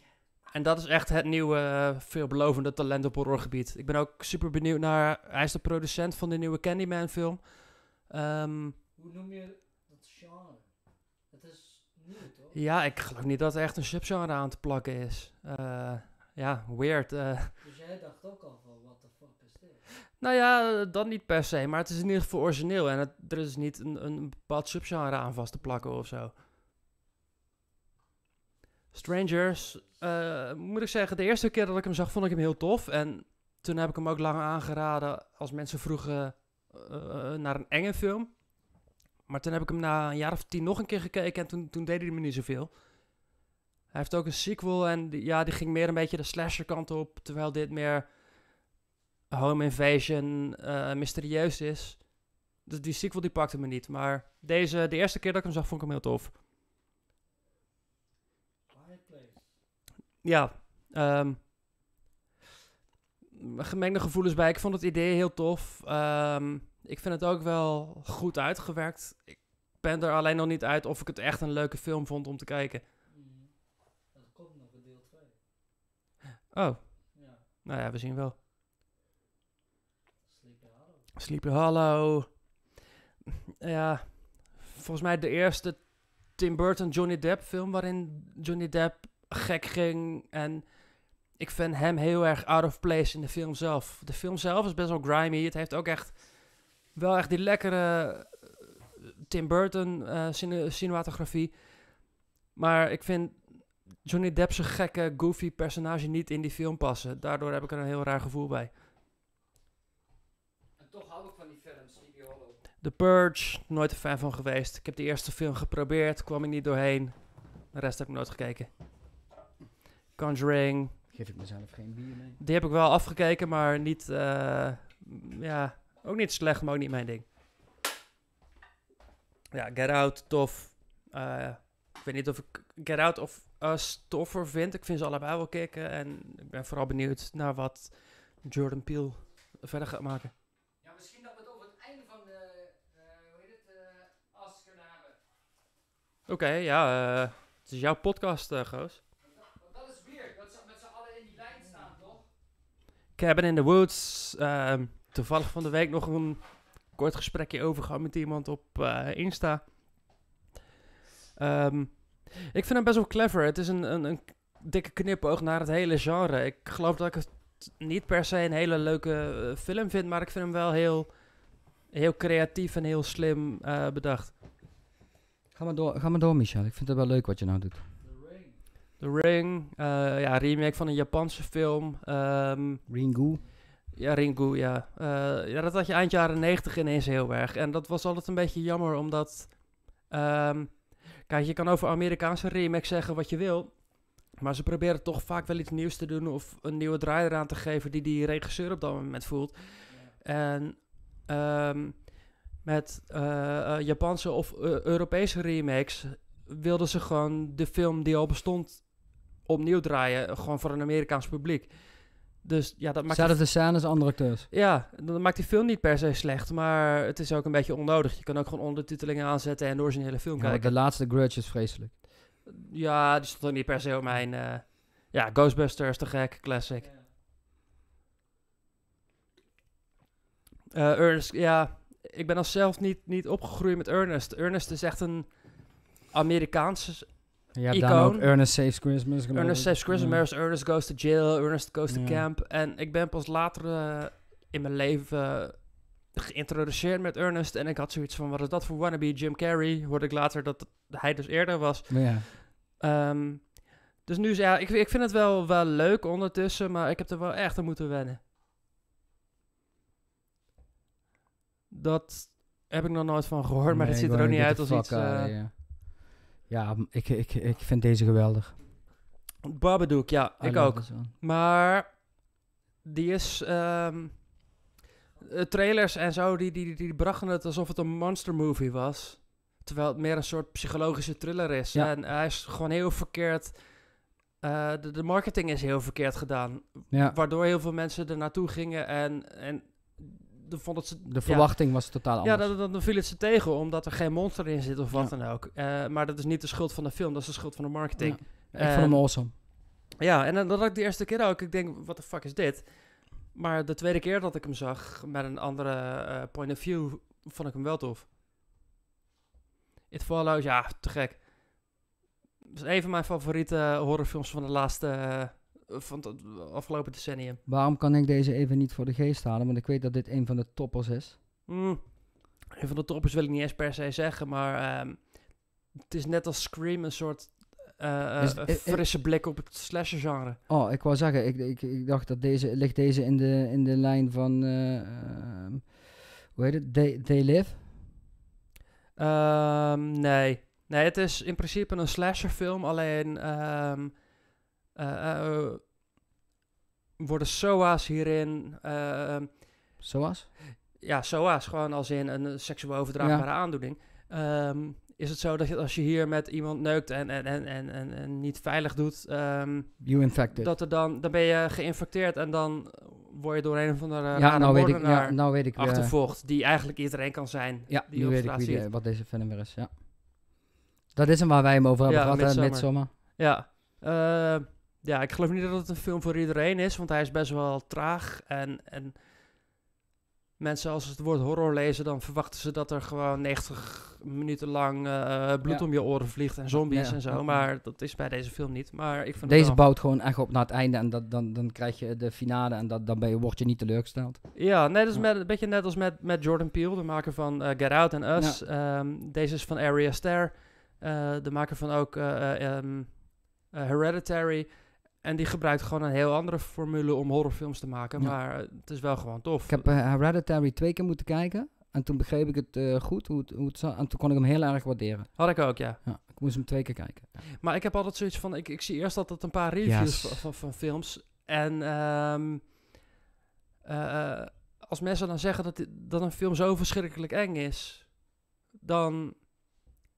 En dat is echt het nieuwe, eh, veelbelovende talent op horrorgebied. Ik ben ook super benieuwd naar... Hij is de producent van de nieuwe Candyman film. Ehm, Hoe noem je dat genre? Het is nieuw toch? Ja, ik geloof niet dat er echt een subgenre aan te plakken is. Eh, ja, weird. eh. Dus jij dacht ook al van, what the fuck is dit? Nou ja, dat niet per se, maar het is in ieder geval origineel. En het, er is niet een, een bepaald subgenre aan vast te plakken of zo. Strangers, eh, moet ik zeggen, de eerste keer dat ik hem zag, vond ik hem heel tof. En toen heb ik hem ook lang aangeraden als mensen vroegen eh, eh, naar een enge film. Maar toen heb ik hem na een jaar of tien nog een keer gekeken en toen, toen deed hij me niet zoveel. Hij heeft ook een sequel en die, ja, die ging meer een beetje de slasher kant op. Terwijl dit meer home invasion eh, mysterieus is. Dus die sequel die pakte me niet. Maar deze, de eerste keer dat ik hem zag, vond ik hem heel tof. Ja, ehm, gemengde gevoelens bij. Ik vond het idee heel tof. Ehm, ik vind het ook wel goed uitgewerkt. Ik ben er alleen nog niet uit of ik het echt een leuke film vond om te kijken. Mhm. Dat komt nog in deel 2. Oh, Ja. nou ja, we zien wel. Sleepy Hollow. Sleepy Hollow. Ja, volgens mij de eerste Tim Burton Johnny Depp film waarin Johnny Depp gek ging. En ik vind hem heel erg out of place in de film zelf. De film zelf is best wel grimy. Het heeft ook echt wel echt die lekkere eh, Tim Burton eh, cine- cinematografie. Maar ik vind Johnny Depp's gekke, goofy personage niet in die film passen. Daardoor heb ik er een heel raar gevoel bij. En toch hou ik van die film, Sleepy Hollow. The Purge, nooit een fan van geweest. Ik heb de eerste film geprobeerd, kwam ik niet doorheen. De rest heb ik nooit gekeken. Conjuring, Geef ik mezelf geen bier mee. die heb ik wel afgekeken, maar niet, eh, ja, ook niet slecht, maar ook niet mijn ding. Ja, Get Out, tof. Eh, ik weet niet of ik Get Out of Us toffer vind. Ik vind ze allebei wel kicken en ik ben vooral benieuwd naar wat Jordan Peele verder gaat maken. Ja, misschien dat we het over het einde van de, eh, hoe heet het, As kunnen hebben. Oké, ja, eh, het is jouw podcast, Goos. Want dat is weird, dat ze met z'n allen in die lijn staan, toch? Cabin in the Woods. ehm, toevallig van de week nog een kort gesprekje over gehad met iemand op eh, Insta. Ehm, ik vind hem best wel clever. Het is een, een, een dikke knipoog naar het hele genre. Ik geloof dat ik het niet per se een hele leuke eh, film vind, maar ik vind hem wel heel, heel creatief en heel slim eh, bedacht. Ga maar door, ga maar door, Michel. Ik vind het wel leuk wat je nou doet. The Ring. The Ring, ja, remake van een Japanse film. Ehm, Ringu. Ja, Ringu, ja. Eh, ja, dat had je eind jaren 90 ineens heel erg. En dat was altijd een beetje jammer, omdat... ehm, kijk, je kan over Amerikaanse remakes zeggen wat je wil. Maar ze proberen toch vaak wel iets nieuws te doen... of een nieuwe draai eraan te geven die die regisseur op dat moment voelt. En ehm, met eh, eh, Japanse of Europese remakes... wilden ze gewoon de film die al bestond opnieuw draaien. Gewoon voor een Amerikaans publiek. Dus ja, dat maakt... Zelfde scènes, andere acteurs. Ja, dan maakt die film niet per se slecht, maar het is ook een beetje onnodig. Je kan ook gewoon ondertitelingen aanzetten en de originele film Ja, kijken. de laatste Grudge is vreselijk. Ja, die stond ook niet per se op mijn... eh, ja, Ghostbusters, te gek, classic. Eh, Ernest, ja, ik ben al zelf niet, niet opgegroeid met Ernest. Ernest is echt een Amerikaanse... Je hebt Icoon. dan ook Ernest Saves Christmas. Ernest. Saves Christmas, Ernest Goes to Jail, Ernest Goes to Ja. Camp. En ik ben pas later eh, in mijn leven geïntroduceerd met Ernest. En ik had zoiets van, wat is dat voor wannabe Jim Carrey? Hoorde ik later dat hij dus eerder was. Ja. Ja. Ehm, dus nu, is- ja, ik, ik vind het wel, wel leuk ondertussen, maar ik heb er wel echt aan moeten wennen. Dat heb ik nog nooit van gehoord, maar het ziet er ook niet uit als iets... ja, ik, ik, ik vind deze geweldig. Babadook, ja, I ik ook. Maar die is. ehm, eh, trailers en zo, die, die, die brachten het alsof het een monster movie was. Terwijl het meer een soort psychologische thriller is. Ja. En hij is gewoon heel verkeerd. eh, de, de marketing is heel verkeerd gedaan. Ja. Waardoor heel veel mensen er naartoe gingen en, en dan vond het ze. De verwachting was totaal anders. ja dan, dan viel het ze tegen omdat er geen monster in zit of wat Ja. dan ook. Eh, maar dat is niet de schuld van de film, dat is de schuld van de marketing. Ja. Ik vond hem En- awesome. Ja, en dan dat had ik de eerste keer ook. Ik denk, wat de fuck is dit? Maar de tweede keer dat ik hem zag, met een andere eh, point of view, vond ik hem wel tof. It Follows, ja, te gek. Dat is een van mijn favoriete horrorfilms van de laatste, eh, van het afgelopen decennium. Waarom kan ik deze even niet voor de geest halen? Want ik weet dat dit een van de toppers is. Mm. Een van de toppers wil ik niet eens per se zeggen, maar ehm, het is net als Scream een soort eh, eh, Is- een eh, eh, frisse blik op het slasher genre. Oh, ik wou zeggen, ik, ik, ik dacht dat deze, ligt deze in de, in de lijn van, eh, ehm, hoe heet het, They, They Live? Ehm, nee. Nee, het is in principe een slasherfilm, alleen eh, worden SOA's hierin... ehm, Zoals? ja, SOA's, gewoon als in een seksueel overdraagbare aandoening. Ehm, is het zo dat je, als je hier met iemand neukt en, en, en, en, en, niet veilig doet... ehm, You Infected. dat er dan, dan ben je geïnfecteerd en dan word je door een of andere ja, nou weet ik, ja, nou weet ik achtervolgd, die eigenlijk iedereen kan zijn. Ja, die nu weet ik wie de- wat deze film weer is, ja. Dat is hem waar wij hem over hebben Ja, gehad, hè, Midsommar. Midsommar. Ja, eh, ja, ik geloof niet dat het een film voor iedereen is, want hij is best wel traag. En, en mensen als ze het woord horror lezen, dan verwachten ze dat er gewoon 90 minuten lang eh, bloed Ja. om je oren vliegt en zombies Ja, en zo. Maar dat is bij deze film niet. Maar ik vind Deze bouwt gewoon echt op naar het einde en dat, dan, dan krijg je de finale en dat, dan ben je, word je niet teleurgesteld. Ja, net als met, een beetje net als met, met Jordan Peele, de maker van eh, Get Out en Us. Ehm, deze is van Ari Aster, eh, de maker van ook eh, eh, ehm, eh, Hereditary. En die gebruikt gewoon een heel andere formule om horrorfilms te maken. Ja. Maar het is wel gewoon tof. Ik heb eh, Hereditary twee keer moeten kijken en toen begreep ik het eh, goed, hoe het, hoe het zat, en toen kon ik hem heel erg waarderen. Had ik ook, ja. Ja, ik moest hem twee keer kijken. Maar ik heb altijd zoiets van, ik, ik zie eerst altijd een paar reviews Yes. van, van, van films. En ehm, eh, als mensen dan zeggen dat, dat een film zo verschrikkelijk eng is, dan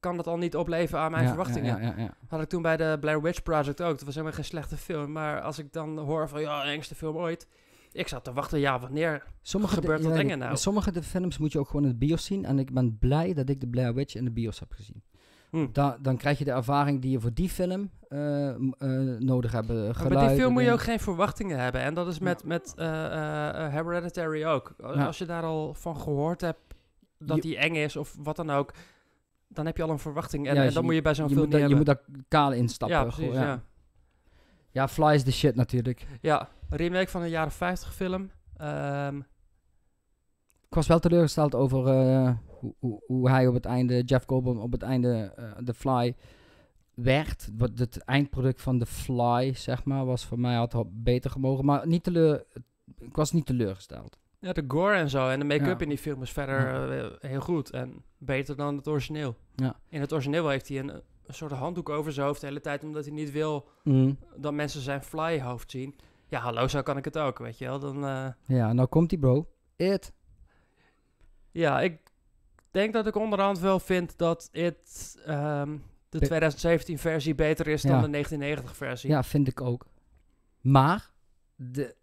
kan dat al niet opleveren aan mijn Ja, verwachtingen. Ja, ja, ja. Had ik toen bij de Blair Witch Project ook. Dat was helemaal geen slechte film. Maar als ik dan hoor van, ja, engste film ooit. Ik zat te wachten, ja, wanneer? Sommige Gebeurt de, enger de- nou? Sommige de films moet je ook gewoon in de bios zien en ik ben blij dat ik de Blair Witch in de bios heb gezien. Hm. Da- dan krijg je de ervaring die je voor die film eh, eh, nodig hebt. Maar Geluid, bij die film moet je ook geen verwachtingen hebben. En dat is met, Ja. met eh, eh, eh, Hereditary ook. Ja. Als je daar al van gehoord hebt dat Je- die eng is of wat dan ook, dan heb je al een verwachting. En, Ja, en dus dan je- moet je bij zo'n film moet, je moet daar kaal instappen. ja, precies. Ja. ja. Fly is the shit natuurlijk. ja, remake van een jaren 50 film. Ehm, Ik was wel teleurgesteld over eh, hoe, hoe, hoe hij op het einde, Jeff Goldblum op het einde, eh The Fly werd. Wat het eindproduct van The Fly, zeg maar, was voor mij had beter gemogen. Maar niet teleur, ik was niet teleurgesteld. Ja, de gore en zo en de make-up Ja. in die film is verder eh, heel goed. En beter dan het origineel. Ja. In het origineel heeft hij een, een soort handdoek over zijn hoofd de hele tijd, omdat hij niet wil Mm. dat mensen zijn fly-hoofd zien. Ja, hallo, zo kan ik het ook, weet je wel. Dan, eh, Ja, nou komt die bro. It. ja, ik denk dat ik onderhand wel vind dat het ehm, de Be- 2017-versie beter is Ja. dan de 1990-versie. Ja, vind ik ook. Maar de,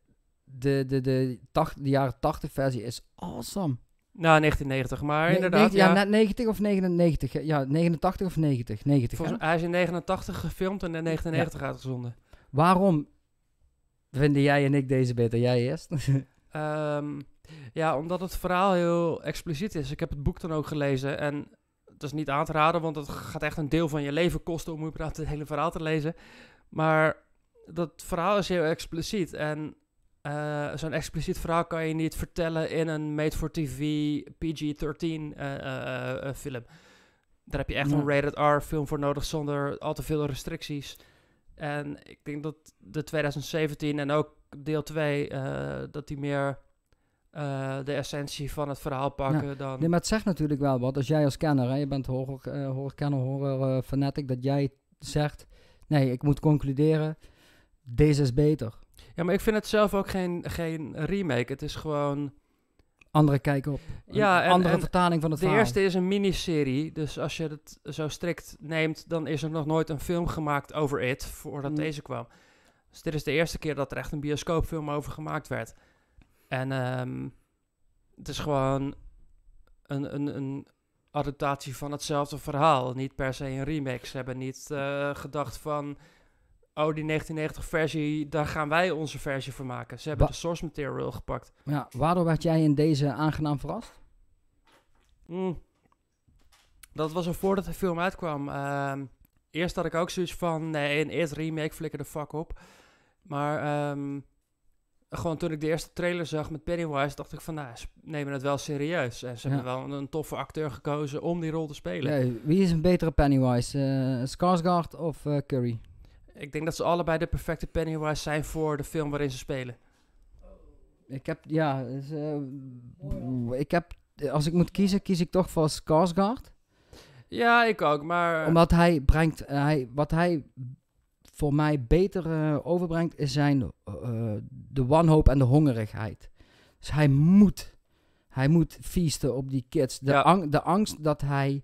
de, de, de, tach- de jaren 80 versie is awesome. Nou, 1990, maar inderdaad. negen- ja, ja, net 90 of 99. hè? Ja, 89 of 90. 90 Volgens, hè? hij is in 89 gefilmd en in 99 uitgezonden. Waarom vinden jij en ik deze beter? Jij eerst? Ehm, ja, omdat het verhaal heel expliciet is. Ik heb het boek dan ook gelezen en het is niet aan te raden, want het gaat echt een deel van je leven kosten om überhaupt het hele verhaal te lezen. Maar dat verhaal is heel expliciet en eh, zo'n expliciet verhaal kan je niet vertellen in een made-for-TV PG-13 eh, eh, film. Daar heb je echt Ja. een rated R film voor nodig zonder al te veel restricties. En ik denk dat de 2017 en ook deel 2, eh, dat die meer de essentie van het verhaal pakken dan... Nee, maar het zegt natuurlijk wel wat. Als jij als kenner, hè, je bent horror, eh horrorkenner, horror eh, fanatic, dat jij zegt, nee, ik moet concluderen, deze is beter. Ja, maar ik vind het zelf ook geen, geen remake. Het is gewoon andere kijk op. Een Ja, en- andere en vertaling van het De verhaal. eerste is een miniserie, dus als je het zo strikt neemt, dan is er nog nooit een film gemaakt over It, voordat Mm. deze kwam. Dus dit is de eerste keer dat er echt een bioscoopfilm over gemaakt werd. En ehm, het is gewoon een, een, een adaptatie van hetzelfde verhaal, niet per se een remake. Ze hebben niet eh, gedacht van, oh die 1990-versie, daar gaan wij onze versie van maken. Ze hebben Wa- de source material gepakt. Ja, waardoor werd jij in deze aangenaam verrast? Mm. Dat was al voordat de film uitkwam. Ehm, eerst had ik ook zoiets van, nee, een eerste remake, flikker de fuck op. Maar ehm, gewoon toen ik de eerste trailer zag met Pennywise, dacht ik van, nou, ze nemen het wel serieus. En ze Ja. hebben wel een, een toffe acteur gekozen om die rol te spelen. Nee, wie is een betere Pennywise? Skarsgård of eh, Curry? Ik denk dat ze allebei de perfecte Pennywise zijn voor de film waarin ze spelen. Ik heb, ja, dus, eh, ik heb, als ik moet kiezen, kies ik toch voor Skarsgård. Ja, ik ook, maar... Omdat hij brengt, eh, hij, wat hij voor mij beter eh, overbrengt, is zijn eh, de wanhoop en de hongerigheid. Dus hij moet, hij moet feesten op die kids. De, Ja. ang- de angst dat hij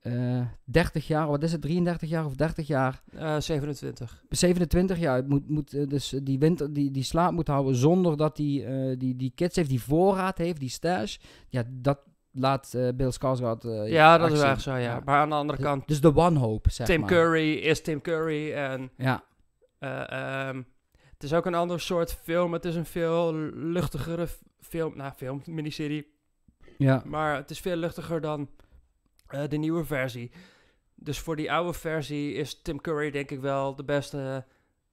eh 30 jaar, wat is het, 33 jaar of 30 jaar, eh, 27. 27 jaar, moet, moet eh, dus die, winter, die, die slaap moet houden zonder dat eh, die, die kids heeft, die voorraad heeft, die stash. Ja, dat laat eh, Bill Skarsgård eh, Ja, dat is echt zo, ja. Maar aan de andere kant, Dus de wanhoop, zeg Tim maar. Curry is Tim Curry en... Ja, Eh, ehm, het is ook een ander soort film. Het is een veel luchtigere film. Nou, film, miniserie. ja. Maar het is veel luchtiger dan eh, de nieuwe versie. Dus voor die oude versie is Tim Curry denk ik wel de beste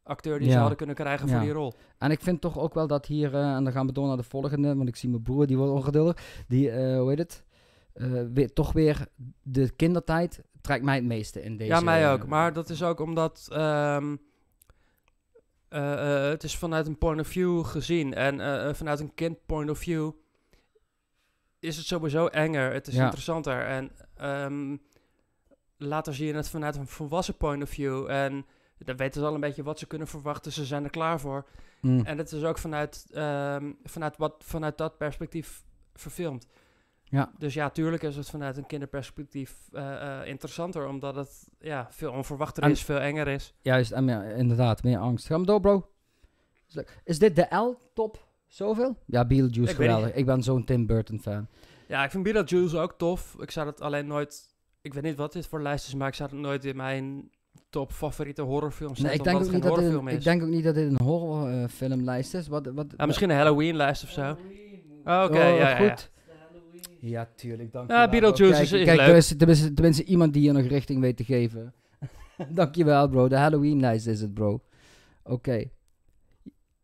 acteur die ze hadden kunnen krijgen Ja. voor die rol. En ik vind toch ook wel dat hier, eh, en dan gaan we door naar de volgende, want ik zie mijn broer, die wordt ongeduldig. Die, eh, hoe heet het? Weer, toch weer de kindertijd trekt mij het meeste in deze. ja, mij ook. Maar dat is ook omdat ehm, eh, eh, het is vanuit een point of view gezien. En vanuit een kind point of view is het sowieso enger. Het is Ja. interessanter. En ehm, later zie je het vanuit een volwassen point of view. En dan weten ze al een beetje wat ze kunnen verwachten. Ze zijn er klaar voor. mm. En het is ook vanuit, ehm, vanuit, wat, vanuit dat perspectief verfilmd. Ja. Dus ja, tuurlijk is het vanuit een kinderperspectief eh, eh, interessanter, omdat het ja, veel onverwachter En- is, veel enger is. Juist, en ja, inderdaad, meer angst. Ga maar door, bro. Is dit de L-top zoveel? Ja, Beetlejuice, Ik weet geweldig. Ik ben zo'n Tim Burton fan. Ja, ik vind Beetlejuice ook tof. Ik zou dat alleen nooit... Ik weet niet wat dit voor lijst is, maar ik zou het nooit in mijn top favoriete horrorfilm zetten, Nee, ik, denk omdat ook het niet geen dat dit, horrorfilm een- is. ik denk ook niet dat dit een horrorfilmlijst is. Wat, wat, Ja, misschien een Halloween-lijst of zo. Halloween movie. Oh, Oké, Oh, ja, ja, ja. goed. De Halloween. Ja, tuurlijk, dank Ja, Beetlejuice is- is Kijk, leuk. er is tenminste, tenminste iemand die je nog richting weet te geven. Dankjewel, bro. De Halloween-lijst is het, bro. Oké.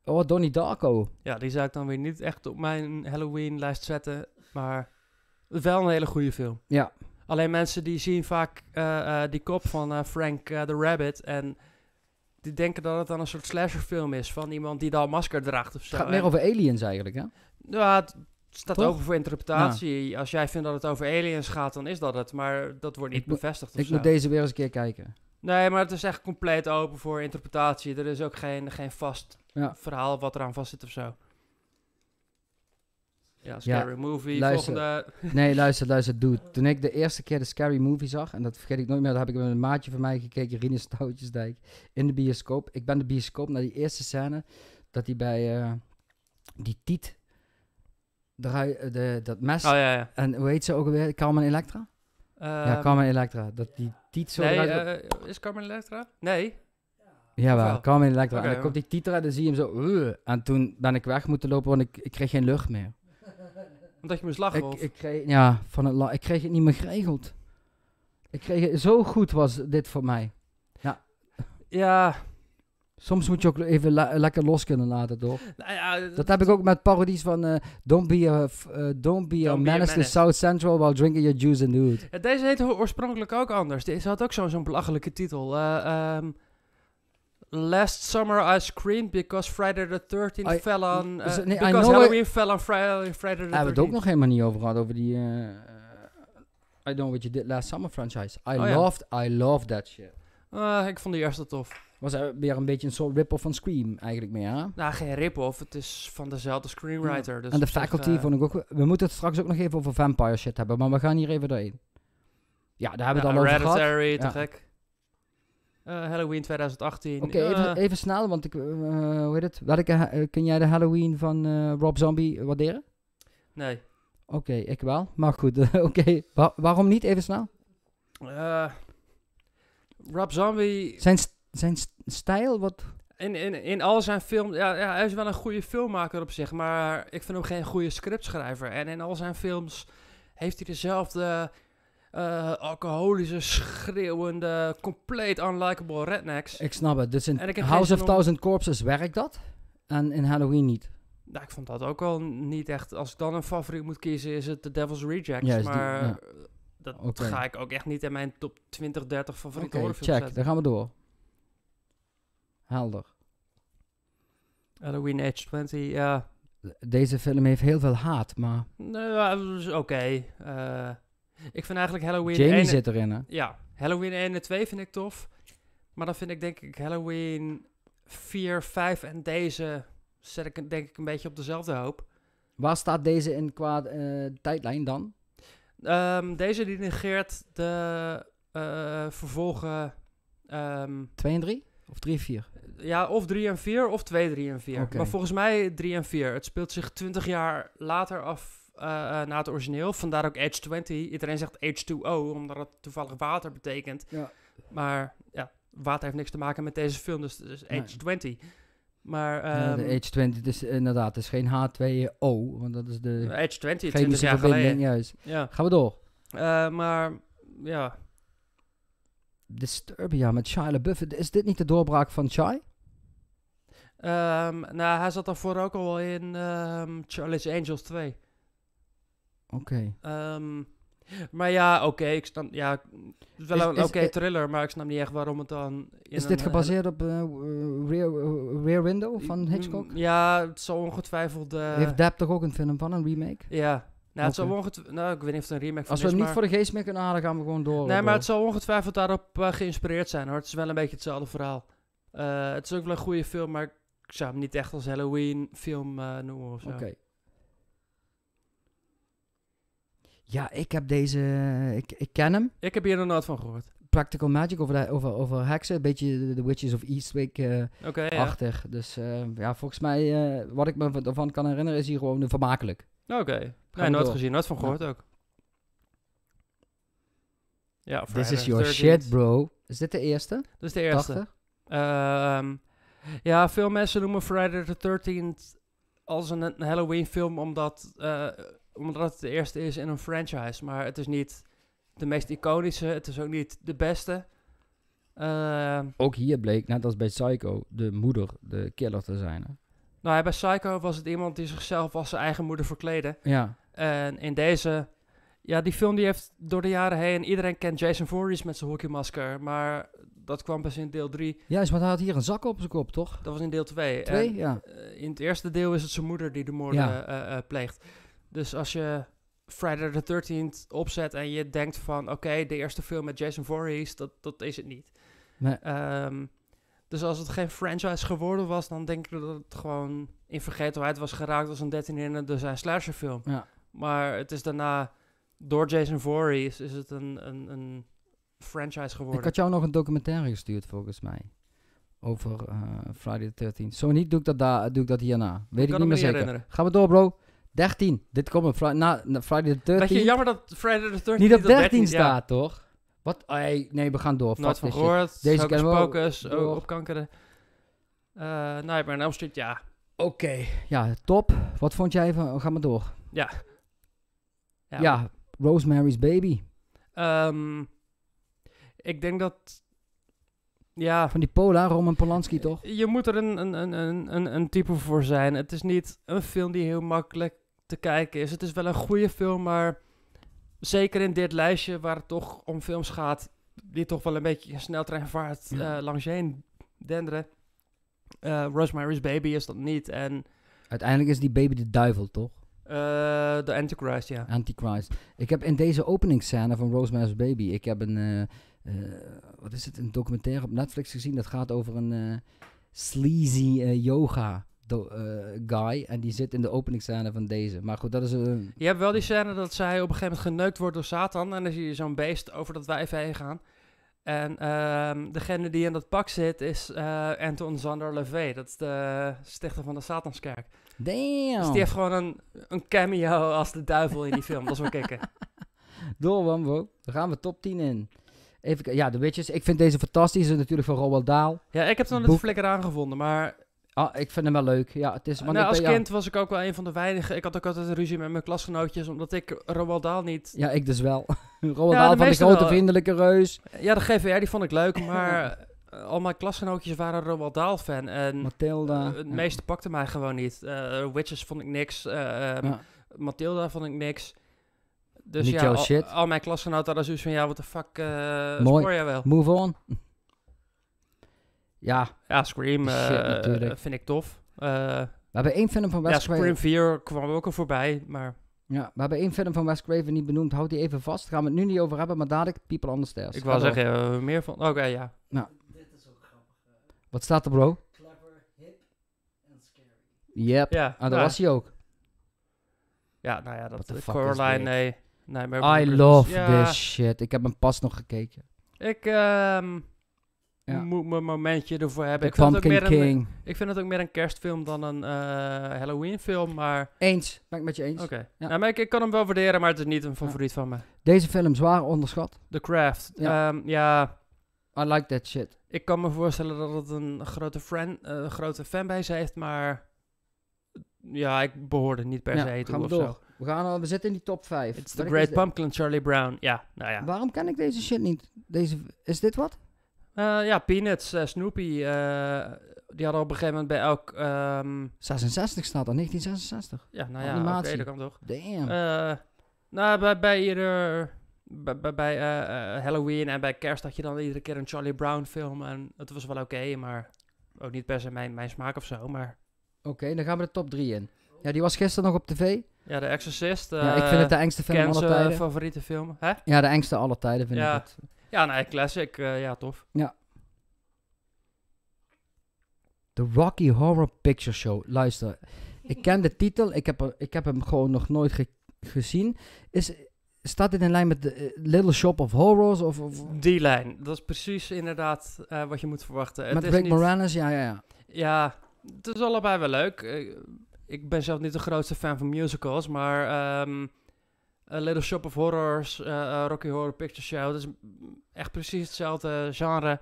Oh, Donnie Darko. Ja, die zou ik dan weer niet echt op mijn Halloween-lijst zetten, maar wel een hele goede film. Ja. Alleen mensen die zien vaak eh, eh, die kop van eh, Frank the Rabbit en die denken dat het dan een soort slasherfilm is van iemand die dan masker draagt of Het zo. gaat meer over aliens eigenlijk, hè? Ja, het staat Toch? open voor interpretatie. Als jij vindt dat het over aliens gaat, dan is dat het. Maar dat wordt niet Ik bevestigd Ik zo. moet deze weer eens een keer kijken. Nee, maar het is echt compleet open voor interpretatie. Er is ook geen, geen vast Ja. verhaal wat eraan vast zit of zo. Ja, scary movie. luister. Volgende. Nee, luister, luister, dude. Toen ik de eerste keer de Scary Movie zag, en dat vergeet ik nooit meer, daar heb ik met een maatje van mij gekeken, Rinus Stoutjesdijk, in de bioscoop. Ik ben de bioscoop naar die eerste scène, dat hij bij eh, die tiet, draai, eh, de, dat mes, Oh ja, ja. en hoe heet ze ook alweer? Carmen Electra? ja, Ehm, Carmen Electra. Dat die tiet zo Nee, eruit... eh, is Carmen Electra? Nee. Jawel, wel? Carmen Electra. Oké, en dan komt die eruit en zie je hem zo... En toen ben ik weg moeten lopen, want ik, ik kreeg geen lucht meer. Omdat je moest lachen Ik, ik, kreeg, ja, van het la- ik kreeg het niet meer geregeld. Ik kreeg het, zo goed was dit voor mij. Ja, Soms moet je ook even le- lekker los kunnen laten, toch? nou ja, Dat heb ik ook met parodies van eh, Don't be a, eh, don't be a Don't be a menace to menace. South Central while drinking your juice and dude. Ja, Deze heette oorspronkelijk ook anders. Deze had ook zo'n belachelijke titel. Eh, ehm, Last summer I screamed because Friday the 13th I- fell on... I because Halloween fell on Friday, Friday the 13th. Daar hebben we het ook nog helemaal niet over gehad, over die I Know What You Did Last Summer franchise. I, Oh ja. loved, I loved that shit. Ik vond die eerste tof. Was er weer een beetje een soort rip-off van Scream eigenlijk meer, hè? Nou, geen rip-off. Het is van dezelfde screenwriter. Dus en de op zich, faculty eh, vond ik ook... We moeten het straks ook nog even over vampire shit hebben, maar we gaan hier even doorheen. Ja, daar hebben we het al over gehad. Hereditary, te Ja. gek. Eh, Halloween 2018. Oké, even, Eh, even snel, want ik... hoe heet het? Welke, kun jij de Halloween van Rob Zombie waarderen? Nee. Oké, ik wel. Maar goed, oké. Wa- waarom niet? Even snel. Rob Zombie, Zijn, zijn st- stijl, wat... in, in, in al zijn films... Ja, ja, hij is wel een goede filmmaker op zich, maar ik vind hem geen goede scriptschrijver. En in al zijn films heeft hij dezelfde eh, alcoholische, schreeuwende, compleet unlikable rednecks. Ik snap het. Dus in House of om- Thousand Corpses werkt dat. En in Halloween niet. Nou, ik vond dat ook al niet echt... Als ik dan een favoriet moet kiezen, is het The Devil's Rejects. Die, maar ja. dat ga ik ook echt niet in mijn top 20, 30 favoriete Oké, horrorfilms check. zetten. Dan gaan we door. Helder. Halloween Age 20, ja. Deze film heeft heel veel haat, maar Nou, oké. Eh, ik vind eigenlijk Halloween Jamie 1 zit erin, hè? Ja, Halloween 1 en 2 vind ik tof. Maar dan vind ik denk ik Halloween 4, 5 en deze zet ik denk ik een beetje op dezelfde hoop. Waar staat deze in qua eh, tijdlijn dan? Ehm, deze die negeert de eh, vervolgen... ehm, 2 en 3? Of 3 en 4? Ja, of 3 en 4 of 2, 3 en 4. Oké. Maar volgens mij 3 en 4. Het speelt zich 20 jaar later af eh, na het origineel. Vandaar ook Age 20. Iedereen zegt H2O, omdat het toevallig water betekent. Ja. Maar ja, water heeft niks te maken met deze film, dus het is Nee. Age 20. Maar Eh, ehm, de Age 20, dus inderdaad, het is geen H2O, want dat is de Age 20, 20 chemische jaar verbinding, geleden. juist. Ja. Gaan we door. Eh, maar ja, Disturbia met Shia LaBeouf. Is dit niet de doorbraak van Shia? Ehm, nou, hij zat daarvoor ook al in ehm, Charlie's Angels 2. Oké. Ehm, maar ja, oké, ik snap, ja, het is wel Is- een oké thriller, maar ik snap niet echt waarom het dan... Is dit eh, gebaseerd op eh, Rear, Rear Window van Hitchcock? Mm, Ja, het zal ongetwijfeld... eh, Heeft Depp toch ook een film van, een remake? ja, nou, het zal ongetwijfeld... Nou, ik weet niet of het een remake van Als we is, hem niet maar... voor de geest meer kunnen halen, gaan we gewoon door. Nee, maar het zal ongetwijfeld daarop eh, geïnspireerd zijn, hoor. Het is wel een beetje hetzelfde verhaal. Eh, het is ook wel een goede film, maar ik zou hem niet echt als Halloween film eh, noemen of zo. Oké. Ja, ik heb deze... Ik, ik ken hem. Ik heb hier nog nooit van gehoord. Practical Magic over, de, over, over heksen. Een beetje de, de Witches of Eastwick-achtig. Oké, ja. Dus ja, volgens mij... wat ik me van- ervan kan herinneren is hier gewoon vermakelijk. Oké. Nee, nooit door. gezien, nooit van gehoord ook. Ja, This is your 13th. shit, bro. Is dit de eerste? Dat is de eerste. 80? Ehm, ja, veel mensen noemen Friday the 13th als een, een Halloween film omdat, eh, omdat het de eerste is in een franchise. Maar het is niet de meest iconische, het is ook niet de beste. Ehm, Ook hier bleek, net als bij Psycho, de moeder de killer te zijn. Hè? nou, bij Psycho was het iemand die zichzelf als zijn eigen moeder verkleedde. Ja. En in deze, ja, die film die heeft door de jaren heen, iedereen kent Jason Voorhees met zijn hockeymasker, maar dat kwam pas in deel 3. Juist, maar hij had hier een zak op zijn kop, toch? Dat was in deel 2. Twee? Ja. Eh, in het eerste deel is het zijn moeder die de moorden Ja. eh, eh, pleegt. Dus als je Friday the 13th opzet en je denkt van... oké, de eerste film met Jason Voorhees, dat, dat is het niet. Nee. Ehm, dus als het geen franchise geworden was... dan denk ik dat het gewoon in vergetelheid was geraakt... als een 13 in een dozijn slasherfilm. Ja. Maar het is daarna... door Jason Voorhees is het een, een, een franchise geworden. Ik had jou nog een documentaire gestuurd, volgens mij. Over eh, Friday the 13th. Zo niet, doe ik dat, daar, doe ik dat hierna. Weet ik, kan niet meer me zeker. herinneren. Gaan we door, bro. 13. Dit komt Fri- na, na Friday the 13th. Beetje jammer dat Friday the 13th niet op 13 ja. staat, toch? Wat? Hey, nee, we gaan door. Nooit van gehoord. Deze kennen we ook. Op kankeren. Eh Nightmare on Elm Street, ja. Oké. Ja, top. Wat vond jij van... Ga maar door. Ja. Ja, Rosemary's Baby. Ehm, ik denk dat... Ja, Van die Pola, Roman Polanski, toch? je moet er een, een, een, een, een, een type voor zijn. Het is niet een film die heel makkelijk te kijken is. Het is wel een goede film, maar zeker in dit lijstje waar het toch om films gaat, die toch wel een beetje in sneltreinvaart Ja. eh langs je heen denderen. Eh, Rosemary's Baby is dat niet. En Uiteindelijk is die baby de duivel, toch? Eh The Antichrist, ja. Antichrist. Ik heb in deze openingsscène van Rosemary's Baby, ik heb een, eh, eh, wat is het, een documentaire op Netflix gezien. Dat gaat over een sleazy yoga do- guy. En die zit in de openingsscène van deze. Maar goed, dat is een... Je hebt wel die scène dat zij op een gegeven moment geneukt wordt door Satan. En dan zie je zo'n beest over dat wijf heen gaan. En ehm, degene die in dat pak zit is eh, Anton Zander LeVay. Dat is de stichter van de Satanskerk. Damn! Dus die heeft gewoon een, een cameo als de duivel in die film. Dat is wel kicken. Door, Wambo. Dan gaan we top 10 in. Even, ja, de Witches. Ik vind deze fantastisch. En natuurlijk van Roald Dahl. Ja, ik heb het nog net flikker aangevonden. Maar Ah, ik vind hem wel leuk. Ja, het is... maar nou, als ben- ja. kind was ik ook wel een van de weinigen. Ik had ook altijd ruzie met mijn klasgenootjes. Omdat ik Roald Dahl niet... Ja, ik dus wel. Roald Ja, Dahl de van de grote vriendelijke reus. Ja, de GVR die vond ik leuk. Maar al mijn klasgenootjes waren Roald Dahl fan. En Mathilda. Eh, het ja. meeste pakte mij gewoon niet. Eh, Witches vond ik niks. eh, ehm, Ja. Matilda vond ik niks. Dus Niet ja, al, shit. al mijn klasgenoten hadden zoiets van, ja, wat de fuck eh Mooi. jij wel? Move on. Ja, Ja, Scream eh, Shit, vind ik tof. Eh, we hebben één film van ja, Wes Scream Craven. 4 kwam ook al voorbij, maar Ja, we hebben één film van Wes Craven niet benoemd. Houd die even vast. Gaan we het nu niet over hebben, maar dadelijk People the Stairs. ik wou zeggen, eh, meer van... Oké, ja. Dit is ook grappig. eh, Wat staat er, bro? clever, hip en scary. Yep. Ja, Ah, daar nou, was hij ook. ja, nou ja, dat is Coraline, nee. nee maar I love Ja, this shit. Ik heb hem pas nog gekeken. Ik ehm, Ja. moet mijn momentje ervoor hebben. The Ik vind, het ook meer een, King. ik vind het ook meer een kerstfilm dan een eh, Halloween film, maar... Eens. Ben ik met je eens. Oké. Ja. Nou, maar ik, ik kan hem wel waarderen, maar het is niet een favoriet van me. Deze film zwaar onderschat. The Craft. Ja. Ja, I like that shit. Ik kan me voorstellen dat het een grote, friend, eh, grote fanbase heeft, maar ja, ik behoorde niet per Ja, se gaan toe we of door. zo. We, gaan, al- we zitten in die top 5. It's the Great Pumpkin, Charlie Brown. Ja, nou ja. Waarom ken ik deze shit niet? Deze, is dit wat? Eh, ja, Peanuts, eh, Snoopy, eh, die hadden op een gegeven moment bij elk... ehm, 66 staat er, 1966. ja, nou ja, oké, dat kan toch. Damn. Eh, nou, bij, bij ieder... Bij, bij, eh, eh, Halloween en bij kerst had je dan iedere keer een Charlie Brown film. En het was wel oké, maar ook niet per se mijn, mijn smaak of zo. Maar Oké, dan gaan we de top 3 in. Ja, die was gisteren nog op tv. ja, The Exorcist. ja, ik vind het de engste film aller eh, tijden. favoriete film. Hè? Ja, de engste aller tijden vind Ja. ik het. Ja, nee, classic. eh, ja, tof. The Rocky Horror Picture Show. Luister, ik ken de titel. Ik heb, er, ik heb hem gewoon nog nooit ge- gezien. Is, staat dit in lijn met de eh, Little Shop of Horrors? Of, of Die lijn. Dat is precies inderdaad eh, wat je moet verwachten. met het is Rick niet, Moranis? Ja, ja, ja. Ja, het is allebei wel leuk. Eh, ik ben zelf niet de grootste fan van musicals, maar A Little Shop of Horrors, Rocky Horror Picture Show, dat is echt precies hetzelfde genre.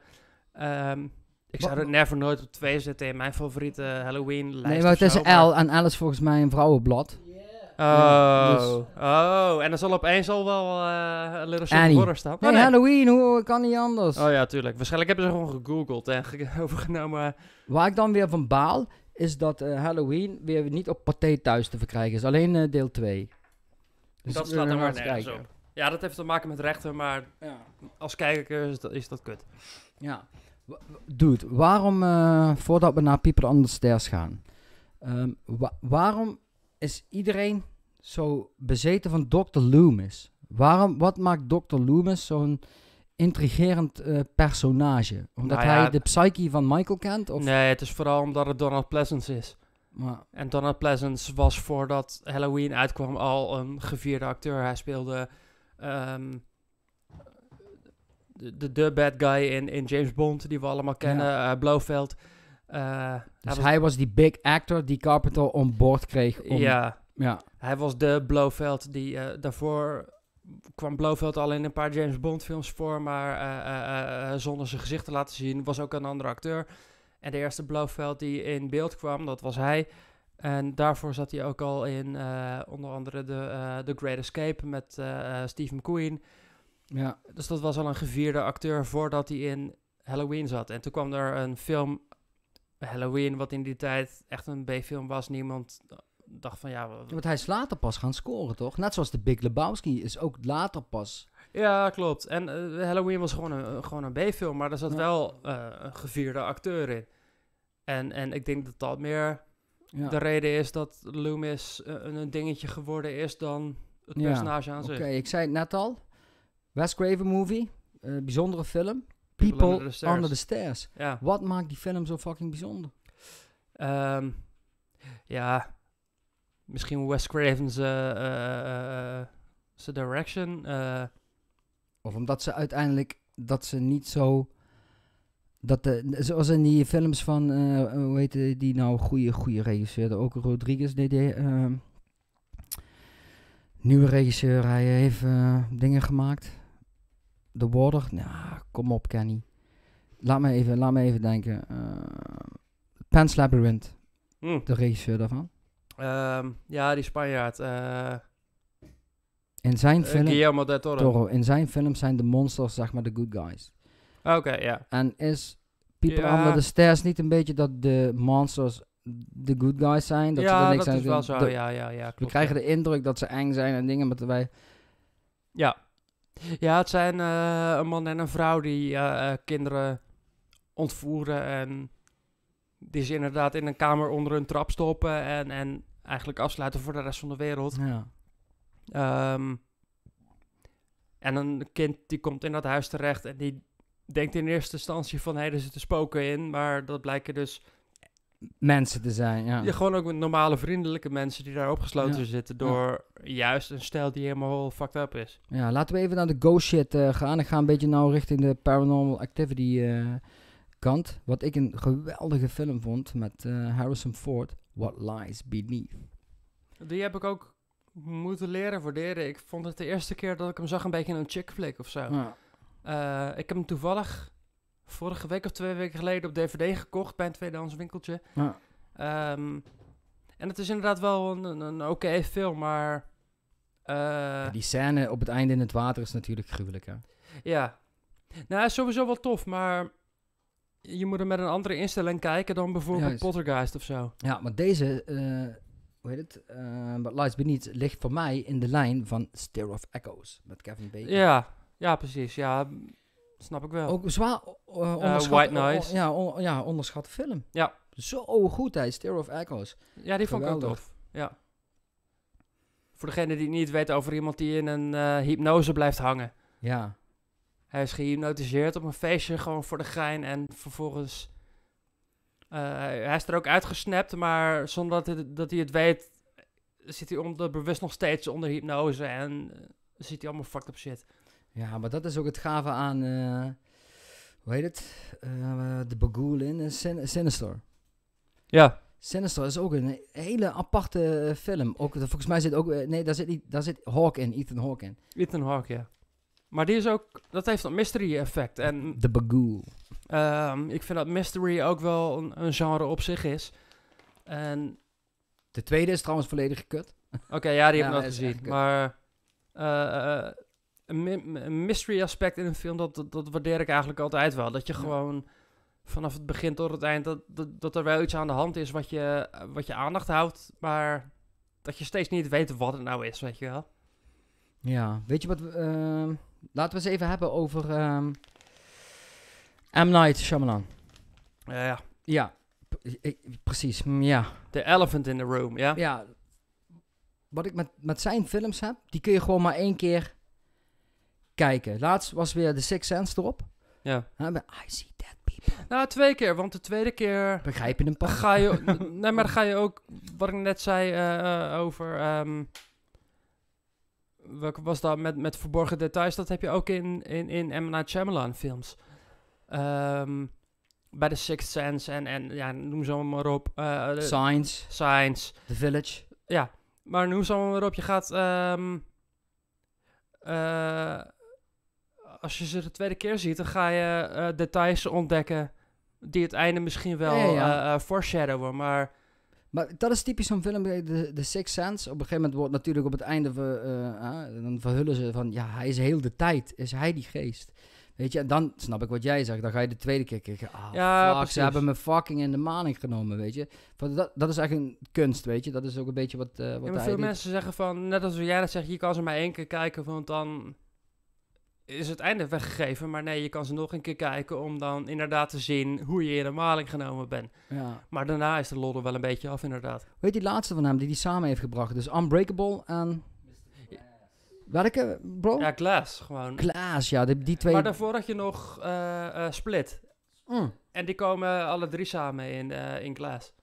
Ehm, ik zou er never nooit op twee zetten in mijn favoriete Halloween lijst. Nee, maar het is L en L is volgens mij een vrouwenblad. Oh, Ja, dus- oh, en dan zal opeens al wel eh A Little Shop of Horror staan. Oh, nee. Halloween, hoe kan niet anders? Oh ja, tuurlijk. Waarschijnlijk hebben ze gewoon gegoogeld en ge- overgenomen. Waar ik dan weer van baal, is dat eh, Halloween weer niet op Pathé thuis te verkrijgen is. Alleen eh, deel 2. Dus dat slaat gaan er maar nergens op. Ja, dat heeft te maken met rechten, maar Ja. als kijker is dat, is dat kut. Ja. Dude, waarom, voordat we naar People on the Stairs gaan, ehm, wa- waarom is iedereen zo bezeten van Dr. Loomis? Waarom, wat maakt Dr. Loomis zo'n intrigerend eh, personage? Omdat Nou ja, hij de psyche van Michael kent? Of, Nee, het is vooral omdat het Donald Pleasance is. maar, En Donald Pleasance was voordat Halloween uitkwam al een gevierde acteur. Hij speelde ehm, de, de, de bad guy in, in James Bond, die we allemaal kennen, eh Blofeld. Eh, dus hij hij was die big actor die Carpenter on board kreeg. Om, ja, ja. hij was de Blofeld die eh, daarvoor kwam Blofeld al in een paar James Bond films voor, maar eh, eh, zonder zijn gezicht te laten zien, was ook een andere acteur. En de eerste Blofeld die in beeld kwam, dat was hij. En daarvoor zat hij ook al in onder andere de The Great Escape met Steve McQueen. ja. Dus dat was al een gevierde acteur voordat hij in Halloween zat. En toen kwam er een film, Halloween, wat in die tijd echt een B-film was. Niemand dacht van ja, Want hij is later pas gaan scoren, toch? Net zoals de Big Lebowski is ook later pas. Ja, klopt. En eh, Halloween was gewoon een, gewoon een B-film, maar er zat Ja. wel eh, een gevierde acteur in. En, en ik denk dat dat meer Ja. de reden is dat Loomis eh, een, dingetje geworden is dan het Ja, personage aan Oké, zich. ik zei het net al. Wes Craven movie. eh, bijzondere film. People People, Under the Stairs. Under the Stairs. Ja. Wat maakt die film zo fucking bijzonder? Ehm, ja, misschien Wes Craven's eh, eh, eh, direction. Of omdat ze uiteindelijk, dat ze niet zo... Dat de, zoals in die films van, eh, hoe heet die- die nou, goede, goede regisseur, ook Rodriguez deed die, nieuwe regisseur, hij heeft dingen gemaakt. The Water, nou, kom op Kenny. Laat me even, laat me even denken. Pan's Labyrinth, hm, de regisseur daarvan. Ehm, ja, die Spanjaard. eh In zijn eh, film, Guillermo del Toro. Toro, in zijn film zijn de monsters zeg maar de good guys. Oké, ja. En is People Ja. Under the Stairs niet een beetje dat de monsters de good guys zijn? Dat ze er ja, niks dat aan is wel zo. De- ja, ja, ja. we krijgen ja. de indruk dat ze eng zijn en dingen, maar terwijl... Ja. Ja, het zijn eh, een man en een vrouw die kinderen ontvoeren en die ze inderdaad in een kamer onder een trap stoppen en, en eigenlijk afsluiten voor de rest van de wereld. Ja. Ehm, en een kind die komt in dat huis terecht en die denkt in eerste instantie van hé, er zitten spoken in, maar dat blijken dus Mensen te zijn, ja. ja, gewoon ook normale vriendelijke mensen die daar opgesloten Ja. zitten door juist een stijl die helemaal fucked up is. Ja, laten we even naar de ghost shit eh, gaan. Ik ga een beetje nou richting de paranormal activity eh, kant. Wat ik een geweldige film vond met eh, Harrison Ford. What Lies Beneath. Die heb ik ook moeten leren waarderen. Ik vond het de eerste keer dat ik hem zag een beetje een chick flick of zo. Ja. Eh, ik heb hem toevallig vorige week of twee weken geleden op DVD gekocht bij een tweedehands winkeltje. Ja. Ehm, en het is inderdaad wel een, een, oké film, maar... eh, Ja, die scène op het einde in het water is natuurlijk gruwelijk, hè? Ja. Nou, is sowieso wel tof, maar je moet er met een andere instelling kijken dan bijvoorbeeld Juist. Poltergeist of zo. Ja, maar deze, eh, hoe heet het? Eh What Lies Beneath ligt voor mij in de lijn van Stair of Echoes met Kevin Bacon. Ja, ja, precies. Ja, snap ik wel. Ook zwaar uh, onderschat, White ja, on- ja, onderschat film. Ja. Zo goed, hij Stair of Echoes. ja, die vond ik ook geweldig. tof. Ja. Voor degene die het niet weet over iemand die in een hypnose blijft hangen. Ja. Hij is gehypnotiseerd op een feestje, gewoon voor de gein. En vervolgens... eh, hij is er ook uitgesnapt, maar zonder dat hij, dat hij het weet... zit hij onderbewust nog steeds onder hypnose. En eh, ziet hij allemaal fucked up shit. Ja, maar dat is ook het gave aan, eh, hoe heet het? De Bagool in Sin- Sinister. Ja. Sinister is ook een hele aparte film. Ook, volgens mij zit ook, nee, daar zit, niet, daar zit Hawke in, Ethan Hawke in. Ethan Hawke, ja. Maar die is ook... Dat heeft dat mystery effect. En De Bagool. ehm, ik vind dat mystery ook wel een, een genre op zich is. En... De tweede is trouwens volledig gekut. Oké, ja, die heb Ja, ik nog is gezien. echt kut. Maar... eh, eh, een, mi- een mystery aspect in een film, dat, dat, dat waardeer ik eigenlijk altijd wel. Dat je Ja. gewoon vanaf het begin tot het eind, dat, dat, dat er wel iets aan de hand is wat je, wat je aandacht houdt, maar dat je steeds niet weet wat het nou is, weet je wel. Ja, weet je wat, we, ehm, laten we eens even hebben over ehm M. Night Shyamalan. Ja, ja. Ja, ik- precies, ja. The elephant in the room, ja? Ja, wat ik met, met zijn films heb, die kun je gewoon maar één keer kijken. Laatst was weer The Sixth Sense erop. Ja. I see dead people. Nou, twee keer, want de tweede keer Begrijp je hem pas? ga je... nee, maar dan ga je ook, wat ik net zei eh, eh, over... ehm, welke was dat? Met, met verborgen details. Dat heb je ook in, in, in M. Night Shyamalan films. Ehm, bij The Sixth Sense en, en ja, noem ze allemaal maar op. de- Signs, Signs. The Village. Ja, maar noem ze allemaal maar op. Je gaat... ehm, eh, als je ze de tweede keer ziet, dan ga je eh, details ontdekken... die het einde misschien wel Ja, foreshadowen, maar... Maar dat is typisch zo'n film, eh, de, de Sixth Sense. Op een gegeven moment wordt natuurlijk op het einde, ver- eh, ah, dan verhullen ze van, ja, hij is heel de tijd, is hij die geest. Weet je, en dan snap ik wat jij zegt, dan ga je de tweede keer kijken, ah, Ja, fuck, precies. ze hebben me fucking in de maning genomen, weet je. Van, dat, dat is echt een kunst, weet je, dat is ook een beetje wat, eh wat Ja, maar hij veel doet. mensen zeggen van, net als jij dat zegt, je kan ze maar één keer kijken, want dan is het einde weggegeven. Maar nee, je kan ze nog een keer kijken om dan inderdaad te zien hoe je in de maling genomen bent. Ja. Maar daarna is de lol er wel een beetje af, inderdaad. Weet je die laatste van hem, die hij samen heeft gebracht, dus Unbreakable en... Welke, bro? Ja, Glass, gewoon. Klaas, ja, die, die twee... Maar daarvoor had je nog eh, eh, Split. Mm. En die komen alle drie samen in, eh, in Glass.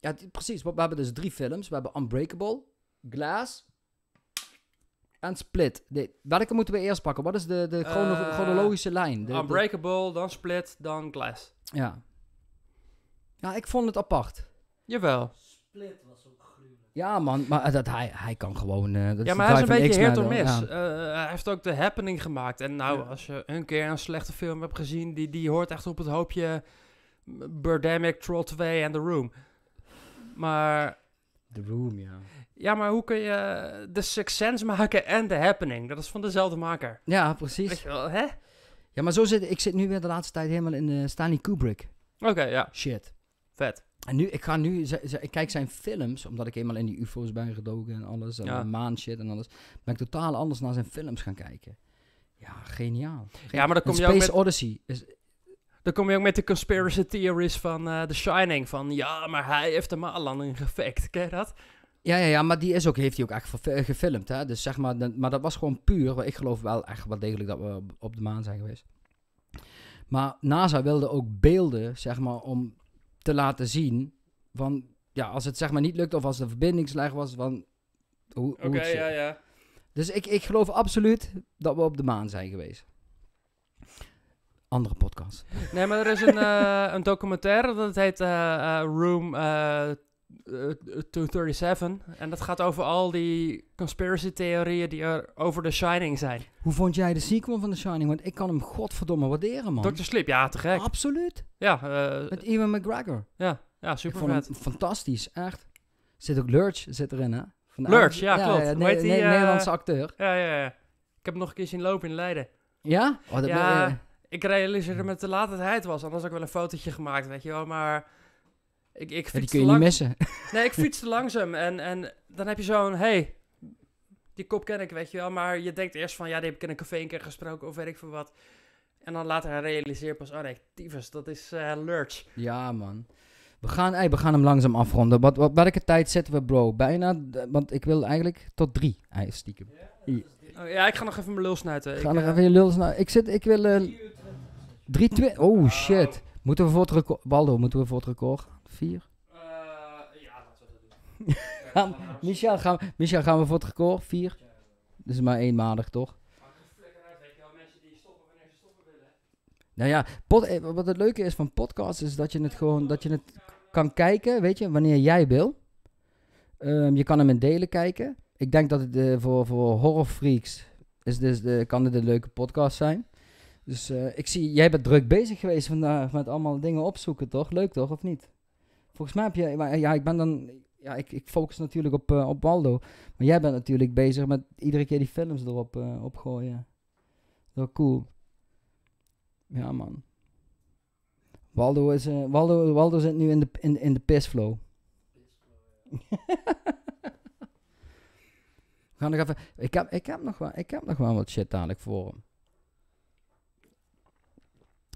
Ja, die- precies. We, we hebben dus drie films. We hebben Unbreakable, Glass en Split. De, welke moeten we eerst pakken? Wat is de, de chrono- Eh, chronologische lijn? De- de- Unbreakable, dan Split, dan Glass. ja. Ja, ik vond het apart. Jawel. Split was ook gruwelijk. Ja, man, maar dat, hij, hij kan gewoon... eh, dat Ja, maar hij is een beetje miss. Ja. Eh, hij heeft ook de happening gemaakt. En nou, Ja. als je een keer een slechte film hebt gezien, die, die hoort echt op het hoopje Birdemic, Troll 2 en The Room. Maar The Room, ja. Ja, maar hoe kun je de Sense maken en de happening? Dat is van dezelfde maker. Ja, Weet precies. je wel, hè? Ja, maar zo zit ik zit nu weer de laatste tijd helemaal in de Stanley Kubrick Oké, ja, shit. vet. En nu, ik ga nu, ik kijk zijn films, omdat ik eenmaal in die UFO's ben gedoken en alles, en Ja. maan shit en alles, ben ik totaal anders naar zijn films gaan kijken. Ja, geniaal. Ja, maar dan kom, je ook Space met, Odyssey is, dan kom je ook met de conspiracy theories van eh The Shining. Van ja, maar hij heeft de maanlanding gefakt. Ken je dat? Ja, ja, ja, maar die is ook, heeft hij ook echt verfi- gefilmd, hè. Dus zeg maar, maar dat was gewoon puur, ik geloof wel echt wel degelijk dat we op, de maan zijn geweest. Maar NASA wilde ook beelden, zeg maar, om te laten zien van, ja, als het zeg maar niet lukt of als de verbinding slecht was, van hoe, hoe het zit. ja. Dus ik, ik geloof absoluut dat we op de maan zijn geweest. Andere podcast. Nee, maar er is een, eh, een documentaire dat heet eh, eh, Room eh, eh, 237. En dat gaat over al die conspiracy theorieën die er over The Shining zijn. Hoe vond jij de sequel van The Shining? Want ik kan hem godverdomme waarderen, man. Dr. Sleep, ja, te gek. Absoluut. Ja, eh, Met Ewan McGregor. ja, ja, Ik super vond vet. fantastisch, echt. Zit ook Lurch zit erin, hè? Van Lurch, ja, klopt. Hoe Ne- heet die, Ne- eh, Nederlandse acteur. Ja, ja, ja. Ik heb hem nog een keer zien lopen in Leiden. Ja? Oh, dat Ja, ben ik realiseerde me te laat dat hij het was. Anders had ik wel een fotootje gemaakt, weet je wel. Maar ik, ik ja, die kun je niet missen. Nee, ik fietste langzaam en, en dan heb je zo'n, hey, die kop ken ik, weet je wel. Maar je denkt eerst van, ja, die heb ik in een café een keer gesproken of weet ik veel wat. En dan later realiseer je pas, oh nee, tyfus, dat is eh Lurch. ja, man. We gaan, ey, we gaan hem langzaam afronden. Wat, wat, welke tijd zitten we, bro? Bijna, want ik wil eigenlijk tot drie, ey, stiekem. Oh, ja, ik ga nog even mijn lul snuiten. Ga ik, nog eh, even je lul snel. Ik zit, ik wil... 3 uur 20. Drie, twee... Oh, shit. Moeten we voor het record... Waldo, moeten we voor het record? Vier? eh, ja, laten we dat doen. Gaan, Michel, gaan, Michel, gaan we voor het record? Vier? Dat is maar eenmalig, toch? Nou ja, pod- eh, wat het leuke is van podcasts is dat je het gewoon... Dat je het kan kijken, weet je, wanneer jij wil. Ehm, je kan hem in delen kijken. Ik denk dat het eh, voor, voor horrorfreaks... Is dus de, kan dit een leuke podcast zijn. Dus ik zie... Jij bent druk bezig geweest vandaag met allemaal dingen opzoeken, toch? Leuk, toch? Of niet? Volgens mij heb je... Ja, ik ben dan... Ja, ik, ik focus natuurlijk op, eh, op Waldo. Maar jij bent natuurlijk bezig met iedere keer die films erop eh opgooien. Wel cool. Ja, man. Waldo, is, eh, Waldo, Waldo zit nu in de, in, in de pissflow. We gaan nog even... Ik heb, ik, heb nog wel, ik heb nog wel wat shit dadelijk voor hem.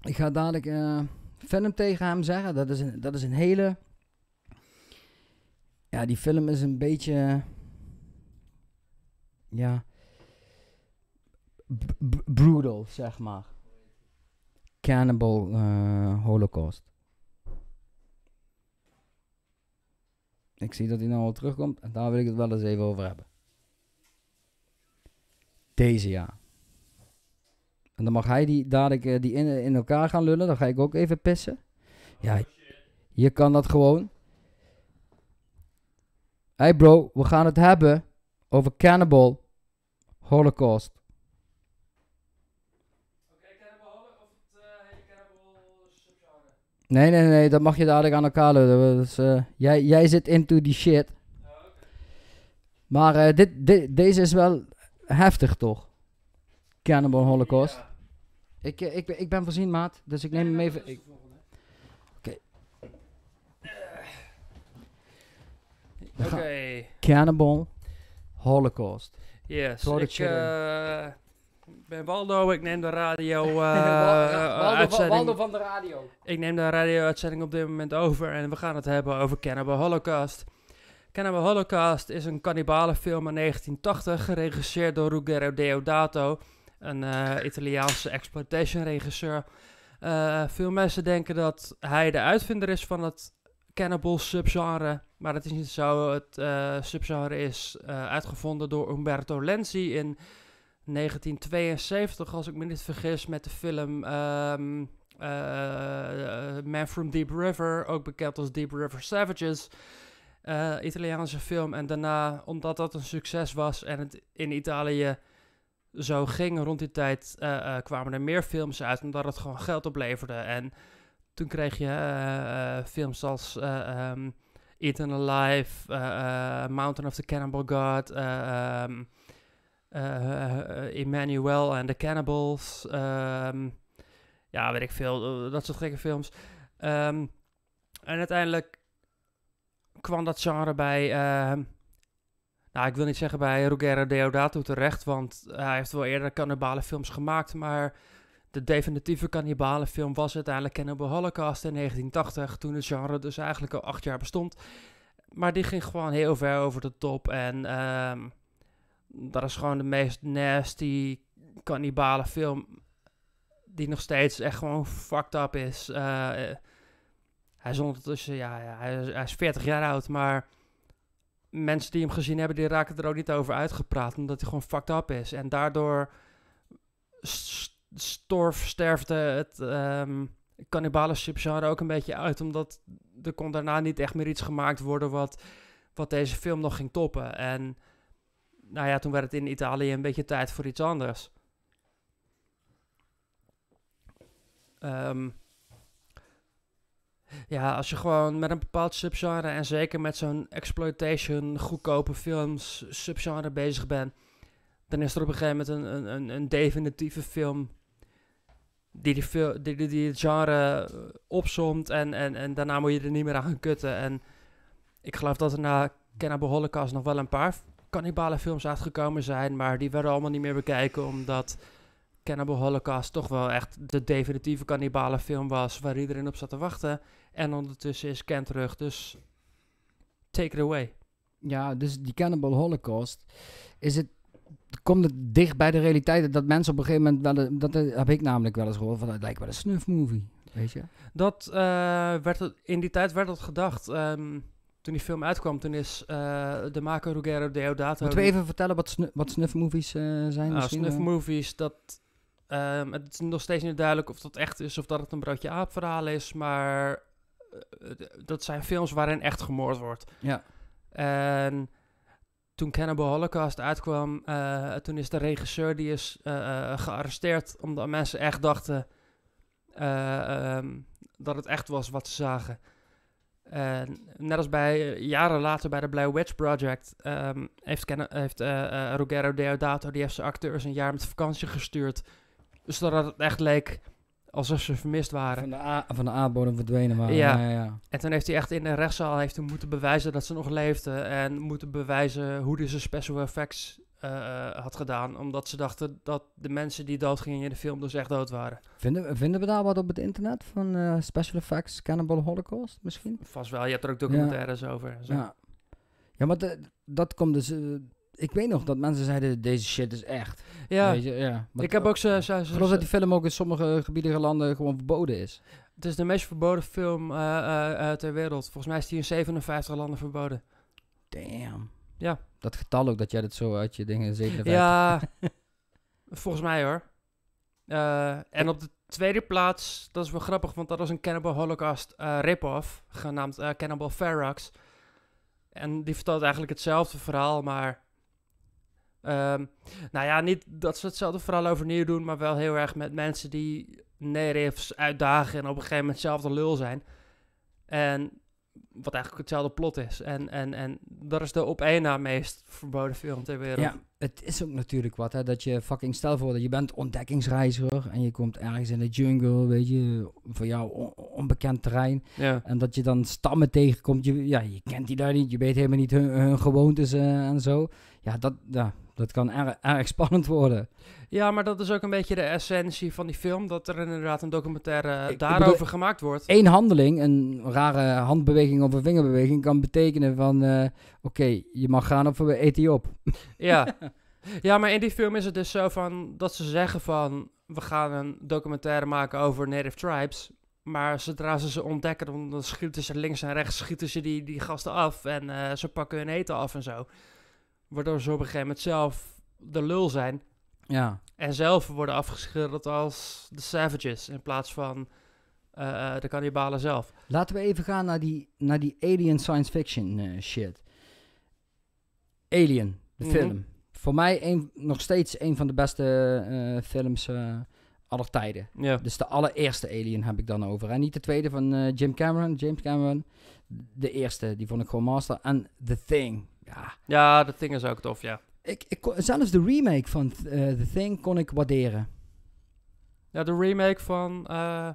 Ik ga dadelijk eh film tegen hem zeggen. Dat is een, dat is een hele... Ja, die film is een beetje... Ja... brutal, zeg maar. Cannibal eh, Holocaust. Ik zie dat hij nou al terugkomt en daar wil ik het wel eens even over hebben. Deze ja. En dan mag hij die dadelijk eh, die in, in elkaar gaan lullen. Dan ga ik ook even pissen. Ja, hier kan dat gewoon. Hey bro, we gaan het hebben over Cannibal Holocaust. Nee, nee, nee, dat mag je dadelijk aan elkaar lullen. Eh, jij, jij zit into die shit. Maar eh, dit, dit, deze is wel heftig, toch? Cannibal Holocaust. Ik, eh, ik, ben- ik ben voorzien, maat. Dus ik neem hem even... ik- Oké, Cannibal Holocaust. yes. Ik eh, ben Waldo, ik neem de radio Waldo, van- uitzending. Waldo van de radio. Ik neem de radio-uitzending op dit moment over en we gaan het hebben over Cannibal Holocaust. Cannibal Holocaust is een cannibalenfilm uit 1980, geregisseerd door Ruggero Deodato, een Italiaanse exploitation regisseur. Eh, veel mensen denken dat hij de uitvinder is van het cannibal subgenre, maar dat is niet zo. Het subgenre is eh, uitgevonden door Umberto Lenzi in 1972, als ik me niet vergis, met de film ehm, eh, Man from Deep River, ook bekend als Deep River Savages. Italiaanse film. En daarna, omdat dat een succes was en het in Italië zo ging rond die tijd, kwamen er meer films uit, omdat het gewoon geld opleverde. En toen kreeg je films als eh, Eaten Alive, eh, eh, Mountain of the Cannibal God, eh, Emmanuel and the Cannibals. ehm, ja, weet ik veel, dat soort gekke films. Ehm, en uiteindelijk kwam dat genre bij, nou ik wil niet zeggen bij Ruggero Deodato terecht, want hij heeft wel eerder cannibalenfilms gemaakt, maar de definitieve cannibalenfilm was uiteindelijk Cannibal Holocaust in 1980, toen het genre dus eigenlijk al acht jaar bestond. Maar die ging gewoon heel ver over de top en ehm, dat is gewoon de meest nasty cannibalenfilm die nog steeds echt gewoon fucked up is. Eh, eh, hij is ondertussen, ja, hij, is, hij is 40 jaar oud, maar mensen die hem gezien hebben, die raken er ook niet over uitgepraat, omdat hij gewoon fucked up is. En daardoor storf, sterfde het ehm cannibale subgenre ook een beetje uit, omdat er kon daarna niet echt meer iets gemaakt worden wat, wat deze film nog ging toppen. En nou ja, toen werd het in Italië een beetje tijd voor iets anders. Ehm, ja, als je gewoon met een bepaald subgenre en zeker met zo'n exploitation, goedkope films, subgenre bezig bent, dan is er op een gegeven moment een, een, een definitieve film die, die, het genre eh, opzomt en, en, en daarna moet je er niet meer aan gaan kutten. En ik geloof dat er na Cannibal Holocaust nog wel een paar cannibale films uitgekomen zijn, maar die werden allemaal niet meer bekeken omdat Cannibal Holocaust toch wel echt de definitieve cannibale film was waar iedereen op zat te wachten. En ondertussen is Ken terug, dus take it away. Ja, dus die Cannibal Holocaust, is het, komt het dicht bij de realiteit dat mensen op een gegeven moment, wel, dat heb ik namelijk wel eens gehoord, van het lijkt wel een snuff movie, weet je? Dat eh, werd het, in die tijd werd dat gedacht. Ehm, toen die film uitkwam, toen is eh, de maker Ruggero Deodato... Moeten we even vertellen wat, snu wat snuff movies eh, zijn Nou, misschien? snuff eh? movies, dat... ehm, het is nog steeds niet duidelijk of dat echt is of dat het een broodje aap verhaal is, maar eh, dat zijn films waarin echt gemoord wordt. Ja. En toen Cannibal Holocaust uitkwam, eh, toen is de regisseur die is eh, eh, gearresteerd omdat mensen echt dachten eh, ehm, dat het echt was wat ze zagen. En net als bij jaren later bij de Blair Witch Project ehm, heeft, Ken- heeft Ruggero Deodato die heeft zijn acteurs een jaar met vakantie gestuurd, zodat het echt leek alsof ze vermist waren. Van de, a van de aardbodem verdwenen waren. Ja. Ja, ja. En toen heeft hij echt in de rechtszaal heeft hij moeten bewijzen dat ze nog leefden. En moeten bewijzen hoe hij zijn special effects eh, eh, had gedaan. Omdat ze dachten dat de mensen die doodgingen in de film dus echt dood waren. Vinden, vinden we daar wat op het internet van eh, special effects, Cannibal Holocaust misschien? Vast wel, je hebt er ook documentaires over. Zo. Ja. Ja, maar de- dat komt dus... ik weet nog dat mensen zeiden, deze shit is echt. Ja, Weet je, ja. Maar ik heb ook zo... zo, Ik zo- geloof dat die film ook in sommige gebieden landen gewoon verboden is. Het is de meest verboden film eh, eh, ter wereld. Volgens mij is die in 57 landen verboden. Damn. Ja. Dat getal ook, dat jij dat zo uit je dingen 57... Ja, volgens mij hoor. En op de tweede plaats, dat is wel grappig, want dat was een Cannibal Holocaust rip-off, genaamd Cannibal Ferox. En die vertelt eigenlijk hetzelfde verhaal, maar... ehm, nou ja, niet dat ze hetzelfde verhaal overnieuw doen, maar wel heel erg met mensen die natives uitdagen en op een gegeven moment hetzelfde lul zijn. En wat eigenlijk hetzelfde plot is. En, en, en dat is de op één na meest verboden film ter wereld. Ja, het is ook natuurlijk wat, hè, dat je fucking, stel voor dat je bent ontdekkingsreiziger en je komt ergens in de jungle, weet je, voor jou on- onbekend terrein. ja. En dat je dan stammen tegenkomt, je, ja, je kent die daar niet, je weet helemaal niet hun, hun gewoontes eh, en zo. Ja, dat, ja, Dat kan erg, erg spannend worden. Ja, maar dat is ook een beetje de essentie van die film. Dat er inderdaad een documentaire Ik- daarover bedoel- gemaakt wordt. Eén handeling, een rare handbeweging of een vingerbeweging, kan betekenen van... eh, Oké, je mag gaan of we eten je op. Ja. ja, maar in die film is het dus zo van dat ze zeggen van we gaan een documentaire maken over Native Tribes. Maar zodra ze ze ontdekken, dan, dan schieten ze links en rechts schieten ze die, die gasten af en eh, ze pakken hun eten af en zo. Waardoor ze op een gegeven moment zelf de lul zijn Ja. en zelf worden afgeschilderd als de savages in plaats van eh, eh, de kannibalen zelf. Laten we even gaan naar die, naar die alien science fiction eh, shit. Alien, de Mhm. film. Voor mij een, nog steeds een van de beste eh, films aller tijden. Ja. Dus de allereerste Alien heb ik dan over. En niet de tweede van Jim Cameron. James Cameron. De eerste, die vond ik gewoon master. En The Thing. Ja. ja, dat ding is ook tof, ja. Ik, ik, kon- zelfs de remake van eh, The Thing kon ik waarderen. Ja, de remake van... eh,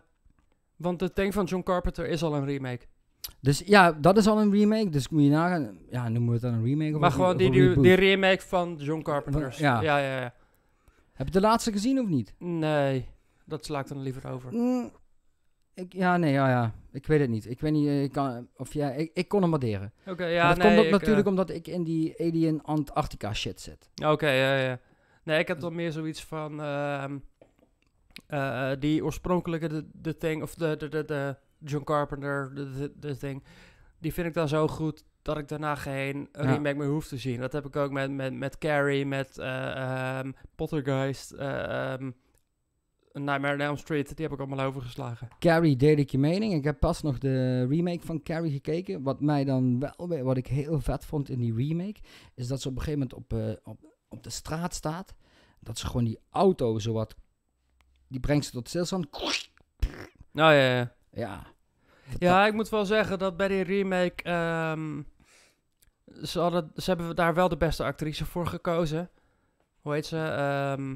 want de Thing van John Carpenter is al een remake. Dus ja, dat is al een remake. Dus moet je nagaan. Ja, noemen we het dan een remake? Of Maar gewoon die, die, remake van John Carpenter's. Ja. ja, ja. ja. Heb je de laatste gezien of niet? Nee, dat sla ik dan liever over. Mm, ik, ja, nee, ja, ja. Ik weet het niet. Ik weet niet eh, ik kan, of ja, ik, ik kon hem waarderen. Oké, Ja, ja, dat nee. komt ook natuurlijk eh, omdat ik in die Alien Antarctica shit zit. Oké, ja, ja. Nee, ik heb dan meer zoiets van... ehm, eh, eh, die oorspronkelijke de, de Thing, of de, de, de, de John Carpenter, de, de, de Thing... Die vind ik dan zo goed dat ik daarna geen Ja. remake meer hoef te zien. Dat heb ik ook met, met, met Carrie, met eh, ehm, Poltergeist... Nightmare on Elm Street, die heb ik allemaal overgeslagen. Carrie deed ik je mening. Ik heb pas nog de remake van Carrie gekeken. Wat mij dan wel, wat ik heel vet vond in die remake, is dat ze op een gegeven moment op, eh, op, op de straat staat. Dat ze gewoon die auto zowat, die brengt ze tot stilstand. Nou ja, ja. Ja. Ja, ik moet wel zeggen dat bij die remake. ehm, ze, hadden, ze hebben daar wel de beste actrice voor gekozen. Hoe heet ze? Ehm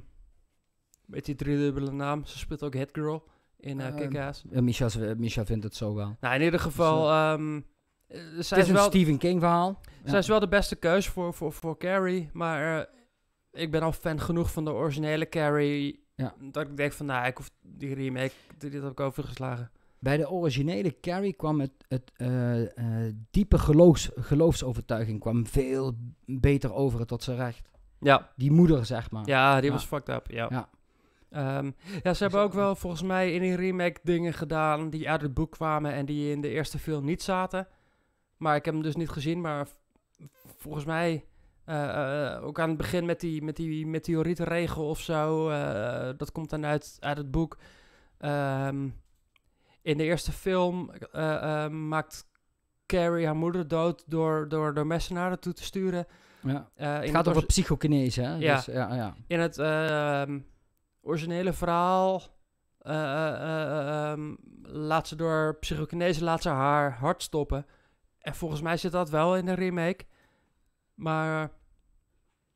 weet die driedubbele naam? Ze speelt ook Hit Girl in Ehm, Kick-Ass. Misha, eh, Misha vindt het zo wel. Nou, in ieder geval. ehm, eh, Het is een wel, Stephen King verhaal. zij is wel de beste keus voor, voor, voor Carrie. Maar ik ben al fan genoeg van de originele Carrie. Ja. Dat ik denk van, nou, ik hoef die remake. Dit, heb ik overgeslagen. Bij de originele Carrie kwam het, het diepe geloofs, geloofsovertuiging kwam veel beter over tot zijn recht. Ja, Die moeder, zeg maar. Ja, die Ja. was fucked up, ja. Ja. Ehm, ja, ze hebben ook wel volgens mij in die remake dingen gedaan die uit het boek kwamen en die in de eerste film niet zaten. Maar ik heb hem dus niet gezien, maar volgens mij eh, eh, ook aan het begin met die, met die meteorietenregel of zo, eh, dat komt dan uit, uit het boek. Ehm, in de eerste film maakt Carrie haar moeder dood door, door, door messen naar haar toe te sturen. Ja. Het gaat over psychokinese, hè? Ja. Dus, ja, ja. in het ehm, originele verhaal ehm, laat ze door psychokinese laat ze haar hart stoppen. En volgens mij zit dat wel in de remake. Maar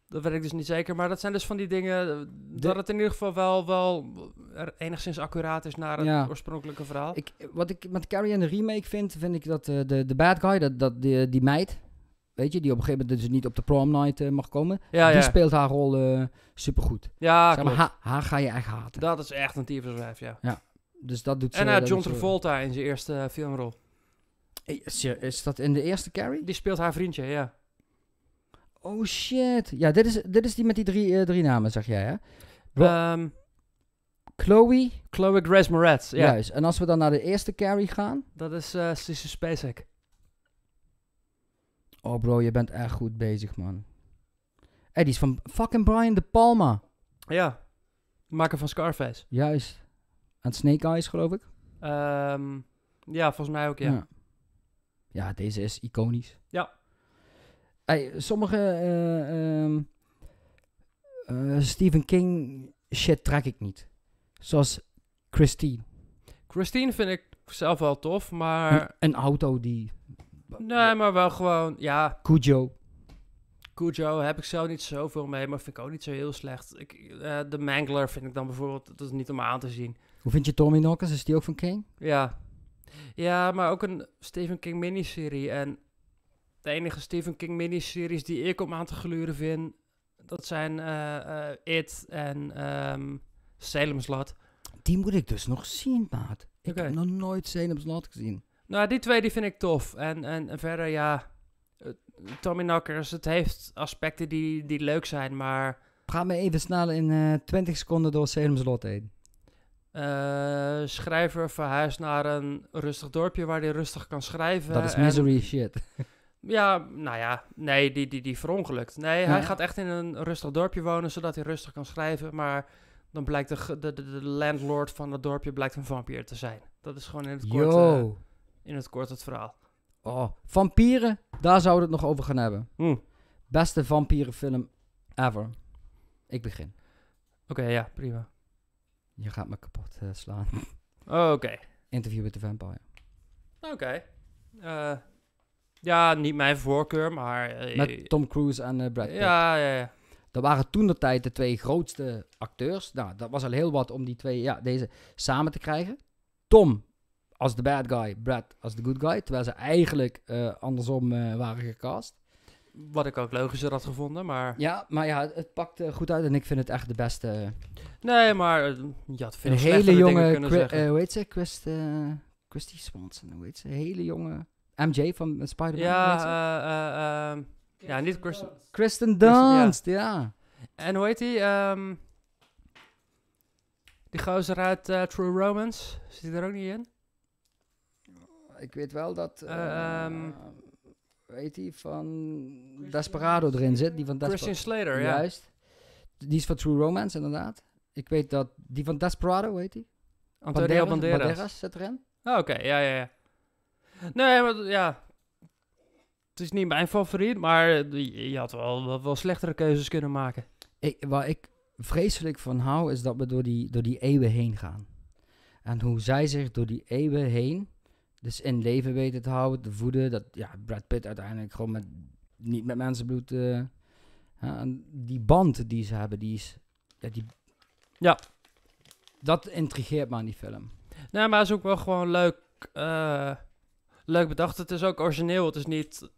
dat weet ik dus niet zeker. Maar dat zijn dus van die dingen dat het in ieder geval wel, wel enigszins accuraat is naar het Ja. oorspronkelijke verhaal. Ik, wat ik met Carrie en de remake vind, vind ik dat de, de bad guy, dat, dat die, die meid, weet je, die op een gegeven moment dus niet op de prom night eh, mag komen, ja, die ja. speelt haar rol eh supergoed. ja, zeg maar, haar ga je echt haten. Dat is echt een tyfuswijf, ja. dus dat doet ze. En dat John Travolta in zijn eerste filmrol. Is, is dat in de eerste Carrie? Die speelt haar vriendje, ja. Oh shit. Ja, dit is, dit is die met die drie, drie namen, zeg jij hè? Ehm, Chloe. Chloe Grace Moretz, ja. Juist. En als we dan naar de eerste Carrie gaan. Dat is uh, Sissy Spacek. Oh bro, je bent echt goed bezig man. Hey, die is van fucking Brian De Palma. Ja. Maker van Scarface. Juist. En Snake Eyes geloof ik. Ehm, ja, volgens mij ook, ja. Ja. Ja, deze is iconisch. Ja. Hey, sommige eh, ehm, eh, Stephen King shit trek ik niet. Zoals Christine. Christine vind ik zelf wel tof, maar... Een, een auto die... Nee, maar wel gewoon... Ja, Cujo. Cujo heb ik zelf niet zoveel mee, maar vind ik ook niet zo heel slecht. Ik, eh, de Mangler vind ik dan bijvoorbeeld... Dat is niet om aan te zien. Hoe vind je Tommy Knockers? Is die ook van King? Ja. Ja, maar ook een Stephen King miniserie. En de enige Stephen King miniseries die ik om aan te gluren vind... Dat zijn eh, eh, It en ehm Salem's Lot. Die moet ik dus nog zien, maat. Ik heb nog nooit Salem's Lot gezien. Nou, die twee die vind ik tof. En, en, en verder, ja, eh, Tommy Knockers, het heeft aspecten die, die leuk zijn, maar Ga me even snel in eh 20 seconden door Salem's Lot heen. eh, schrijver verhuist naar een rustig dorpje waar hij rustig kan schrijven. Dat is en- misery shit. Ja, nou ja, nee, die, die, die verongelukt. Nee, Ja. hij gaat echt in een rustig dorpje wonen, zodat hij rustig kan schrijven. Maar dan blijkt de, de, de, de landlord van het dorpje blijkt een vampier te zijn. Dat is gewoon in het kort, eh, Yo. In het, kort het verhaal. Oh, vampieren, daar zouden we het nog over gaan hebben. Hm. Beste vampierenfilm ever. Ik begin. Oké, ja, prima. Je gaat me kapot eh, slaan. Oké, Interview with the Vampire. oké. Eh, ja, niet mijn voorkeur, maar... eh, Met Tom Cruise en Brad Pitt. Ja, ja, ja. Dat waren toen de tijd de twee grootste acteurs. Nou, dat was al heel wat om die twee, ja, deze samen te krijgen. Tom als de bad guy, Brad als de good guy. Terwijl ze eigenlijk eh, andersom eh, waren gecast. Wat ik ook logischer had gevonden, maar... Ja, maar ja, het, pakt eh, goed uit en ik vind het echt de beste. Nee, maar je had veel een hele dingen jonge, kunnen Chri- zeggen. eh, hoe heet ze? Christ, Christy Swanson, hoe heet ze? Hele jonge MJ van Spider-Man. ja, eh, eh, ehm, Ja, niet Kristen- Kristen ja. Dunst, ja. En hoe heet die? Ehm, die gozer uit True Romance. Zit die er ook niet in? Ik weet wel dat, ehm, weet die van Desperado erin zit. Die van Christian Desperado. Slater, ja. Juist. Die is van True Romance, inderdaad. Ik weet dat die van Desperado, heet die? Antonio Banderas. zit erin. Oh, Oké, ja, ja, ja. Nee, maar ja. Het is niet mijn favoriet, maar eh, je had wel, wel, wel slechtere keuzes kunnen maken. Ik, waar ik vreselijk van hou, is dat we door die, door die eeuwen heen gaan. En hoe zij zich door die eeuwen heen, dus in leven weten te houden, te voeden. Dat, ja, Brad Pitt uiteindelijk gewoon met, niet met mensenbloed. eh, en die band die ze hebben, die is... Ja, die, Ja. Dat intrigeert me aan die film. Nee, maar het is ook wel gewoon leuk, eh, leuk bedacht. Het is ook origineel. Het is niet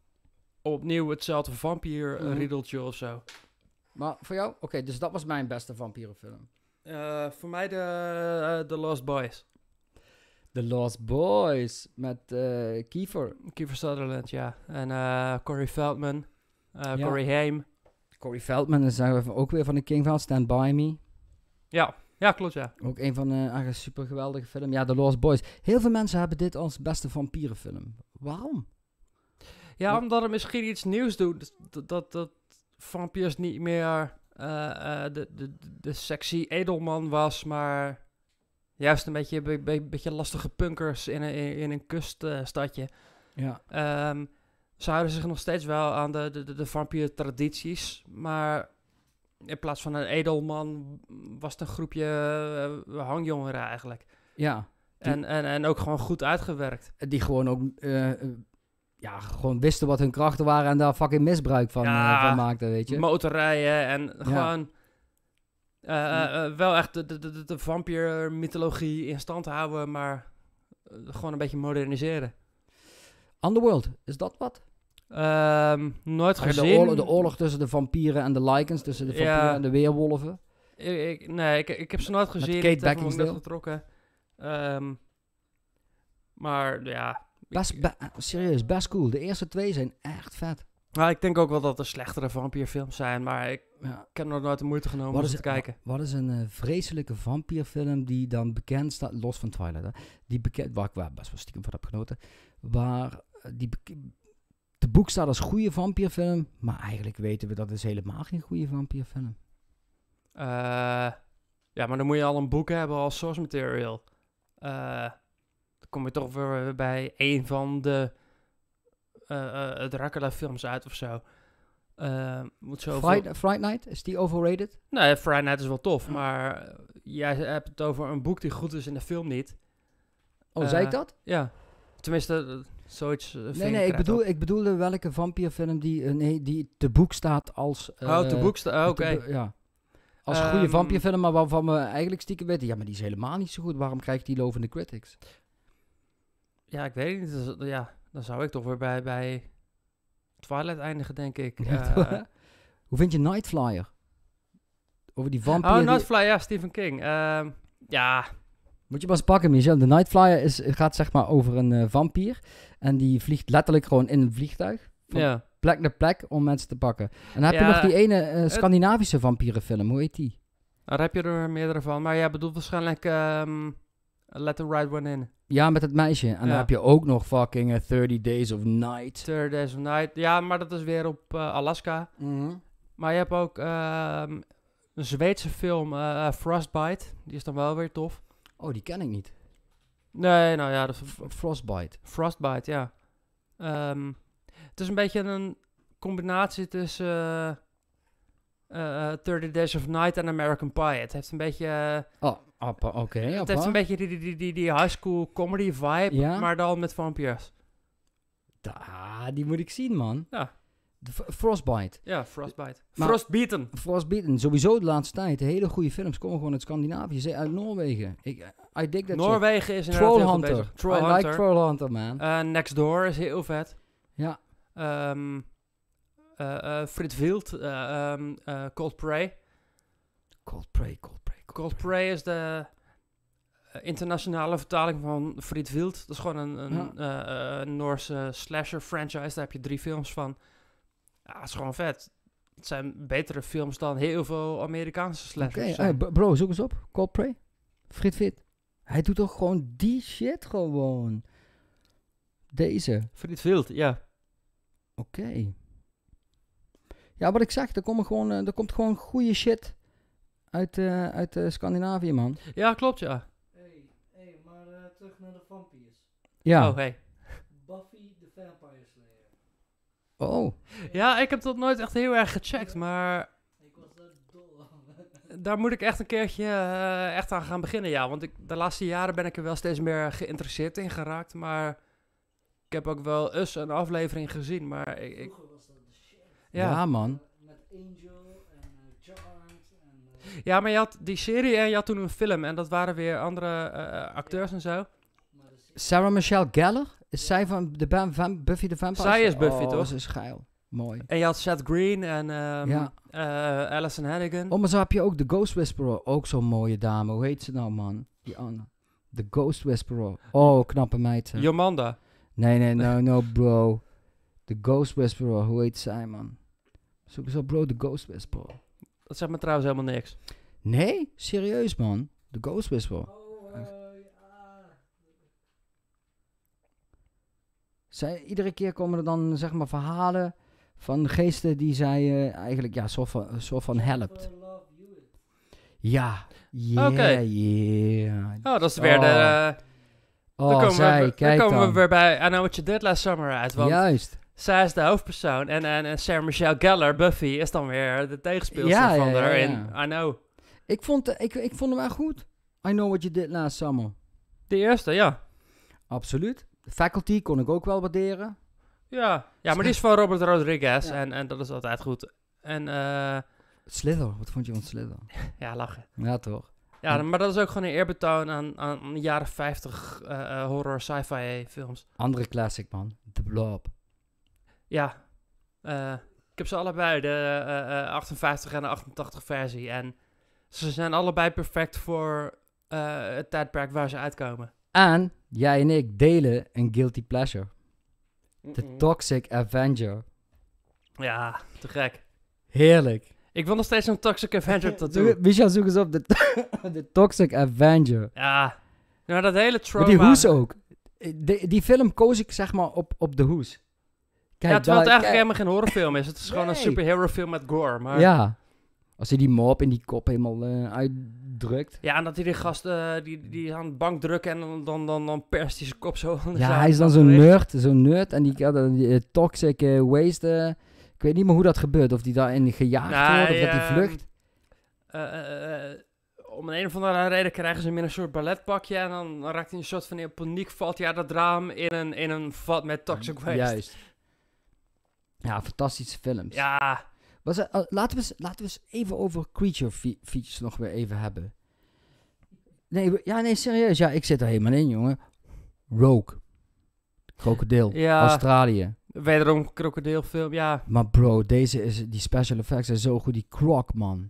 opnieuw hetzelfde Mhm. vampier-riedeltje of zo. Maar voor jou? Oké, dus dat was mijn beste vampierenfilm. Eh, voor mij de, eh, The Lost Boys. The Lost Boys met eh Kiefer. Kiefer Sutherland, ja. En eh Corey Feldman. eh Ja. Corey Haim. Corey Feldman is ook weer van de King van Stand By Me. Ja, ja, klopt, ja. Ook een van de eigenlijk super geweldige film. Ja, The Lost Boys. Heel veel mensen hebben dit als beste vampierenfilm. Waarom? Ja, Wat- omdat het misschien iets nieuws doet. Dus Dat, dat, dat vampiers niet meer de, de, de sexy edelman was, maar juist een beetje, be, be- beetje lastige punkers in een, in, een kuststadje. Ja. Ehm, ze houden zich nog steeds wel aan de, de, de, de vampiertradities, maar in plaats van een edelman was het een groepje eh, hangjongeren eigenlijk. Ja. En, en, en ook gewoon goed uitgewerkt. Die gewoon ook... eh, eh, ja, gewoon wisten wat hun krachten waren en daar fucking misbruik van, Ja, van maakten, weet je. Motorrijden en gewoon eh, eh, eh, wel echt de, de, de, de vampiermythologie in stand houden, maar gewoon een beetje moderniseren. Underworld, is dat wat? Ehm, nooit De gezien. oorlog, de oorlog tussen de vampieren en de lycans, tussen de Ja. vampieren en de weerwolven. Ik, ik- nee, ik, ik heb ze nooit gezien. Kate van mijn Beckinsale. lucht getrokken. Ehm, maar ja. Best, ik, be- serieus, best cool. De eerste twee zijn echt vet. nou, ik denk ook wel dat er slechtere vampierfilms zijn, maar ik, Ja. ik heb nog nooit de moeite genomen Wat om is, te kijken. Wat is een eh, vreselijke vampierfilm die dan bekend staat, los van Twilight, hè, die bekend, waar ik best wel stiekem van heb genoten, waar eh, die de boek staat als goede vampierfilm, maar eigenlijk weten we dat is helemaal geen goede vampierfilm. Eh, ja, maar dan moet je al een boek hebben als source material. Eh, dan kom je toch weer bij een van de eh, Dracula-films uit of zo. Eh, moet zo Fright Night, is die overrated? Nee, Friday Night is wel tof, Ja. maar eh, jij hebt het over een boek die goed is in de film niet. Oh, zei ik Eh, dat? Ja, tenminste, zoiets. Nee, nee, ik, bedoel, op. ik bedoelde welke vampierfilm die, eh, nee, die te boek staat als... oh, te boek sta- oh, Oké. ja. Als goede Ehm, vampierfilm, maar waarvan we eigenlijk stiekem weten, ja, maar die is helemaal niet zo goed. Waarom krijgt die lovende critics? Ja, ik weet het niet. Ja, dan zou ik toch weer bij, bij Twilight eindigen, denk ik. Eh, Hoe vind je Night Flyer? Over die vampier. Oh, die- Nightfly, ja, Stephen King. Ehm, ja, Moet je maar eens pakken, Michel. De Night Flyer is, gaat zeg maar over een eh, vampier. En die vliegt letterlijk gewoon in een vliegtuig. Van ja. plek naar plek om mensen te pakken. En dan heb je nog die ene eh, Scandinavische vampierenfilm. Hoe heet die? Daar heb je er meerdere van. Maar jij bedoelt waarschijnlijk ehm, Let the Right One In. Ja, met het meisje. En dan heb je ook nog fucking eh, 30 Days of Night. Third Days of Night. Ja, maar dat is weer op eh, Alaska. Maar je hebt ook ehm, een Zweedse film, eh, Frostbite. Die is dan wel weer tof. Oh, die ken ik niet. Nee, nou ja, dat Frostbite. Frostbite, ja. Ehm, het is een beetje een combinatie tussen eh, eh, eh, 30 Days of Night en American Pie. Het heeft een beetje, eh, Oh, appa, oké. het appa. heeft een beetje die, die, die, die, high school comedy vibe, Ja? maar dan met vampiers. Da, die moet ik zien, man. Ja. De Frostbite. Ja, Frostbite. Maar- Frostbeaten. Frostbite. Sowieso de laatste tijd. Hele goede films komen gewoon uit Scandinavië. Ze- Uit Noorwegen. Ik, I dig that shit. Noorwegen is inderdaad heel goed Trollhunter. I Trollhunter. like Trollhunter, man. Eh, Next Door is heel vet. ja. Ehm eh eh, Frit Wild, eh, ehm, eh, Cold Prey. Cold Prey, Cold Prey, Cold Prey is de eh, internationale vertaling van Frit Wild. Dat is gewoon een, een eh, eh, Noorse slasher franchise. Daar heb je drie films van. Ja, het is gewoon vet. Het zijn betere films dan heel veel Amerikaanse slashers. hey, bro, zoek eens op. Cold Prey. Frit Fit. Hij doet toch gewoon die shit gewoon. Deze. Frit Wild, ja. Oké. Ja, wat ik zeg, er, komen gewoon, er komt gewoon goede shit uit, eh, uit eh, Scandinavië, man. Ja, klopt, ja. Hey, hey, maar eh, terug naar de vampiers. Ja. Oh, hey. Buffy the Vampire Slayer. Oh. Ja, ik heb dat nooit echt heel erg gecheckt, maar Ik was daar dol aan. daar moet ik echt een keertje eh, echt aan gaan beginnen, ja. Want ik, de laatste jaren ben ik er wel steeds meer geïnteresseerd in geraakt, maar ik heb ook wel eens een aflevering gezien, maar ik, ik- Vroeger was dat de shit. Ja, ja. man. Met Angel Ja, maar je had die serie en je had toen een film en dat waren weer andere eh, acteurs en zo. Sarah Michelle Gellar? Is zij van de Vam- Buffy the Vampire Zij is? Buffy, oh, toch? ze is geil. Mooi. En je had Seth Green en ehm Ja. eh, Alison Hannigan. Oh, maar zo heb je ook de Ghost Whisperer. Ook zo'n mooie dame. Hoe heet ze nou, man? Die Anne. De Ghost Whisperer. Oh, knappe meid. Jomanda. Nee, nee, no, no, bro. De Ghost Whisperer. Hoe heet zij, man? Zoek eens op, bro. De Ghost Whisperer. Dat zegt me trouwens helemaal niks. Nee? Serieus, man. De Ghost Whisperer. Oh, eh, ja. Zij, iedere keer komen er dan, zeg maar, verhalen van geesten die zij eh, eigenlijk, ja, soort van, soort van helpt. Ja. Yeah, Oké. yeah. Oh, dat is weer de... Oh. eh, dan Oh, komen, zij, we, dan kijk komen dan. we weer bij I Know What You Did Last Summer uit. Want Juist. Zij is de hoofdpersoon en, en, en Sarah Michelle Gellar, Buffy, is dan weer de tegenspeelster Ja, van ja, haar in. I Know. Ik vond, eh, ik, ik vond hem wel goed. I know what you did last summer. De eerste, ja. Absoluut. De faculty kon ik ook wel waarderen. Ja, ja maar die is van Robert Rodriguez en, en dat is altijd goed. En eh, Slither, wat vond je van Slither? ja, lachen. Ja, toch? Ja, maar dat is ook gewoon een eerbetoon aan, aan de jaren 50 eh, eh, horror sci-fi films. Andere classic, man. The Blob. Ja, eh, ik heb ze allebei, de eh, eh, 58 en de 88 versie. En ze zijn allebei perfect voor eh, het tijdperk waar ze uitkomen. En jij en ik delen een guilty pleasure. The Mm-mm. Toxic Avenger. Ja, te gek. Heerlijk. Ik wil nog steeds een Toxic Avenger tattoo. Michel, zoek eens op. De, de Toxic Avenger. Ja, maar dat hele Maar trauma... die hoes ook. Die, die film koos ik zeg maar op, op de hoes. Ja, Kijk, terwijl het eigenlijk kijk- helemaal geen horrorfilm is. Het is gewoon een superhero film met gore. Maar... Ja. Als hij die mop in die kop helemaal eh, uitdrukt. Ja, en dat hij die gast eh, die, die aan de bank drukken en dan, dan, dan, dan perst hij zijn kop zo. Ja, hij is dan zo zo'n nerd, zo'n nerd. En die, een- die eh, toxic waste. ik weet niet meer hoe dat gebeurt. Of die daarin gejaagd Nou, wordt, of dat hij ehm, vlucht. om een, een of andere reden krijgen ze hem in een soort balletpakje. En dan, raakt hij een soort van in paniek, valt hij uit het raam in een, in een vat met toxic waste. Juist. Ja, fantastische films. Ja, Was er- oh, laten, we eens, laten we eens even over creature fe- features nog weer even hebben. Nee, ja, nee, serieus. Ja, ik zit er helemaal in, jongen. Rogue. Krokodil. Ja. Australië. wederom krokodilfilm. Ja, Maar bro, deze is, die special effects zijn zo goed. Die croc, man.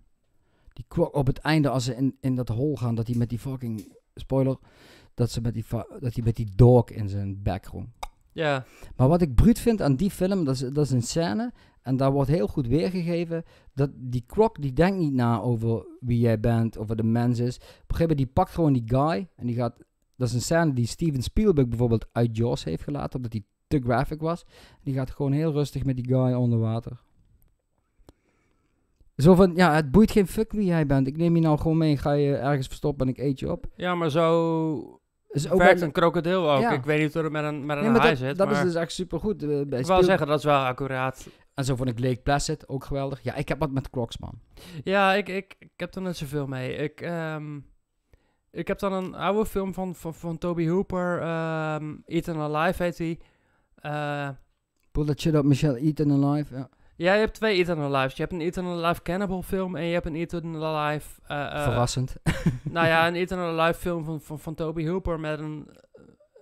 Die kwak op het einde, als ze in, in dat hol gaan, dat hij met die fucking, spoiler, dat ze met die, dat hij met die dog in zijn gewoon. Ja, Maar wat ik bruut vind aan die film, dat is, dat is een scène, en daar wordt heel goed weergegeven, dat die krok, die denkt niet na over wie jij bent, over de mens is. Op een gegeven moment, die pakt gewoon die guy, en die gaat, dat is een scène die Steven Spielberg bijvoorbeeld uit Jaws heeft gelaten, omdat die te graphic was. Die gaat gewoon heel rustig met die guy onder water. Zo van, ja, het boeit geen fuck wie jij bent. Ik neem je nou gewoon mee, ga je ergens verstoppen en ik eet je op. ja maar zo Is ook werkt wel- een krokodil ook. Ja. Ik weet niet hoe het met een, met een Nee, maar dat, zit, dat maar is dus echt supergoed. eh, bij ik wil Spiel- zeggen, dat is wel accuraat. En zo vond ik Lake Placid ook geweldig. Ja, ik heb wat met Crocs, man. Ja, ik, ik, ik heb er net zoveel mee. Ik, ehm, ik heb dan een oude film van, van, van Toby Hooper, ehm Eaten Alive heet die. Eh, Pull that shit up, Michelle Eaton Alive. Ja. Ja, je hebt twee Eaten Alive's. Je hebt een Eaten Alive Cannibal film en je hebt een Eaten Alive... eh, eh, Verrassend. nou ja, een Eaten Alive film van, van, van Toby Hooper met een,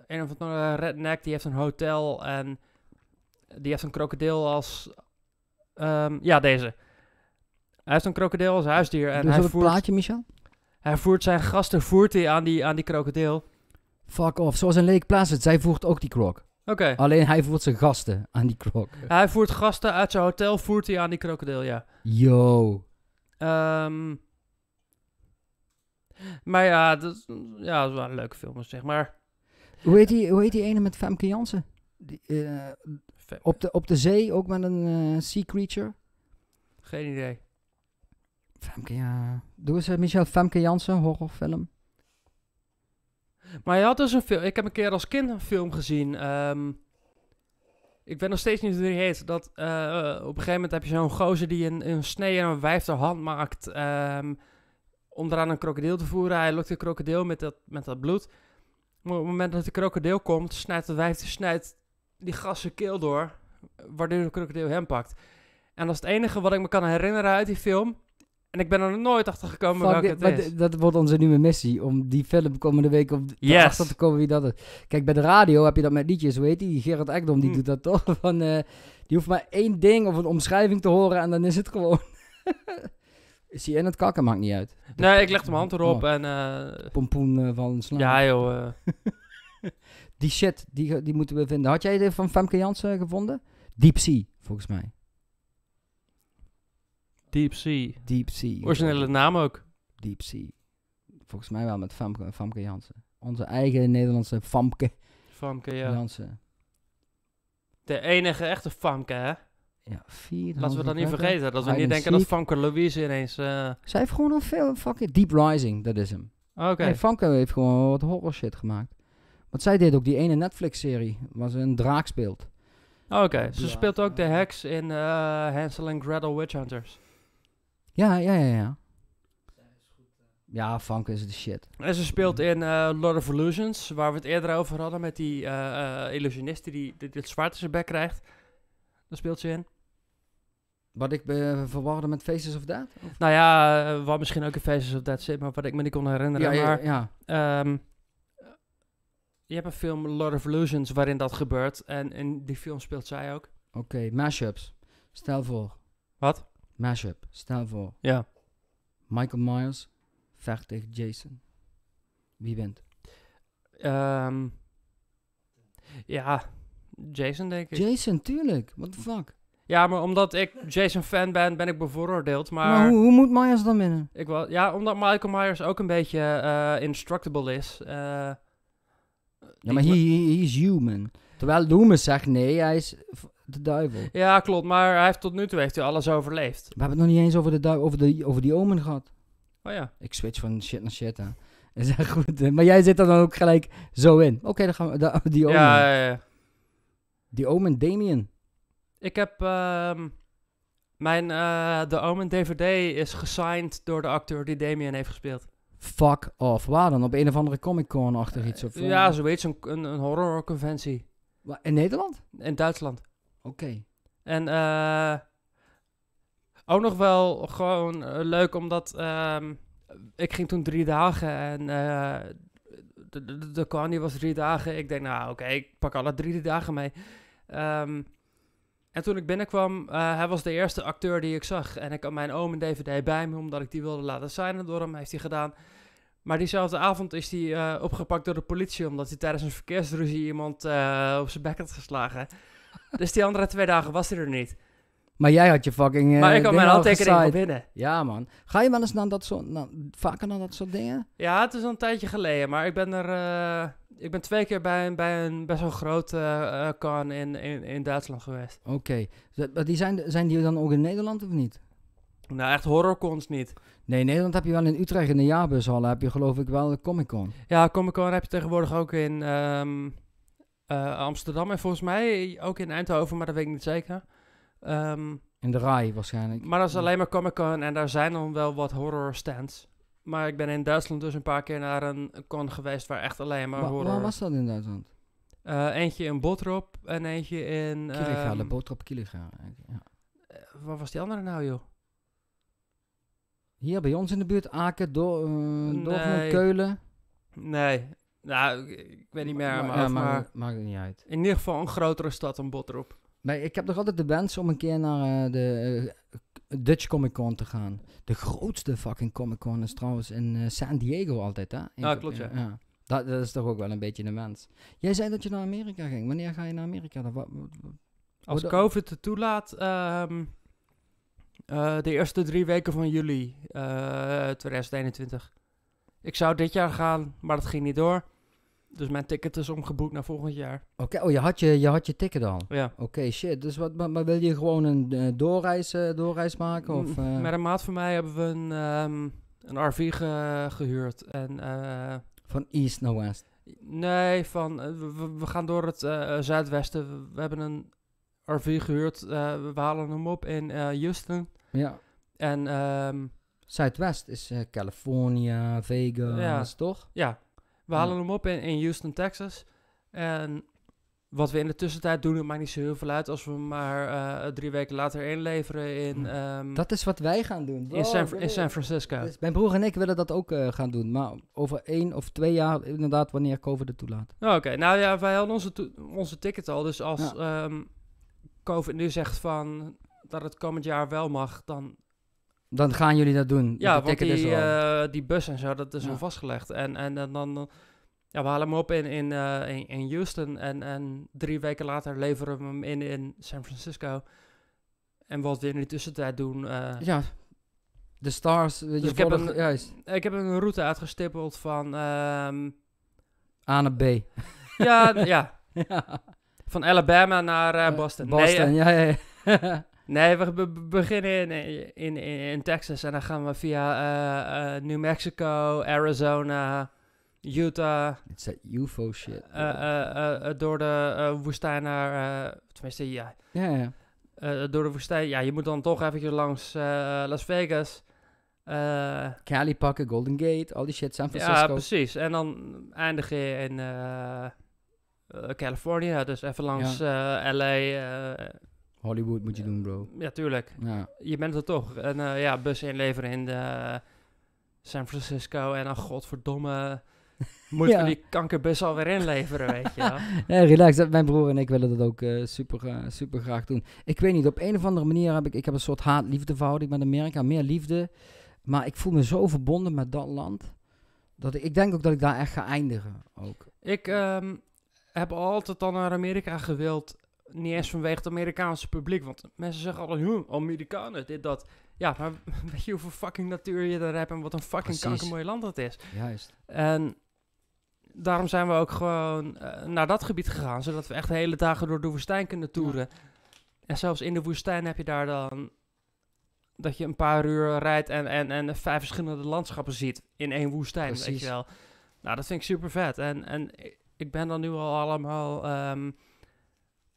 een of andere redneck. Die heeft een hotel en die heeft een krokodil als... ehm, ja, deze. Hij heeft een krokodil als huisdier en Doe hij voert, plaatje, Michel. hij voert zijn gasten voert hij aan, die, aan die krokodil. Fuck off. Zoals in Lake Placid. Zij voert ook die krok. Oké. Alleen hij voert zijn gasten aan die krok. Hij voert gasten uit zijn hotel, voert hij aan die krokodil, ja. Yo. Ehm, maar ja, dat, is- ja, dat is wel een leuke film, zeg maar. Hoe heet die, hoe heet die ene met Femke Jansen? Die, eh, op, de, op de zee, ook met een eh, sea creature. Geen idee. Femke, ja. Doe eens, eh, Michel, Femke Jansen, horrorfilm. Maar je had dus een film. Ik heb een keer als kind een film gezien. ehm, ik weet nog steeds niet hoe die heet. Dat, eh, op een gegeven moment heb je zo'n gozer die een, een snee en een wijf hand maakt. ehm, om eraan een krokodil te voeren. Hij lokt de krokodil met dat, met dat bloed. Maar op het moment dat de krokodil komt, snijdt de wijf snijdt die gast zijn keel door. Waardoor de krokodil hem pakt. En dat is het enige wat ik me kan herinneren uit die film. En ik ben er nooit achter gekomen welke dit- het maar is. dat wordt onze nieuwe missie. Om die film komende week op de, Yes. achter te komen wie dat is. Kijk, bij de radio heb je dat met liedjes. Heet die? Gerard Ekdom, die Hm. doet dat toch? Van, eh, die hoeft maar één ding of een omschrijving te horen en dan is het gewoon... is hij in het kakken? Maakt niet uit. Nee, ik leg mijn hand erop Oh. en... eh, Pompoen eh, van slaan. ja joh, Die shit, die, die moeten we vinden. Had jij die van Femke Jansen gevonden? Deep Sea, volgens mij. Deep Sea. Deep Sea. Originele naam ook. Deep Sea. Volgens mij wel met Famke, Famke Jansen. Onze eigen Nederlandse Famke Famke, ja. Jansen. De enige echte Famke, hè? Ja, vier. Laten we dat niet vergeten. Dat we niet denken dat. Famke Louise ineens... eh, Zij heeft gewoon al veel fucking... Deep Rising, dat is hem. Oké. Nee, Famke heeft gewoon wat horror shit gemaakt. Want zij deed ook die ene Netflix-serie, waar ze een draak speelt. Oké. Ze speelt ook de heks in eh, Hansel and Gretel Witch Hunters. Ja, ja, ja, ja. Ja, Famke is de shit. En ze speelt in eh, Lord of Illusions, waar we het eerder over hadden met die eh, eh, illusionist die, dit zwaard in zijn bek krijgt. Daar speelt ze in. Wat ik verwarde met Faces of Death? Of- Nou ja, wat misschien ook in Faces of Dead zit, maar wat ik me niet kon herinneren. Ja, ja, maar ja. Ehm, je hebt een film Lord of Illusions waarin dat gebeurt. En in die film speelt zij ook. Oké, mashups. Stel voor. Wat? Mashup. Stel voor. Ja. Michael Myers vecht tegen Jason. Wie wint? Ehm, ja, Jason denk ik. Jason, tuurlijk. What the fuck? ja, maar omdat ik Jason fan ben, ben ik bevooroordeeld. Maar, Maar, hoe, hoe moet Myers dan winnen? ik wel, ja, omdat Michael Myers ook een beetje eh, indestructible is. eh, Ja, maar he, he- he's human. Terwijl Loomis zegt nee, hij is de duivel. Ja, klopt. Maar hij heeft tot nu toe heeft hij alles overleefd. We hebben het nog niet eens over, de over, de, over die omen gehad. Oh ja. Ik switch van shit naar shit, hè. Is echt goed. Maar jij zit er dan ook gelijk zo in. Oké, dan gaan we... da- die omen. Ja, ja, ja. Die omen, Damien. Ik heb ehm, mijn uh, The Omen DVD is gesigned door de acteur die Damien heeft gespeeld. Fuck off. Waar dan? Op een of andere Comic-Con achter iets? Of, eh, ja, zoiets, een, een, een horrorconventie In Nederland? in Duitsland. Oké. En eh, ook nog wel gewoon eh, leuk, omdat ehm, ik ging toen drie dagen en eh, de, de, was drie dagen. Ik denk, nou oké, ik pak alle drie dagen mee. Ehm, En toen ik binnenkwam, hij was de eerste acteur die ik zag. En ik had mijn oom een DVD bij me, omdat ik die wilde laten signen door hem. Heeft hij gedaan. Maar diezelfde avond is hij opgepakt door de politie, omdat hij tijdens een verkeersruzie iemand op zijn bek had geslagen. Dus die andere twee dagen was hij er niet. Maar jij had je fucking... eh, maar ik had mijn handtekening binnen. Ja, man. Ga je wel eens naar dat soort... naar- vaker naar dat soort dingen? Ja, het is al een tijdje geleden, maar ik ben er... eh, ik ben twee keer bij een, bij een best wel grote eh, con in, in, in Duitsland geweest. Oké. Maar die zijn, zijn die dan ook in Nederland of niet? Nou, echt horrorcons niet. Nee, in Nederland heb je wel in Utrecht in de jaarbushal heb je geloof ik wel de Comic Con. Ja, Comic Con heb je tegenwoordig ook in ehm, eh, Amsterdam en volgens mij ook in Eindhoven, maar dat weet ik niet zeker. Ehm, In de RAI waarschijnlijk. maar dat is alleen maar Comic Con en daar zijn dan wel wat horror stands. Maar ik ben in Duitsland dus een paar keer naar een con geweest waar echt alleen maar Wa- horror... waar was dat in Duitsland? Eh, eentje in Botrop en eentje in... Kiliga, ehm, de boterop Kiliga. Ja. eh, waar was die andere nou, joh? Hier bij ons in de buurt, Aken, Do Dortmund, Nee. Keulen. Nee, nou, ik, weet niet meer aan ja, maar maakt het niet uit. in ieder geval een grotere stad dan Botrop. Maar ik heb nog altijd de wens om een keer naar eh, de eh, Dutch Comic Con te gaan. De grootste fucking Comic Con is trouwens in eh, San Diego altijd, hè? In- Ah, klopt, ja. Dat, dat is toch ook wel een beetje een wens. Jij zei dat je naar Amerika ging. Wanneer ga je naar Amerika? dan? Wat- wat- wat- Als dat- COVID het toelaat, ehm, eh, de eerste drie weken van juli eh 2021. Ik zou dit jaar gaan, maar dat ging niet door. Dus mijn ticket is omgeboekt naar volgend jaar. Oké, oh, je had je, je had je ticket al. Ja. Oké, shit. Dus wat, maar, maar wil je gewoon een eh, doorreis, eh, doorreis maken? Of, eh, Met een maat van mij hebben we een, ehm, een RV ge- gehuurd. En Van east naar west? nee, van, we- gaan door het zuidwesten. We, hebben een RV gehuurd. eh, we halen hem op in Houston. Ja. En ehm, Zuidwest is California, Vegas, Ja. toch? Ja, we halen hem op in, in Houston, Texas. En wat we in de tussentijd doen, het maakt niet zo heel veel uit als we hem maar eh, drie weken later inleveren in, ehm, Dat is wat wij gaan doen. in, San, in San Francisco. Dus mijn broer en ik willen dat ook eh, gaan doen. Maar over één of twee jaar, inderdaad, wanneer COVID het toelaat. Nou, Oké, nou ja, wij hadden onze, onze ticket al. Dus als Ja. ehm, COVID nu zegt van dat het komend jaar wel mag, dan... Dan gaan jullie dat doen. Ja, want ticket die, eh, die bus en zo, dat is Ja. al vastgelegd. En, en, en dan... ja, we halen hem op in, in, eh, in, in Houston en, en drie weken later leveren we hem in in San Francisco. En wat we in de tussentijd doen... eh, ja, de stars. je dus ik heb, een, juist. ik heb een route uitgestippeld van... ehm, A naar B. ja, ja, ja. van Alabama naar Boston. Boston, Nee, ja, ja, ja. Nee, we be- be- beginnen in, in, in, in Texas en dan gaan we via eh, eh, New Mexico, Arizona, Utah, Dit is dat UFO shit. eh, door de woestijn naar, tenminste ja, ja, ja. door de woestijn. Ja, je moet dan toch eventjes langs Las Vegas. Cali pakken, Golden Gate, al die shit, San ja, Francisco. precies. En dan eindig je in California, dus even langs LA. Eh, Hollywood moet je doen, bro. ja, tuurlijk. Ja. je bent er toch. En eh, ja, bus inleveren in de San Francisco. En dan godverdomme, moeten Ja. we die kankerbus alweer inleveren, weet je wel. Ja, relax. Mijn broer en ik willen dat ook eh, super, eh, super graag doen. Ik weet niet, op een of andere manier heb ik, ik heb een soort haat-liefde verhouding met Amerika. Meer liefde. Maar ik voel me zo verbonden met dat land. Dat ik, ik denk ook dat ik daar echt ga eindigen. Ook. Ik ehm, heb altijd al naar Amerika gewild. Niet eens vanwege het Amerikaanse publiek. Want mensen zeggen altijd, "Huh, Amerikanen, dit, dat. Ja, maar weet je hoeveel fucking natuur je daar hebt en wat een fucking kankermooi land dat is. Juist. En daarom zijn we ook gewoon eh, naar dat gebied gegaan, zodat we echt de hele dagen door de woestijn kunnen toeren. En zelfs in de woestijn heb je daar dan dat je een paar uur rijdt en, en, en vijf verschillende landschappen ziet in één woestijn, weet Precies. je wel. Nou, dat vind ik super vet. En, en ik ben dan nu al allemaal ehm,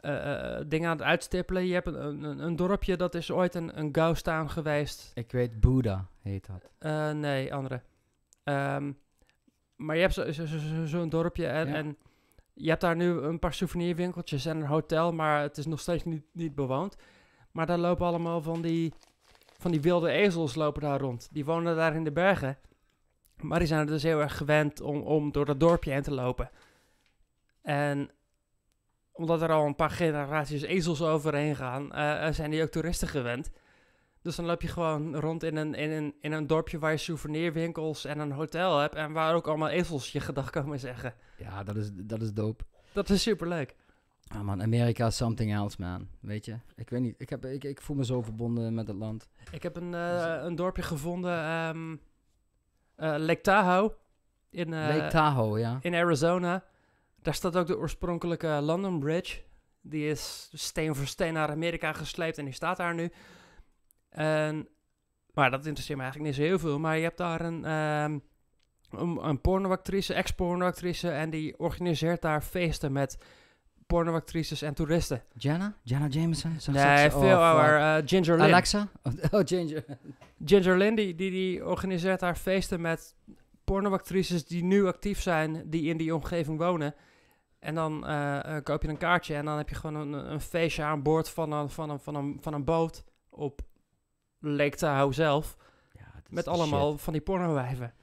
eh, eh, dingen aan het uitstippelen. Je hebt een, een, een dorpje, dat is ooit een, een town geweest. Ik weet, Buddha heet dat. Eh, nee, andere. Ehm, maar je hebt zo'n zo, zo, dorpje en, Ja. en je hebt daar nu een paar souvenirwinkeltjes en een hotel, maar het is nog steeds niet, niet bewoond. Maar daar lopen allemaal van die, van die wilde ezels lopen daar rond. Die wonen daar in de bergen. Maar die zijn er dus heel erg gewend om, om door dat dorpje heen te lopen. En omdat er al een paar generaties ezels overheen gaan, eh, eh, zijn die ook toeristen gewend. Dus dan loop je gewoon rond in een, in, een, in een dorpje waar je souvenirwinkels en een hotel hebt. En waar ook allemaal ezels je gedag komen zeggen. Ja, dat is, dat is dope. Dat is superleuk. Ah man, Amerika is something else, man. Weet je? Ik weet niet. Ik, heb, ik, ik voel me zo verbonden met het land. Ik heb een, eh, een dorpje gevonden, eh, Lake Tahoe. In, Lake Tahoe, ja. in Arizona. Daar staat ook de oorspronkelijke London Bridge. Die is steen voor steen naar Amerika gesleept en die staat daar nu. En, maar dat interesseert me eigenlijk niet zo heel veel. Maar je hebt daar een, ehm, een, een pornoactrice, ex-pornoactrice. En die organiseert daar feesten met pornoactrices en toeristen. Jenna? Jenna Jameson? Nee, veel ouder. eh, Ginger Lynn. Alexa? Oh, Ginger. Ginger Lynn die, die, die organiseert daar feesten met pornoactrices die nu actief zijn, die in die omgeving wonen. En dan eh, eh, koop je een kaartje en dan heb je gewoon een, een feestje aan boord van een, van, een, van, een, van een boot op Lake Tahoe zelf. Ja, Met allemaal van die pornowijven.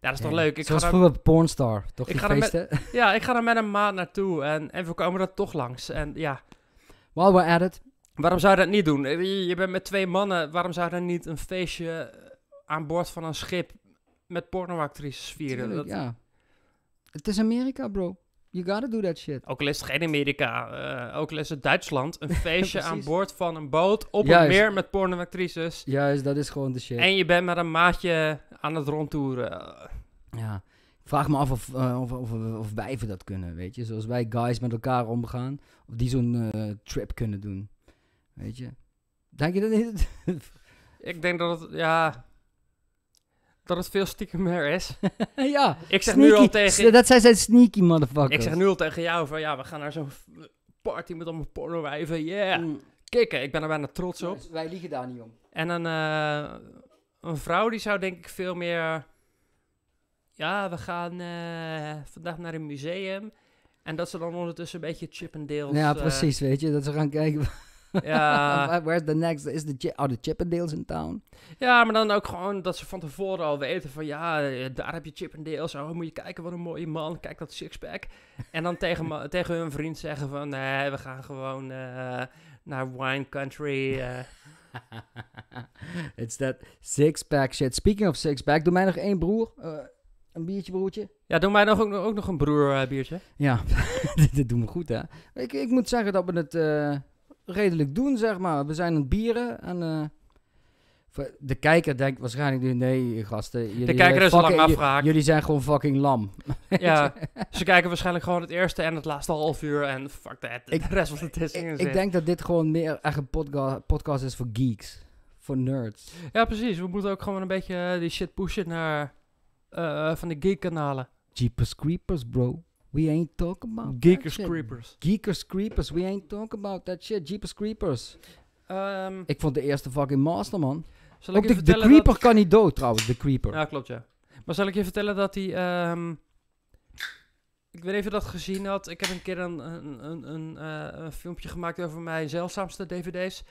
Ja, dat is toch leuk? Ik Zoals ga, daar, vroeger Pornstar. Toch Ik ga met- feesten? ja, ik ga er met een maat naartoe en, en we komen er toch langs. En ja, While we're at it. waarom zou je dat niet doen? Eh, Je, je bent met twee mannen, waarom zou je dan niet een feestje aan boord van een schip met pornoactrices vieren? Tuurlijk, Dat- ja. Het is Amerika, bro. You gotta do that shit. Ook al is het geen Amerika, eh, ook al is het Duitsland. Een feestje aan boord van een boot op Juist. een meer met pornoactrices. Juist, dat is gewoon de shit. En je bent met een maatje aan het rondtoeren. Ja. Ik vraag me af of, eh, of, of, of wijven dat kunnen, weet je. Zoals wij guys met elkaar omgaan. Of die zo'n eh, trip kunnen doen. Weet je. Denk je dat niet? Ik denk dat het, ja... Dat het veel stiekemer is. ja. Ik zeg nu al tegen... Dat zij zijn sneaky motherfuckers. Ik zeg nu al tegen jou van, ja, we gaan naar zo'n party met allemaal pornowijven. Yeah. Mm. Kikken, ik ben er bijna trots op. Dus Wij liegen daar niet om. En een, eh, een vrouw die zou denk ik veel meer... Ja, we gaan eh, vandaag naar een museum. En dat ze dan ondertussen een beetje Chippendales... ja, eh, precies, weet je. Dat ze gaan kijken. ja, Where's the next? Is the are the Chippendales in town? ja, maar dan ook gewoon dat ze van tevoren al weten van... Ja, eh, daar heb je Chippendales. Oh, moet je kijken, wat een mooie man. Kijk dat sixpack. En dan tegen, tegen hun vriend zeggen van... Nee, we gaan gewoon eh, naar Wine Country. eh. It's that six-pack shit. Speaking of six-pack, doe mij nog één broer. eh, een biertje, broertje. Ja, doe mij nog ook, ook nog een broer eh, biertje. Ja, dit, dit doen we goed, hè. Ik, ik moet zeggen dat we het eh, redelijk doen, zeg maar. We zijn aan het bieren en... eh, de kijker denkt waarschijnlijk, nu, nee, gasten. Jullie, De kijker eh, is al lang fucking- j- afgehaakt. Jullie zijn gewoon fucking lam. Ja, ze kijken waarschijnlijk gewoon het eerste en het laatste half uur en fuck that. Ik- de rest van de Ik, denk dat dit gewoon meer echt een podca podcast is voor geeks. Voor nerds. Ja, precies. We moeten ook gewoon een beetje eh, die shit pushen naar van de geek-kanalen. Jeepers Creepers, bro. We ain't talking about Geekers. Creepers. Geekers Creepers. We ain't talking about that shit. Jeepers Creepers. Ehm, Ik vond de eerste fucking master, man. zal ik Ook je de, de Creeper dat... kan niet dood, trouwens. De Creeper. Ja, klopt, ja. Maar zal ik je vertellen dat hij... ehm, ik weet niet of je dat gezien had. Ik heb een keer een, een, een, een, eh, een filmpje gemaakt over mijn zeldzaamste dvd's.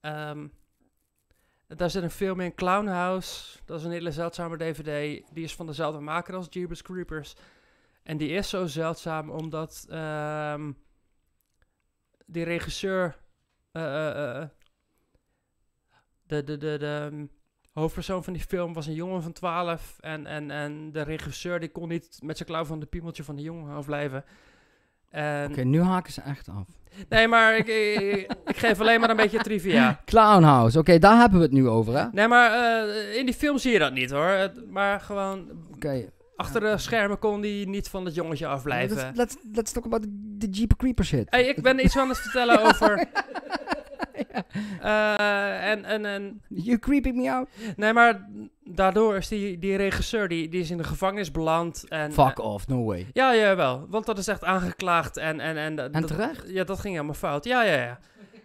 Ehm, daar zit een film in, Clown House. Dat is een hele zeldzame dvd. Die is van dezelfde maker als Jeepers Creepers. En die is zo zeldzaam omdat ehm, die regisseur... eh, eh, eh, de, de, de, de um, hoofdpersoon van die film was een jongen van 12. En, en, en de regisseur die kon niet met zijn klauw van de piemeltje van de jongen afblijven. En, Oké, nu haken ze echt af. Nee, maar ik, ik, ik geef alleen maar een beetje trivia. Clownhouse. Oké, daar hebben we het nu over, hè? Nee, maar in die film zie je dat niet hoor. Maar gewoon Oké. Achter de schermen kon die niet van het jongetje afblijven. Let's, let's, let's talk about the Jeep Creeper shit. Hey, ik ben iets aan het vertellen over. Eh, en, en, en You creeping me out? Nee, maar daardoor is die, die regisseur, die, die is in de gevangenis beland. En, Fuck off, no way. ja, jawel. Want dat is echt aangeklaagd. En, en, en, En dat- terecht? Ja, dat ging helemaal fout. Ja, ja, ja.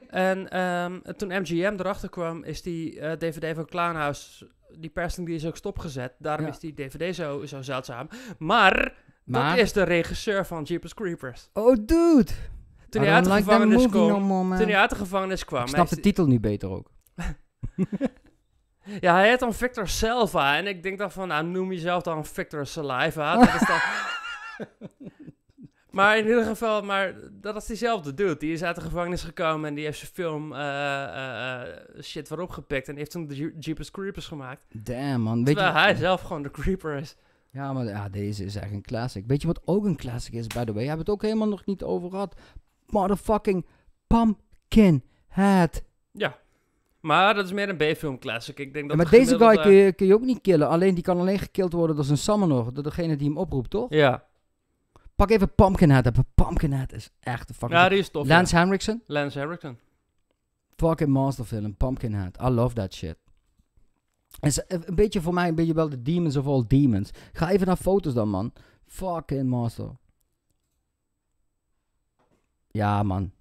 En ehm, toen MGM erachter kwam, is die eh, DVD van Clownhouse, die persing die is ook stopgezet. Daarom Ja. is die DVD zo, zo zeldzaam. Maar, Maar... dat is de regisseur van Jeepers Creepers. Oh, dude. Toen hij uit don't de like gevangenis kwam, no more, man. toen hij uit de gevangenis kwam. Ik snap de titel nu beter ook. Ja, hij heet dan Victor Selva. En ik denk dan van, nou, noem jezelf dan Victor Saliva. Dat is dan... Maar in ieder geval, maar dat is diezelfde dude. Die is uit de gevangenis gekomen en die heeft zijn film eh, eh, eh, shit waarop gepikt. En die heeft toen de Jeepers Creepers gemaakt. Damn, man. Weet Terwijl je, hij zelf gewoon de creeper is. Ja, maar ja, deze is echt een classic. Weet je wat ook een classic is, by the way? We hebben het ook helemaal nog niet over gehad. Motherfucking Pumpkin Head. Ja. Maar dat is meer een B-film classic. Ik denk Ja, dat maar de deze guy gemiddelde- kun je, kun je ook niet killen. Alleen die kan alleen gekild worden door zijn summoner. Door degene die hem oproept, toch? Ja. Pak even Pumpkinhead. even. Pumpkinhead is echt een fucking... ja, die is tof. Lance ja. Henriksen. Lance Henriksen. Fucking masterfilm. Pumpkinhead. I love that shit. Ze- een beetje voor mij een beetje wel de demons of all demons. Ga even naar foto's dan, man. Fucking master. Ja, man.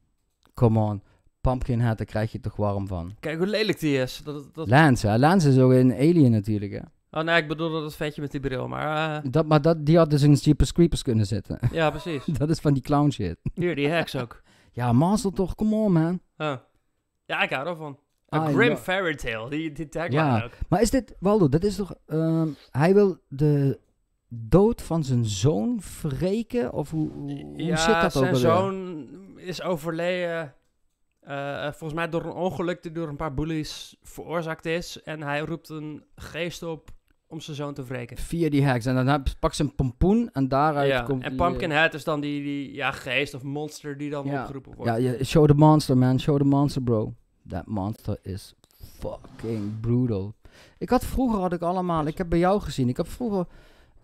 Come on. Pumpkinhead, daar krijg je toch warm van. Kijk hoe lelijk die is. Dat, dat... Lance, hè. Lance is ook een alien natuurlijk, hè. Oh nee, ik bedoel dat vetje met die bril. Maar eh, Dat, maar dat, die had dus in Jeepers Creepers kunnen zitten. ja, precies. dat is van die clown shit. Hier, die heks ook. Ja, Master toch, come on, man. Ja, ik hou ervan. A Ah, grim ja. fairy tale. Die, die tagline Ja. ook. Maar is dit, Waldo, dat is toch... ehm, hij wil de dood van zijn zoon verreken? Of hoe, hoe, ja, zit dat ook zijn zoon is overleden. eh, eh, volgens mij door een ongeluk die door een paar bullies veroorzaakt is. En hij roept een geest op om zijn zoon te wreken. Via die hacks. En dan heb, pakt ze een pompoen en daaruit Ja. komt En die, eh, Pumpkinhead is dan die, die ja, geest of monster die dan Ja. opgeroepen wordt. Ja, ja, show the monster, man. Show the monster, bro. That monster is fucking brutal. Ik had vroeger had ik allemaal, ik heb bij jou gezien, ik heb vroeger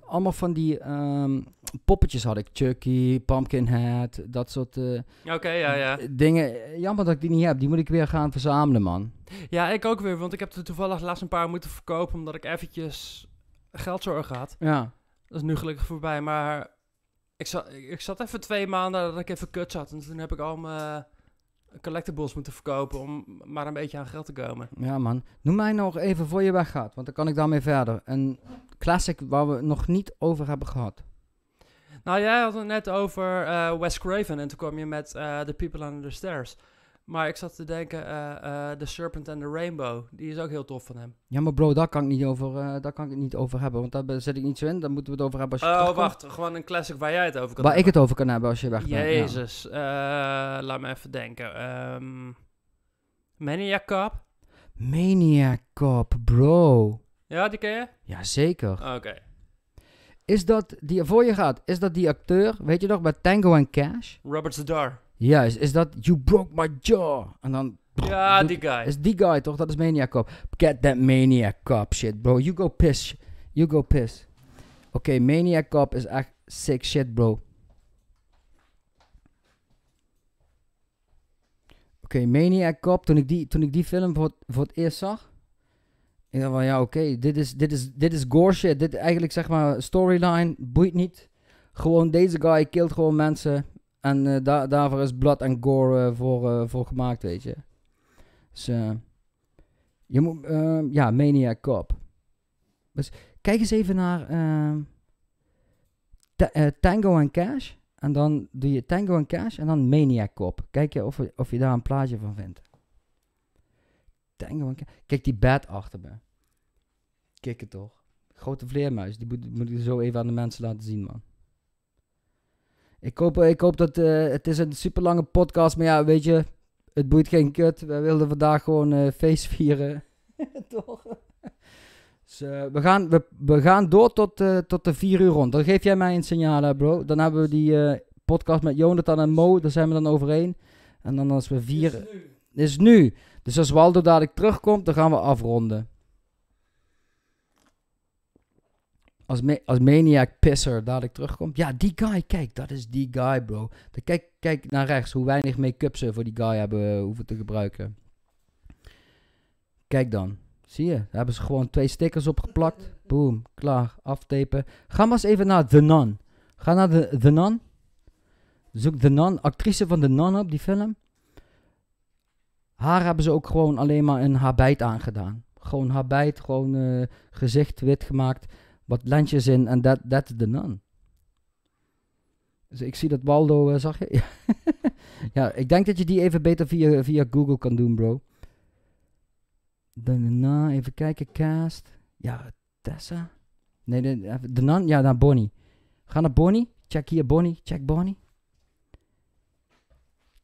allemaal van die ehm, poppetjes had ik. Chucky, Pumpkinhead, dat soort eh, ja, ja. dingen. Jammer dat ik die niet heb. Die moet ik weer gaan verzamelen, man. Ja, ik ook weer, want ik heb er toevallig laatst een paar moeten verkopen omdat ik eventjes geldzorgen had. Ja. Dat is nu gelukkig voorbij, maar ik zat, ik zat even twee maanden dat ik even kut zat. En toen heb ik al mijn collectibles moeten verkopen om maar een beetje aan geld te komen. Ja, man. Noem mij nog even voor je weggaat, want dan kan ik daarmee verder. Een classic waar we nog niet over hebben gehad. Nou, jij had het net over eh, Wes Craven en toen kwam je met eh, The People Under the Stairs. Maar ik zat te denken, eh, eh, The Serpent and the Rainbow, die is ook heel tof van hem. Ja, maar bro, daar kan ik, niet over, eh, daar kan ik het niet over hebben, want daar zit ik niet zo in. Daar moeten we het over hebben als je Oh, wacht, gewoon een classic waar jij het over kan Waar ik het over kan hebben als je weg bent. Jezus, laat me even denken. Ehm Maniac Cop? Maniac Cop, bro. Ja, die ken je? Jazeker. Oké. Is dat, die voor je gaat, is dat die acteur, weet je nog, bij Tango and Cash? Robert Zadar. Juist, is dat You Broke My Jaw? En dan... Ja, die guy. Is die guy toch? Dat is Maniac Cop. Get that Maniac Cop shit, bro. You go piss. You go piss. Oké, Maniac Cop is echt sick shit, bro. Oké, Maniac Cop, toen ik die, toen ik die film voor, het- voor het eerst zag. Ik dacht van, ja, oké, dit, is, dit, is, dit is gore shit. Dit eigenlijk, zeg maar, storyline, boeit niet. Gewoon, deze guy killt gewoon mensen. En daar daarvoor is blood en gore eh, voor, eh, voor gemaakt, weet je. Dus, je moet, ehm, ja, Maniac Cop. Dus kijk eens even naar ehm, Ta- eh, Tango en Cash. En dan doe je Tango en Cash en dan Maniac Cop. Kijk of, of je daar een plaatje van vindt. Tango en Cash. Kijk die bed achter me. Kijk het toch. Grote vleermuis. Die moet, moet ik zo even aan de mensen laten zien, man. Ik hoop, ik hoop dat... eh, het is een super lange podcast, maar ja, weet je... Het boeit geen kut. We wilden vandaag gewoon eh, feest vieren. toch? Dus, eh, we, gaan, we, we gaan door tot, eh, tot de vier uur rond. Dan geef jij mij een signaal, hè, bro. Dan hebben we die eh, podcast met Jonathan en Mo. Daar zijn we dan overheen. En dan als we vier... Is nu. is nu. Dus als Waldo dadelijk terugkomt, dan gaan we afronden. Als, ma- als Maniac Pisser dadelijk terugkomt. Ja, die guy, kijk, dat is die guy, bro. Dan kijk, kijk naar rechts, hoe weinig make-up ze voor die guy hebben eh, hoeven te gebruiken. Kijk dan. Zie je? Daar hebben ze gewoon twee stickers opgeplakt. Boom, klaar, aftapen. Ga maar eens even naar The Nun. Ga naar The, The Nun. Zoek The Nun, actrice van The Nun op, die film. Haar hebben ze ook gewoon alleen maar een habijt aangedaan. Gewoon habijt, gewoon eh, gezicht wit gemaakt. Wat lensjes in en dat dat de nun. Dus ik zie dat Waldo, eh, zag je? ja, ik denk dat je die even beter via, via Google kan doen, bro. De nun, even kijken, cast. Ja, Tessa. Nee, de, de nun, ja, naar Bonnie. Ga naar Bonnie. Check hier Bonnie. Check Bonnie.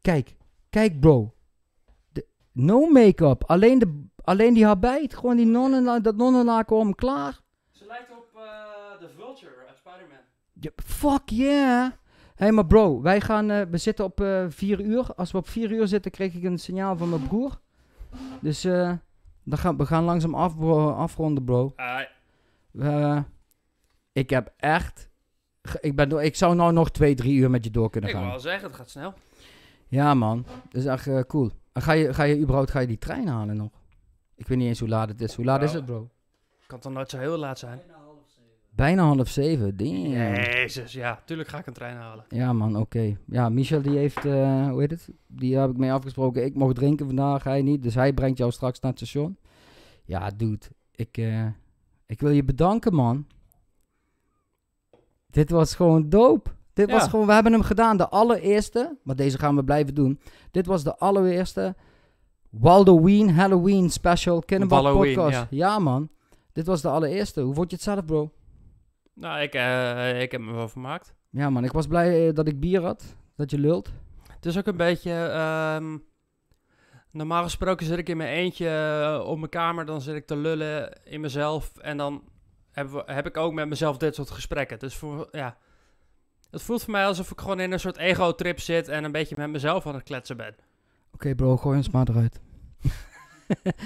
Kijk, kijk bro. De, no make-up. Alleen, de, alleen die habijt. Gewoon die dat nonnenlaken om. Klaar. Ze lijkt op eh, de Vulture uit Spider-Man. Ja, fuck yeah. Hé, hey, maar bro, wij gaan, eh, we zitten op eh 4 uur. Als we op 4 uur zitten, kreeg ik een signaal van mijn broer. Dus eh, dan gaan, we gaan langzaam af, bro- afronden, bro. Ik heb echt... Ik, ben, door- ik zou nou nog 2, 3 uur met je door kunnen Ik wil gaan. wel zeggen, het gaat snel. Ja, man. Dat is echt cool. En ga je, ga je überhaupt ga je die trein halen nog? Ik weet niet eens hoe laat het is. Hoe laat is Nou, het, bro? Kan toch nooit zo heel laat zijn? Bijna half zeven. Jezus, ja. Tuurlijk ga ik een trein halen. Ja, man, oké. Ja, Michel die heeft, eh, hoe heet het? Die heb ik mee afgesproken. Ik mocht drinken vandaag, hij niet. Dus hij brengt jou straks naar het station. Ja, dude. Ik, eh, ik wil je bedanken, man. Dit was gewoon dope. Dit was Ja. gewoon, we hebben hem gedaan. De allereerste, maar deze gaan we blijven doen. Dit was de allereerste Waldoween Halloween special Kinderbak podcast. ja. man. Dit was de allereerste. Hoe vond je het zelf, bro? Nou, ik, eh, ik heb me wel vermaakt. Ja, man. Ik was blij eh, dat ik bier had. Dat je lult. Het is ook een beetje... ehm, normaal gesproken zit ik in mijn eentje eh, op mijn kamer. Dan zit ik te lullen in mezelf. En dan heb, we- heb ik ook met mezelf dit soort gesprekken. Dus voor, ja... Het voelt voor mij alsof ik gewoon in een soort ego-trip zit... en een beetje met mezelf aan het kletsen ben. Oké, bro, gooi ons maar eruit.